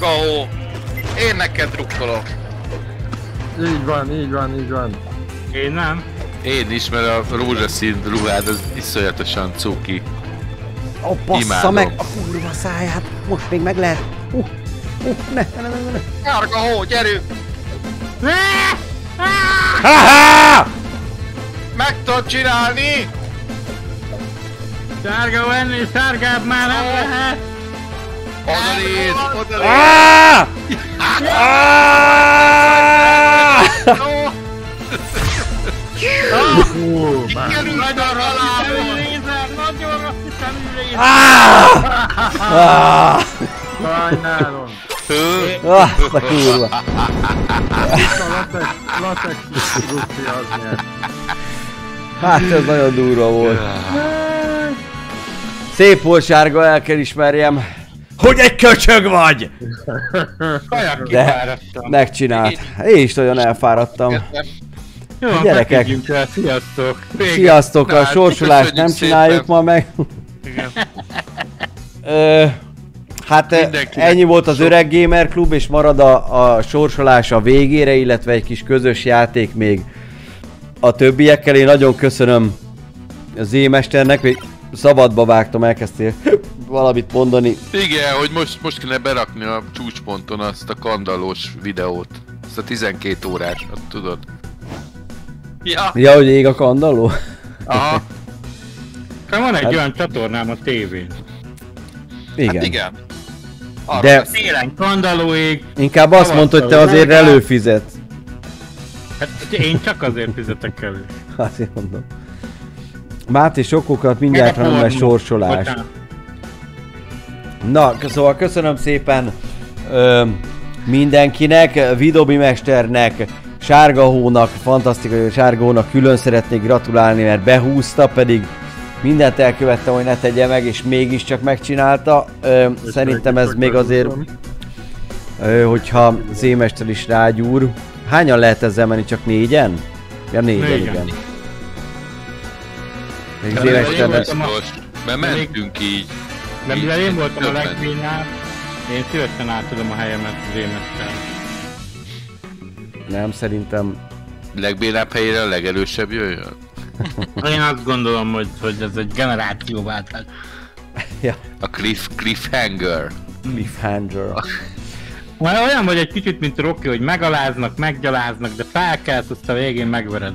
P: Sárga hó! Én neked drukkolok.
O: Így van, így van, így van.
D: Én nem.
N: Én is, mert a rózsaszín ruhád az iszonyatosan cuki.
A: Ó, oh, bassza
N: Imádom.
A: meg a kurva száját! Most még meg lehet! Uh, uh, ne, ne, ne, ne, ne.
P: Sárga hó, gyerünk!
A: Ha-ha!
P: Meg tudod csinálni!
D: Sárga venni, sárgább már nem lehet!
P: Oda nézd, oda nézd!
A: Ah!
P: Sikerült
D: Nagyon lézer, nagyon rossz szemülézer!
A: Ah!
O: Sajnálom.
A: Ah, a kurva!
O: Itt a latex, latex rufi az nyert.
A: Hát ez nagyon durva volt. Szép volt sárga, el kell ismerjem. Hogy egy köcsög vagy! De megcsinált. Én is nagyon elfáradtam.
D: Jó,
A: Gyerekek.
D: feküdjünk el, sziasztok! Vége.
A: Sziasztok, a sorsolást nem csináljuk
N: szépen.
A: ma meg.
D: Igen.
A: Ö, hát
N: Mindenkinek
A: ennyi volt az Öreg Gamer Klub, és marad a, a sorsolás a végére, illetve egy kis közös játék még a többiekkel. Én nagyon köszönöm az émesternek, hogy szabadba vágtam, elkezdtél valamit mondani.
N: Igen, hogy most, most kéne berakni a csúcsponton azt a kandallós videót. Azt a 12 órás, tudod?
P: Ja,
A: Ja, hogy ég a kandalló?
N: Aha.
D: Van egy
A: Hát-
D: olyan csatornám a tévén.
A: Igen.
P: hát igen. Arra
A: De-
D: Télen kandallóig.
A: Inkább azt mondta, hogy te azért előfizet.
D: Hát én csak azért fizetek elő.
A: Azért mondom. Máté sokokat mindjárt,
D: pornó.
A: sorsolás. Na, szóval köszönöm szépen ö, mindenkinek, Vidobi Mesternek, Sárga Hónak, fantasztikus Sárga Hónak külön szeretnék gratulálni, mert behúzta, pedig mindent elkövettem, hogy ne tegye meg, és mégiscsak megcsinálta. Ö, szerintem ez még azért, ö, hogyha Zémester is rágyúr. Hányan lehet ezzel menni? Csak négyen? Ja, négyen,
D: Négyen.
A: igen. Még
D: De
A: Zémesternek...
D: voltam a-
N: Biztos, mert mentünk így.
D: De mivel én voltam a
N: Többen.
D: legfényább, én szívesen átadom a helyemet Rémester.
A: Nem, szerintem
N: Legbénább helyére a legerősebb jöjjön?
D: Én azt gondolom, hogy, hogy ez egy generációváltás.
A: Ja.
N: A cliff, cliffhanger.
A: cliffhanger.
D: Majd olyan vagy egy kicsit, mint Rocky, hogy megaláznak, meggyaláznak, de felkelsz, azt a végén megvered.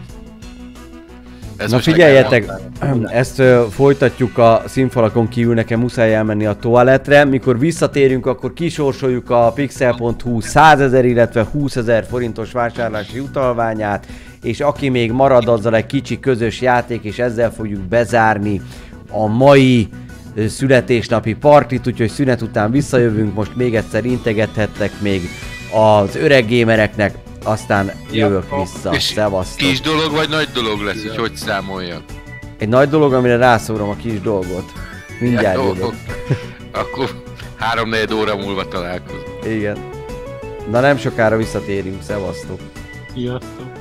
N: Ez
A: Na figyeljetek, ezt ö, folytatjuk a színfalakon kívül, nekem muszáj elmenni a toaletre. Mikor visszatérünk, akkor kisorsoljuk a pixel.hu 100 ezer, illetve 20 ezer forintos vásárlási utalványát, és aki még marad, azzal egy kicsi közös játék, és ezzel fogjuk bezárni a mai születésnapi partit, úgyhogy szünet után visszajövünk, most még egyszer integethettek még az öreg gamereknek, aztán jövök vissza.
N: És
A: Szevasztok!
N: kis dolog vagy nagy dolog lesz, hogy hogy számoljak?
A: Egy nagy dolog, amire rászórom a kis dolgot. Mindjárt
N: Ja,
A: jövök.
N: Akkor három óra múlva találkozunk.
A: Igen. Na nem sokára visszatérünk, szevasztok.
D: Sziasztok.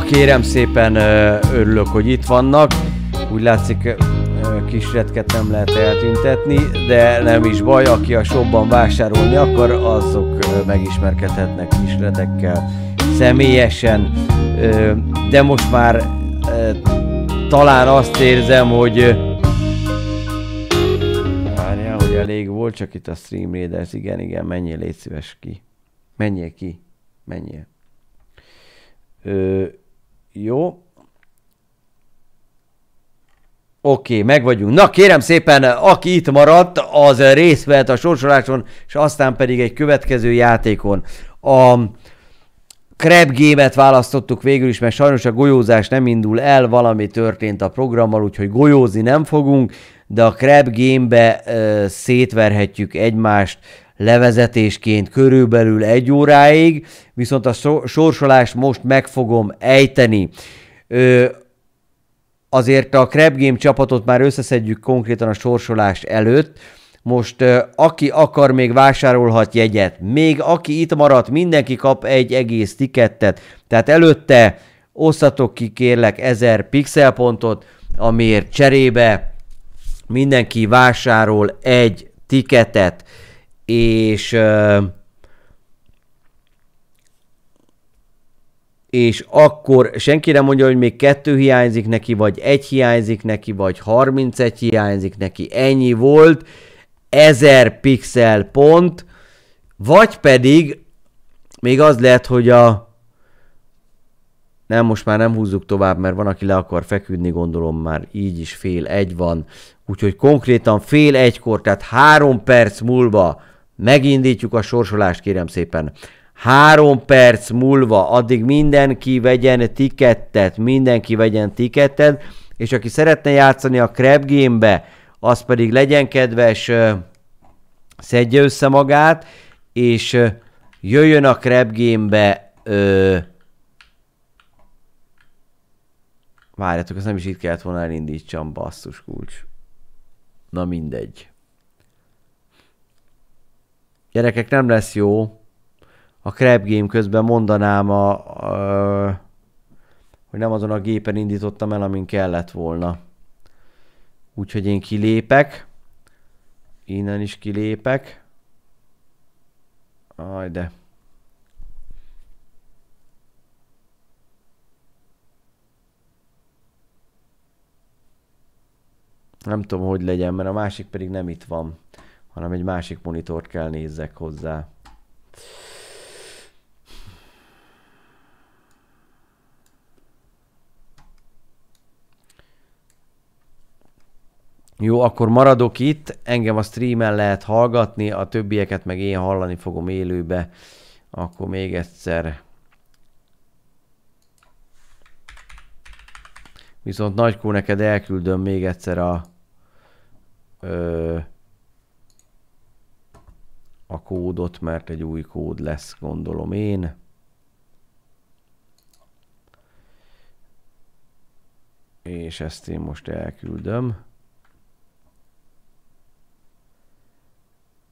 A: Na kérem szépen, örülök, hogy itt vannak. Úgy látszik, kisretket nem lehet eltüntetni, de nem is baj, aki a shopban vásárolni akar, azok megismerkedhetnek kisretekkel személyesen. De most már talán azt érzem, hogy Várjál, hogy elég volt, csak itt a Stream Raiders, igen, igen, menjél, légy szíves ki. Menjél ki, menjél. Jó. Oké, meg vagyunk. Na kérem szépen, aki itt maradt, az részt vehet a sorsoláson, és aztán pedig egy következő játékon. A Crab Game-et választottuk végül is, mert sajnos a golyózás nem indul el, valami történt a programmal, úgyhogy golyózni nem fogunk, de a Crab Game-be ö, szétverhetjük egymást levezetésként körülbelül egy óráig, viszont a so- sorsolást most meg fogom ejteni. Ö, azért a Crab Game csapatot már összeszedjük konkrétan a sorsolás előtt. Most aki akar, még vásárolhat jegyet. Még aki itt maradt, mindenki kap egy egész tikettet. Tehát előtte osszatok ki kérlek 1000 pixelpontot, amiért cserébe mindenki vásárol egy tiketet, és és akkor senki nem mondja, hogy még kettő hiányzik neki, vagy egy hiányzik neki, vagy 31 hiányzik neki, ennyi volt, 1000 pixel pont, vagy pedig még az lehet, hogy a nem, most már nem húzzuk tovább, mert van, aki le akar feküdni, gondolom már így is fél egy van. Úgyhogy konkrétan fél egykor, tehát három perc múlva megindítjuk a sorsolást, kérem szépen. Három perc múlva, addig mindenki vegyen tikettet, mindenki vegyen tikettet, és aki szeretne játszani a Crab Game-be, az pedig legyen kedves, szedje össze magát, és jöjjön a Crab Game-be, ö, várjatok, ez nem is itt kellett volna elindítsam, basszus kulcs. Na mindegy. Gyerekek, nem lesz jó. A Crab Game közben mondanám a, a hogy nem azon a gépen indítottam el, amin kellett volna. Úgyhogy én kilépek. Innen is kilépek. Aj, de. Nem tudom, hogy legyen, mert a másik pedig nem itt van, hanem egy másik monitort kell nézzek hozzá. Jó, akkor maradok itt, engem a streamen lehet hallgatni, a többieket meg én hallani fogom élőbe. Akkor még egyszer. Viszont Nagykó, neked elküldöm még egyszer a... Ö, a kódot, mert egy új kód lesz, gondolom én. És ezt én most elküldöm.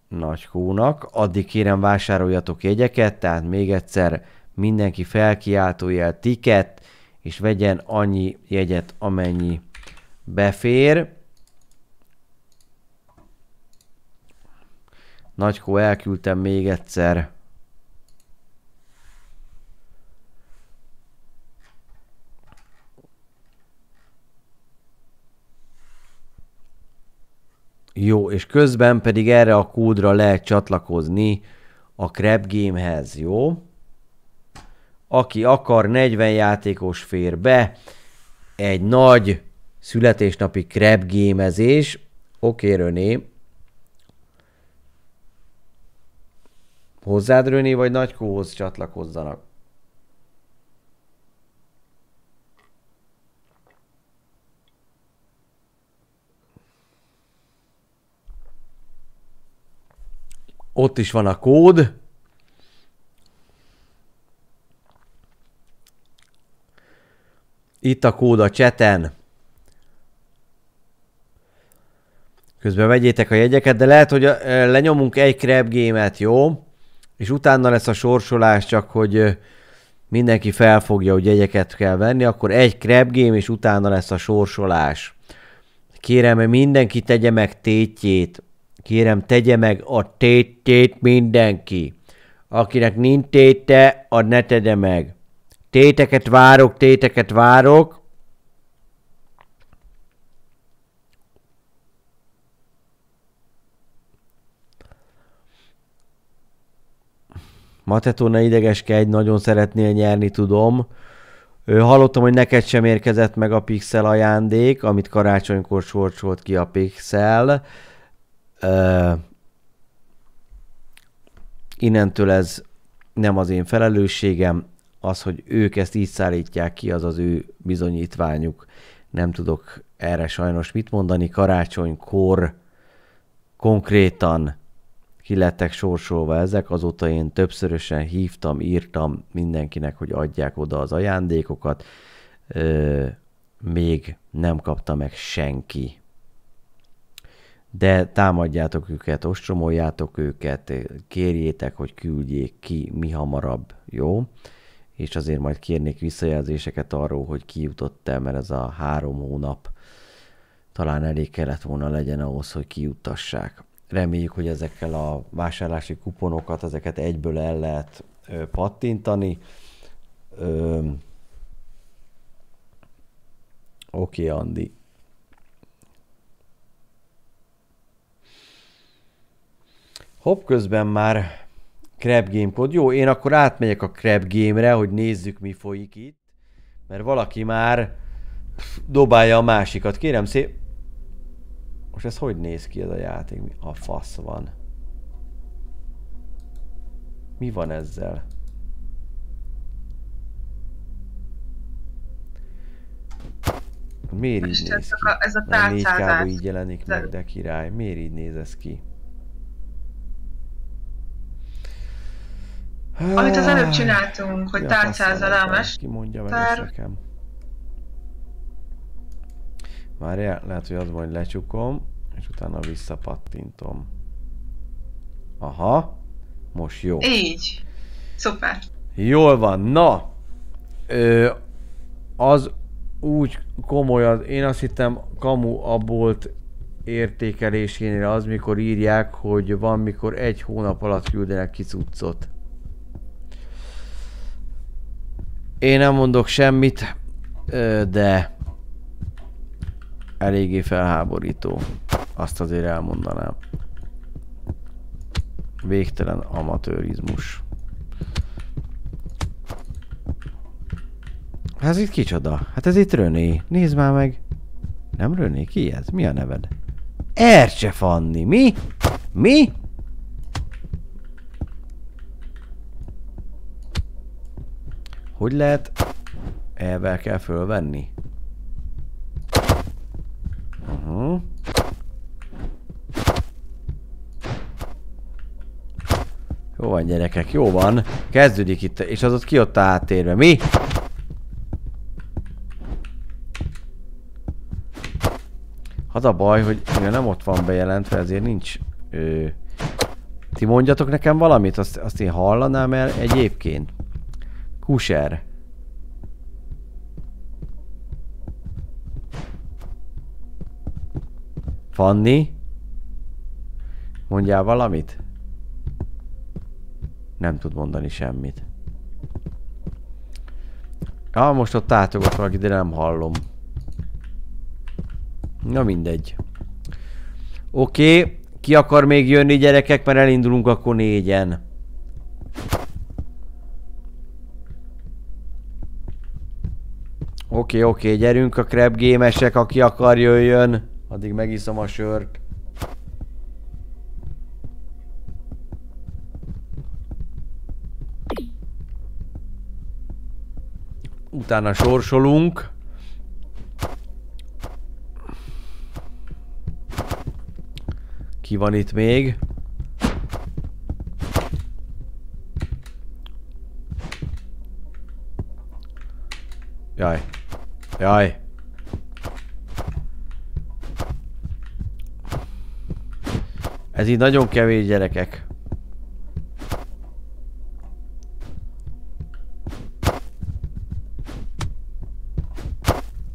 A: Nagykónak. Addig kérem vásároljatok jegyeket, tehát még egyszer mindenki felkiáltójel tiket, és vegyen annyi jegyet, amennyi befér. Nagykó elküldtem még egyszer. Jó, és közben pedig erre a kódra lehet csatlakozni a Crab Gamehez, jó? Aki akar, 40 játékos fér be, egy nagy születésnapi Crab Gamezés. Oké, Röné. Hozzád Röné, vagy Nagykóhoz csatlakozzanak? Ott is van a kód. Itt a kód a cseten. Közben vegyétek a jegyeket, de lehet, hogy lenyomunk egy crab game jó? És utána lesz a sorsolás, csak hogy mindenki felfogja, hogy jegyeket kell venni, akkor egy crab game, és utána lesz a sorsolás. Kérem, mindenki tegye meg tétjét. Kérem, tegye meg a tétjét mindenki. Akinek nincs téte, az ne tegye meg. Téteket várok, téteket várok. Matetó, ne idegeskedj, nagyon szeretnél nyerni, tudom. Hallottam, hogy neked sem érkezett meg a Pixel ajándék, amit karácsonykor sorsolt ki a Pixel. Ö, innentől ez nem az én felelősségem, az, hogy ők ezt így szállítják ki, az az ő bizonyítványuk. Nem tudok erre sajnos mit mondani. Karácsonykor konkrétan ki lettek sorsolva ezek, azóta én többszörösen hívtam, írtam mindenkinek, hogy adják oda az ajándékokat. Ö, még nem kapta meg senki. De támadjátok őket, ostromoljátok őket, kérjétek, hogy küldjék ki mi hamarabb, jó? És azért majd kérnék visszajelzéseket arról, hogy ki el, mert ez a három hónap talán elég kellett volna legyen ahhoz, hogy kijuttassák. Reméljük, hogy ezekkel a vásárlási kuponokat, ezeket egyből el lehet pattintani. Ö, Oké, okay, Andi. Hopp, közben már Crab Game kód. Jó, én akkor átmegyek a Crab Game-re, hogy nézzük, mi folyik itt. Mert valaki már dobálja a másikat. Kérem szép... Most ez hogy néz ki ez a játék? Mi a fasz van? Mi van ezzel? Miért így néz ki?
K: a- ez a
A: Mert 4K-ba
K: tárcázás.
A: így jelenik meg, de király. Miért így néz ez ki?
K: Amit az előbb csináltunk, hogy
A: Ja,
K: tárcázza le a
A: faszom, Ki mondja meg ezt
K: mester.
A: nekem? Várjál, lehet, hogy az van, hogy lecsukom, és utána visszapattintom. Aha, most jó.
K: Így. Szuper.
A: Jól van, na! Ö, az úgy komoly, az, én azt hittem kamu abolt értékelésénél az, mikor írják, hogy van, mikor egy hónap alatt küldenek ki cuccot. Én nem mondok semmit, de eléggé felháborító. Azt azért elmondanám. Végtelen amatőrizmus. Hát ez itt kicsoda? Hát ez itt Röné. Nézd már meg. Nem Röné? Ki ez? Mi a neved? Ercse Fanni. Mi? Mi? Hogy lehet? Elvel kell fölvenni? Uh-huh. Jó van gyerekek, jó van. Kezdődik itt, és az ott ki ott a. Mi? Az a baj, hogy mivel nem ott van bejelentve, ezért nincs... Ö... Ti mondjatok nekem valamit, azt, azt én hallanám el egyébként. Kuser. Fanni? Mondjál valamit? Nem tud mondani semmit. Ah, most ott átogat valaki, de nem hallom. Na mindegy. Oké, okay. ki akar még jönni gyerekek, mert elindulunk akkor négyen. Oké, okay, oké, okay, gyerünk a crab gémesek, aki akar jöjjön. Addig megiszom a sört. Utána sorsolunk. Ki van itt még? Jaj. Jaj. Ez így nagyon kevés gyerekek.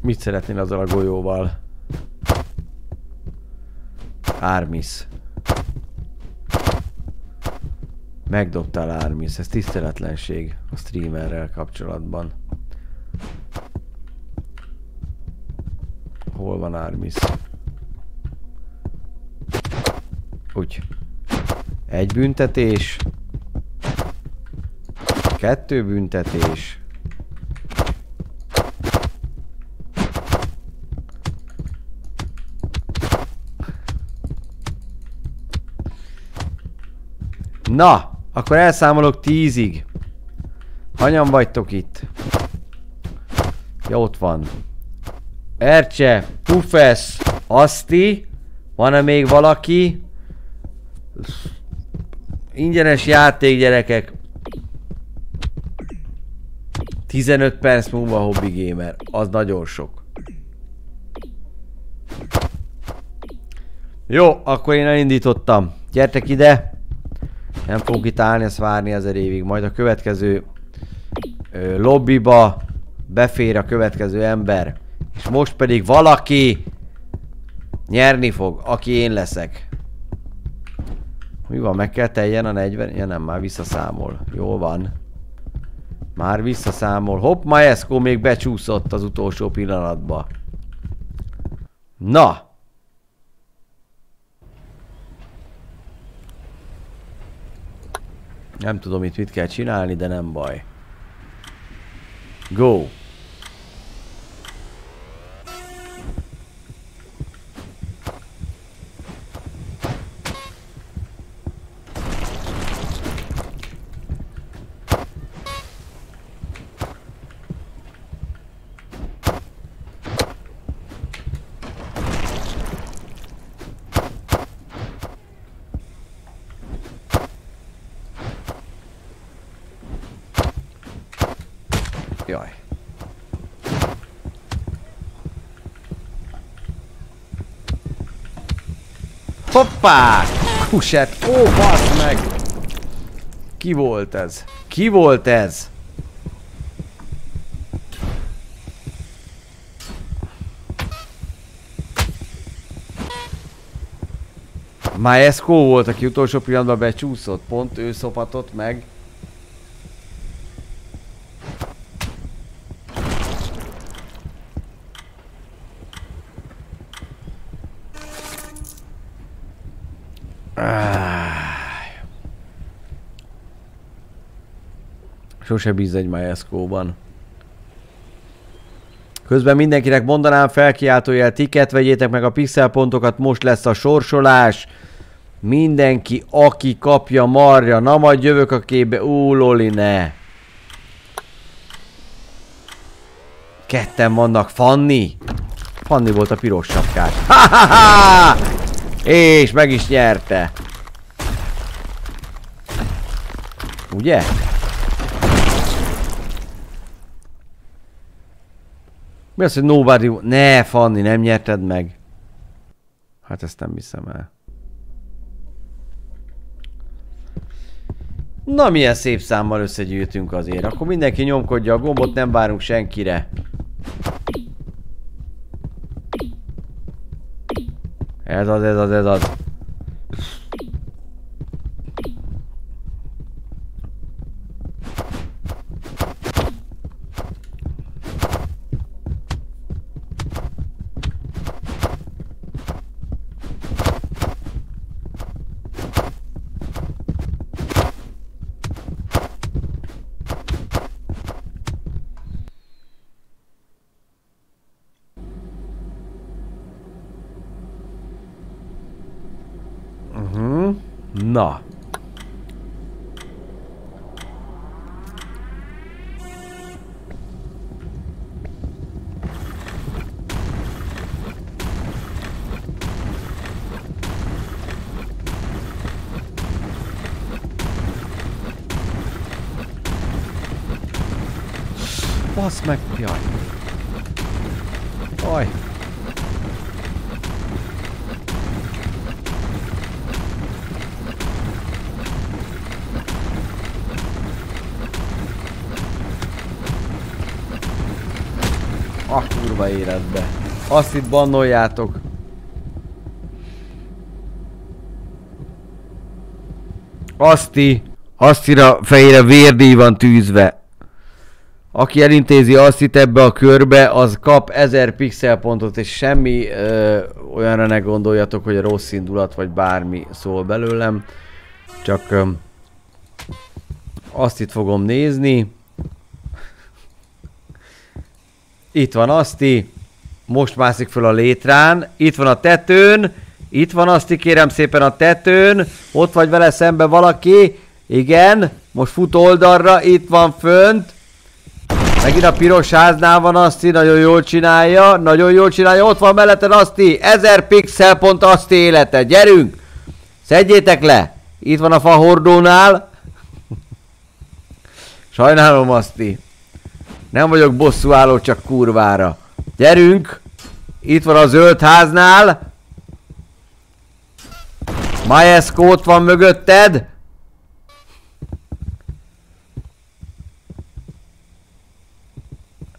A: Mit szeretnél azzal a golyóval? Ármisz. Megdobtál Ármisz, ez tiszteletlenség a streamerrel kapcsolatban. Hol van Ármisz? Úgy. Egy büntetés. Kettő büntetés. Na, akkor elszámolok tízig. Hanyan vagytok itt? Ja, ott van. Ercse, Pufesz, Aszti. Van-e még valaki? Ingyenes játék, gyerekek. 15 perc múlva Hobby Gamer. Az nagyon sok. Jó, akkor én elindítottam. Gyertek ide. Nem fogok itt állni, ezt várni ezer évig. Majd a következő ö, lobbyba befér a következő ember. És most pedig valaki nyerni fog, aki én leszek. Mi van, meg kell teljen a 40? Ja nem, már visszaszámol. Jó van. Már visszaszámol. Hopp, Maesco még becsúszott az utolsó pillanatba. Na! Nem tudom itt mit kell csinálni, de nem baj. Go! Jaj. Hoppá! Kuset! Ó, bassz meg! Ki volt ez? Ki volt ez? Maesco volt, aki utolsó pillanatban becsúszott, pont ő szopatott meg. Sose bíz egy Majesco-ban. Közben mindenkinek mondanám felkiáltójel tiket, vegyétek meg a pixel pontokat, most lesz a sorsolás. Mindenki, aki kapja marja, na majd jövök a képbe, ú loli ne. Ketten vannak, Fanni. Fanni volt a piros sapkás. Ha-ha-ha! És meg is nyerte. Ugye? Mi az, hogy nobody... Ne, Fanni, nem nyerted meg. Hát ezt nem hiszem el. Na, milyen szép számmal összegyűjtünk azért. Akkor mindenki nyomkodja a gombot, nem várunk senkire. Ez az, ez az, ez az. Mhm. Na. Basz meg, jaj. Aj. A életbe. Azt itt bannoljátok. Aszti, Asztira fejére vérdíj van tűzve. Aki elintézi azt ebbe a körbe, az kap 1000 pixelpontot, és semmi ö, olyanra ne gondoljatok, hogy rossz indulat vagy bármi szól belőlem. Csak ö, azt itt fogom nézni. Itt van Aszti. Most mászik föl a létrán. Itt van a tetőn. Itt van Aszti kérem szépen a tetőn. Ott vagy vele szembe valaki. Igen. Most fut oldalra. Itt van fönt. Megint a piros háznál van Aszti, nagyon jól csinálja, nagyon jól csinálja, ott van melletted Aszti, 1000 pixel pont Aszti élete, gyerünk! Szedjétek le! Itt van a fahordónál. Sajnálom Aszti. Nem vagyok bosszúálló, csak kurvára. Gyerünk! Itt van a zöld háznál. Majesco ott van mögötted.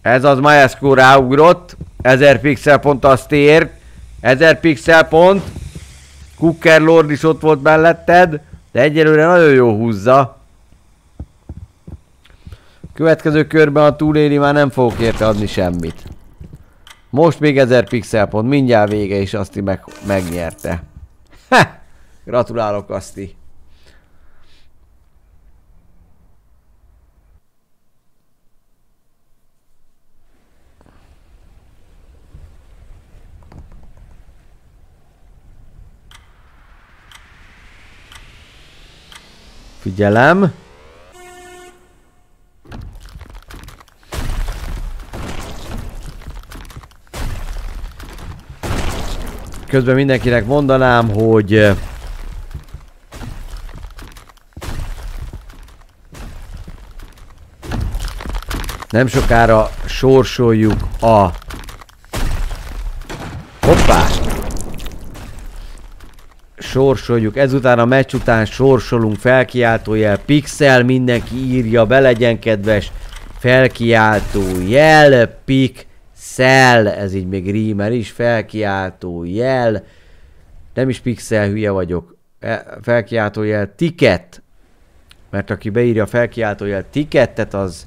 A: Ez az Majesco ráugrott. 1000 pixel pont azt ér. 1000 pixel pont. Cooker Lord is ott volt melletted. De egyelőre nagyon jó húzza. Következő körben a túléli már nem fogok érte adni semmit. Most még 1000 pixel pont, mindjárt vége és Aszti meg, megnyerte. Ha! Gratulálok Aszti. Figyelem. Közben mindenkinek mondanám, hogy eh, nem sokára sorsoljuk a Hoppá! Sorsoljuk, ezután a meccs után sorsolunk felkiáltójel, pixel, mindenki írja be, legyen kedves, felkiáltójel, pixel, ez így még rímel is, felkiáltójel, nem is pixel, hülye vagyok, E, felkiáltójel, ticket, mert aki beírja a felkiáltójel tikettet, az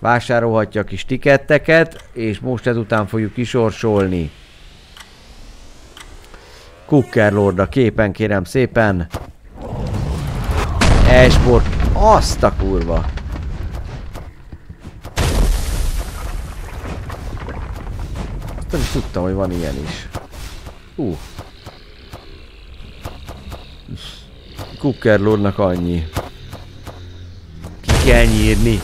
A: vásárolhatja a kis tiketteket, és most ezután fogjuk kisorsolni. Cooker Lord a képen, kérem szépen. Esport. Azt a kurva. Azt nem is tudtam, hogy van ilyen is. Hú. Lordnak annyi. Ki kell nyírni.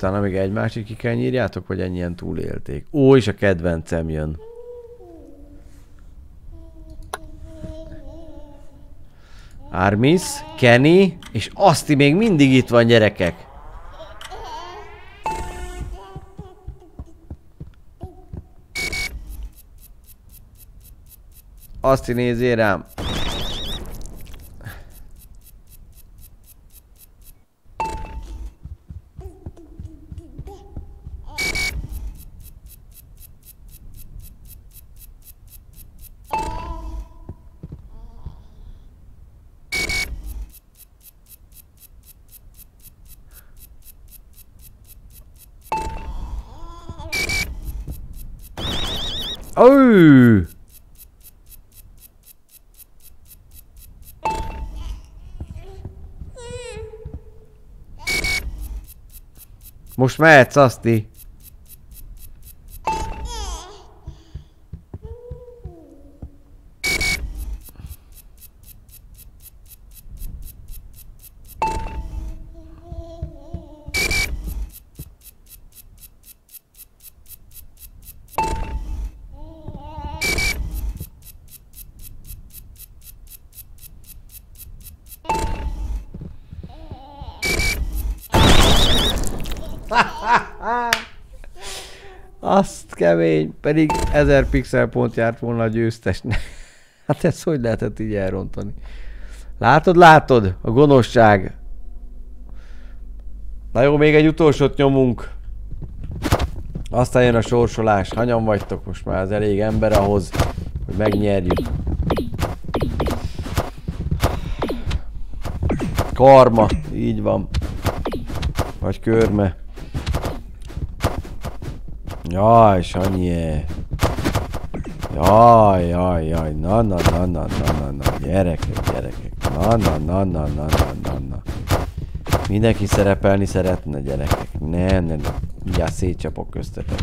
A: Utána még egy másik ki kell nyírjátok, vagy ennyien túlélték? Ó, és a kedvencem jön. Armis, Kenny, és Aszti még mindig itt van gyerekek. Aszti nézzél rám. Ó! Most mehetsz, Aszti. Azt kemény, pedig 1000 pixel pont járt volna a győztesnek. Hát ezt hogy lehetett így elrontani? Látod, látod? A gonoszság. Na jó, még egy utolsót nyomunk. Aztán jön a sorsolás. Hanyan vagytok most már? Az elég ember ahhoz, hogy megnyerjük. Karma, így van. Vagy körme. Jaj, Sanyi. Jaj, jaj, jaj, na, na, na, na, na, na, na, gyerekek, gyerekek, na, na, na, na, na, na, na, na. Mindenki szerepelni szeretne, gyerekek. Ne, ne, ne. Mindjárt szétcsapok köztetek.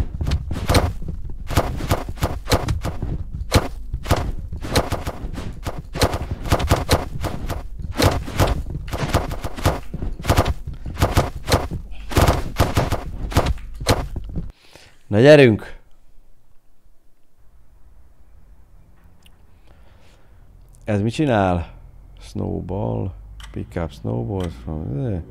A: Na gyerünk! Ez mit csinál? Snowball. Pick up snowballs from there.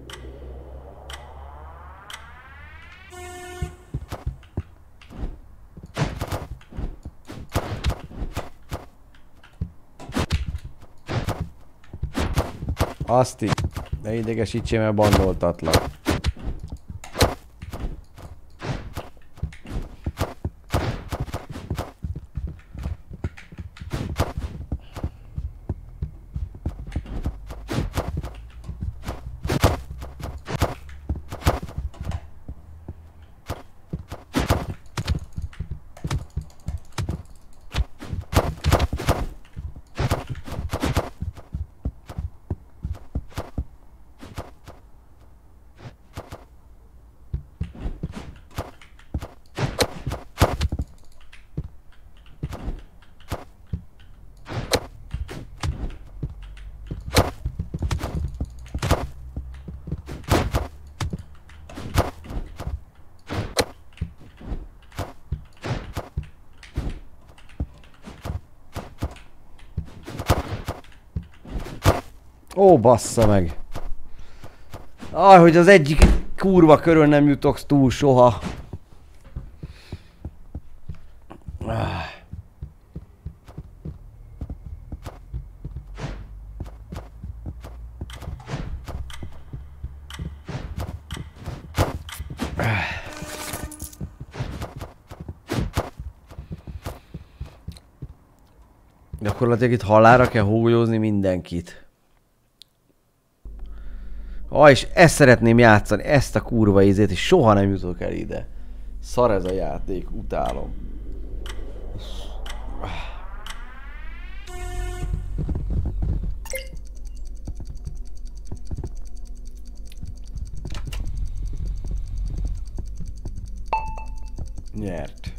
A: Azt így. Ne idegesítsél, mert bandoltatlak. Ó, bassza meg. Aj, hogy az egyik kurva körön nem jutok túl soha. Gyakorlatilag itt halára kell hógolyózni mindenkit. Ah, és ezt szeretném játszani, ezt a kurva ízét, és soha nem jutok el ide. Szar ez a játék, utálom. Nyert.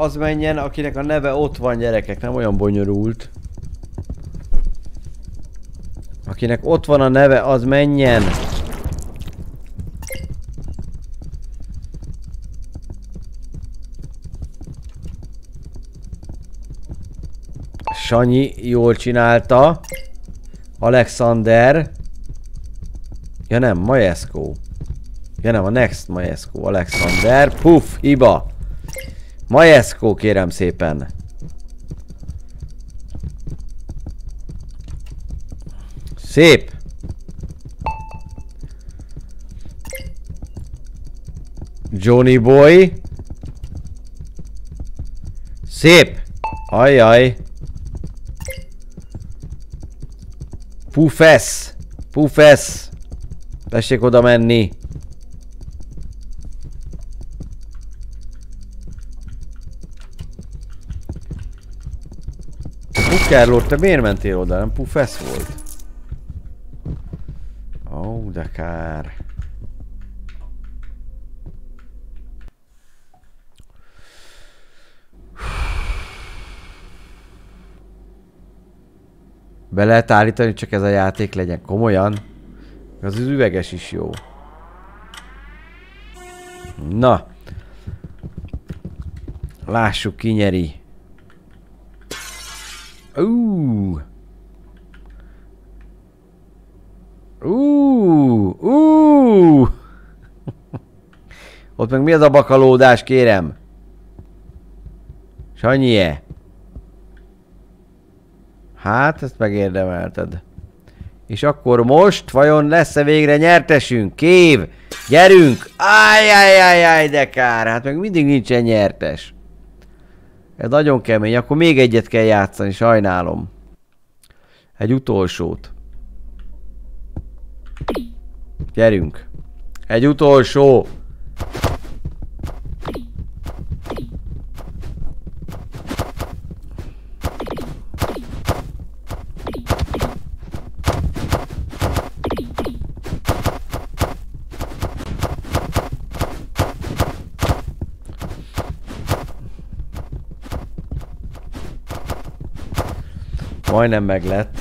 A: Az menjen, akinek a neve ott van gyerekek, nem olyan bonyolult. Akinek ott van a neve, az menjen. Sanyi jól csinálta. Alexander. Ja nem, Majesco. Ja nem, a Next Majesco, Alexander. Puff, hiba. Majesco kérem szépen. Szép. Johnny Boy. Szép. Ajjaj. Pufesz. Pufesz. Tessék oda menni. Pukerlord, te miért mentél oda? Nem Pufesz volt? Ó, oh, de kár. Be lehet állítani, csak ez a játék legyen. Komolyan? Az az üveges is jó. Na. Lássuk ki nyeri. Uh. Uh, uh. Ott meg mi az a bakalódás, kérem? Sanyie. Hát, ezt megérdemelted. És akkor most vajon lesz-e végre nyertesünk? Kév! Gyerünk! Ájjájjájjáj, de kár! Hát meg mindig nincsen nyertes. Ez nagyon kemény. Akkor még egyet kell játszani, sajnálom. Egy utolsót. Gyerünk. Egy utolsó. Majdnem meglett.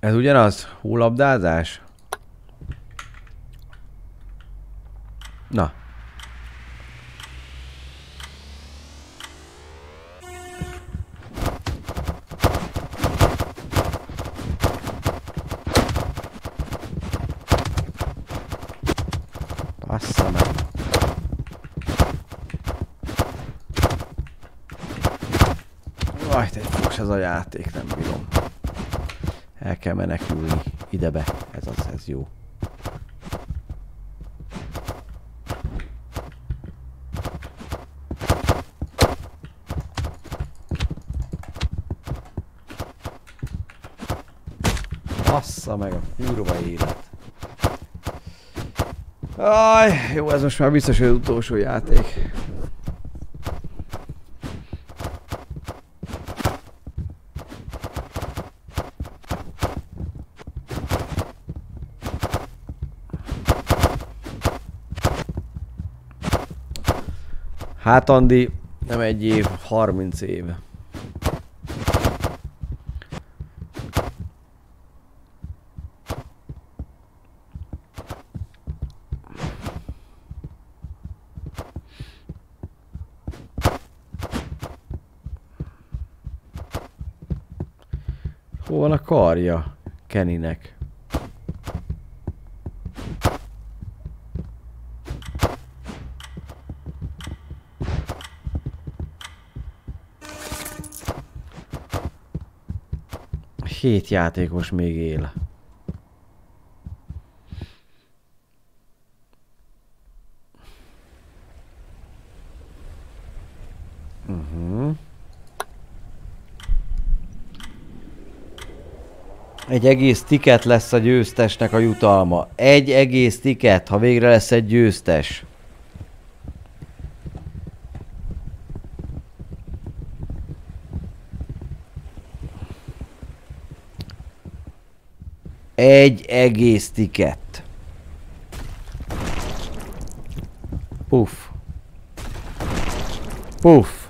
A: Ez ugyanaz? Hólabdázás? Na. Bassza meg. Vaj, te fos ez a játék, nem bírom. El kell menekülni idebe. Ez az, ez jó. Bassza meg a kurva élet. Aj, jó, ez most már biztos, hogy az utolsó játék. Hát Andi, nem egy év, 30 év. Hol van a karja Kennynek? Hét játékos még él. Uh-huh. Egy egész tiket lesz a győztesnek a jutalma. Egy egész tiket, ha végre lesz egy győztes. Egy egész tiket. Puff. Puff.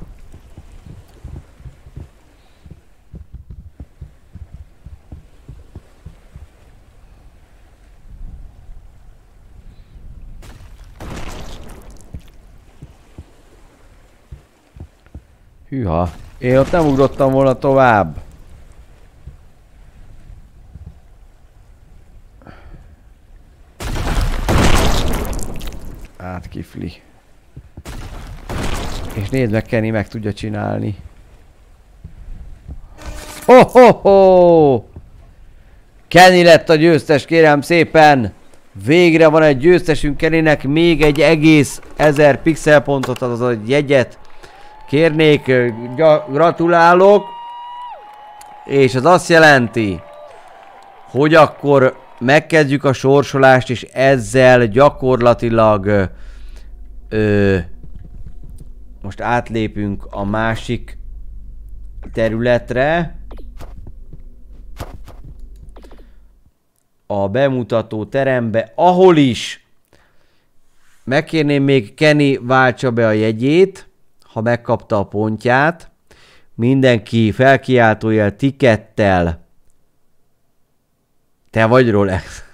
A: Hűha. Én ott nem ugrottam volna tovább. Átkifli. És nézd meg, Kenny meg tudja csinálni. Ho, ho, ho! Kenny lett a győztes, kérem szépen! Végre van egy győztesünk Kennynek, még egy egész ezer pixelpontot, azaz egy jegyet. Kérnék, gratulálok. És ez azt jelenti, hogy akkor megkezdjük a sorsolást, és ezzel gyakorlatilag ö, most átlépünk a másik területre. A bemutató terembe, ahol is megkérném még Kenny váltsa be a jegyét, ha megkapta a pontját. Mindenki felkiáltójel, tikettel. Te vagy Rolex.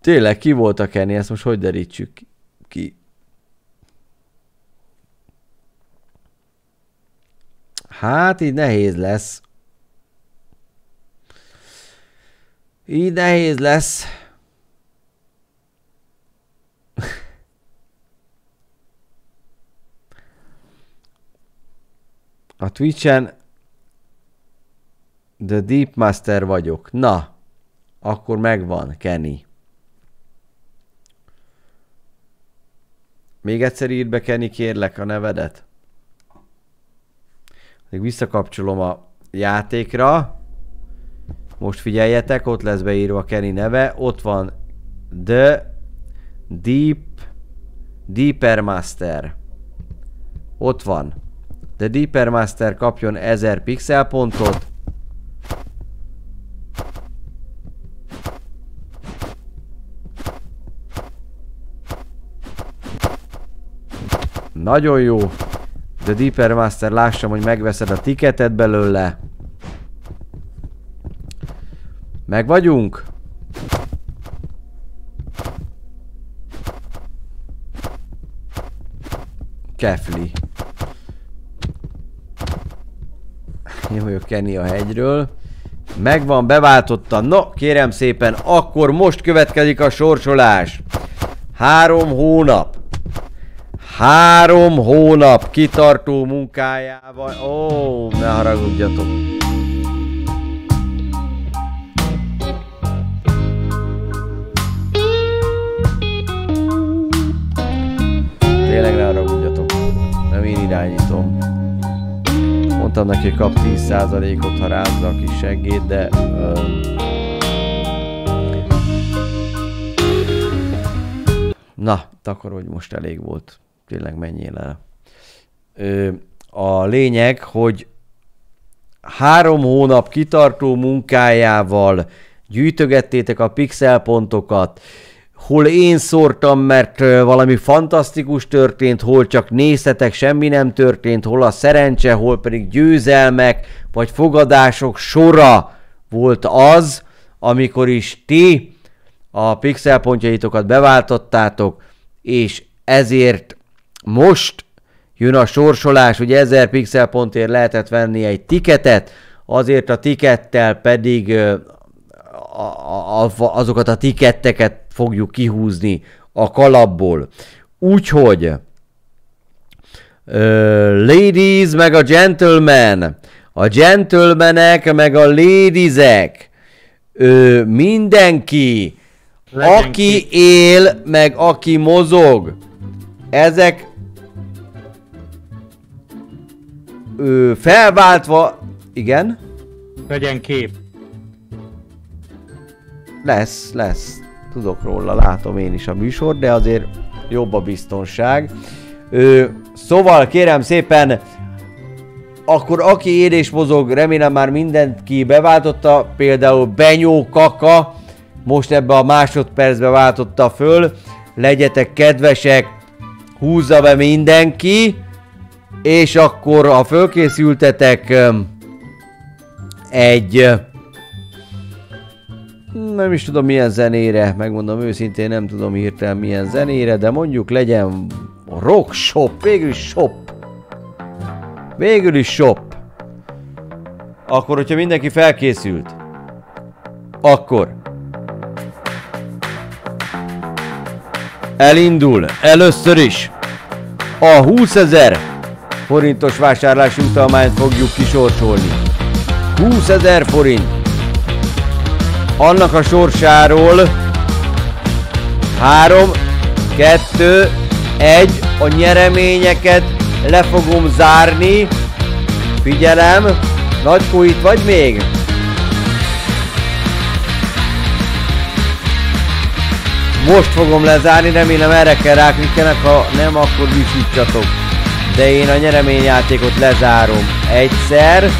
A: Tényleg, ki volt a Kenny? Ezt most hogy derítsük ki? Hát így nehéz lesz. Így nehéz lesz. A Twitch-en The Deep Master vagyok. Na, akkor megvan, Kenny. Még egyszer írd be, Kenny, kérlek a nevedet. Még visszakapcsolom a játékra. Most figyeljetek, ott lesz beírva Kenny neve. Ott van The Deep Deeper Master. Ott van. The Deeper Master kapjon 1000 pixel pontot. Nagyon jó. The Deeper Master lássam, hogy megveszed a tiketet belőle. Meg vagyunk? Kefli. Jó, jó, Kenny a hegyről. Megvan, beváltotta. No, kérem szépen, akkor most következik a sorsolás. Három hónap. Három hónap kitartó munkájával. Ó, ne haragudjatok. Tényleg ne haragudjatok. Nem én irányítom. Mondtam neki, kap 10%-ot, ha rázza a kis seggét, de... Ö, Na, takarodj most elég volt. Tényleg menjél el. Ö, a lényeg, hogy három hónap kitartó munkájával gyűjtögettétek a pixelpontokat, hol én szórtam, mert valami fantasztikus történt, hol csak néztetek, semmi nem történt, hol a szerencse, hol pedig győzelmek, vagy fogadások sora volt az, amikor is ti a pixelpontjaitokat beváltottátok, és ezért most jön a sorsolás, hogy 1000 pixelpontért lehetett venni egy tiketet, azért a tikettel pedig azokat a tiketteket fogjuk kihúzni a kalapból. Úgyhogy ö, ladies meg a gentlemen, a gentlemanek meg a ladiesek, ö, mindenki,
D: Legyen
A: aki él, meg aki mozog, ezek ö, felváltva, igen,
D: Legyen kép.
A: lesz, lesz, tudok róla, látom én is a műsor, de azért jobb a biztonság. Ö, szóval kérem szépen, akkor aki él és mozog, remélem már mindent ki beváltotta, például Benyó Kaka, most ebbe a másodpercbe váltotta föl, legyetek kedvesek, húzza be mindenki, és akkor ha fölkészültetek egy nem is tudom milyen zenére, megmondom őszintén nem tudom hirtelen milyen zenére, de mondjuk legyen rock shop, végül is shop. Végül is shop. Akkor, hogyha mindenki felkészült, akkor elindul először is a 20 ezer forintos vásárlási utalmányt fogjuk kisorsolni. 20 ezer forint. Annak a sorsáról 3, 2, 1, a nyereményeket le fogom zárni. Figyelem, Nagykó itt vagy még? Most fogom lezárni, remélem erre kell ráklikkenek, ha nem, akkor visítsatok. De én a nyereményjátékot lezárom egyszer.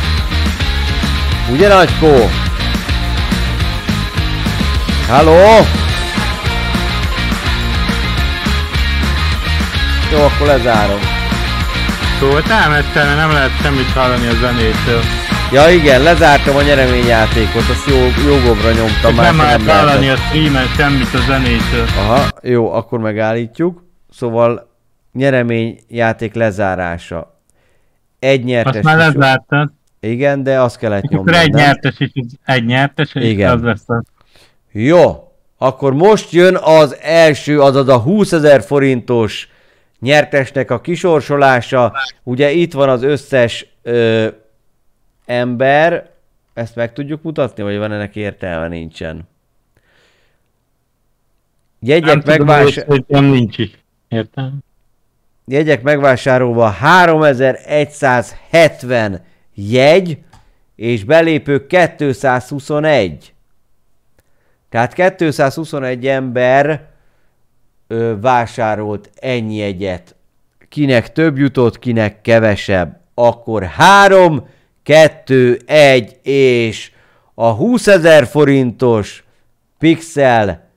A: Ugye Nagykó? Halló! Jó, akkor lezárom.
D: Szóltál, mert nem lehet semmit hallani a zenétől.
A: Ja igen, lezártam a nyereményjátékot, azt jó, jó gombra nyomtam.
D: Csak már nem lehet hallani a streamen semmit a zenétől.
A: Aha, jó, akkor megállítjuk. Szóval nyereményjáték lezárása. Egy nyertes.
D: Azt már lezártad.
A: Igen, de azt kellett nyomni.
D: Egy nyertes is, egy nyertes, és
A: Igen.
D: az lesz az.
A: Jó, akkor most jön az első, azaz a 20 ezer forintos nyertesnek a kisorsolása. Ugye itt van az összes ö, ember, ezt meg tudjuk mutatni, vagy van ennek értelme? Nincsen. Jegyek,
D: Nem tudom,
A: megvás...
D: hogy szerintem nincs is. Értem?
A: jegyek megvásárolva 3170 jegy, és belépő 221. Tehát 221 ember ö, vásárolt ennyi jegyet. Kinek több jutott, kinek kevesebb. Akkor 3, 2, 1, és a 20 ezer forintos pixel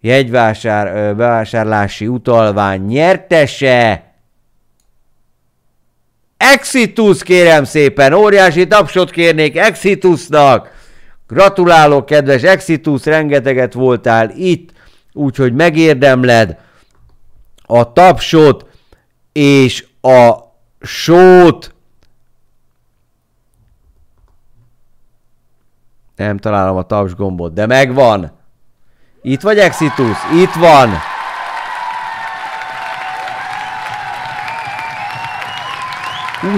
A: jegyvásár, ö, bevásárlási utalvány nyertese Exitus kérem szépen, óriási tapsot kérnék Exitusnak. Gratulálok, kedves Exitus, rengeteget voltál itt, úgyhogy megérdemled a tapsot és a sót. Nem találom a taps gombot, de megvan. Itt vagy Exitus? Itt van.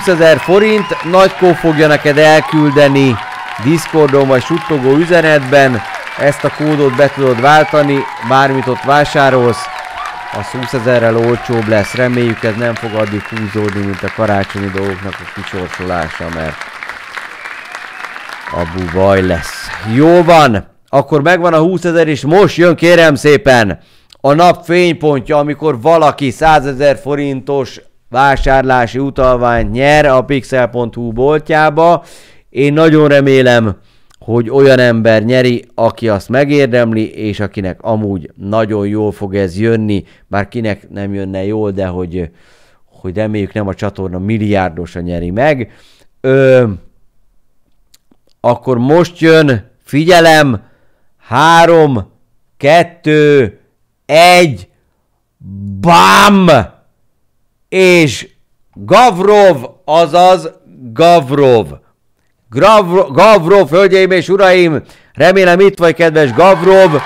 A: ezer forint, Nagykó fogja neked elküldeni Discordon vagy suttogó üzenetben, ezt a kódot be tudod váltani, bármit ott vásárolsz, az 20 ezerrel olcsóbb lesz, reméljük ez nem fog addig húzódni, mint a karácsonyi dolgoknak a kisorsolása, mert abú baj lesz. Jó van, akkor megvan a 20 ezer, és most jön kérem szépen a nap fénypontja, amikor valaki 100 ezer forintos vásárlási utalványt nyer a pixel.hu boltjába. Én nagyon remélem, hogy olyan ember nyeri, aki azt megérdemli, és akinek amúgy nagyon jól fog ez jönni, bár kinek nem jönne jól, de hogy, hogy reméljük nem a csatorna milliárdosan nyeri meg. Ö, akkor most jön, figyelem, három, kettő, egy, bam! És Gavrov, azaz Gavrov. Grav- Gavrov, hölgyeim és uraim, remélem itt vagy, kedves Gavrov.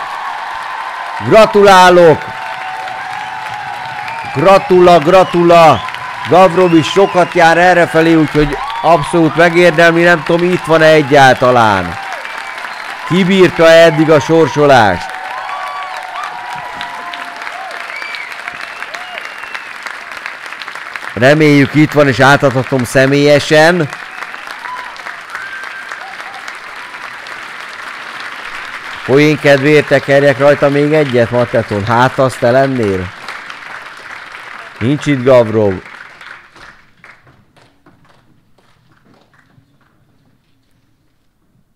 A: Gratulálok! Gratula, gratula! Gavrov is sokat jár errefelé, úgyhogy abszolút megérdemli, nem tudom, itt van-e egyáltalán. Kibírta eddig a sorsolást? Reméljük itt van, és átadhatom személyesen. Poén kedvéért tekerjek rajta még egyet, Mateton. Hát azt te lennél? Nincs itt Gavrov.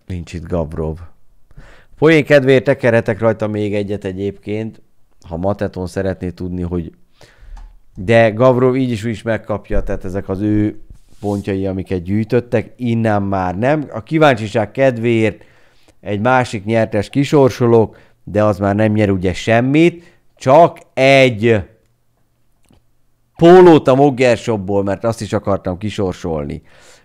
A: Nincs itt Gavrov. Poén kedvéért tekerhetek rajta még egyet egyébként, ha Mateton szeretné tudni, hogy de Gavrov így is, is megkapja, tehát ezek az ő pontjai, amiket gyűjtöttek, innen már nem. A kíváncsiság kedvéért egy másik nyertes kisorsolok, de az már nem nyer ugye semmit, csak egy pólót a Mogger Shopból, mert azt is akartam kisorsolni.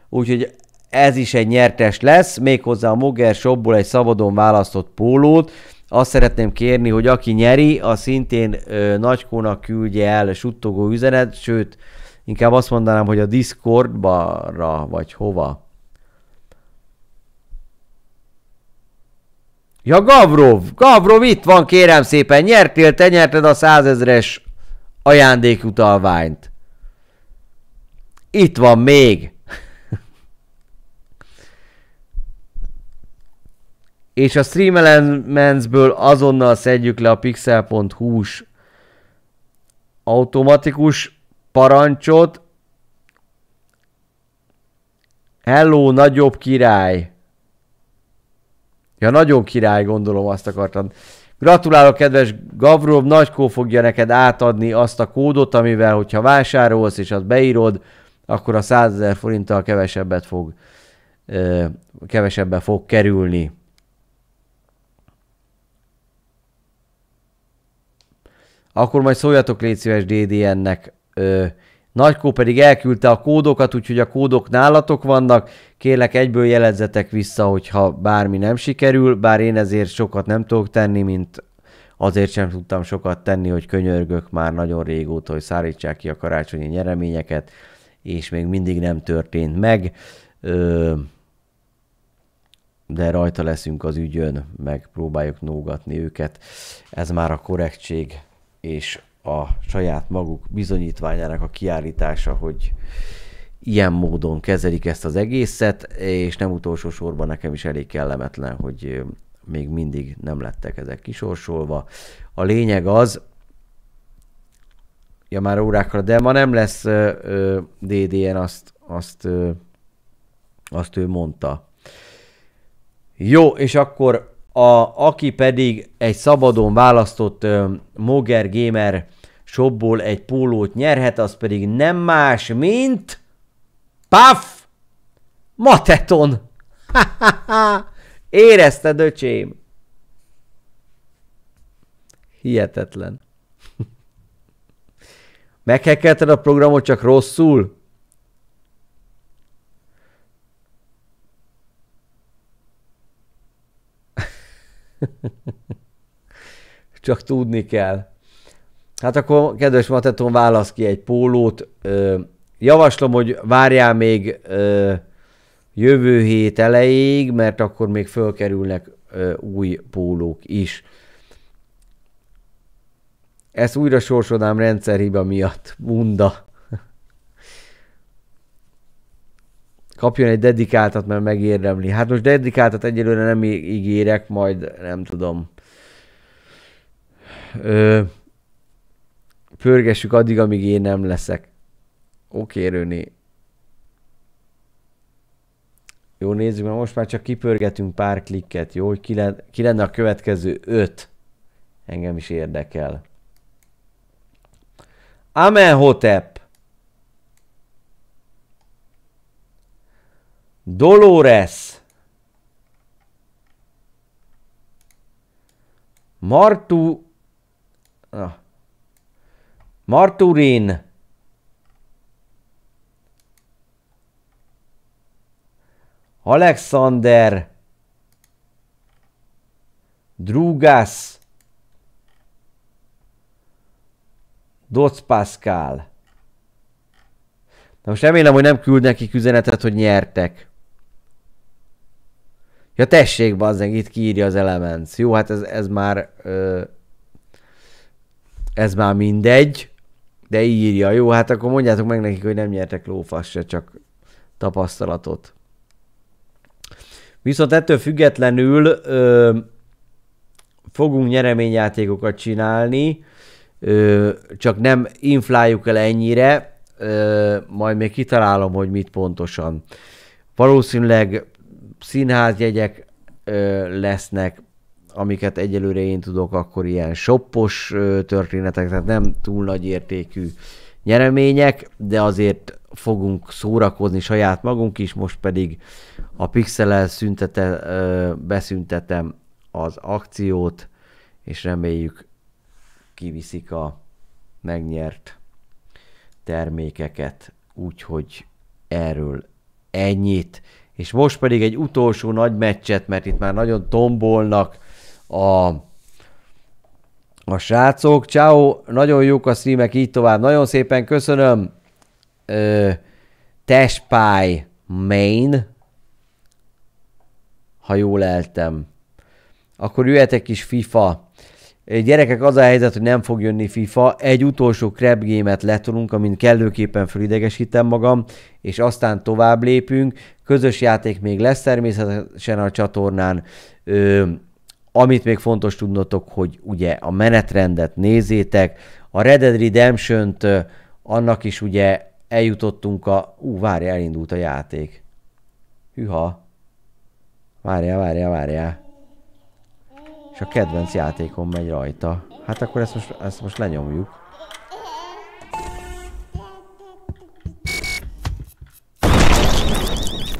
A: Úgyhogy ez is egy nyertes lesz, méghozzá a Mogger Shopból egy szabadon választott pólót. Azt szeretném kérni, hogy aki nyeri, az szintén ö, Nagykónak küldje el suttogó üzenet, sőt, inkább azt mondanám, hogy a Discordba, vagy hova. Ja, Gavrov! Gavrov itt van, kérem szépen, nyertél, te nyerted a százezres ajándékutalványt. Itt van még. És a Stream Elements-ből azonnal szedjük le a pixel.hu-s automatikus parancsot. Hello, nagyobb király! Ja, nagyon király, gondolom azt akartam. Gratulálok, kedves Gavrov, Nagykó fogja neked átadni azt a kódot, amivel, hogyha vásárolsz és azt beírod, akkor a 100 ezer forinttal kevesebbet fog, ö, kevesebbe fog kerülni. Akkor majd szóljatok légy szíves DDN-nek. Ö, Nagykó pedig elküldte a kódokat, úgyhogy a kódok nálatok vannak. Kérlek egyből jelezzetek vissza, hogyha bármi nem sikerül, bár én ezért sokat nem tudok tenni, mint azért sem tudtam sokat tenni, hogy könyörgök már nagyon régóta, hogy szállítsák ki a karácsonyi nyereményeket, és még mindig nem történt meg. De rajta leszünk az ügyön, meg próbáljuk nógatni őket. Ez már a korrektség és a saját maguk bizonyítványának a kiállítása, hogy ilyen módon kezelik ezt az egészet, és nem utolsó sorban nekem is elég kellemetlen, hogy még mindig nem lettek ezek kisorsolva. A lényeg az, ja már órákra, de ma nem lesz ö, ö, DDN, azt, azt, azt ő mondta. Jó, és akkor a, aki pedig egy szabadon választott ö, Moger Gamer shopból egy pólót nyerhet, az pedig nem más, mint... Paf! Mateton! Érezted, öcsém? Hihetetlen. Meghekkelted a programot csak rosszul? csak tudni kell. Hát akkor, kedves Mateton, válasz ki egy pólót. Ö, javaslom, hogy várjál még ö, jövő hét elejéig, mert akkor még fölkerülnek ö, új pólók is. Ezt újra sorsodám rendszerhiba miatt. Bunda. Kapjon egy dedikáltat, mert megérdemli. Hát most dedikáltat egyelőre nem ígérek, majd nem tudom. Ö, pörgessük addig, amíg én nem leszek. Oké, Röni. Jó, nézzük, mert most már csak kipörgetünk pár klikket, jó? Hogy ki, le, ki lenne a következő öt? Engem is érdekel. Amenhotep. Dolores. Martu... Ah. Marturin. Alexander. Drugas. Doc Pascal. Na most remélem, hogy nem küld nekik üzenetet, hogy nyertek. Ja tessék, bazzeg, itt kiírja az Elements. Jó, hát ez, ez már... Ö, ez már mindegy. De írja, jó, hát akkor mondjátok meg nekik, hogy nem nyertek lófasz se, csak tapasztalatot. Viszont ettől függetlenül ö, fogunk nyereményjátékokat csinálni, ö, csak nem infláljuk el ennyire, ö, majd még kitalálom, hogy mit pontosan. Valószínűleg színházjegyek ö, lesznek, amiket egyelőre én tudok, akkor ilyen shoppos történetek, tehát nem túl nagy értékű nyeremények, de azért fogunk szórakozni saját magunk is, most pedig a Pixel szüntete, beszüntetem az akciót, és reméljük kiviszik a megnyert termékeket, úgyhogy erről ennyit. És most pedig egy utolsó nagy meccset, mert itt már nagyon tombolnak, a, a srácok. Ciao, nagyon jók a streamek, így tovább. Nagyon szépen köszönöm. Ö, Tespy Main, ha jól eltem. Akkor jöhetek is FIFA. Gyerekek, az a helyzet, hogy nem fog jönni FIFA. Egy utolsó crab game-et letolunk, amin kellőképpen felidegesítem magam, és aztán tovább lépünk. Közös játék még lesz természetesen a csatornán. Ö, amit még fontos tudnotok, hogy ugye a menetrendet nézzétek, a Red Dead redemption annak is ugye eljutottunk a... Ú, várja, elindult a játék. Hűha. Várja, várja, várja. És a kedvenc játékom megy rajta. Hát akkor ezt most, ezt most lenyomjuk.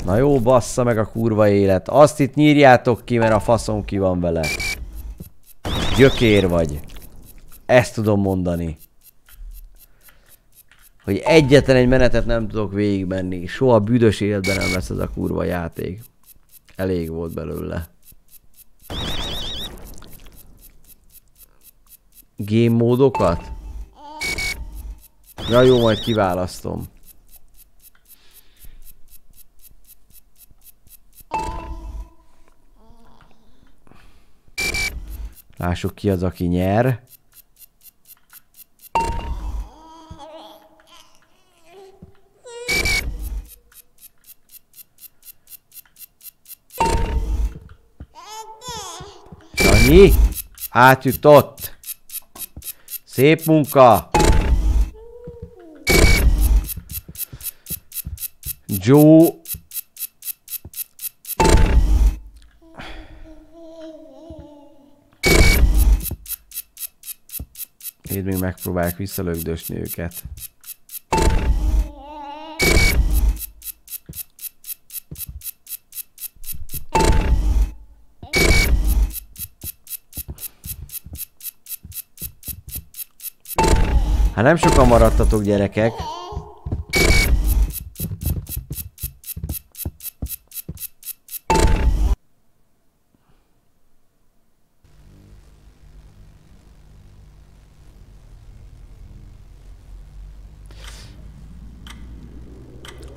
A: Na jó, bassza meg a kurva élet. Azt itt nyírjátok ki, mert a faszom ki van vele. Gyökér vagy. Ezt tudom mondani. Hogy egyetlen egy menetet nem tudok végigmenni. Soha büdös életben nem lesz ez a kurva játék. Elég volt belőle. Game módokat? Ja jó, majd kiválasztom. Lássuk ki az, aki nyer. Sanyi, átjutott. Szép munka. Joe Itt még megpróbálják visszalögdösni őket. Hát nem sokan maradtatok gyerekek.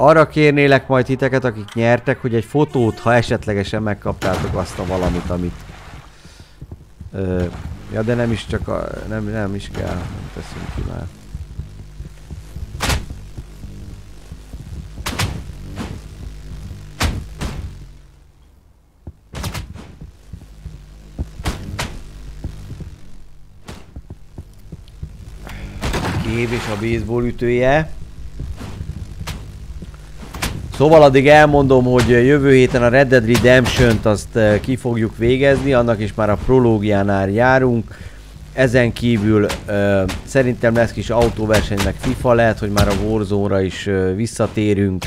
A: Arra kérnélek majd titeket, akik nyertek, hogy egy fotót, ha esetlegesen megkaptátok azt a valamit, amit... Ö, ja, de nem is csak a... Nem, nem is kell. Nem teszünk ki már. Kép és a baseball ütője. Szóval addig elmondom, hogy jövő héten a Red Dead Redemption-t azt eh, ki fogjuk végezni, annak is már a prológiánál járunk. Ezen kívül uh, szerintem lesz kis autóverseny, meg FIFA lehet, hogy már a Warzone-ra is uh, visszatérünk.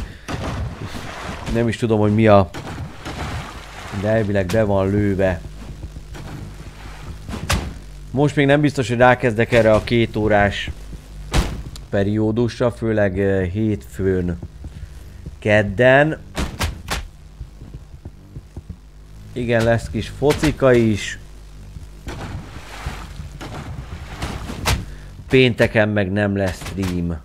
A: Nem is tudom, hogy mi a... De elvileg be van lőve. Most még nem biztos, hogy rákezdek erre a két órás periódusra, főleg uh, hétfőn kedden. Igen, lesz kis focika is. Pénteken meg nem lesz stream.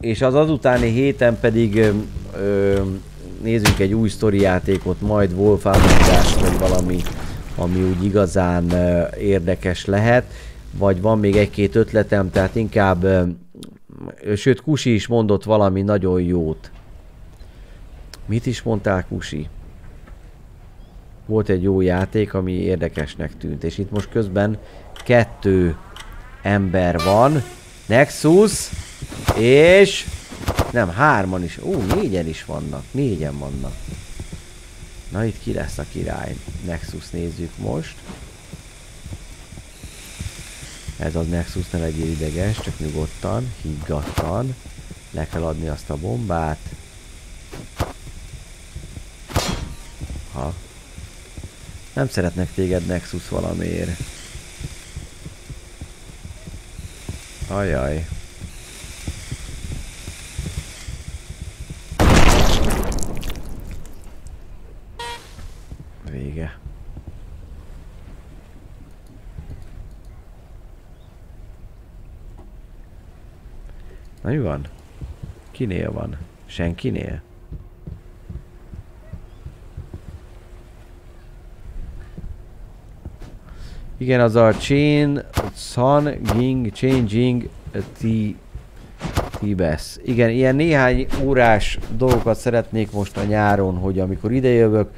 A: És az azutáni héten pedig ö, ö, nézzünk egy új sztori játékot, majd Wolf vagy valami, ami úgy igazán ö, érdekes lehet vagy van még egy-két ötletem, tehát inkább, sőt Kusi is mondott valami nagyon jót. Mit is mondtál Kusi? Volt egy jó játék, ami érdekesnek tűnt, és itt most közben kettő ember van. Nexus, és nem, hárman is. Ó, négyen is vannak. Négyen vannak. Na itt ki lesz a király? Nexus nézzük most. Ez az Nexus, ne legyél ideges, csak nyugodtan, higgadtan. Le kell adni azt a bombát. Ha. Nem szeretnek téged Nexus valamiért. Ajaj. Vége. Na mi van? Kinél van? Senkinél? Igen, az a Chain, Sun, Ging, Changing, T, Tibes. Igen, ilyen néhány órás dolgokat szeretnék most a nyáron, hogy amikor idejövök,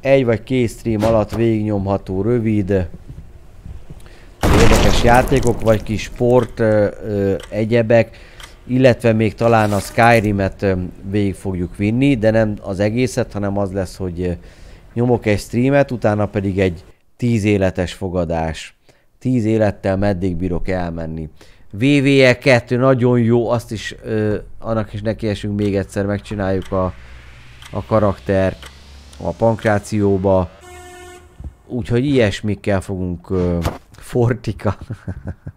A: egy vagy két stream alatt végignyomható rövid, érdekes játékok, vagy kis sport ö, ö, egyebek, illetve még talán a Skyrim-et végig fogjuk vinni, de nem az egészet, hanem az lesz, hogy nyomok egy streamet, utána pedig egy 10 életes fogadás. 10 élettel meddig bírok elmenni. VVE 2 nagyon jó, azt is ö, annak is nekiesünk még egyszer, megcsináljuk a, a karaktert a pankrációba. Úgyhogy ilyesmikkel fogunk ö, Fortika.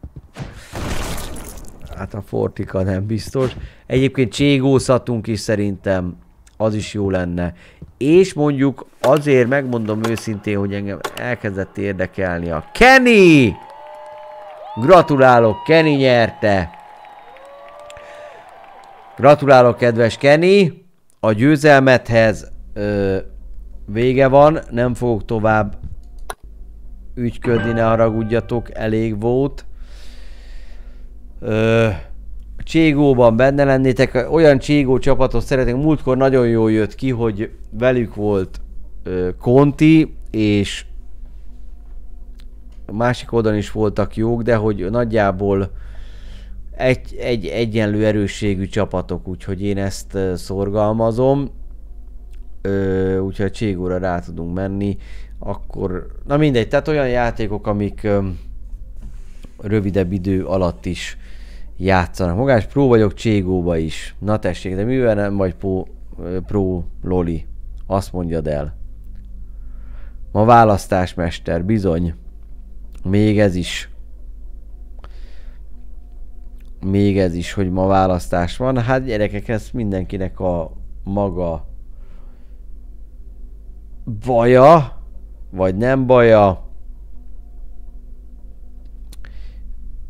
A: hát a Fortika nem biztos. Egyébként cségózhatunk is szerintem, az is jó lenne. És mondjuk azért megmondom őszintén, hogy engem elkezdett érdekelni a Kenny! Gratulálok, Kenny nyerte! Gratulálok, kedves Kenny! A győzelmethez ö, vége van, nem fogok tovább ügyködni, ne haragudjatok, elég volt. Ö, Cségóban benne lennétek, olyan Cségó csapatot szeretnék, múltkor nagyon jól jött ki, hogy velük volt ö, Conti, és a másik oldalon is voltak jók, de hogy nagyjából egy, egy egyenlő erősségű csapatok, úgyhogy én ezt szorgalmazom. Ö, úgyhogy Cségóra rá tudunk menni, akkor, na mindegy, tehát olyan játékok, amik ö, rövidebb idő alatt is játszanak. Magás pro vagyok Cségóba is. Na tessék, de mivel nem vagy pro, ö, pro Loli? Azt mondjad el. Ma választásmester, bizony. Még ez is. Még ez is, hogy ma választás van. Hát gyerekek, ez mindenkinek a maga baja, vagy nem baja.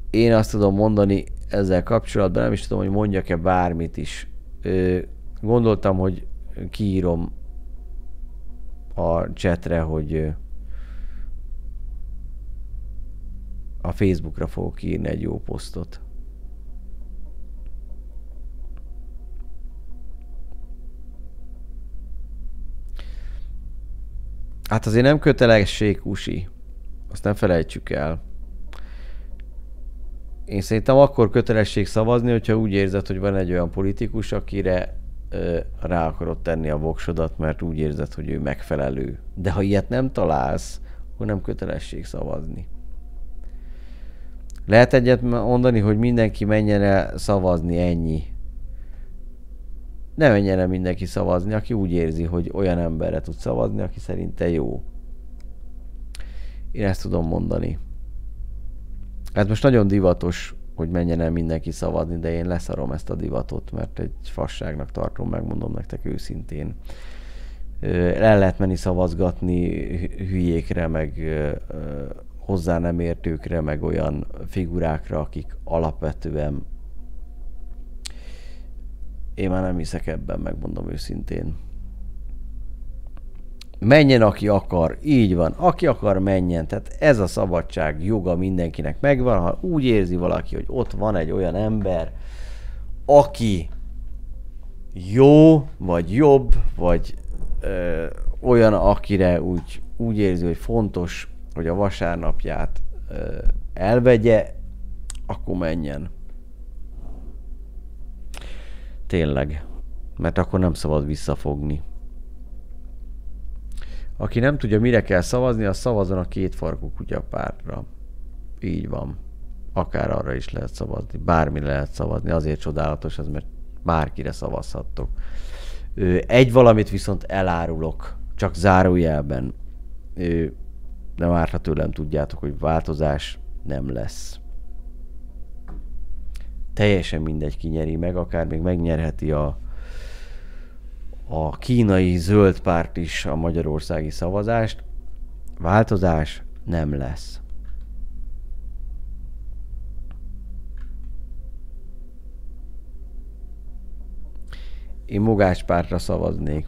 A: Én azt tudom mondani ezzel kapcsolatban, nem is tudom, hogy mondjak-e bármit is. Gondoltam, hogy kiírom a chatre, hogy a Facebookra fogok írni egy jó posztot. Hát azért nem kötelesség, Usi. Azt nem felejtsük el. Én szerintem akkor kötelesség szavazni, hogyha úgy érzed, hogy van egy olyan politikus, akire ö, rá akarod tenni a voksodat, mert úgy érzed, hogy ő megfelelő. De ha ilyet nem találsz, akkor nem kötelesség szavazni. Lehet egyet mondani, hogy mindenki menjen el szavazni, ennyi. Ne menjen el mindenki szavazni, aki úgy érzi, hogy olyan emberre tud szavazni, aki szerinte jó. Én ezt tudom mondani. Hát most nagyon divatos, hogy menjen el mindenki szavazni, de én leszarom ezt a divatot, mert egy fasságnak tartom, megmondom nektek őszintén. El lehet menni szavazgatni hü- hülyékre, meg hozzá nem értőkre, meg olyan figurákra, akik alapvetően én már nem hiszek ebben, megmondom őszintén. Menjen, aki akar, így van. Aki akar, menjen. Tehát ez a szabadság joga mindenkinek megvan. Ha úgy érzi valaki, hogy ott van egy olyan ember, aki jó, vagy jobb, vagy ö, olyan, akire úgy, úgy érzi, hogy fontos, hogy a vasárnapját ö, elvegye, akkor menjen. Tényleg. Mert akkor nem szabad visszafogni. Aki nem tudja, mire kell szavazni, az szavazzon a két farkú kutya pártra. Így van. Akár arra is lehet szavazni. Bármi lehet szavazni. Azért csodálatos ez, mert bárkire szavazhattok. Egy valamit viszont elárulok. Csak zárójelben. Ö, Nem árt, ha tőlem tudjátok, hogy változás nem lesz. Teljesen mindegy, ki nyeri meg, akár még megnyerheti a, a kínai zöld párt is a magyarországi szavazást. Változás nem lesz. Én mogáspártra szavaznék.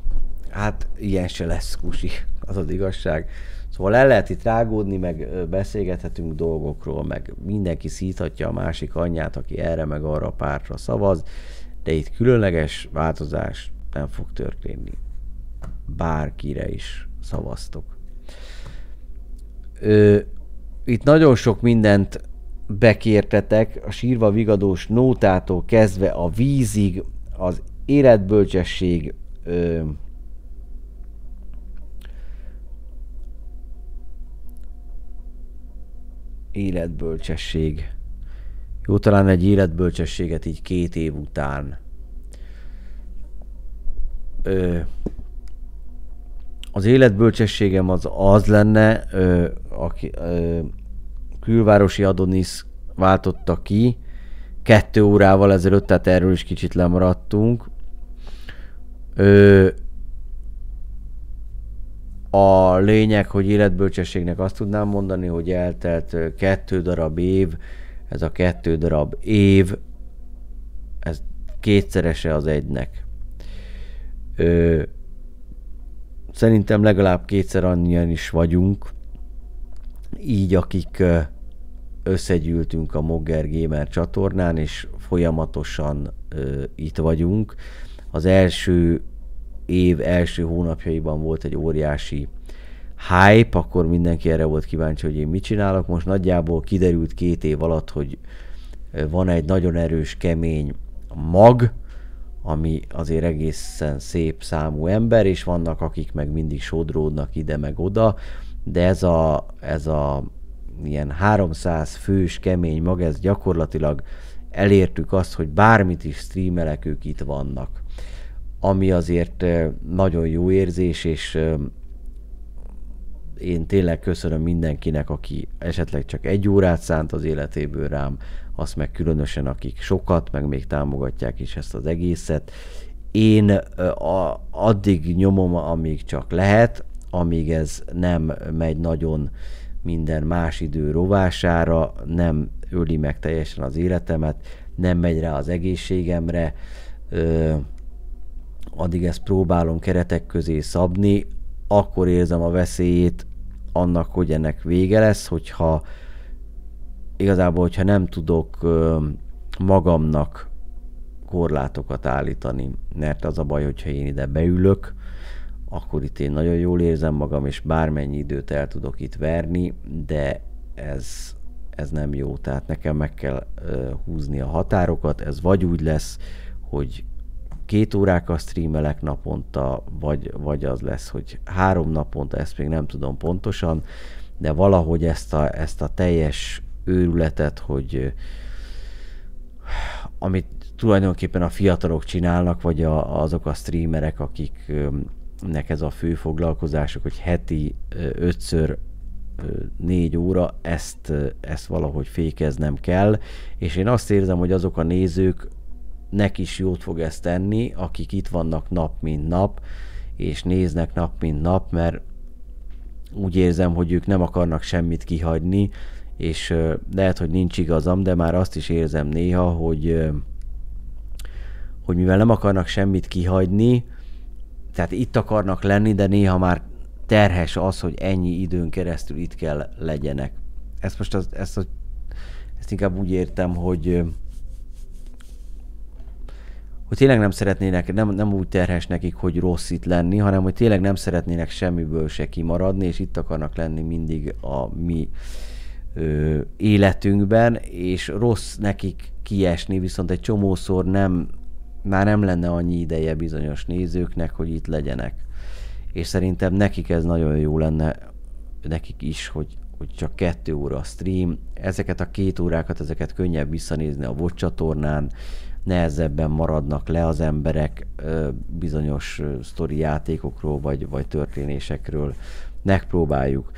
A: Hát ilyen se lesz, Kusi, az az igazság. Szóval el lehet itt rágódni, meg beszélgethetünk dolgokról, meg mindenki szíthatja a másik anyját, aki erre meg arra a pártra szavaz, de itt különleges változás nem fog történni. Bárkire is szavaztok. Ö, itt nagyon sok mindent bekértetek, a sírva vigadós nótától kezdve a vízig, az életbölcsesség, ö, életbölcsesség. Jó, talán egy életbölcsességet így két év után. Ö, az életbölcsességem az az lenne, ö, aki ö, külvárosi Adonis váltotta ki, kettő órával ezelőtt, tehát erről is kicsit lemaradtunk. Ö, a lényeg, hogy életbölcsességnek azt tudnám mondani, hogy eltelt kettő darab év, ez a kettő darab év, ez kétszerese az egynek. Ö, szerintem legalább kétszer annyian is vagyunk, így akik összegyűltünk a Mogger Gamer csatornán, és folyamatosan ö, itt vagyunk. Az első év első hónapjaiban volt egy óriási hype, akkor mindenki erre volt kíváncsi, hogy én mit csinálok. Most nagyjából kiderült két év alatt, hogy van egy nagyon erős, kemény mag, ami azért egészen szép számú ember, és vannak, akik meg mindig sodródnak ide meg oda, de ez a, ez a ilyen 300 fős kemény mag, ez gyakorlatilag elértük azt, hogy bármit is streamelek, ők itt vannak. Ami azért nagyon jó érzés, és én tényleg köszönöm mindenkinek, aki esetleg csak egy órát szánt az életéből rám, azt meg különösen, akik sokat, meg még támogatják is ezt az egészet. Én a, addig nyomom, amíg csak lehet, amíg ez nem megy nagyon minden más idő rovására, nem öli meg teljesen az életemet, nem megy rá az egészségemre, ö, addig ezt próbálom keretek közé szabni, akkor érzem a veszélyét annak, hogy ennek vége lesz, hogyha igazából, hogyha nem tudok magamnak korlátokat állítani, mert az a baj, hogyha én ide beülök, akkor itt én nagyon jól érzem magam, és bármennyi időt el tudok itt verni, de ez, ez nem jó, tehát nekem meg kell húzni a határokat, ez vagy úgy lesz, hogy két órákkal streamelek naponta, vagy, vagy az lesz, hogy három naponta, ezt még nem tudom pontosan, de valahogy ezt a, ezt a teljes őrületet, hogy amit tulajdonképpen a fiatalok csinálnak, vagy a, azok a streamerek, akik nek ez a fő foglalkozások, hogy heti ötször négy óra, ezt, ezt valahogy fékeznem kell, és én azt érzem, hogy azok a nézők nek is jót fog ezt tenni, akik itt vannak nap mint nap, és néznek nap mint nap, mert úgy érzem, hogy ők nem akarnak semmit kihagyni, és lehet, hogy nincs igazam, de már azt is érzem néha, hogy, hogy mivel nem akarnak semmit kihagyni, tehát itt akarnak lenni, de néha már terhes az, hogy ennyi időn keresztül itt kell legyenek. Ezt most az, ezt, a, ezt inkább úgy értem, hogy hogy tényleg nem szeretnének, nem, nem úgy terhes nekik, hogy rossz itt lenni, hanem hogy tényleg nem szeretnének semmiből se kimaradni, és itt akarnak lenni mindig a mi ö, életünkben, és rossz nekik kiesni, viszont egy csomószor nem már nem lenne annyi ideje bizonyos nézőknek, hogy itt legyenek. És szerintem nekik ez nagyon jó lenne, nekik is, hogy, hogy csak kettő óra a stream. Ezeket a két órákat, ezeket könnyebb visszanézni a VOD csatornán, nehezebben maradnak le az emberek bizonyos sztori játékokról, vagy, vagy történésekről. Megpróbáljuk.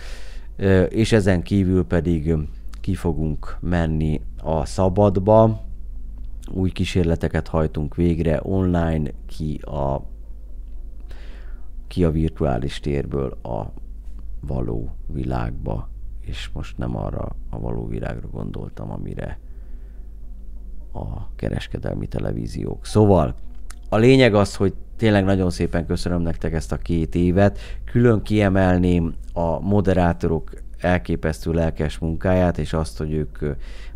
A: És ezen kívül pedig ki fogunk menni a szabadba, új kísérleteket hajtunk végre online ki a, ki a virtuális térből a való világba, és most nem arra a való világra gondoltam, amire a kereskedelmi televíziók. Szóval a lényeg az, hogy tényleg nagyon szépen köszönöm nektek ezt a két évet. Külön kiemelném a moderátorok elképesztő lelkes munkáját, és azt, hogy ők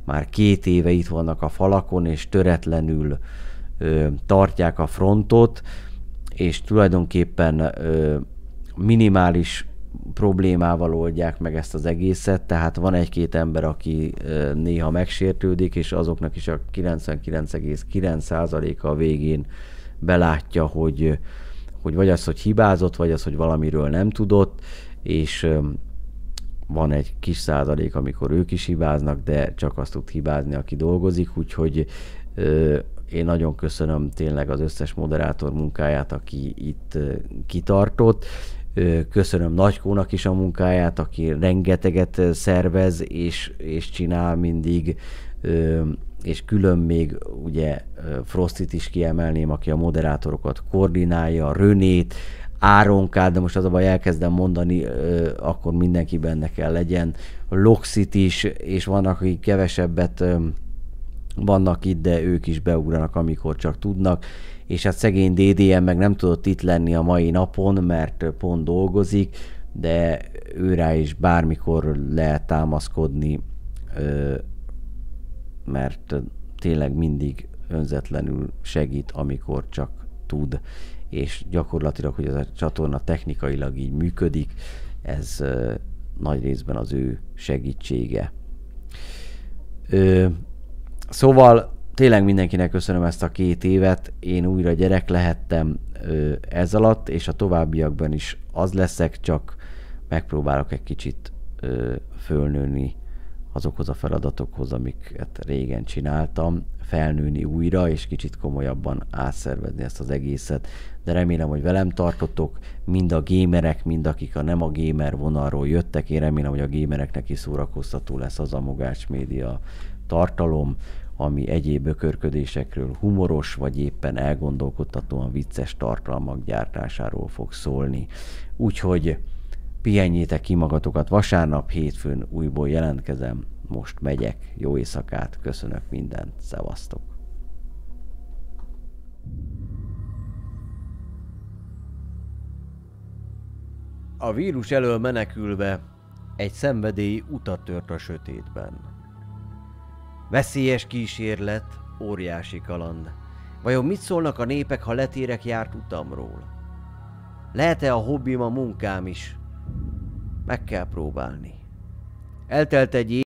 A: már két éve itt vannak a falakon, és töretlenül ö, tartják a frontot, és tulajdonképpen ö, minimális problémával oldják meg ezt az egészet, tehát van egy-két ember, aki ö, néha megsértődik, és azoknak is a 99,9%-a a végén belátja, hogy, hogy vagy az, hogy hibázott, vagy az, hogy valamiről nem tudott, és van egy kis százalék, amikor ők is hibáznak, de csak azt tud hibázni, aki dolgozik, úgyhogy én nagyon köszönöm tényleg az összes moderátor munkáját, aki itt kitartott. Köszönöm Nagykónak is a munkáját, aki rengeteget szervez és, és csinál mindig, és külön még ugye Frostit is kiemelném, aki a moderátorokat koordinálja, Rönét, Áronkát, de most az a baj elkezdem mondani, akkor mindenki benne kell legyen, Loxit is, és vannak, akik kevesebbet vannak itt, de ők is beugranak, amikor csak tudnak, és hát szegény DDM meg nem tudott itt lenni a mai napon, mert pont dolgozik, de őrá is bármikor lehet támaszkodni, mert tényleg mindig önzetlenül segít, amikor csak tud, és gyakorlatilag, hogy ez a csatorna technikailag így működik, ez nagy részben az ő segítsége. Ö, Szóval tényleg mindenkinek köszönöm ezt a két évet. Én újra gyerek lehettem ö, ez alatt, és a továbbiakban is az leszek, csak megpróbálok egy kicsit ö, fölnőni azokhoz a feladatokhoz, amiket régen csináltam, felnőni újra, és kicsit komolyabban átszervezni ezt az egészet. De remélem, hogy velem tartotok, mind a gémerek, mind akik a nem a gamer vonalról jöttek. Én remélem, hogy a gémereknek is szórakoztató lesz az a Mogács Média tartalom, ami egyéb ökörködésekről humoros, vagy éppen elgondolkodtatóan vicces tartalmak gyártásáról fog szólni. Úgyhogy pihenjétek ki magatokat vasárnap, hétfőn újból jelentkezem, most megyek, jó éjszakát, köszönök mindent, szevasztok! A vírus elől menekülve egy szenvedély utat tört a sötétben. Veszélyes kísérlet, óriási kaland. Vajon mit szólnak a népek, ha letérek járt utamról? Lehet-e a hobbim a munkám is? Meg kell próbálni. Eltelt egy év,